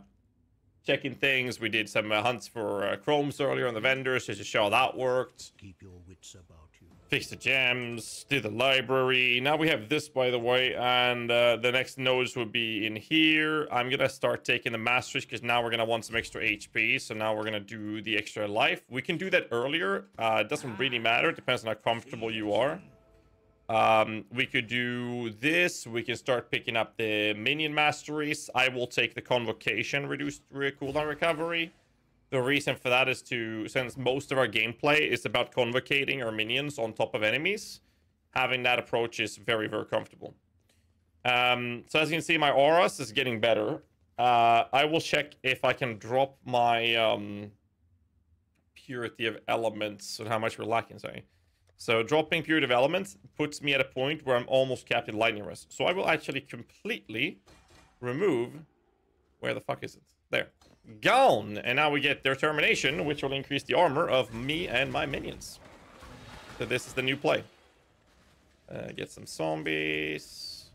A: checking things. We did some uh, hunts for uh, chromes earlier on the vendors just to show how that worked.
G: Keep your wits about you.
A: Fix the gems, do the library. Now we have this, by the way, and uh, the next nodes would be in here. I'm gonna start taking the masteries because now we're gonna want some extra HP. So now we're gonna do the extra life. We can do that earlier. Uh, it doesn't really matter. It depends on how comfortable you are. Um, we could do this. We can start picking up the minion masteries. I will take the convocation reduced re- cooldown recovery. The reason for that is to, since most of our gameplay is about convocating our minions on top of enemies, having that approach is very, very comfortable. Um, so as you can see, my auras is getting better. Uh, I will check if I can drop my um, purity of elements and how much we're lacking, sorry. So dropping Purity of Elements puts me at a point where I'm almost capped in Lightning Rest. So I will actually completely remove... Where the fuck is it? There. Gone! And now we get Determination, which will increase the armor of me and my minions. So this is the new play. Uh, get some zombies.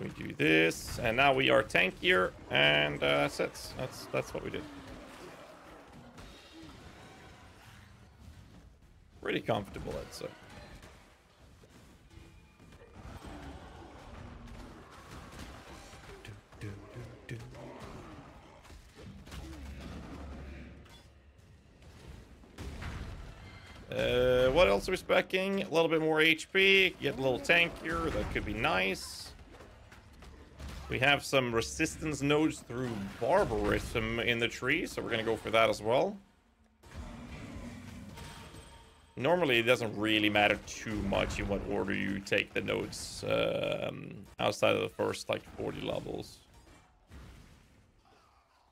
A: We do this, and now we are tankier, and uh, that's it. That's, that's what we did. Pretty comfortable, I'd say. Uh, what else are we specking? A little bit more HP, get a little tankier, that could be nice. We have some resistance nodes through barbarism in the tree, so we're gonna go for that as well. Normally, it doesn't really matter too much in what order you take the nodes um, outside of the first, like, 40 levels.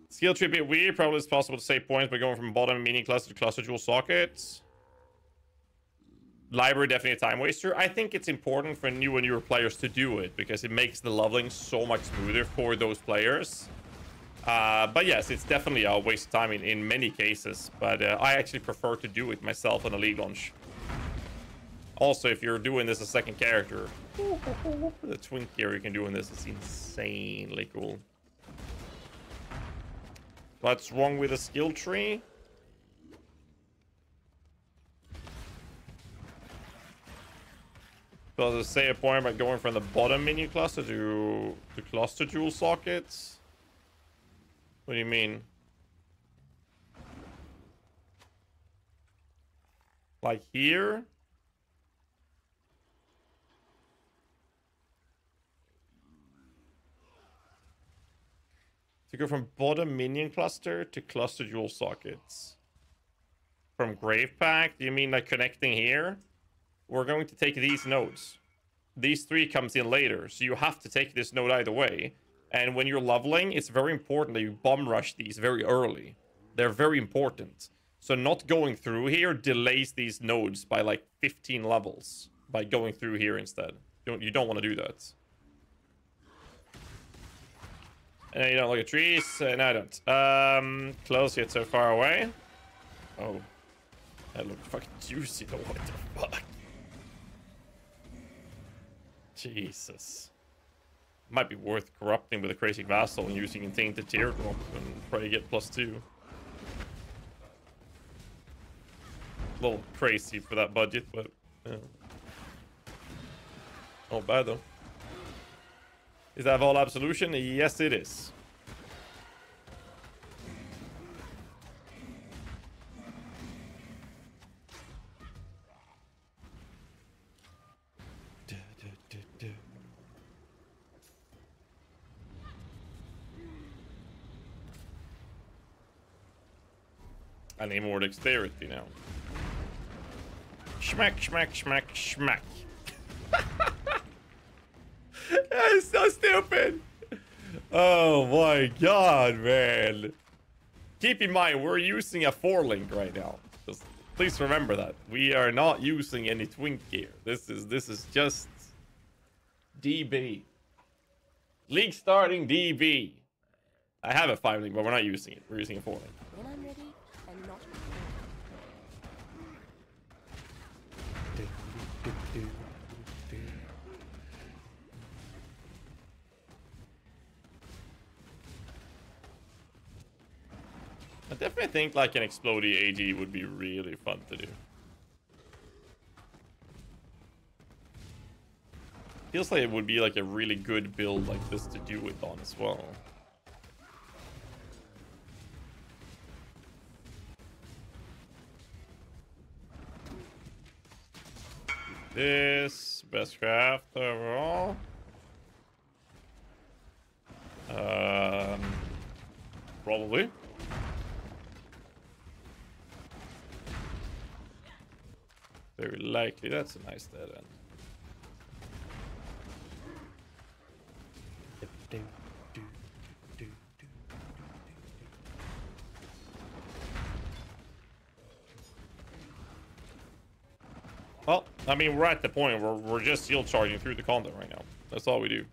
A: Skill tree a bit weird. Probably it's possible to save points by going from bottom mini cluster to cluster jewel sockets. Library definitely a time waster. I think it's important for new and newer players to do it because it makes the leveling so much smoother for those players. Uh, but yes, it's definitely a waste of time in, in many cases. But uh, I actually prefer to do it myself on a league launch. Also, if you're doing this as a second character, the twin gear you can do in this is insanely cool. What's wrong with the skill tree? Does it say a point by going from the bottom menu cluster to the cluster jewel sockets? What do you mean? Like here? To go from bottom minion cluster to cluster jewel sockets. From Grave pack? Do you mean like connecting here? We're going to take these nodes. These three comes in later, so you have to take this node either way. And when you're leveling, it's very important that you bomb rush these very early. They're very important. So not going through here delays these nodes by like 15 levels by going through here instead. You don't, you don't want to do that. And you don't look at trees? and I don't. Um, close yet so far away. Oh. That looked fucking juicy though. What the fuck? Jesus. Might be worth corrupting with a crazy vassal and using tainted teardrop and to get plus two. A little crazy for that budget, but yeah. Not bad though. Is that all Absolution? Yes, it is. Need more dexterity now. Schmack, schmack, schmack, schmack. That's so stupid. Oh my god, man. Keep in mind, we're using a four link right now. Just please remember that. We are not using any twink gear. This is this is just DB. League starting DB. I have a five link, but we're not using it. We're using a four link. Definitely think like an explodey AG would be really fun to do. Feels like it would be like a really good build like this to do it on as well. This best craft overall. Um, probably. Very likely. That's a nice dead end. Well, I mean, we're at the point where we're just shield charging through the content right now. That's all we do.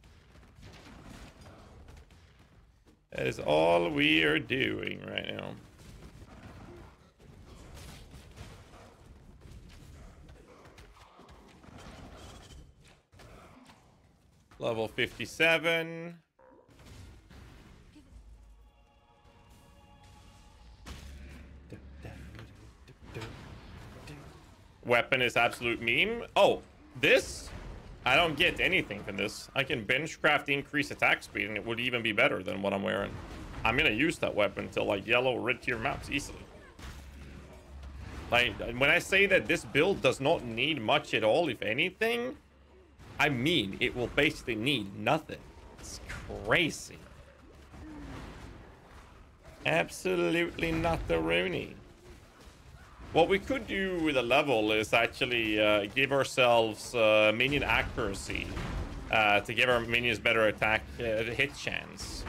A: That is all we are doing right now. Level 57. Weapon is absolute meme. Oh, this? I don't get anything from this. I can bench craft increase attack speed and it would even be better than what I'm wearing. I'm gonna use that weapon to like yellow red tier maps easily. Like when I say that this build does not need much at all, if anything, I mean it will basically need nothing. It's crazy. Absolutely not the Rooney. What we could do with a level is actually uh, give ourselves uh, minion accuracy uh, to give our minions better attack uh, hit chance.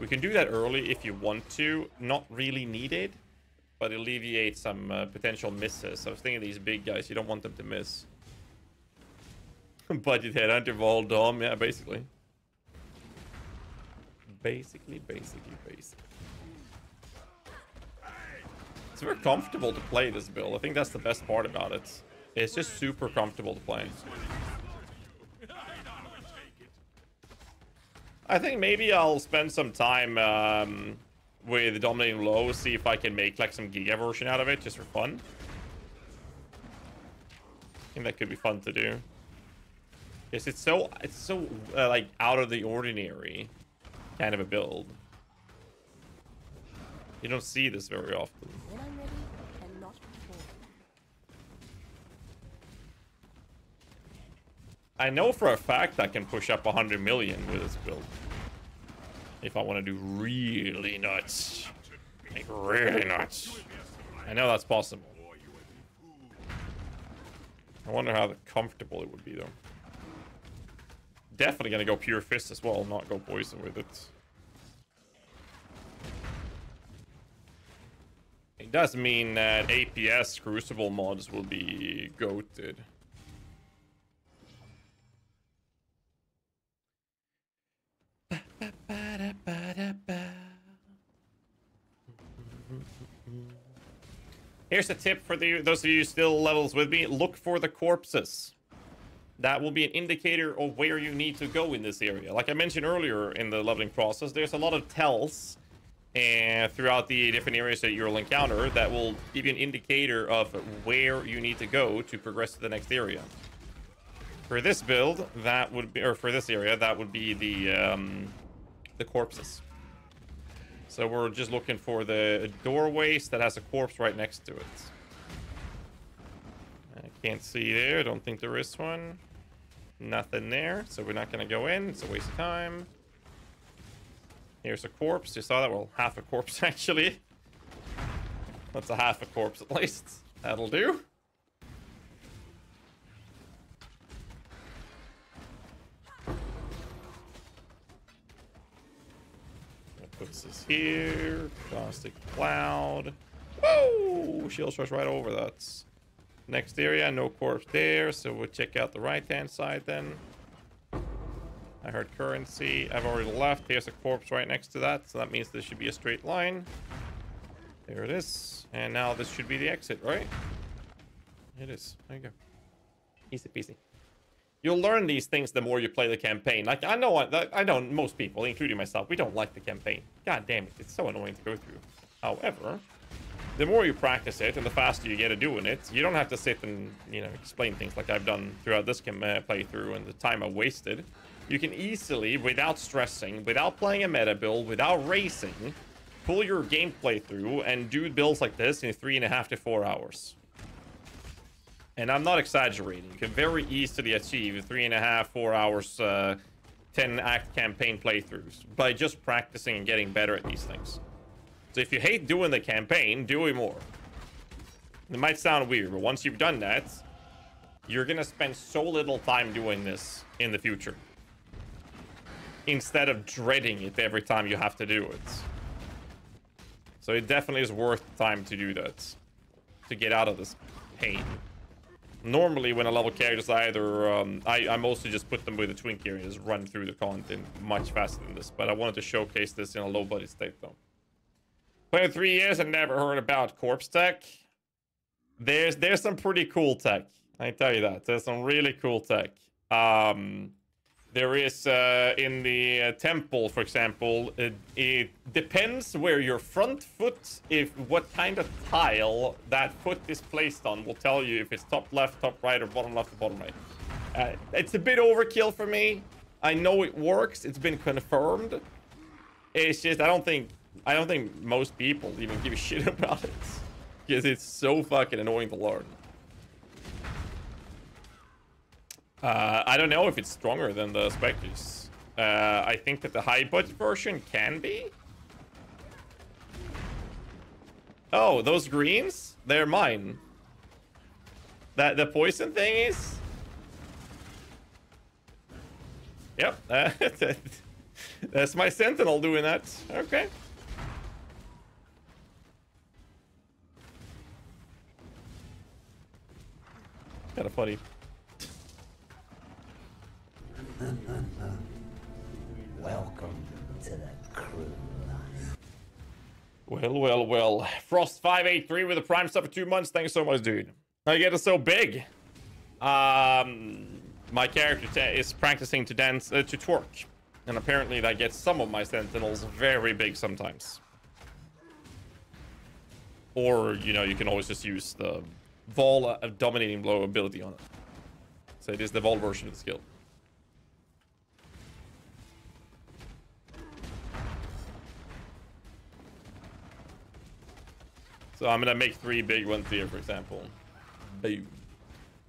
A: We can do that early if you want to. Not really needed, but alleviate some uh, potential misses. I was thinking these big guys, you don't want them to miss. Budget headhunter, Vaal Dom, yeah, basically. Basically, basically, basically. It's very comfortable to play this build. I think that's the best part about it. It's just super comfortable to play. I think maybe I'll spend some time um, with the Dominating Blow, see if I can make like some Giga version out of it, just for fun. I think that could be fun to do. It's so it's so uh, like out of the ordinary kind of a build. You don't see this very often.
H: when I'm ready and not.
A: I know for a fact I can push up 100 million with this build. If I want to do really nuts. Like really nuts. I know that's possible. I wonder how comfortable it would be though. Definitely gonna go pure fist as well, not go poison with it. It does mean that APS Crucible mods will be goated. Here's a tip for the those of you still levels with me. Look for the corpses. That will be an indicator of where you need to go in this area. Like I mentioned earlier in the leveling process, there's a lot of tells and throughout the different areas that you'll encounter that will give you an indicator of where you need to go to progress to the next area. For this build, that would be, or for this area, that would be the um, the corpses. So we're just looking for the doorways that has a corpse right next to it. I can't see there. I don't think there is one. Nothing there. So we're not going to go in. It's a waste of time. Here's a corpse. You saw that? Well, half a corpse, actually. That's a half a corpse, at least. That'll do. Puts this here. Plastic cloud. Whoa! Shield rush right over that. Next area, no corpse there, so we'll check out the right-hand side then. I heard currency. I've already left. Here's a corpse right next to that, so that means this should be a straight line. There it is. And now this should be the exit, right? It is. There you go. Easy peasy. You'll learn these things the more you play the campaign. Like, I know, I, I know most people, including myself, we don't like the campaign. God damn it, it's so annoying to go through. However, the more you practice it and the faster you get at doing it, you don't have to sit and, you know, explain things like I've done throughout this uh, playthrough and the time I wasted. You can easily, without stressing, without playing a meta build, without racing, pull your gameplay through and do builds like this in three and a half to four hours. And I'm not exaggerating. You can very easily achieve three and a half, four hours, uh, 10 act campaign playthroughs by just practicing and getting better at these things. So if you hate doing the campaign, do it more. It might sound weird, but once you've done that, you're gonna spend so little time doing this in the future. Instead of dreading it every time you have to do it. So it definitely is worth time to do that. To get out of this pain. Normally, when I level characters, I either um, I, I mostly just put them with the and just run through the content much faster than this. But I wanted to showcase this in a low body state, though. Played three years and never heard about corpse tech. There's there's some pretty cool tech. I tell you that. There's some really cool tech. Um, there is uh, in the uh, temple, for example. It, it depends where your front foot, if what kind of tile that foot is placed on, will tell you if it's top left, top right, or bottom left, or bottom right. Uh, it's a bit overkill for me. I know it works. It's been confirmed. It's just I don't think I don't think most people even give a shit about it because it's so fucking annoying to learn. Uh, I don't know if it's stronger than the Spectres. Uh, I think that the high budget version can be. Oh, those greens? They're mine. That the poison thing is? Yep. Uh, that's my sentinel doing that. Okay. Kind of funny.
J: Welcome to the crew.
A: Well, well, well. Frost583 with a prime sub for two months. Thanks so much, dude. Now you get it so big. Um, my character is practicing to dance, uh, to twerk. And apparently that gets some of my sentinels very big sometimes. Or, you know, you can always just use the Vaal uh, dominating blow ability on it. So it is the Vaal version of the skill. So I'm gonna make three big ones here, for example. Boom.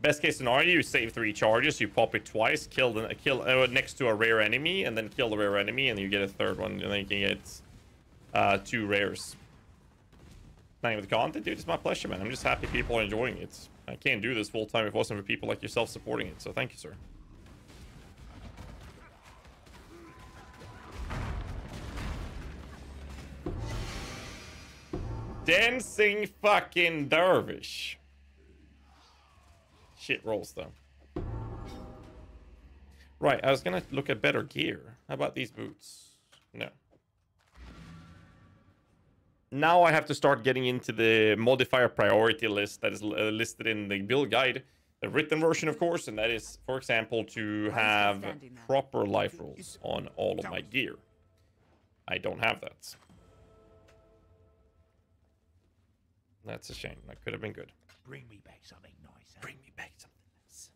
A: Best case scenario, you save three charges, you pop it twice, kill the kill uh, next to a rare enemy, and then kill the rare enemy, and you get a third one, and then you can get uh, two rares. With the content, dude, it's my pleasure, man. I'm just happy people are enjoying it. I can't do this full time if it wasn't for people like yourself supporting it. So thank you, sir. Dancing fucking dervish. Shit rolls though. Right, I was gonna look at better gear. How about these boots? No. Now I have to start getting into the modifier priority list that is uh, listed in the build guide. the written version, of course, and that is, for example, to have proper life rules on all of my gear. I don't have that. That's a shame. That could have been good.
J: Bring me back something nice.
A: Bring me back something else.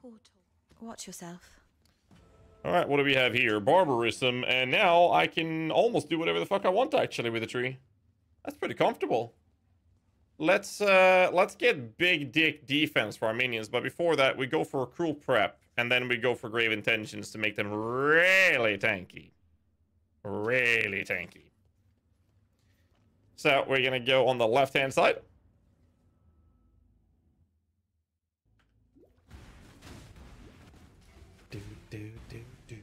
B: Portal. Watch yourself.
A: All right, what do we have here? Barbarism, and now I can almost do whatever the fuck I want actually with the tree. That's pretty comfortable. Let's uh let's get big dick defense for our minions, but before that we go for a cruel prep, and then we go for grave intentions to make them really tanky. Really tanky. So we're gonna go on the left hand side. Do, do, do, do.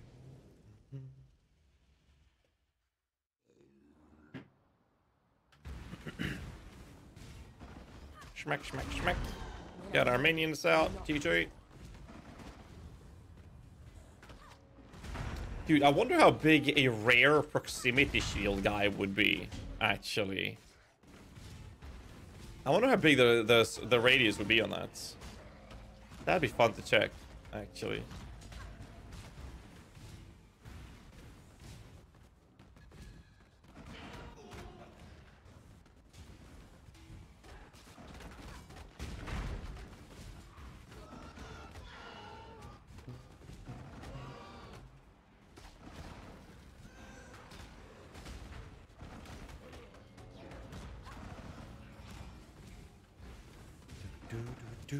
A: Schmeck, schmeck, schmeck. Got our minions out, TJ. Dude, I wonder how big a rare proximity shield guy would be, actually. I wonder how big the, the, the radius would be on that. That'd be fun to check, actually.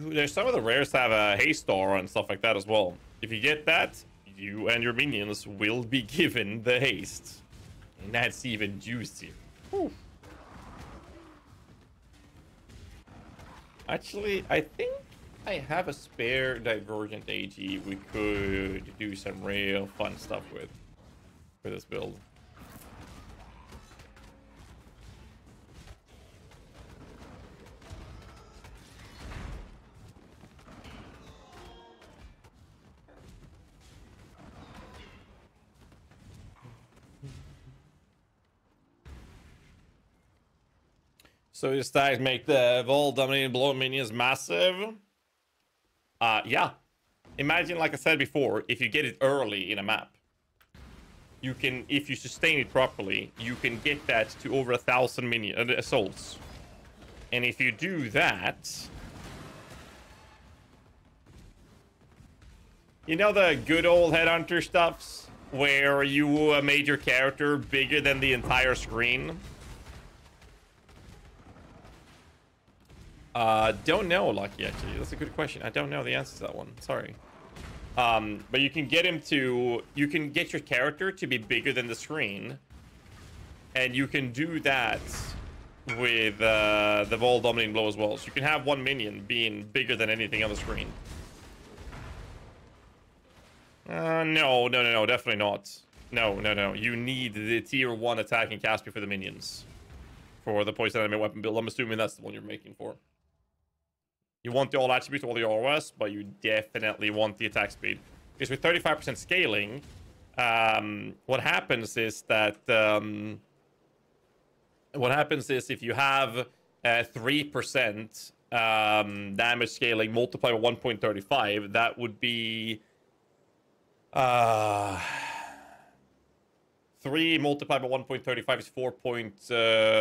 A: There's some of the rares have a haste star and stuff like that as well. If you get that, you and your minions will be given the haste. And that's even juicier. Whew. Actually, I think I have a spare Divergent AG we could do some real fun stuff with for this build. So your stacks make the Vaal dominating blow minions massive. Uh, yeah. Imagine, like I said before, if you get it early in a map, you can, if you sustain it properly, you can get that to over a thousand minion uh, souls. And if you do that, you know the good old headhunter stuffs where you made your character bigger than the entire screen. Uh, don't know, Lucky, actually. That's a good question. I don't know the answer to that one. Sorry. Um, but you can get him to... You can get your character to be bigger than the screen. And you can do that with uh, the Vaal Dominating Blow as well. So you can have one minion being bigger than anything on the screen. Uh, no, no, no, no, definitely not. No, no, no. You need the tier 1 attacking Caspian for the minions. For the Poison Animate Weapon build. I'm assuming that's the one you're making for. You want the all attributes, all the ROS, but you definitely want the attack speed. Because with 35% scaling, um, what happens is that... Um, what happens is if you have uh, 3% um, damage scaling multiplied by 1.35, that would be... Uh, 3 multiplied by 1.35 is 4. Uh,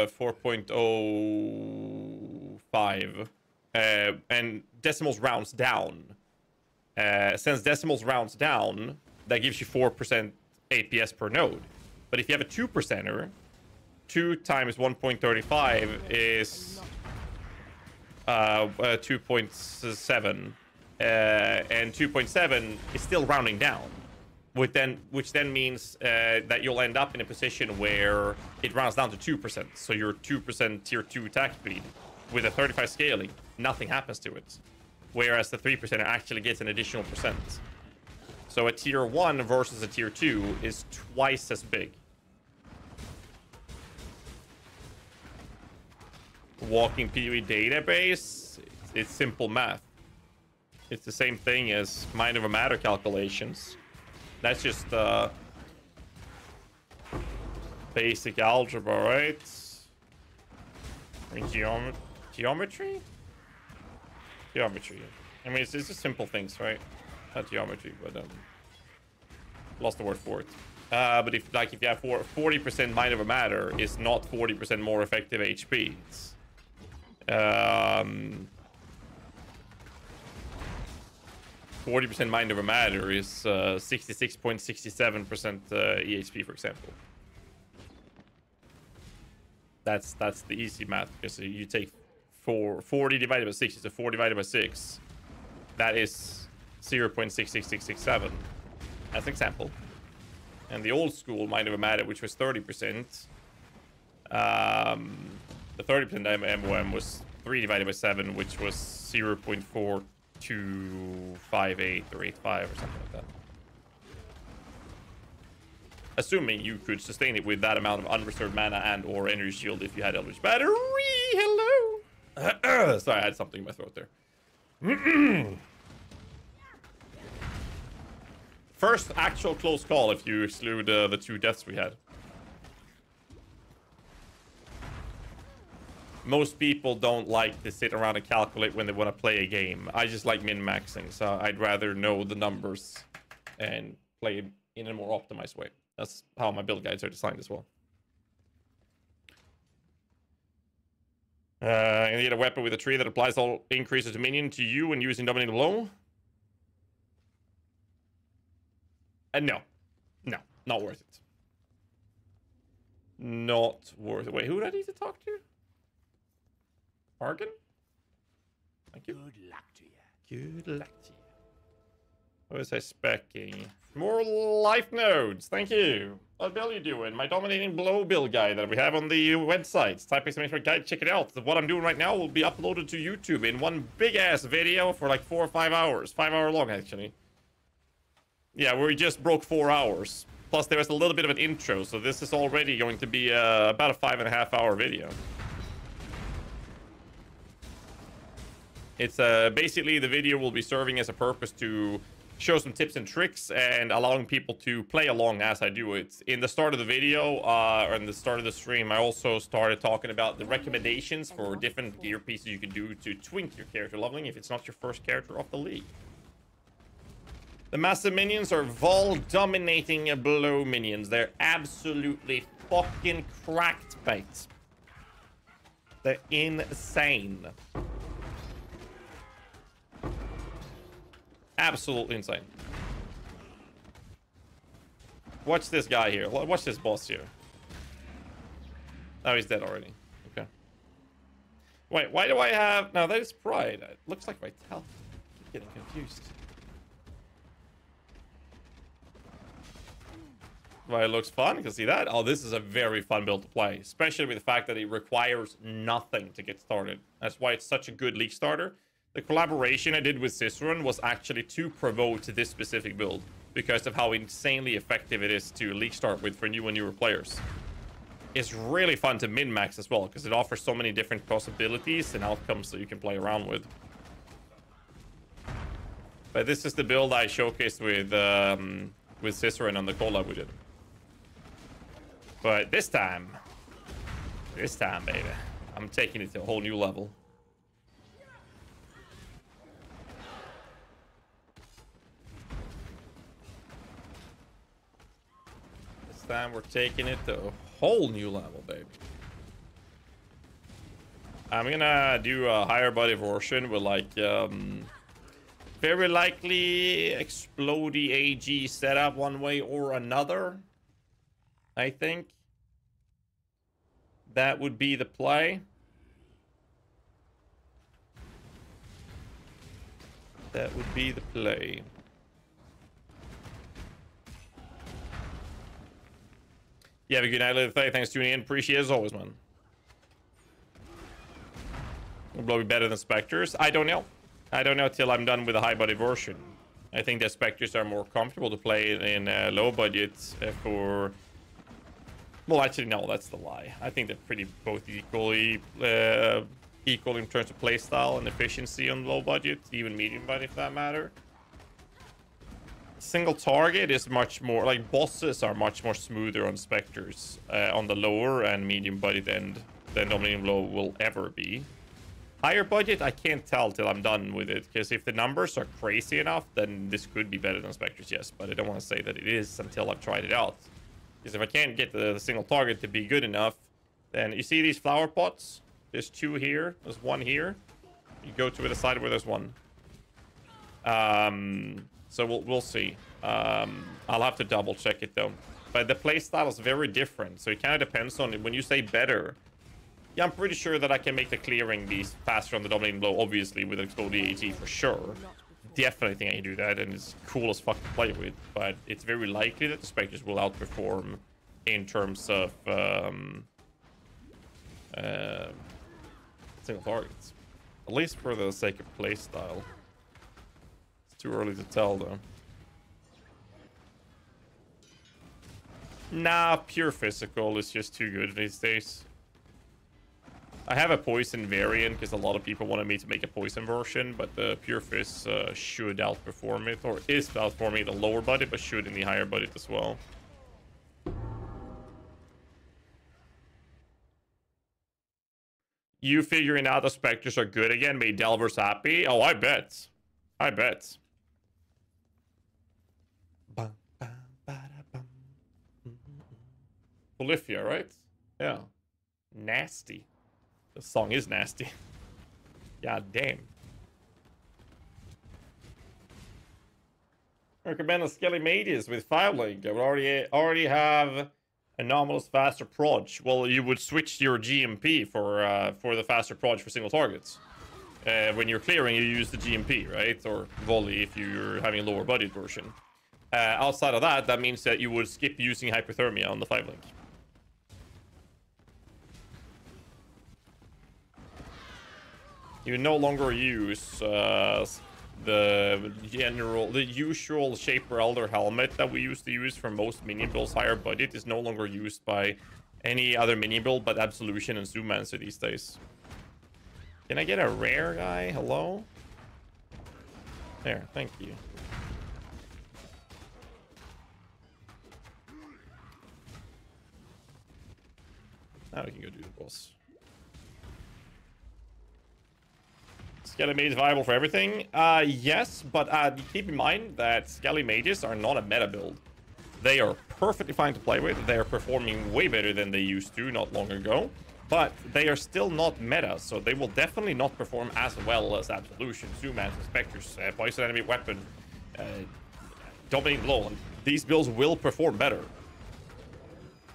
A: 4.05 uh, and decimals rounds down. Uh, since decimals rounds down, that gives you 4% APS per node. But if you have a 2 percenter, 2 times 1.35 is uh, uh 2.7. Uh, and 2.7 is still rounding down. Which then, which then means uh, that you'll end up in a position where it rounds down to 2%. So your 2% tier 2 attack speed with a 35 scaling, nothing happens to it. Whereas the 3% actually gets an additional percent. So a tier 1 versus a tier 2 is twice as big. Walking PoE database, it's simple math. It's the same thing as mind over matter calculations. That's just uh, basic algebra, right? Geometry? Geometry? Geometry. I mean, it's, it's just simple things, right? Not geometry, but um, lost the word for it. Uh, but if like if you have 40% mind over matter, it's not 40% more effective HP. It's, um, 40% mind over matter is 66.67% uh, uh, EHP, for example. That's that's the easy math because you take four, 40 divided by 6 is a 4 divided by 6. That is 0.66667 as an example. And the old school mind over matter, which was 30%, um, the 30% MOM was 3 divided by 7, which was 0.4258 or 85 or something like that. Assuming you could sustain it with that amount of unreserved mana and or energy shield if you had Eldritch Battery. Hello! Sorry, I had something in my throat there. First actual close call if you exclude uh, the two deaths we had. Most people don't like to sit around and calculate when they want to play a game. I just like min-maxing, so I'd rather know the numbers and play in a more optimized way. That's how my build guides are designed as well. Uh, and you get a weapon with a tree that applies all increases to minion to you when using dominating blow. And uh, no. No, not worth it. Not worth it. Wait, who did I need to talk to? Argon? Thank you.
J: Good luck to you.
A: Good luck to you. What was I specking? More life nodes. Thank you. What are you doing? My dominating blow build guide that we have on the website. Type exclamation guide. Check it out. What I'm doing right now will be uploaded to YouTube in one big ass video for like four or five hours. Five hour long actually. Yeah, we just broke four hours. Plus, there was a little bit of an intro, so this is already going to be uh, about a five and a half hour video. It's uh, basically the video will be serving as a purpose to show some tips and tricks and allowing people to play along as I do it. In the start of the video, uh, or in the start of the stream, I also started talking about the recommendations for different gear pieces you can do to twink your character leveling if it's not your first character off the league. The massive minions are Vaal dominating blow minions. They're absolutely fucking cracked, mate. They're insane. Absolutely insane. Watch this guy here. Watch this boss here. Oh, he's dead already. Okay. Wait, why do I have... No, that is Pride. It looks like Vitality. I'm getting confused. Why it looks fun? You can see that. Oh, this is a very fun build to play. Especially with the fact that it requires nothing to get started. That's why it's such a good league starter. The collaboration I did with Zizaran was actually to promote this specific build because of how insanely effective it is to league start with for new and newer players. It's really fun to min-max as well because it offers so many different possibilities and outcomes that you can play around with. But this is the build I showcased with um, with Zizaran on the collab we did. But this time, this time, baby, I'm taking it to a whole new level. Time we're taking it to a whole new level, baby. I'm gonna do a higher body version with like um, very likely explodey AG setup one way or another. I think that would be the play. That would be the play. Yeah, have a good night, Little thing. Thanks for tuning in. Appreciate it as always, man. Will be better than Spectres? I don't know. I don't know till I'm done with the high body version. I think the Spectres are more comfortable to play in uh, low budgets uh, for... Well, actually, no, that's the lie. I think they're pretty both equally uh, equal in terms of playstyle and efficiency on low budget, even medium budget for that matter. Single target is much more... Like, bosses are much more smoother on Spectres uh, on the lower and medium budget end than Dominating Blow will ever be. Higher budget, I can't tell till I'm done with it. Because if the numbers are crazy enough, then this could be better than Spectres, yes. But I don't want to say that it is until I've tried it out. Because if I can't get the single target to be good enough, then you see these flower pots? There's two here. There's one here. You go to the side where there's one. Um, so we'll, we'll see. Um, I'll have to double check it though. But the playstyle is very different. So it kind of depends on it. when you say better. Yeah, I'm pretty sure that I can make the clearing be faster on the dominating blow, obviously, with Explode AG for sure. Definitely think I can do that, and it's cool as fuck to play with. But it's very likely that the Spectres will outperform in terms of um, uh, single targets. At least for the sake of playstyle. Too early to tell, though. Nah, pure physical is just too good these days. I have a poison variant because a lot of people wanted me to make a poison version, but the pure phys uh, should outperform it, or is outperforming the lower budget, but should in the higher budget as well. You figuring out the specters are good again made Delvers happy? Oh, I bet. I bet. Polyphia, right? Yeah. Nasty. The song is nasty. God damn. Recommend a Skelly Mages with Firelink. I would already already have anomalous faster proj. Well, you would switch your GMP for uh, for the faster proj for single targets. Uh, when you're clearing, you use the GMP, right? Or volley if you're having a lower budget version. Uh, outside of that, that means that you would skip using hypothermia on the five link. You no longer use uh, the general, the usual Shaper Elder helmet that we used to use for most minion builds higher budget is no longer used by any other minion build but Absolution and Zoomancer these days. Can I get a rare guy? Hello? There, thank you. Now we can go do the boss. Skelly Mage viable for everything? Uh, yes, but uh, keep in mind that Skelly Mages are not a meta build. They are perfectly fine to play with. They are performing way better than they used to not long ago. But they are still not meta, so they will definitely not perform as well as Absolution, Zooman, Spectres, uh, Poison Enemy Weapon, uh, Dominating Blow. These builds will perform better.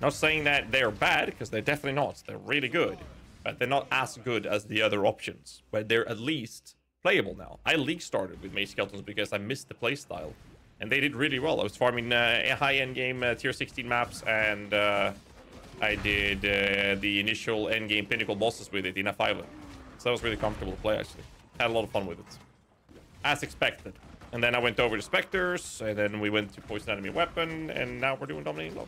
A: Not saying that they're bad, because they're definitely not. They're really good but they're not as good as the other options, but they're at least playable now. I league started with Mage Skeletons because I missed the playstyle, and they did really well. I was farming uh, high-end game uh, tier 16 maps, and uh, I did uh, the initial end game pinnacle bosses with it in a 5 So that was really comfortable to play, actually. Had a lot of fun with it. As expected. And then I went over to Spectres, and then we went to Poison Enemy Weapon, and now we're doing Dominating Blow.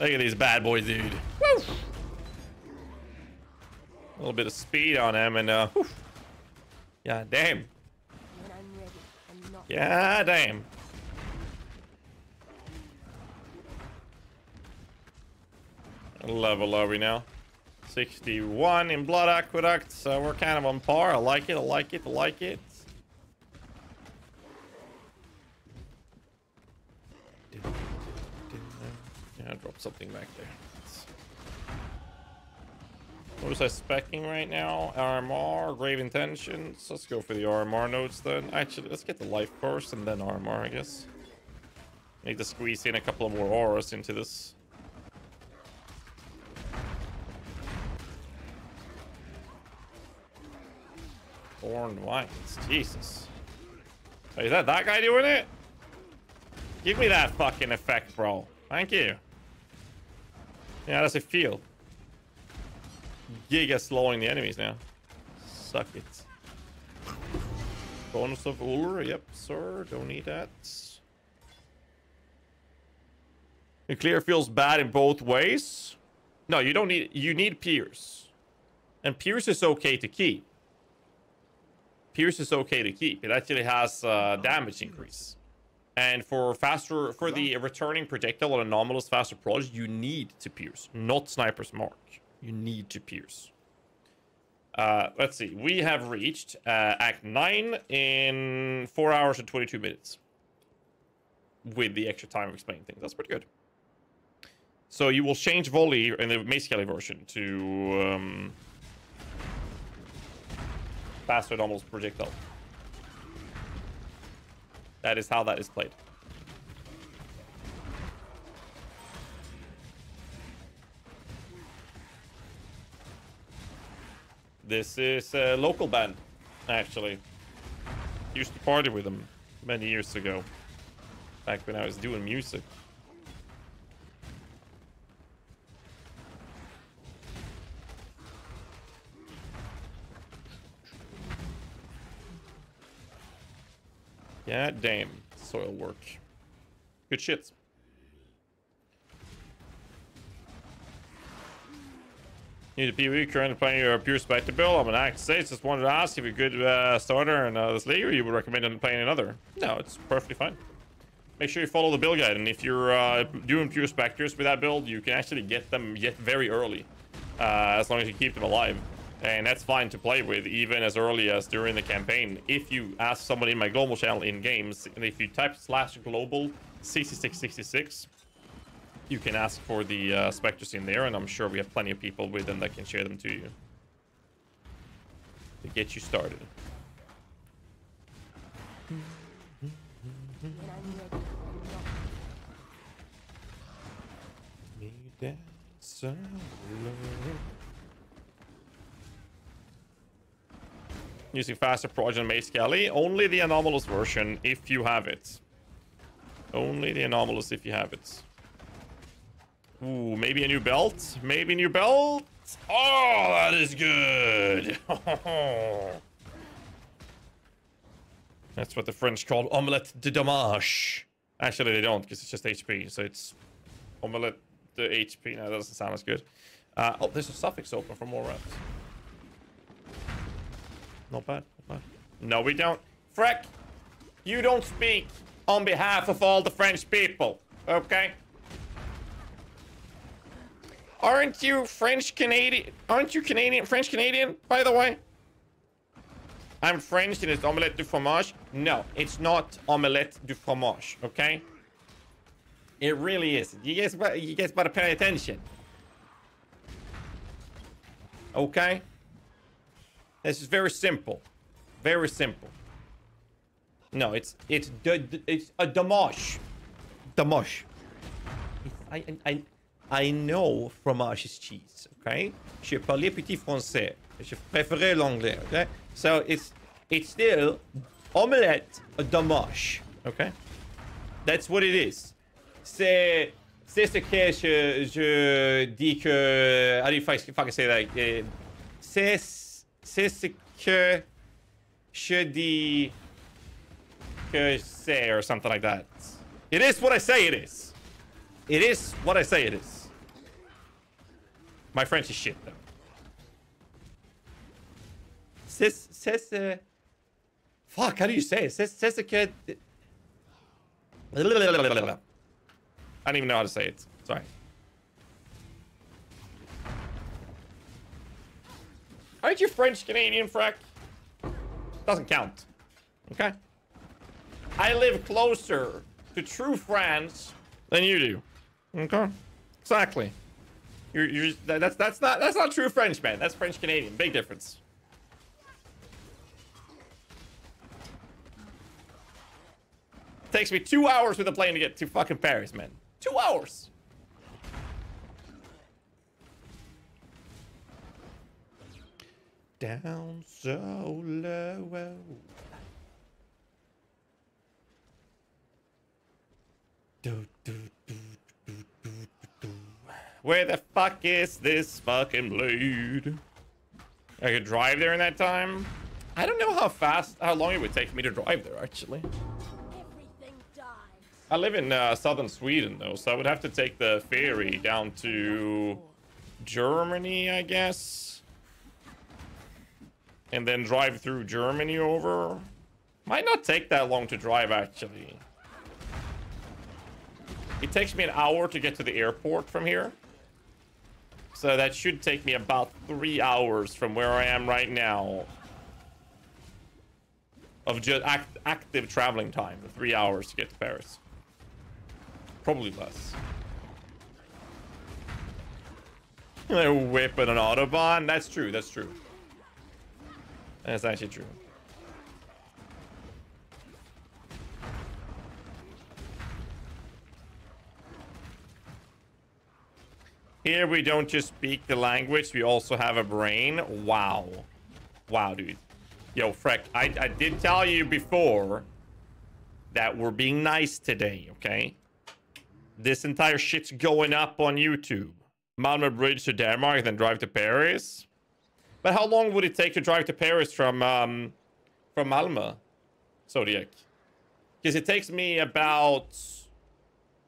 A: Look at these bad boys, dude. Woo! A little bit of speed on him and uh whew. Yeah, damn. Yeah, damn. Level are we now? 61 in Blood Aqueduct, so we're kind of on par. I like it, I like it, I like it. Something back there. What was I specking right now? RMR, Grave Intentions. Let's go for the RMR nodes then. Actually, let's get the life first and then RMR, I guess. Need to squeeze in a couple of more auras into this. Thorn Vines. Jesus. is that that guy doing it? Give me that fucking effect, bro. Thank you. Yeah, how does it feel? Giga slowing the enemies now. Suck it. Bonus of Ur, yep, sir. Don't need that. The clear feels bad in both ways. No, you don't need you need Pierce. And Pierce is okay to keep. Pierce is okay to keep. It actually has uh, damage increase. And for faster, for the returning projectile or anomalous faster proj, you need to pierce, not sniper's mark. You need to pierce. Uh, let's see. We have reached uh, Act 9 in 4 hours and 22 minutes. With the extra time of explaining things. That's pretty good. So you will change volley in the Mage Skelly version to um, faster anomalous projectile. That is how that is played. This is a local band, actually. Used to party with them many years ago. Back when I was doing music. Yeah, damn. Soilwork. Good shit. Need a PvE currently playing your pure spectacle. I'm an Act States. Just wanted to ask if you're a good uh, starter in uh, this league or you would recommend playing another. No, it's perfectly fine. Make sure you follow the build guide. And if you're uh, doing pure specters with that build, you can actually get them yet very early. Uh, as long as you keep them alive. And that's fine to play with even as early as during the campaign. If you ask somebody in my global channel in games, and if you type slash global 6666, you can ask for the uh, specters in there, and I'm sure we have plenty of people with them that can share them to you. To get you started. Me Using faster Proj and Mage Skelly. Only the anomalous version if you have it. Only the anomalous if you have it. Ooh, maybe a new belt? Maybe a new belt? Oh, that is good. That's what the French call omelette de dommage. Actually, they don't, because it's just HP. So it's omelette de HP. No, that doesn't sound as good. Uh, oh, there's a suffix open for more reps. Not bad, not bad. No, we don't. Freck, you don't speak on behalf of all the French people, okay? Aren't you French Canadian? Aren't you Canadian, French Canadian, by the way? I'm French and it's omelette du fromage. No, it's not omelette du fromage, okay? It really is. You guys, you guys better pay attention. Okay? This is very simple. Very simple. No, it's it's it's a damage. Damage. I I I know fromage is cheese, okay? Je parle petit français. Je préfère l'anglais, okay? So it's it's still omelette a damage, okay? That's what it is. C'est c'est ce que je je dis que how do you fucking say that? C'est c'est ce que je dis que c'est or something like that. It is what I say it is. It is what I say it is. My French is shit though. C'est c'est ce Fuck, how do you say it? C'est ce que I don't even know how to say it. Sorry. Aren't you French Canadian, Freck? Doesn't count. Okay? I live closer to true France than you do. Okay? Exactly. You're, you're that's that's not that's not true French, man. That's French Canadian. Big difference. Takes me two hours with a plane to get to fucking Paris, man. Two hours. Down so low. Do, do, do, do, do, do. Where the fuck is this fucking blade? I could drive there in that time. I don't know how fast, how long it would take me to drive there, actually. I live in uh, southern Sweden, though, so I would have to take the ferry down to Germany, I guess and then drive through Germany over. Might not take that long to drive, actually. It takes me an hour to get to the airport from here. So that should take me about three hours from where I am right now. Of just act active traveling time. Three hours to get to Paris. Probably less. They're whipping an Autobahn? That's true, that's true. That's actually true. Here we don't just speak the language, we also have a brain. Wow. Wow, dude. Yo, Freck, I, I did tell you before that we're being nice today, okay? This entire shit's going up on YouTube. Malmö Bridge to Denmark, then drive to Paris. But how long would it take to drive to Paris from um, from Malmö, Zodiac? Because it takes me about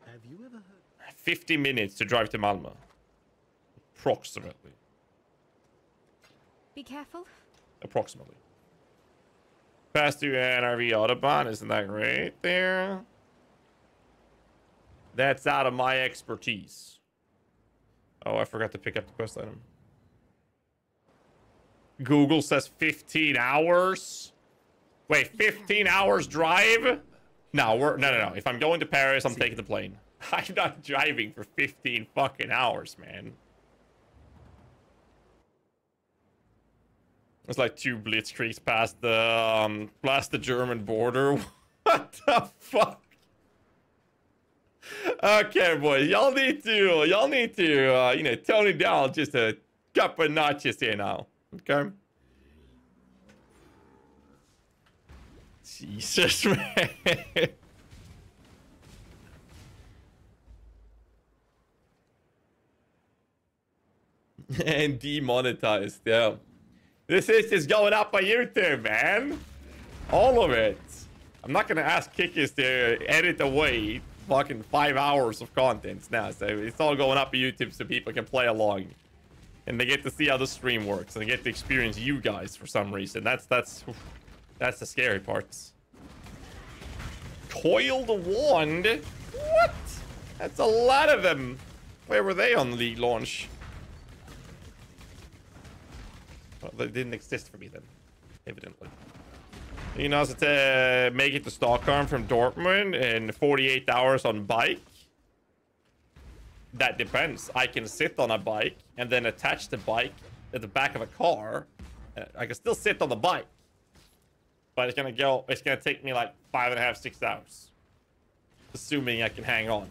J: Have you ever heard?
A: 50 minutes to drive to Malmö. Approximately.
C: Be careful.
A: Approximately. Past through NRV Autobahn, isn't that great there? That's out of my expertise. Oh, I forgot to pick up the quest item. Google says 15 hours. Wait, 15 hours drive? No, we're no, no, no. If I'm going to Paris, I'm taking the plane. I'm not driving for 15 fucking hours, man. It's like two blitzkrieks past the um, past the German border. what the fuck? Okay, boys, y'all need to y'all need to uh, you know tone it down just a couple notches here now. Okay. Jesus, man. and demonetized, yeah. This is just going up on YouTube, man. All of it. I'm not gonna ask Kikis to edit away fucking five hours of content now. So it's all going up on YouTube so people can play along. And they get to see how the stream works and they get to experience you guys for some reason. That's that's that's the scary parts. Coiled wand? What? That's a lot of them. Where were they on the launch? Well, they didn't exist for me then, evidently. You know, to make it to Stockholm from Dortmund in 48 hours on bike. That depends. I can sit on a bike and then attach the bike at the back of a car. Uh, I can still sit on the bike. But it's gonna go, it's gonna take me like five and a half, six hours. Assuming I can hang on.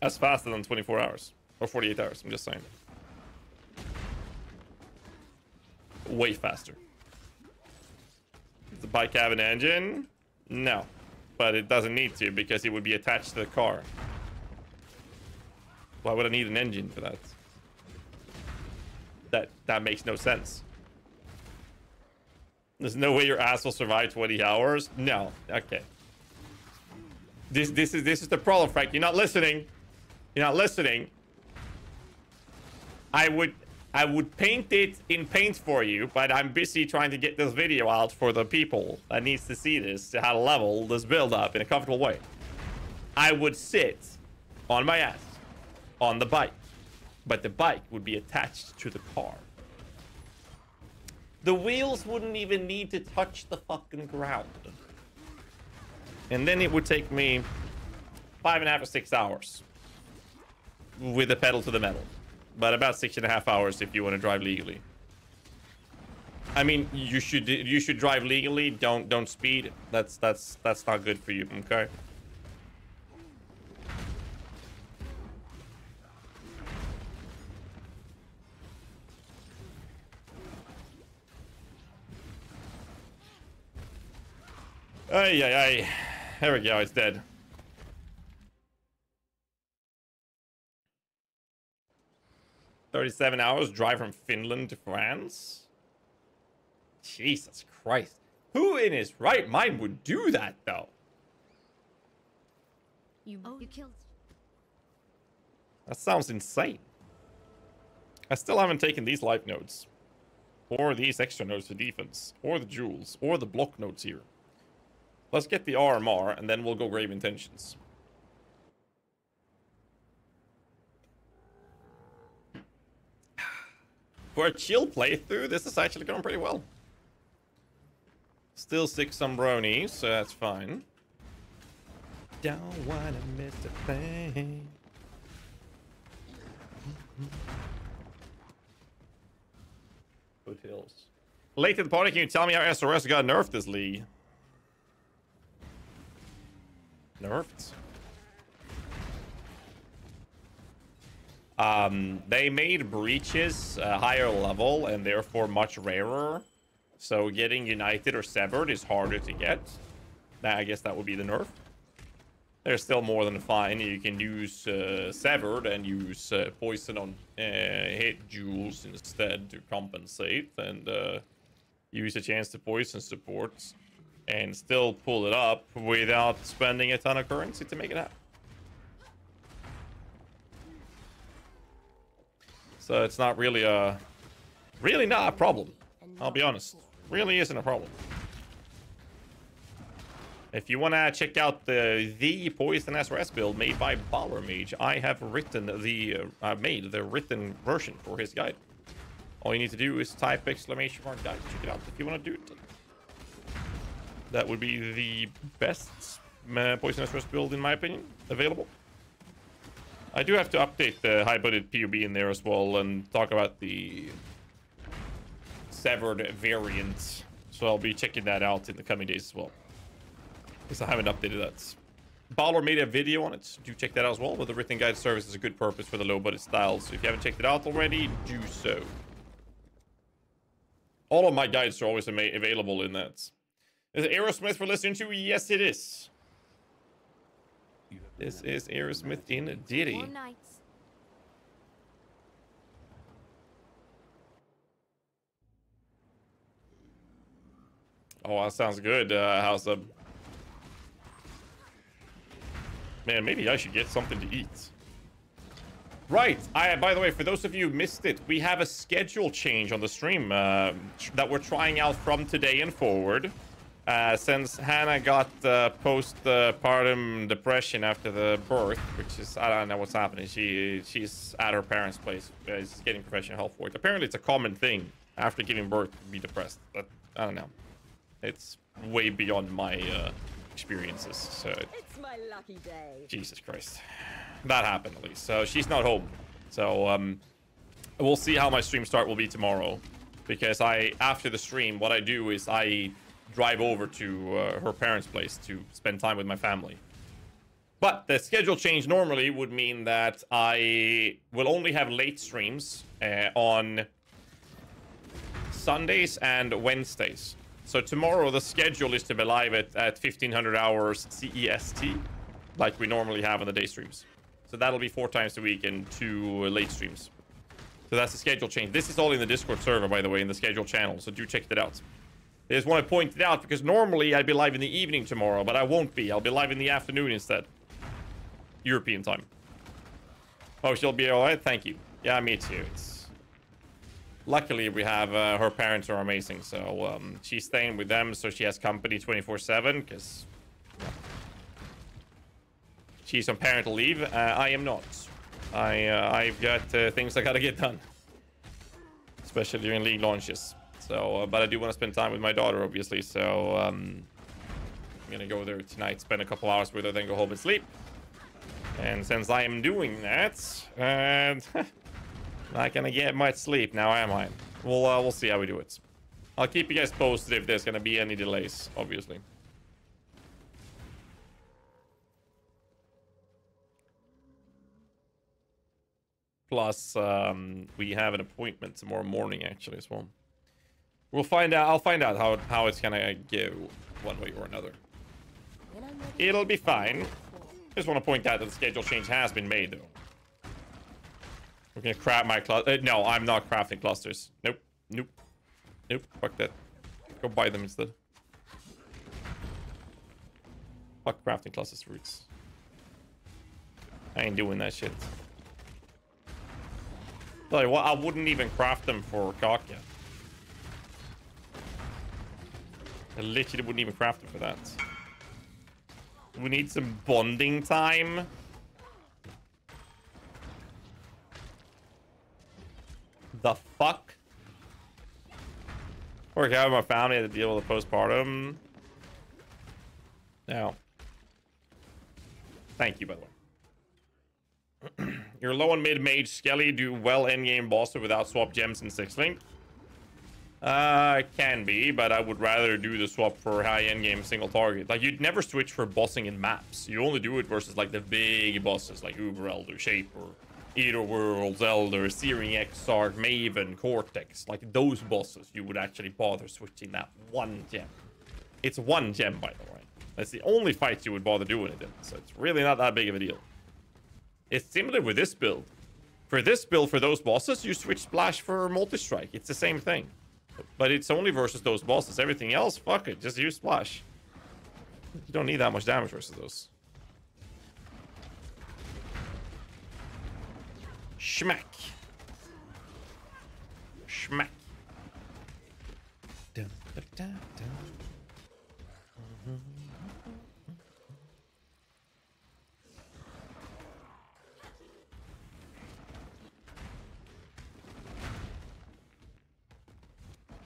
A: That's faster than 24 hours. Or 48 hours, I'm just saying. Way faster. Does the bike have an engine? No. But it doesn't need to because it would be attached to the car. Why would I need an engine for that? That that makes no sense. There's no way your ass will survive 20 hours? No. Okay. This this is this is the problem, Frank. You're not listening. You're not listening. I would I would paint it in paint for you, but I'm busy trying to get this video out for the people that needs to see this, to how to level this build up in a comfortable way. I would sit on my ass on the bike, but the bike would be attached to the car. The wheels wouldn't even need to touch the fucking ground. And then it would take me five and a half or six hours with the pedal to the metal but about six and a half hours if you want to drive legally. I mean, you should you should drive legally. Don't don't speed. That's that's that's not good for you. Okay. Ay, ay, ay. There we go, it's dead. 37 hours drive from Finland to France? Jesus Christ. Who in his right mind would do that, though?
C: You, oh. you killed.
A: That sounds insane. I still haven't taken these life nodes. Or these extra nodes for defense. Or the jewels. Or the block nodes here. Let's get the RMR, and then we'll go Grave Intentions. For a chill playthrough, this is actually going pretty well. Still six Sombroni, so that's fine. Don't wanna miss a thing. Foothills. Late to the party, can you tell me how SRS got nerfed this league? Nerfed? Um, they made breaches a higher level and therefore much rarer. So getting united or severed is harder to get. I guess that would be the nerf. There's still more than fine. You can use uh, severed and use uh, poison on uh, hit jewels instead to compensate and uh, use a chance to poison supports and still pull it up without spending a ton of currency to make it happen. So it's not really a, really not a problem. I'll be honest. Really isn't a problem. If you want to check out the the Poison SRS build made by BalorMage, I have written the uh, made the written version for his guide. All you need to do is type exclamation mark guide. Check it out if you want to do it. That would be the best uh, Poison SRS build in my opinion available. I do have to update the high-budget POB in there as well and talk about the severed variant. So I'll be checking that out in the coming days as well. Because I haven't updated that. Baller made a video on it. Do check that out as well. With the written guide service is a good purpose for the low-budget styles. So if you haven't checked it out already, do so. All of my guides are always available in that. Is it Aerosmith for listening to? Yes, it is. This is Aerosmith in Diddy. Oh, that sounds good, uh, House of... Man, maybe I should get something to eat. Right. I, by the way, for those of you who missed it, we have a schedule change on the stream uh, that we're trying out from today and forward. Uh, since Hannah got uh, postpartum depression after the birth, which is I don't know what's happening. She she's at her parents' place. Uh, she's getting professional help for it. Apparently, it's a common thing after giving birth to be depressed. But I don't know. It's way beyond my uh, experiences. So
K: it's my lucky day.
A: Jesus Christ, that happened at least. So she's not home. So um, we'll see how my stream start will be tomorrow, because I after the stream, what I do is I drive over to uh, her parents' place to spend time with my family. But the schedule change normally would mean that I will only have late streams uh, on Sundays and Wednesdays. So tomorrow the schedule is to be live at, at 1500 hours CEST, like we normally have on the day streams. So that'll be four times a week and two late streams. So that's the schedule change. This is all in the Discord server, by the way, in the schedule channel. So do check that out. I just want to point it out because normally I'd be live in the evening tomorrow, but I won't be. I'll be live in the afternoon instead. European time. Oh, she'll be alright? Thank you. Yeah, me too. It's... Luckily, we have... Uh, her parents are amazing, so um, she's staying with them, so she has company 24-7, because... She's on parental leave. Uh, I am not. I, uh, I've got uh, things I gotta get done. Especially during league launches. So, uh, but I do want to spend time with my daughter, obviously. So, um, I'm gonna go there tonight, spend a couple hours with her, then go home and sleep. And since I am doing that, and not gonna get much sleep now, am I? We'll uh, we'll see how we do it. I'll keep you guys posted if there's gonna be any delays, obviously. Plus, um, we have an appointment tomorrow morning, actually, as well. We'll find out. I'll find out how how it's gonna go one way or another. It'll be fine. Just want to point out that the schedule change has been made, though. We're gonna craft my cluster. Uh, no, I'm not crafting clusters. Nope. Nope. Nope. Fuck that. Go buy them instead. Fuck crafting clusters roots. I ain't doing that shit. You what, I wouldn't even craft them for Kakya. I literally wouldn't even craft it for that. We need some bonding time. The fuck? Work out with my family had to deal with the postpartum. Now. Thank you, by the way. You're low on mid mage Skelly do well endgame boss without swap gems and six link. Uh, can be, but I would rather do the swap for high-end game single target. Like, you'd never switch for bossing in maps. You only do it versus, like, the big bosses, like Uber Elder, Shaper, Eater Worlds, Elder, Searing Exarch, Maven, Cortex. Like, those bosses, you would actually bother switching that one gem. It's one gem, by the way. That's the only fight you would bother doing it in, so it's really not that big of a deal. It's similar with this build. For this build, for those bosses, you switch Splash for Multi-Strike. It's the same thing. But it's only versus those bosses. Everything else, fuck it. Just use Splash. You don't need that much damage versus those. Schmack. Schmack. Dun, dun, dun,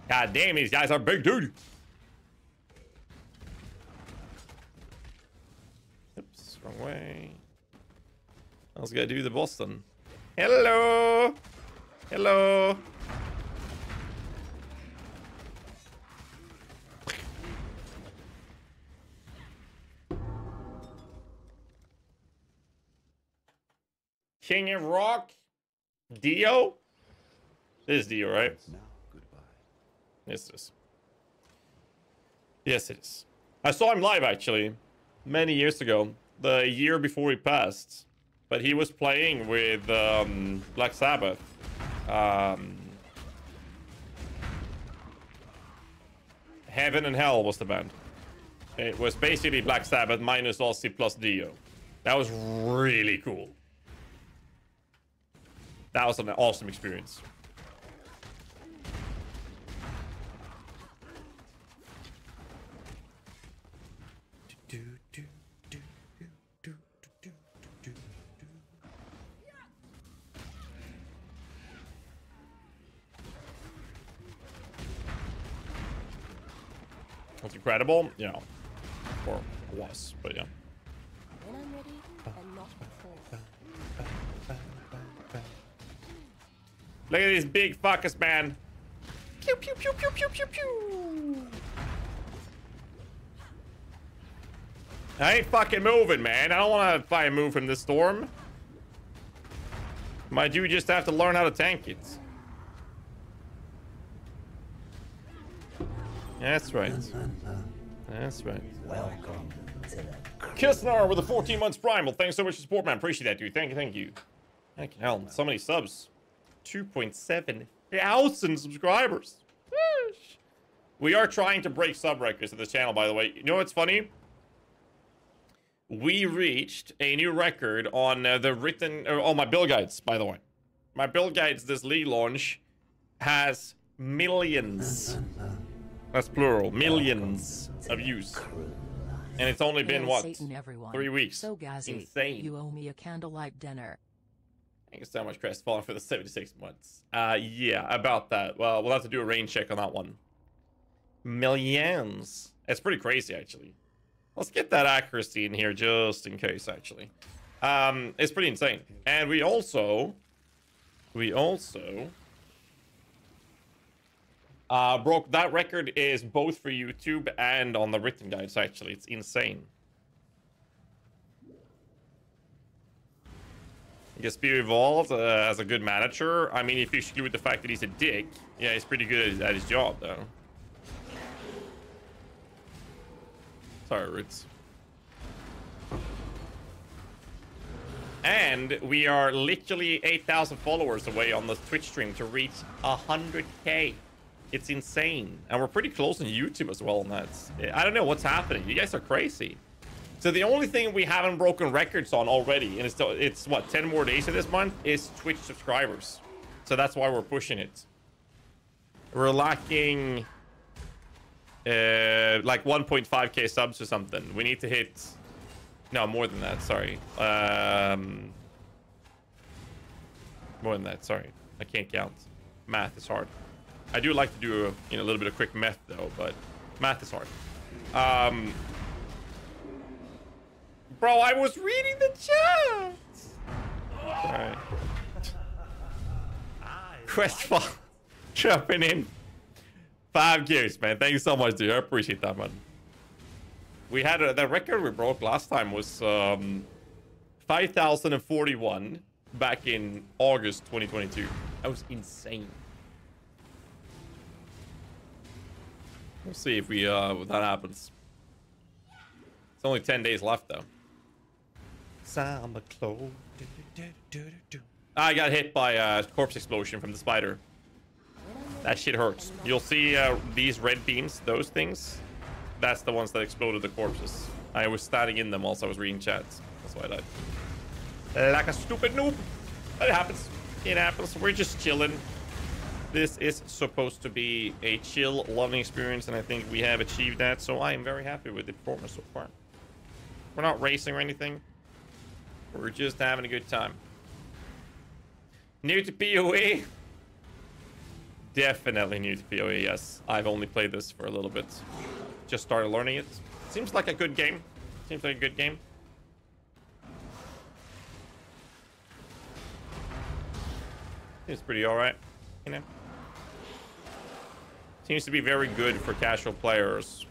A: God damn, these guys are big dude. Oops, wrong way. I was gonna do the Boston. Hello. Hello. King of Rock. Dio? This is Dio, right? Yes, it is. Yes, it is. I saw him live, actually, many years ago. The year before he passed. But he was playing with um, Black Sabbath. Um, Heaven and Hell was the band. It was basically Black Sabbath minus Ozzy plus Dio. That was really cool. That was an awesome experience. Incredible, you know, or was, but yeah.
L: When I'm ready, and not before.
A: Look at these big fuckers, man. Pew pew pew pew pew pew pew. I ain't fucking moving, man. I don't want to fucking move from this storm. My dude just have to learn how to tank it. That's right. That's right.
M: Welcome to the
A: Kissnar with a 14 months primal. Thanks so much for support, man. Appreciate that, dude. Thank you, thank you. Heck hell, so many subs. 2.7 thousand subscribers. Sheesh. We are trying to break sub records to this channel, by the way. You know what's funny? We reached a new record on uh, the written... Uh, oh, my bill guides, by the way. My bill guides, this Lee launch, has millions. That's plural. Millions of views. And it's only been, what, three weeks?
H: So Ghazzy,
A: Insane.
H: you owe me a candlelight dinner.
A: Thank you so much, Crestfallen, for the 76 months. Uh, yeah, about that. Well, we'll have to do a range check on that one. Millions. It's pretty crazy, actually. Let's get that accuracy in here just in case, actually. Um, it's pretty insane. And we also... We also... Uh, broke that record is both for YouTube and on the written guides, actually. It's insane. Spear Evolved uh, as a good manager. I mean, if you exclude with the fact that he's a dick, yeah, he's pretty good at his, at his job, though. Sorry, Ritz. And we are literally 8,000 followers away on the Twitch stream to reach 100k. It's insane. And we're pretty close on YouTube as well on that. I don't know what's happening. You guys are crazy. So the only thing we haven't broken records on already, and it's, it's what, 10 more days of this month, is Twitch subscribers. So that's why we're pushing it. We're lacking uh, like 1.5k subs or something. We need to hit No, more than that. Sorry. Um, more than that. Sorry, I can't count. Math is hard. I do like to do a, you know, a little bit of quick math though, but math is hard. Um, bro, I was reading the chat. All right. Questfall jumping in. Five years, man. Thank you so much, dude. I appreciate that, man. We had a, the record we broke last time was um, 5,041 back in August 2022. That was insane. We'll see if we uh if that happens. It's only 10 days left though. Summer clothes. I got hit by a corpse explosion from the spider. That shit hurts. You'll see uh, these red beams, those things. That's the ones that exploded the corpses. I was standing in them whilst I was reading chats. That's why I died. Like a stupid noob. It happens. It happens. We're just chilling. This is supposed to be a chill, loving experience, and I think we have achieved that. So I am very happy with the performance so far. We're not racing or anything. We're just having a good time. New to PoE? Definitely new to PoE, yes. I've only played this for a little bit. Just started learning it. Seems like a good game. Seems like a good game. Seems pretty alright, you know. Seems to be very good for casual players.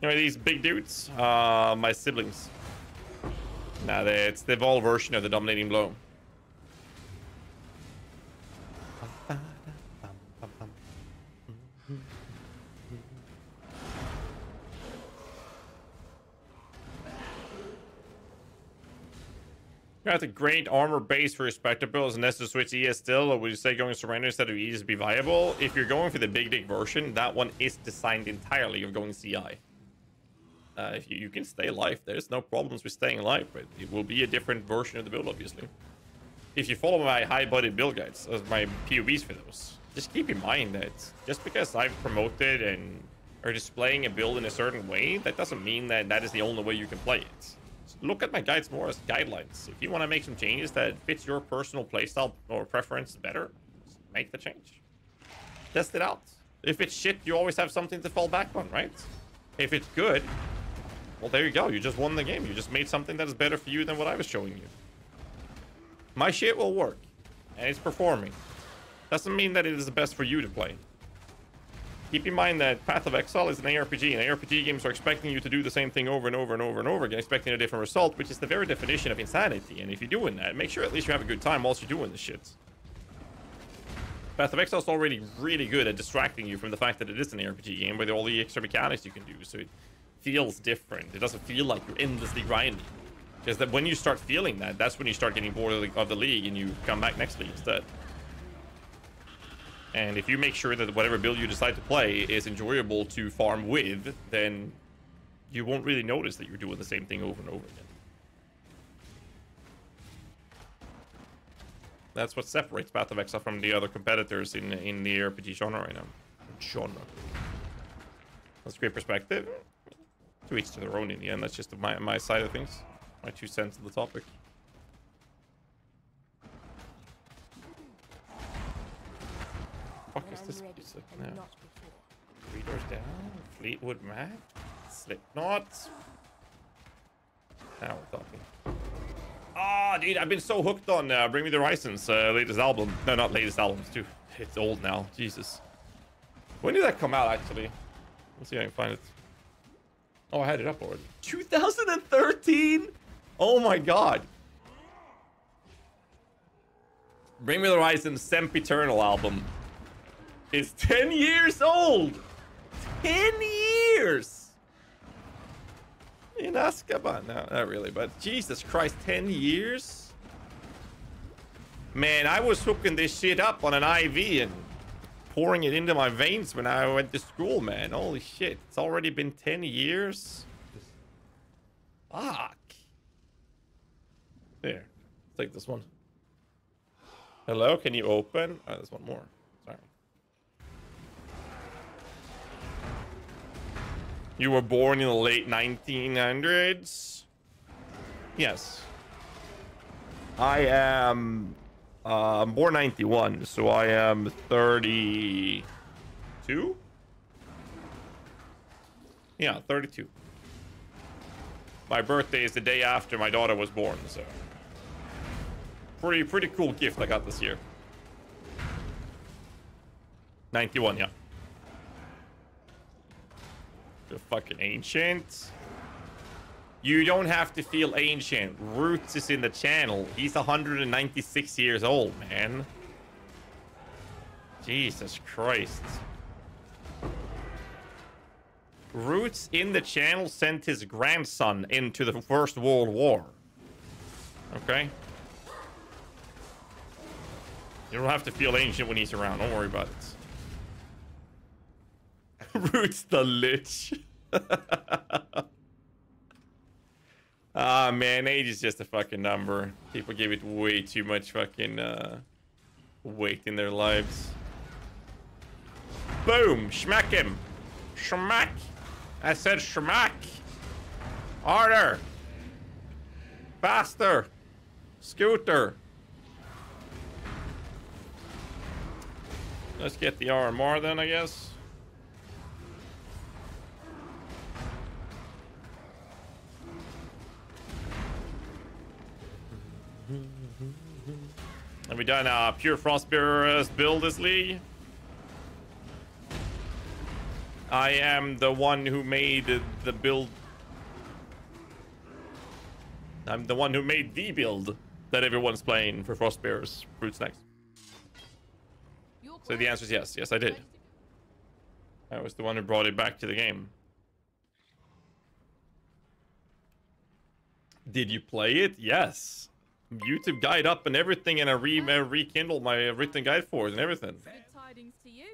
A: Know these big dudes? Uh, my siblings. Nah, it's the evolved version of the dominating blow. Got a great armor base for respectable is necessary to switch ES still, or would you say going surrender instead of ES be viable? If you're going for the big dick version, that one is designed entirely of going CI. Uh, if you, you can stay alive, there's no problems with staying alive, but it will be a different version of the build, obviously. If you follow my high-budget build guides, as my POBs for those, just keep in mind that just because I've promoted and are displaying a build in a certain way, that doesn't mean that that is the only way you can play it. Look at my guides more as guidelines. If you want to make some changes that fits your personal playstyle or preference better, make the change. Test it out. If it's shit, you always have something to fall back on, right? If it's good, well, there you go. You just won the game. You just made something that is better for you than what I was showing you. My shit will work, and it's performing. Doesn't mean that it is the best for you to play. Keep in mind that Path of Exile is an ARPG, and ARPG games are expecting you to do the same thing over and over and over and over again, expecting a different result, which is the very definition of insanity. And if you're doing that, make sure at least you have a good time whilst you're doing the shit. Path of Exile is already really good at distracting you from the fact that it is an ARPG game with all the extra mechanics you can do, so it feels different. It doesn't feel like you're endlessly grinding. Because that when you start feeling that, that's when you start getting bored of the, of the league and you come back next league instead. And if you make sure that whatever build you decide to play is enjoyable to farm with, then you won't really notice that you're doing the same thing over and over again. That's what separates Path of Exile from the other competitors in in the RPG genre right now. Genre. That's a great perspective. To each to their own in the end. That's just my my side of things. My two cents on the topic. Fuck is this piece of now? Three doors down. Fleetwood Mac. Slipknot. Now we're talking. Ah, oh, dude, I've been so hooked on uh, Bring Me the Horizons uh, latest album. No, not latest album. Too. It's old now. Jesus. When did that come out, actually? Let's see if I can find it. Oh, I had it up already. 2013? Oh my god. Bring Me the Horizon Sempiternal album is 10 years old. 10 years. In Azkaban. No, not really, but Jesus Christ, 10 years? Man, I was hooking this shit up on an IV and pouring it into my veins when I went to school, man. Holy shit. It's already been 10 years. Fuck. There. Take this one. Hello, can you open? Oh, there's one more. You were born in the late 1900s? Yes. I am uh, I'm born 91, so I am 32? Yeah, 32. My birthday is the day after my daughter was born, so pretty pretty cool gift I got this year. 91, yeah. The fucking ancient. You don't have to feel ancient. Roots is in the channel. He's 196 years old, man. Jesus Christ. Roots in the channel sent his grandson into the First World War. Okay? You don't have to feel ancient when he's around. Don't worry about it. Roots the Lich. Ah, man, age is just a fucking number. People give it way too much fucking uh, weight in their lives. Boom! Schmack him! Schmack! I said schmack! Harder! Faster! Scooter! Let's get the RMR then, I guess. Have we done pure Frostbearer's build this league? I am the one who made the build. I'm the one who made the build that everyone's playing for Frostbearers Fruit Snacks. So the answer is yes. Yes, I did. I was the one who brought it back to the game. Did you play it? Yes. YouTube guide up and everything, and I re uh, rekindled my written guide for it and everything.
D: Good tidings to you.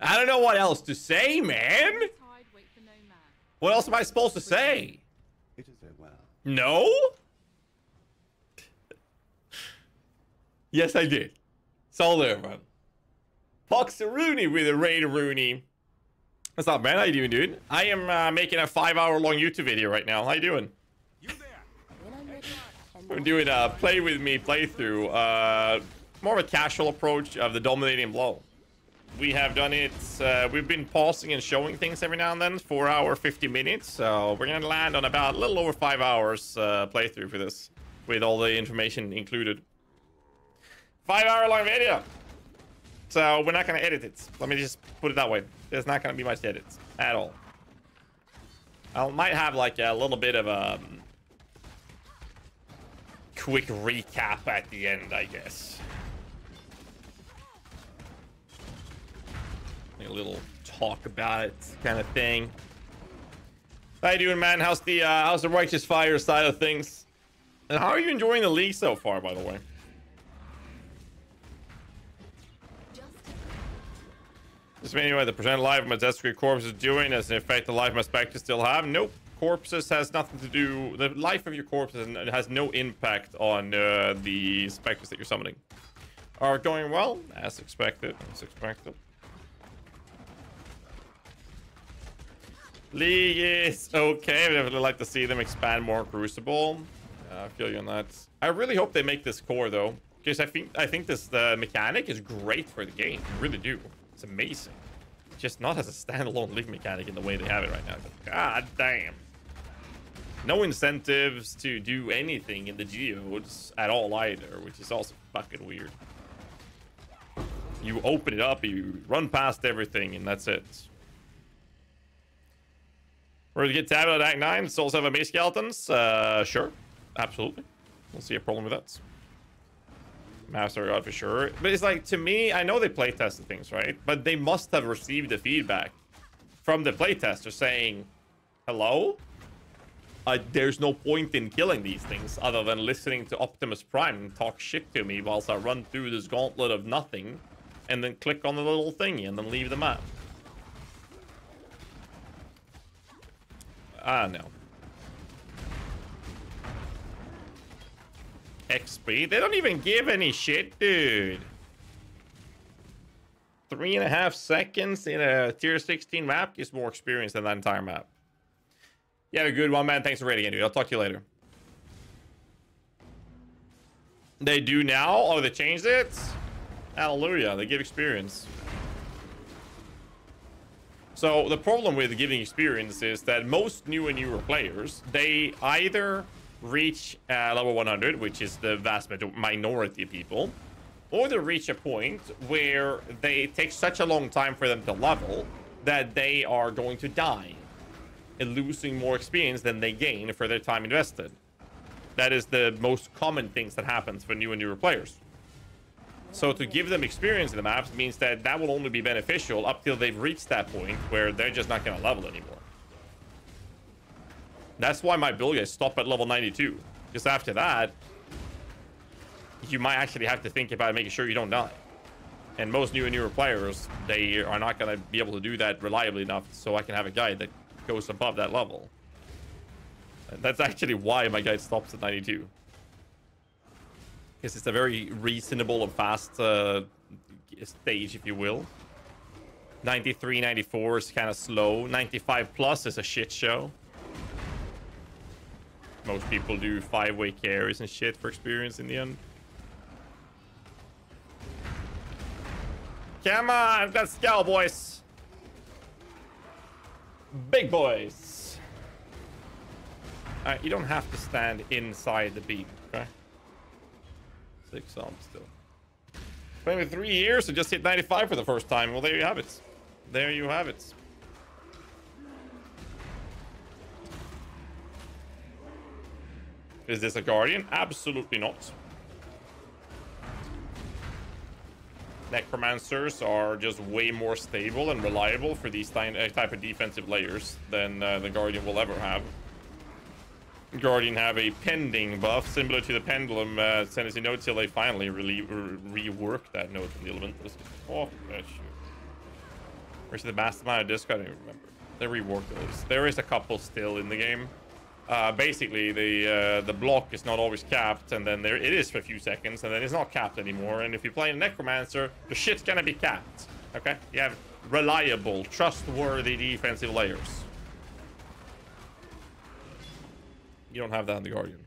A: I don't know what else to say, man. What else am I supposed to say?
F: It is well.
A: No? yes, I did. It's all there, man. Fox Rooney with a Raider Rooney. What's up, man? How you doing, dude? I am uh, making a five-hour-long YouTube video right now. How you doing? We're doing a play with me playthrough. Uh, more of a casual approach of the dominating blow. We have done it. Uh, we've been pausing and showing things every now and then. Four hour, 50 minutes. So we're gonna land on about a little over five hours uh, playthrough for this, with all the information included. Five hour long video. So we're not gonna edit it. Let me just put it that way. There's not gonna be much edits at all. I might have like a little bit of a um, quick recap at the end, I guess. A little talk about it kind of thing. How you doing, man? How's the uh, how's the righteous fire side of things? And how are you enjoying the league so far, by the way? Just anyway, the percent life my Desecrated Corpse is doing as an effect the life my Spectre still have? Nope corpses has nothing to do... The life of your corpses and has no impact on uh, the specters that you're summoning. Are going well, as expected. As expected. League is okay. I definitely like to see them expand more Crucible. Uh, I feel you on that. I really hope they make this core though, because I think I think this the mechanic is great for the game. I really do. It's amazing. Just not as a standalone League mechanic in the way they have it right now. God damn no incentives to do anything in the geodes at all either, which is also fucking weird. You open it up, you run past everything, and that's it. We're gonna get Tablet Act 9, Souls have a base skeletons? Uh, sure. Absolutely. We'll see a problem with that. Master God for sure. But it's like, to me, I know they playtested things, right? But they must have received the feedback from the playtester saying, hello? Uh, there's no point in killing these things other than listening to Optimus Prime talk shit to me whilst I run through this gauntlet of nothing and then click on the little thingy and then leave the map. Ah, no. XP? They don't even give any shit, dude. Three and a half seconds in a tier 16 map gives more experience than that entire map. You have a good one, man. Thanks for rating it, dude. I'll talk to you later. They do now? Oh, they changed it? Hallelujah. They give experience. So the problem with giving experience is that most new and newer players, they either reach uh, level 100, which is the vast minority of people, or they reach a point where they take such a long time for them to level that they are going to die and losing more experience than they gain for their time invested. That is the most common things that happens for new and newer players. So to give them experience in the maps means that that will only be beneficial up till they've reached that point where they're just not going to level anymore. That's why my build guys stop at level 92. Because after that, you might actually have to think about making sure you don't die. And most new and newer players, they are not going to be able to do that reliably enough so I can have a guide that goes above that level. And that's actually why my guy stops at 92. Because it's a very reasonable and fast uh, stage, if you will. 93, 94 is kind of slow. 95 plus is a shit show. Most people do five-way carries and shit for experience in the end. Come on, let's go, boys. Big boys. Alright, you don't have to stand inside the beam, okay? Six on still. With three years and just hit 95 for the first time. Well, there you have it. There you have it. Is this a Guardian? Absolutely not. Necromancers are just way more stable and reliable for these uh, type of defensive layers than uh, the Guardian will ever have. Guardian have a pending buff similar to the Pendulum uh, Tennessee Node till they finally re re rework that node from the Elementalist. Oh, shit. Where's the Mastermind of? I don't remember. They reworked those. There is a couple still in the game. Uh, basically, the uh, the block is not always capped, and then there it is for a few seconds, and then it's not capped anymore. And if you play a Necromancer, the shit's gonna be capped. Okay? You have reliable, trustworthy defensive layers. You don't have that in the Guardian.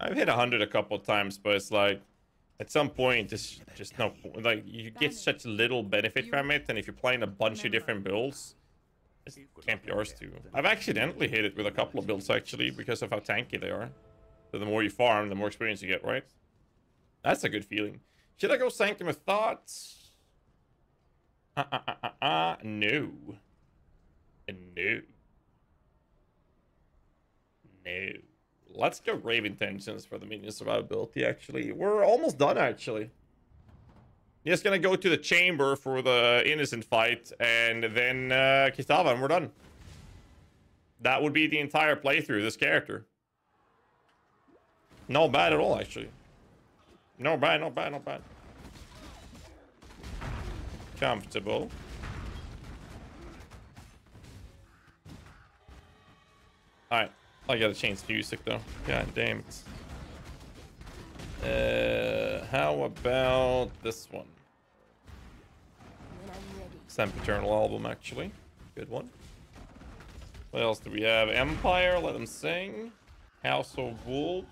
A: I've hit 100 a couple times, but it's like, at some point, it's just no Like, you get such little benefit from it, and if you're playing a bunch of different builds, it can't be yours too. I've accidentally hit it with a couple of builds, actually, because of how tanky they are. So the more you farm, the more experience you get, right? That's a good feeling. Should I go Sanctum of Thoughts? Uh, uh, uh, uh, uh, no. No. No. Let's go Grave Intentions for the minion survivability, actually. We're almost done, actually. Just gonna go to the chamber for the innocent fight, and then uh, Kitava, and we're done. That would be the entire playthrough, this character. No bad at all, actually. No bad, no bad, no bad. Comfortable. Alright. I gotta change the music though. God damn it. Uh, how about this one? Sempiternal album, actually. Good one. What else do we have? Empire, let them sing. House of Wolves.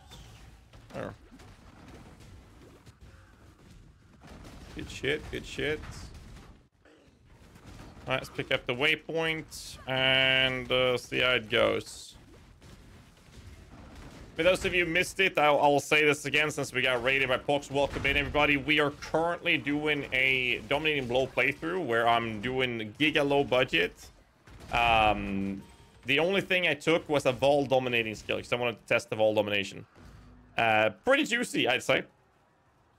A: Good shit, good shit. Let's pick up the waypoint and uh, see how it goes. For those of you who missed it, I'll, I'll, say this again since we got raided by Pox. Welcome in, everybody. We are currently doing a Dominating Blow playthrough where I'm doing giga low budget. Um, the only thing I took was a Vaal Dominating skill because I wanted to test the Vaal Domination. Uh, pretty juicy, I'd say.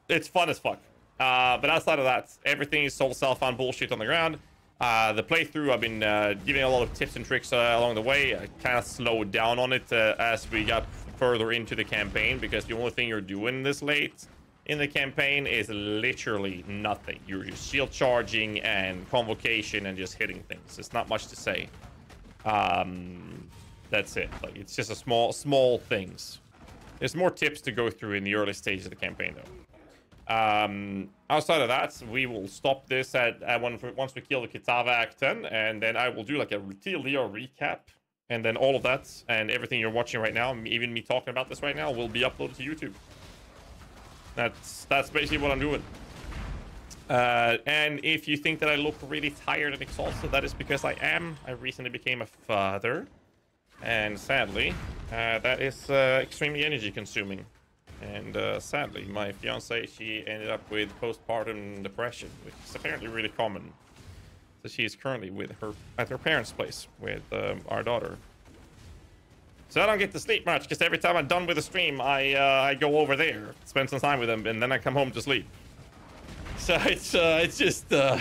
A: It's fun as fuck. Uh, but outside of that, everything is solo self-found bullshit on the ground. Uh, the playthrough, I've been uh, giving a lot of tips and tricks uh, along the way. I kind of slowed down on it uh, as we got further into the campaign because the only thing you're doing this late in the campaign is literally nothing. You're just shield charging and convocation and just hitting things. It's not much to say. Um, that's it. Like it's just a small, small things. There's more tips to go through in the early stages of the campaign, though. Um, outside of that, we will stop this at, at one, once we kill the Kitava Act 10, and then I will do like a Leo recap, and then all of that and everything you're watching right now, even me talking about this right now, will be uploaded to YouTube. That's that's basically what I'm doing. Uh, and if you think that I look really tired and exhausted, that is because I am. I recently became a father, and sadly, uh, that is uh, extremely energy consuming. And uh, sadly, my fiance she ended up with postpartum depression, which is apparently really common. So she is currently with her at her parents' place with um, our daughter. So I don't get to sleep much because every time I'm done with the stream, I uh, I go over there, spend some time with them, and then I come home to sleep. So it's uh, it's just uh,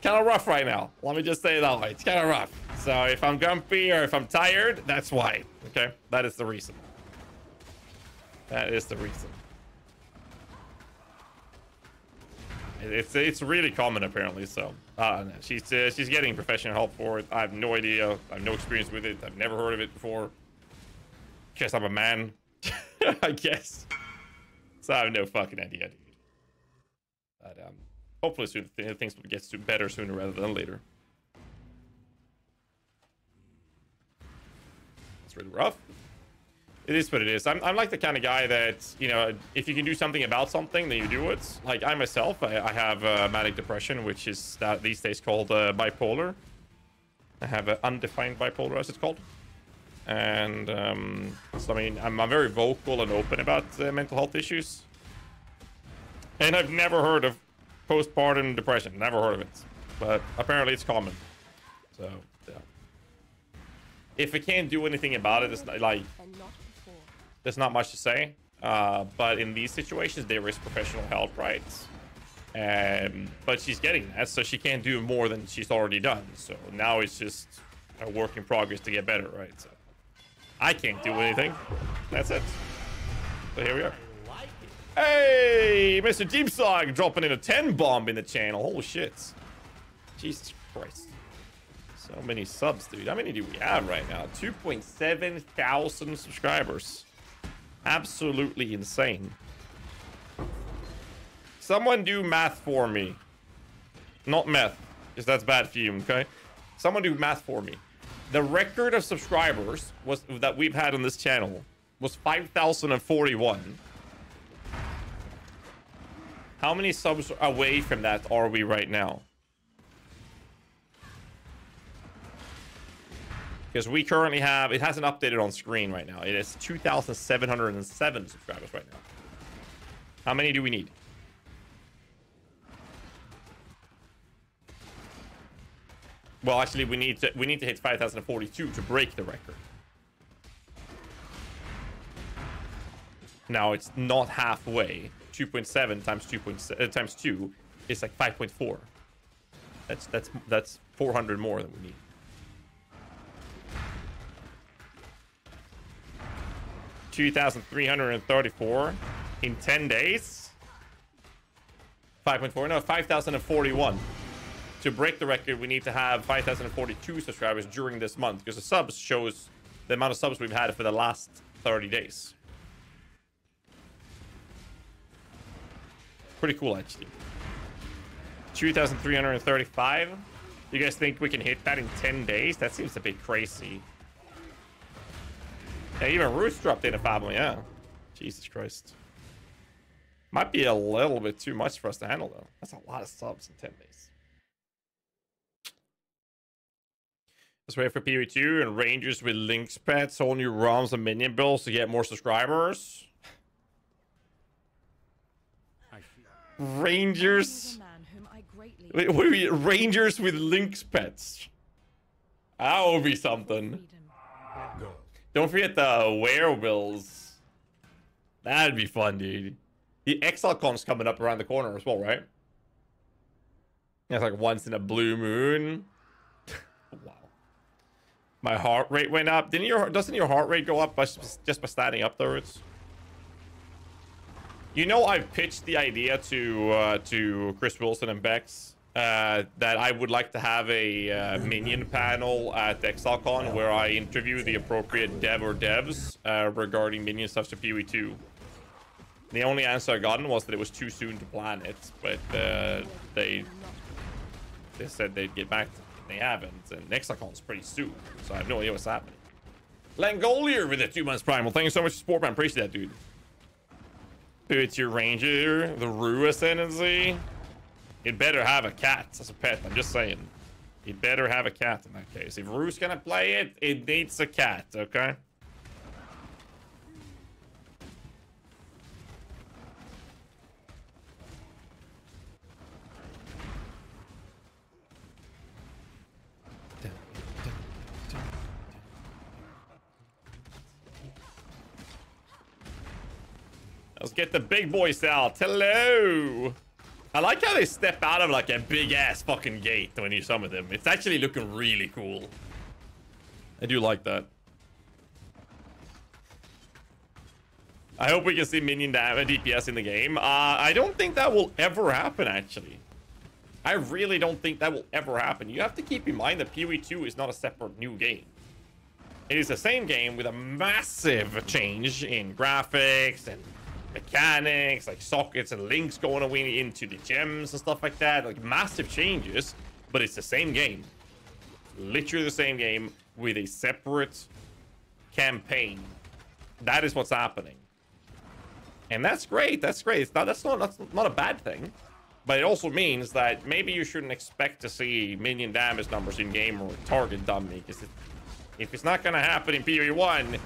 A: kind of rough right now. Let me just say it that way. It's kind of rough. So if I'm grumpy or if I'm tired, that's why. Okay, that is the reason. That is the reason. It's it's really common apparently. So uh, she's uh, she's getting professional help for it. I have no idea. I have no experience with it. I've never heard of it before. Guess I'm a man. I guess. So I have no fucking idea, dude. But um, hopefully soon th things will get better sooner rather than later. It's really rough it is what it is. I'm, I'm like the kind of guy that, you know, if you can do something about something, then you do it. Like I myself, I, I have uh, manic depression, which is that these days called uh, bipolar. I have an undefined bipolar, as it's called. And um, so, I mean, I'm, I'm, very vocal and open about uh, mental health issues. And I've never heard of postpartum depression. Never heard of it. But apparently it's common. So, yeah. If we can't do anything about it, it's like there's not much to say. Uh, but in these situations, there is professional help, right? Um, but she's getting that, so she can't do more than she's already done. So now it's just a work in progress to get better, right? So I can't do anything. That's it. So here we are. Hey, Mr. Deep Song dropping in a 10 bomb in the channel. Holy shit. Jesus Christ. So many subs, dude. How many do we have right now? 2.7 thousand subscribers. Absolutely insane. Someone do math for me. Not meth, because that's bad for you, okay? Someone do math for me. The record of subscribers was that we've had on this channel was 5,041. How many subs away from that are we right now? Because we currently have, it hasn't updated on screen right now. It is 2,707 subscribers right now. How many do we need? Well, actually, we need to we need to hit 5,042 to break the record. Now it's not halfway. 2.7 times 2. Uh, times 2 is like 5.4. That's that's that's 400 more than we need. 2,334 in 10 days. 5.4, no, 5,041. To break the record, we need to have 5,042 subscribers during this month because the subs shows the amount of subs we've had for the last 30 days. Pretty cool, actually. 2,335. You guys think we can hit that in 10 days? That seems a bit crazy. Yeah, even Ruth dropped in a family, yeah. Jesus Christ. Might be a little bit too much for us to handle, though. That's a lot of subs in 10 days. Let's wait for PV2 and Rangers with Lynx pets, all new ROMs and minion builds to get more subscribers. Rangers. Wait, what are we? Rangers with Lynx pets. That would be something. Don't forget the werewolves. That'd be fun, dude. The ExileCon's coming up around the corner as well, right? It's like once in a blue moon. wow. My heart rate went up. Didn't your doesn't your heart rate go up by, just by standing up there? It's you know I've pitched the idea to uh, to Chris Wilson and Bex uh, that I would like to have a uh, minion panel at ExileCon where I interview the appropriate dev or devs uh, regarding minion stuff to PoE2. The only answer I gotten was that it was too soon to plan it, but uh, they they said they'd get back to. They haven't, and ExileCon's pretty soon, so I have no idea what's happening. Langolier with the two months primal. Thank you so much, Sport man. Appreciate that, dude. Dude, it's your ranger, the Rue Ascendancy. It better have a cat as a pet. I'm just saying. It better have a cat in that case. If Rue's gonna play it, it needs a cat, okay? Let's get the big boys out. Hello. I like how they step out of like a big ass fucking gate when you summon them. It's actually looking really cool. I do like that. I hope we can see minion damage DPS in the game. Uh, I don't think that will ever happen, actually. I really don't think that will ever happen. You have to keep in mind that PoE 2 is not a separate new game. It is the same game with a massive change in graphics and mechanics, like sockets and links going away into the gems and stuff like that. Like massive changes, but it's the same game. Literally the same game with a separate campaign. That is what's happening. And that's great. That's great. It's not, that's not that's not a bad thing. But it also means that maybe you shouldn't expect to see minion damage numbers in game or target dummy. Because if it's not going to happen in PoE 1,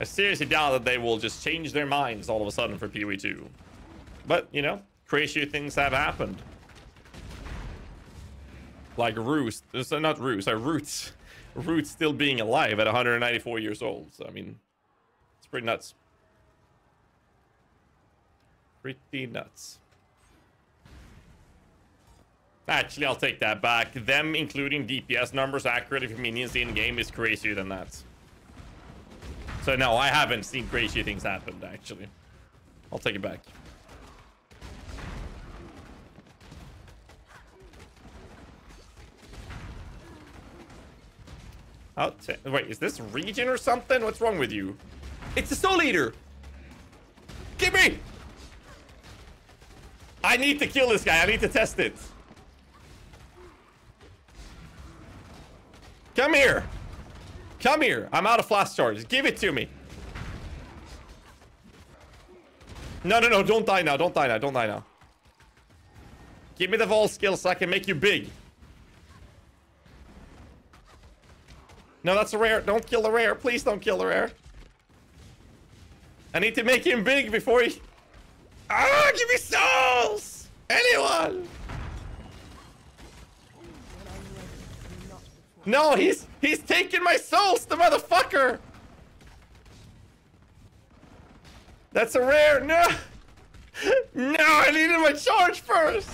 A: I seriously doubt that they will just change their minds all of a sudden for PoE 2. But, you know, crazier things have happened. Like Roost. Uh, so not Roost, sorry, uh, Roots. Roots still being alive at 194 years old. So, I mean, it's pretty nuts. Pretty nuts. Actually, I'll take that back. Them including DPS numbers accurate if minions in-game is crazier than that. So no, I haven't seen crazy things happen, actually. I'll take it back. Oh, I'll Wait, is this region or something? What's wrong with you? It's the Soul Eater! Give me! I need to kill this guy. I need to test it. Come here. Come here. I'm out of flask charges. Give it to me. No, no, no. Don't die now. Don't die now. Don't die now. Give me the Vaal skill so I can make you big. No, that's a rare. Don't kill the rare. Please don't kill the rare. I need to make him big before he... Ah, give me souls! Anyone! No, he's he's taking my souls, the motherfucker. That's a rare. No. No, I needed my charge first.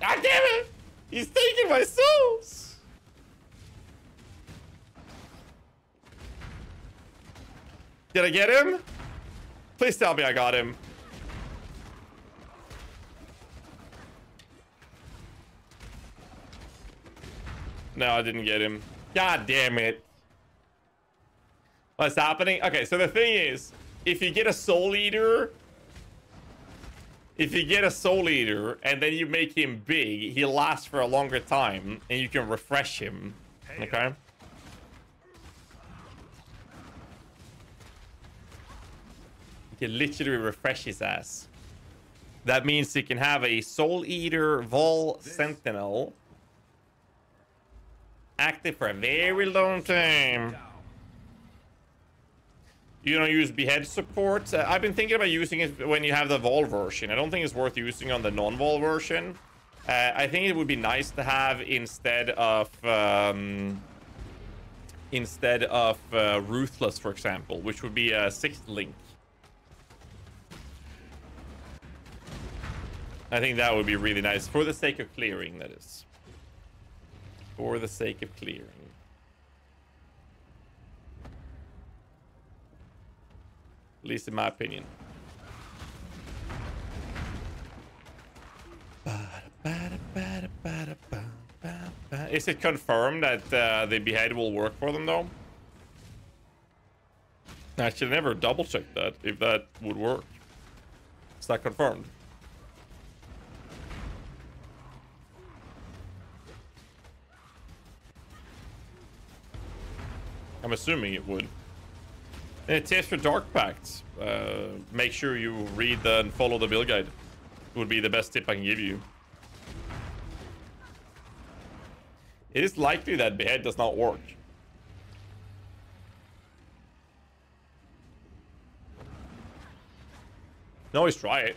A: God damn it. He's taking my souls. Did I get him? Please tell me I got him. No, I didn't get him. God damn it. What's happening? Okay, so the thing is, if you get a soul eater, if you get a soul eater and then you make him big, he lasts for a longer time and you can refresh him. Okay? Uh, you can literally refresh his ass. That means you can have a soul eater Vaal Sentinel active for a very long time. You don't use behead support. Uh, I've been thinking about using it when you have the Vaal version. I don't think it's worth using on the non-Vaal version. Uh, I think it would be nice to have instead of um, instead of uh, Ruthless, for example, which would be a sixth link. I think that would be really nice for the sake of clearing, that is for the sake of clearing. At least in my opinion. Is it confirmed that uh, the behead will work for them though? I should never double check that, if that would work. Is that confirmed? I'm assuming it would. And tips for Dark Pact. Uh, make sure you read the, and follow the build guide. Would be the best tip I can give you. It is likely that behead does not work. No, always try it.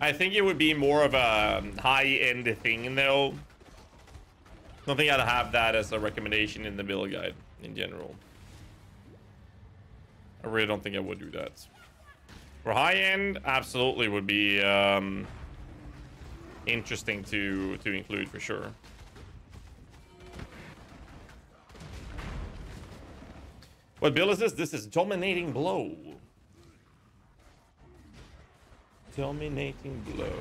A: I think it would be more of a high-end thing, though. I don't think I'd have that as a recommendation in the build guide in general. I really don't think I would do that. For high-end, absolutely would be um, interesting to, to include for sure. What build is this? This is Dominating Blow. Dominating Blow.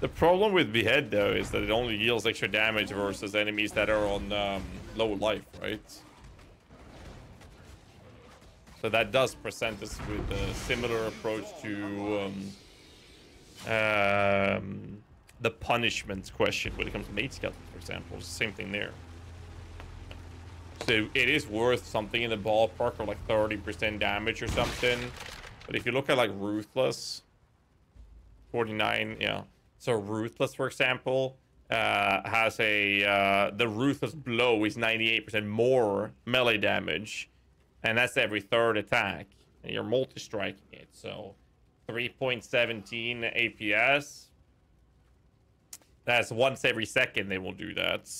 A: The problem with Behead, though, is that it only deals extra damage versus enemies that are on um, low life, right? So that does present us with a similar approach to um, um, the punishment question when it comes to Mate Scout, for example. Same thing there. So it is worth something in the ballpark of like 30% damage or something. But if you look at like Ruthless, 49, yeah. So Ruthless, for example, uh, has a... Uh, the Ruthless Blow is 98% more melee damage. And that's every third attack. And you're multi-striking it, so... 3.17 APS. That's once every second they will do that.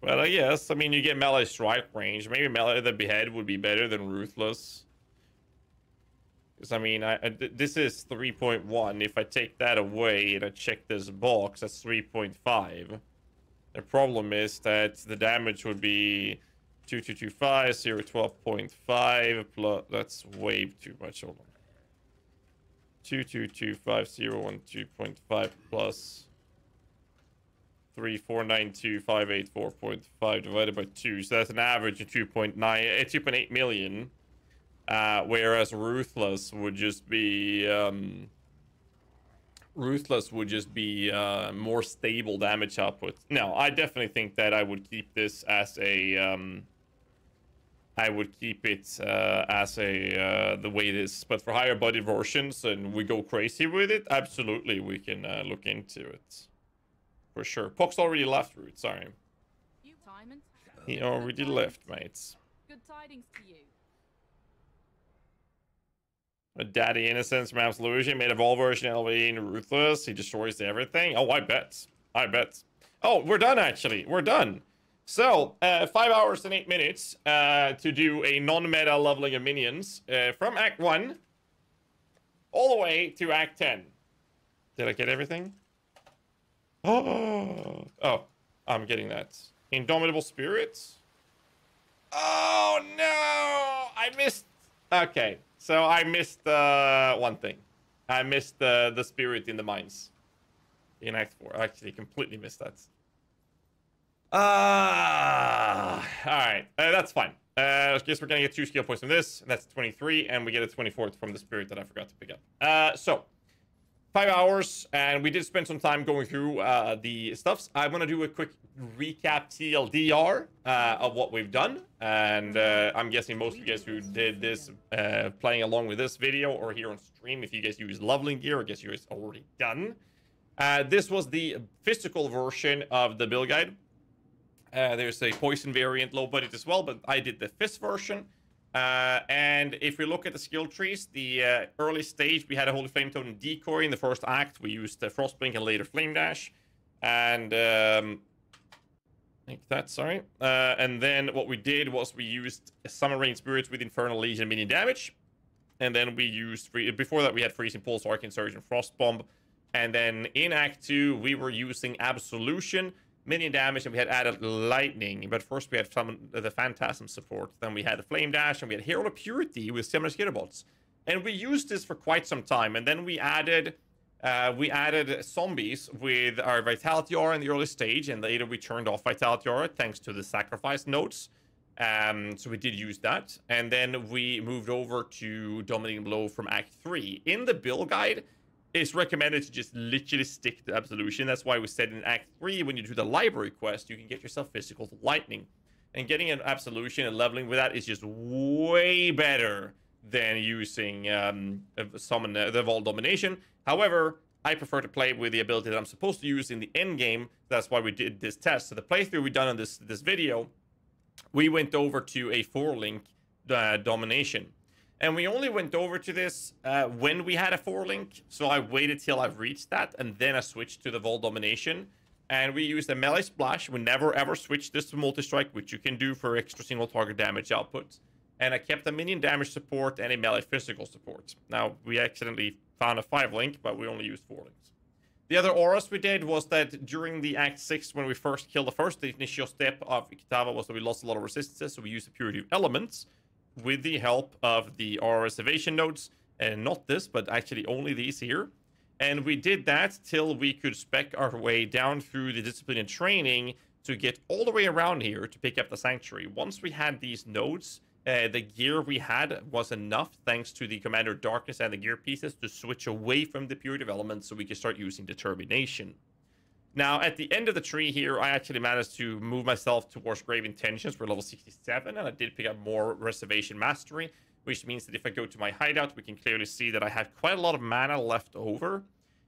A: Well, I guess. I mean, you get melee strike range. Maybe melee the behead would be better than ruthless. Because, I mean, I, I, this is 3.1. If I take that away and I check this box, that's 3.5. The problem is that the damage would be 2225, 0, 12.5, plus... That's way too much. Hold on. 2225012.5 plus 3492584.5 divided by 2. So that's an average of 2.9, uh, 2.8 million. Uh, whereas Ruthless would just be... Um, Ruthless would just be uh, more stable damage output. No, I definitely think that I would keep this as a... Um, I would keep it uh, as a uh, the way it is. But for higher body versions and we go crazy with it, absolutely we can uh, look into it. For sure. Pox already left route, sorry. He already left, mates.
D: Good tidings to you.
A: A Daddy Innocence, Maps Illusion, made a Vaal version LV Ruthless. He destroys everything. Oh, I bet. I bet. Oh, we're done, actually. We're done. So, uh, five hours and eight minutes uh, to do a non-meta leveling of minions uh, from Act 1 all the way to Act 10. Did I get everything? Oh, oh I'm getting that. Indomitable Spirits? Oh, no! I missed... Okay, so I missed uh, one thing. I missed uh, the spirit in the mines in Act 4. I actually completely missed that. Ah, uh, all right. Uh, that's fine. Uh, I guess we're gonna get two skill points from this. That's 23, and we get a 24th from the spirit that I forgot to pick up. Uh, so five hours, and we did spend some time going through uh, the stuffs. I'm gonna do a quick recap TLDR uh, of what we've done, and uh, I'm guessing most of you guys who did this, uh, playing along with this video or here on stream, if you guys use leveling gear, I guess you guys already done. Uh, this was the physical version of the build guide. Uh, there's a poison variant low budget as well, but I did the phys version. Uh, and if we look at the skill trees, the uh, early stage, we had a Holy Flame Totem Decoy in the first act. We used the Frostblink and later Flame Dash. And um, think that's sorry. Uh, and then what we did was we used Summon Raging Spirits with Infernal Legion minion damage. And then we used, free, before that we had Freezing Pulse, Surge, and Frost Bomb. And then in Act 2, we were using Absolution, minion damage, and we had added lightning. But first we had some the Phantasm support. Then we had the Flame Dash, and we had Herald of Purity with similar Skitterbots. And we used this for quite some time. And then we added uh, we added zombies with our Vitality Aura in the early stage, and later we turned off Vitality Aura thanks to the sacrifice nodes. Um, so we did use that. And then we moved over to Dominating Blow from Act 3. In the build guide, it's recommended to just literally stick to Absolution. That's why we said in Act 3, when you do the library quest, you can get yourself physical Lightning. And getting an Absolution and leveling with that is just way better than using um, summon uh, the Vaal Domination. However, I prefer to play with the ability that I'm supposed to use in the end game. That's why we did this test. So the playthrough we done on this this video, we went over to a four link uh, domination. And we only went over to this uh, when we had a four link. So I waited till I've reached that and then I switched to the Vaal Domination. And we used a melee splash. We never ever switched this to multi-strike, which you can do for extra single target damage output. And I kept a minion damage support and a melee physical support. Now, we accidentally found a five link, but we only used four links. The other auras we did was that during the Act 6, when we first killed the first, the initial step of Kitava was that we lost a lot of resistances, so we used the Purity of Elements with the help of the reservation nodes, and not this, but actually only these here. And we did that till we could spec our way down through the discipline and training to get all the way around here to pick up the Sanctuary. Once we had these nodes, uh, the gear we had was enough, thanks to the Commander Darkness and the gear pieces, to switch away from the Pure Development so we could start using Determination. Now, at the end of the tree here, I actually managed to move myself towards Grave Intentions. We're level 67, and I did pick up more Reservation Mastery, which means that if I go to my hideout, we can clearly see that I had quite a lot of mana left over.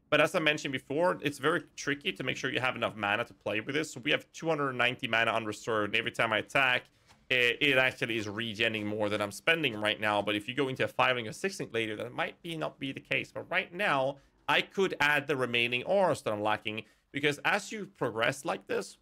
A: But as I mentioned before, it's very tricky to make sure you have enough mana to play with this. So we have 290 mana unreserved, and every time I attack, it, it, actually is regenning more than I'm spending right now. But if you go into a 5 link or 6 later, that might be not be the case. But right now, I could add the remaining auras that I'm lacking because as you progress like this,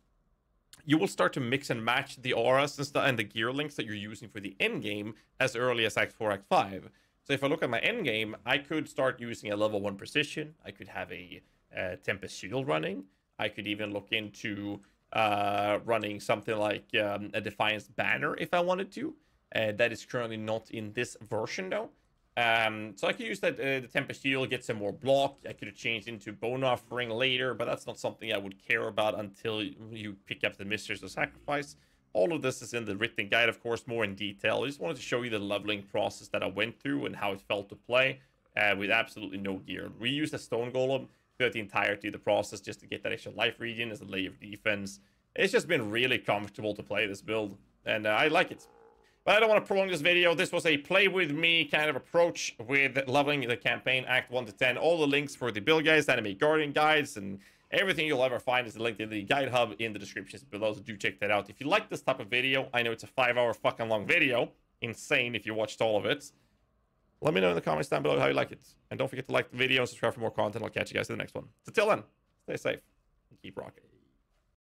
A: you will start to mix and match the auras and, and the gear links that you're using for the end game as early as Act 4, Act 5. So if I look at my end game, I could start using a level 1 precision. I could have a uh, Tempest Shield running. I could even look into uh, running something like um, a Defiance banner if I wanted to. Uh, that is currently not in this version though. Um, so I could use that uh, the Tempest Shield, get some more block. I could have changed into Bone Offering later, but that's not something I would care about until you pick up the Mistress of Sacrifice. All of this is in the written guide, of course, more in detail. I just wanted to show you the leveling process that I went through and how it felt to play uh, with absolutely no gear. We used a Stone Golem throughout the entirety of the process just to get that extra life regen as a layer of defense. It's just been really comfortable to play this build, and uh, I like it. But I don't want to prolong this video. This was a play with me kind of approach with leveling the campaign Act 1 to 10. All the links for the build guides, enemy guardian guides, and everything you'll ever find is linked in the guide hub in the descriptions below, so do check that out. If you like this type of video, I know it's a five hour fucking long video. Insane if you watched all of it. Let me know in the comments down below how you like it. And don't forget to like the video and subscribe for more content. I'll catch you guys in the next one. So till then, stay safe and keep rocking.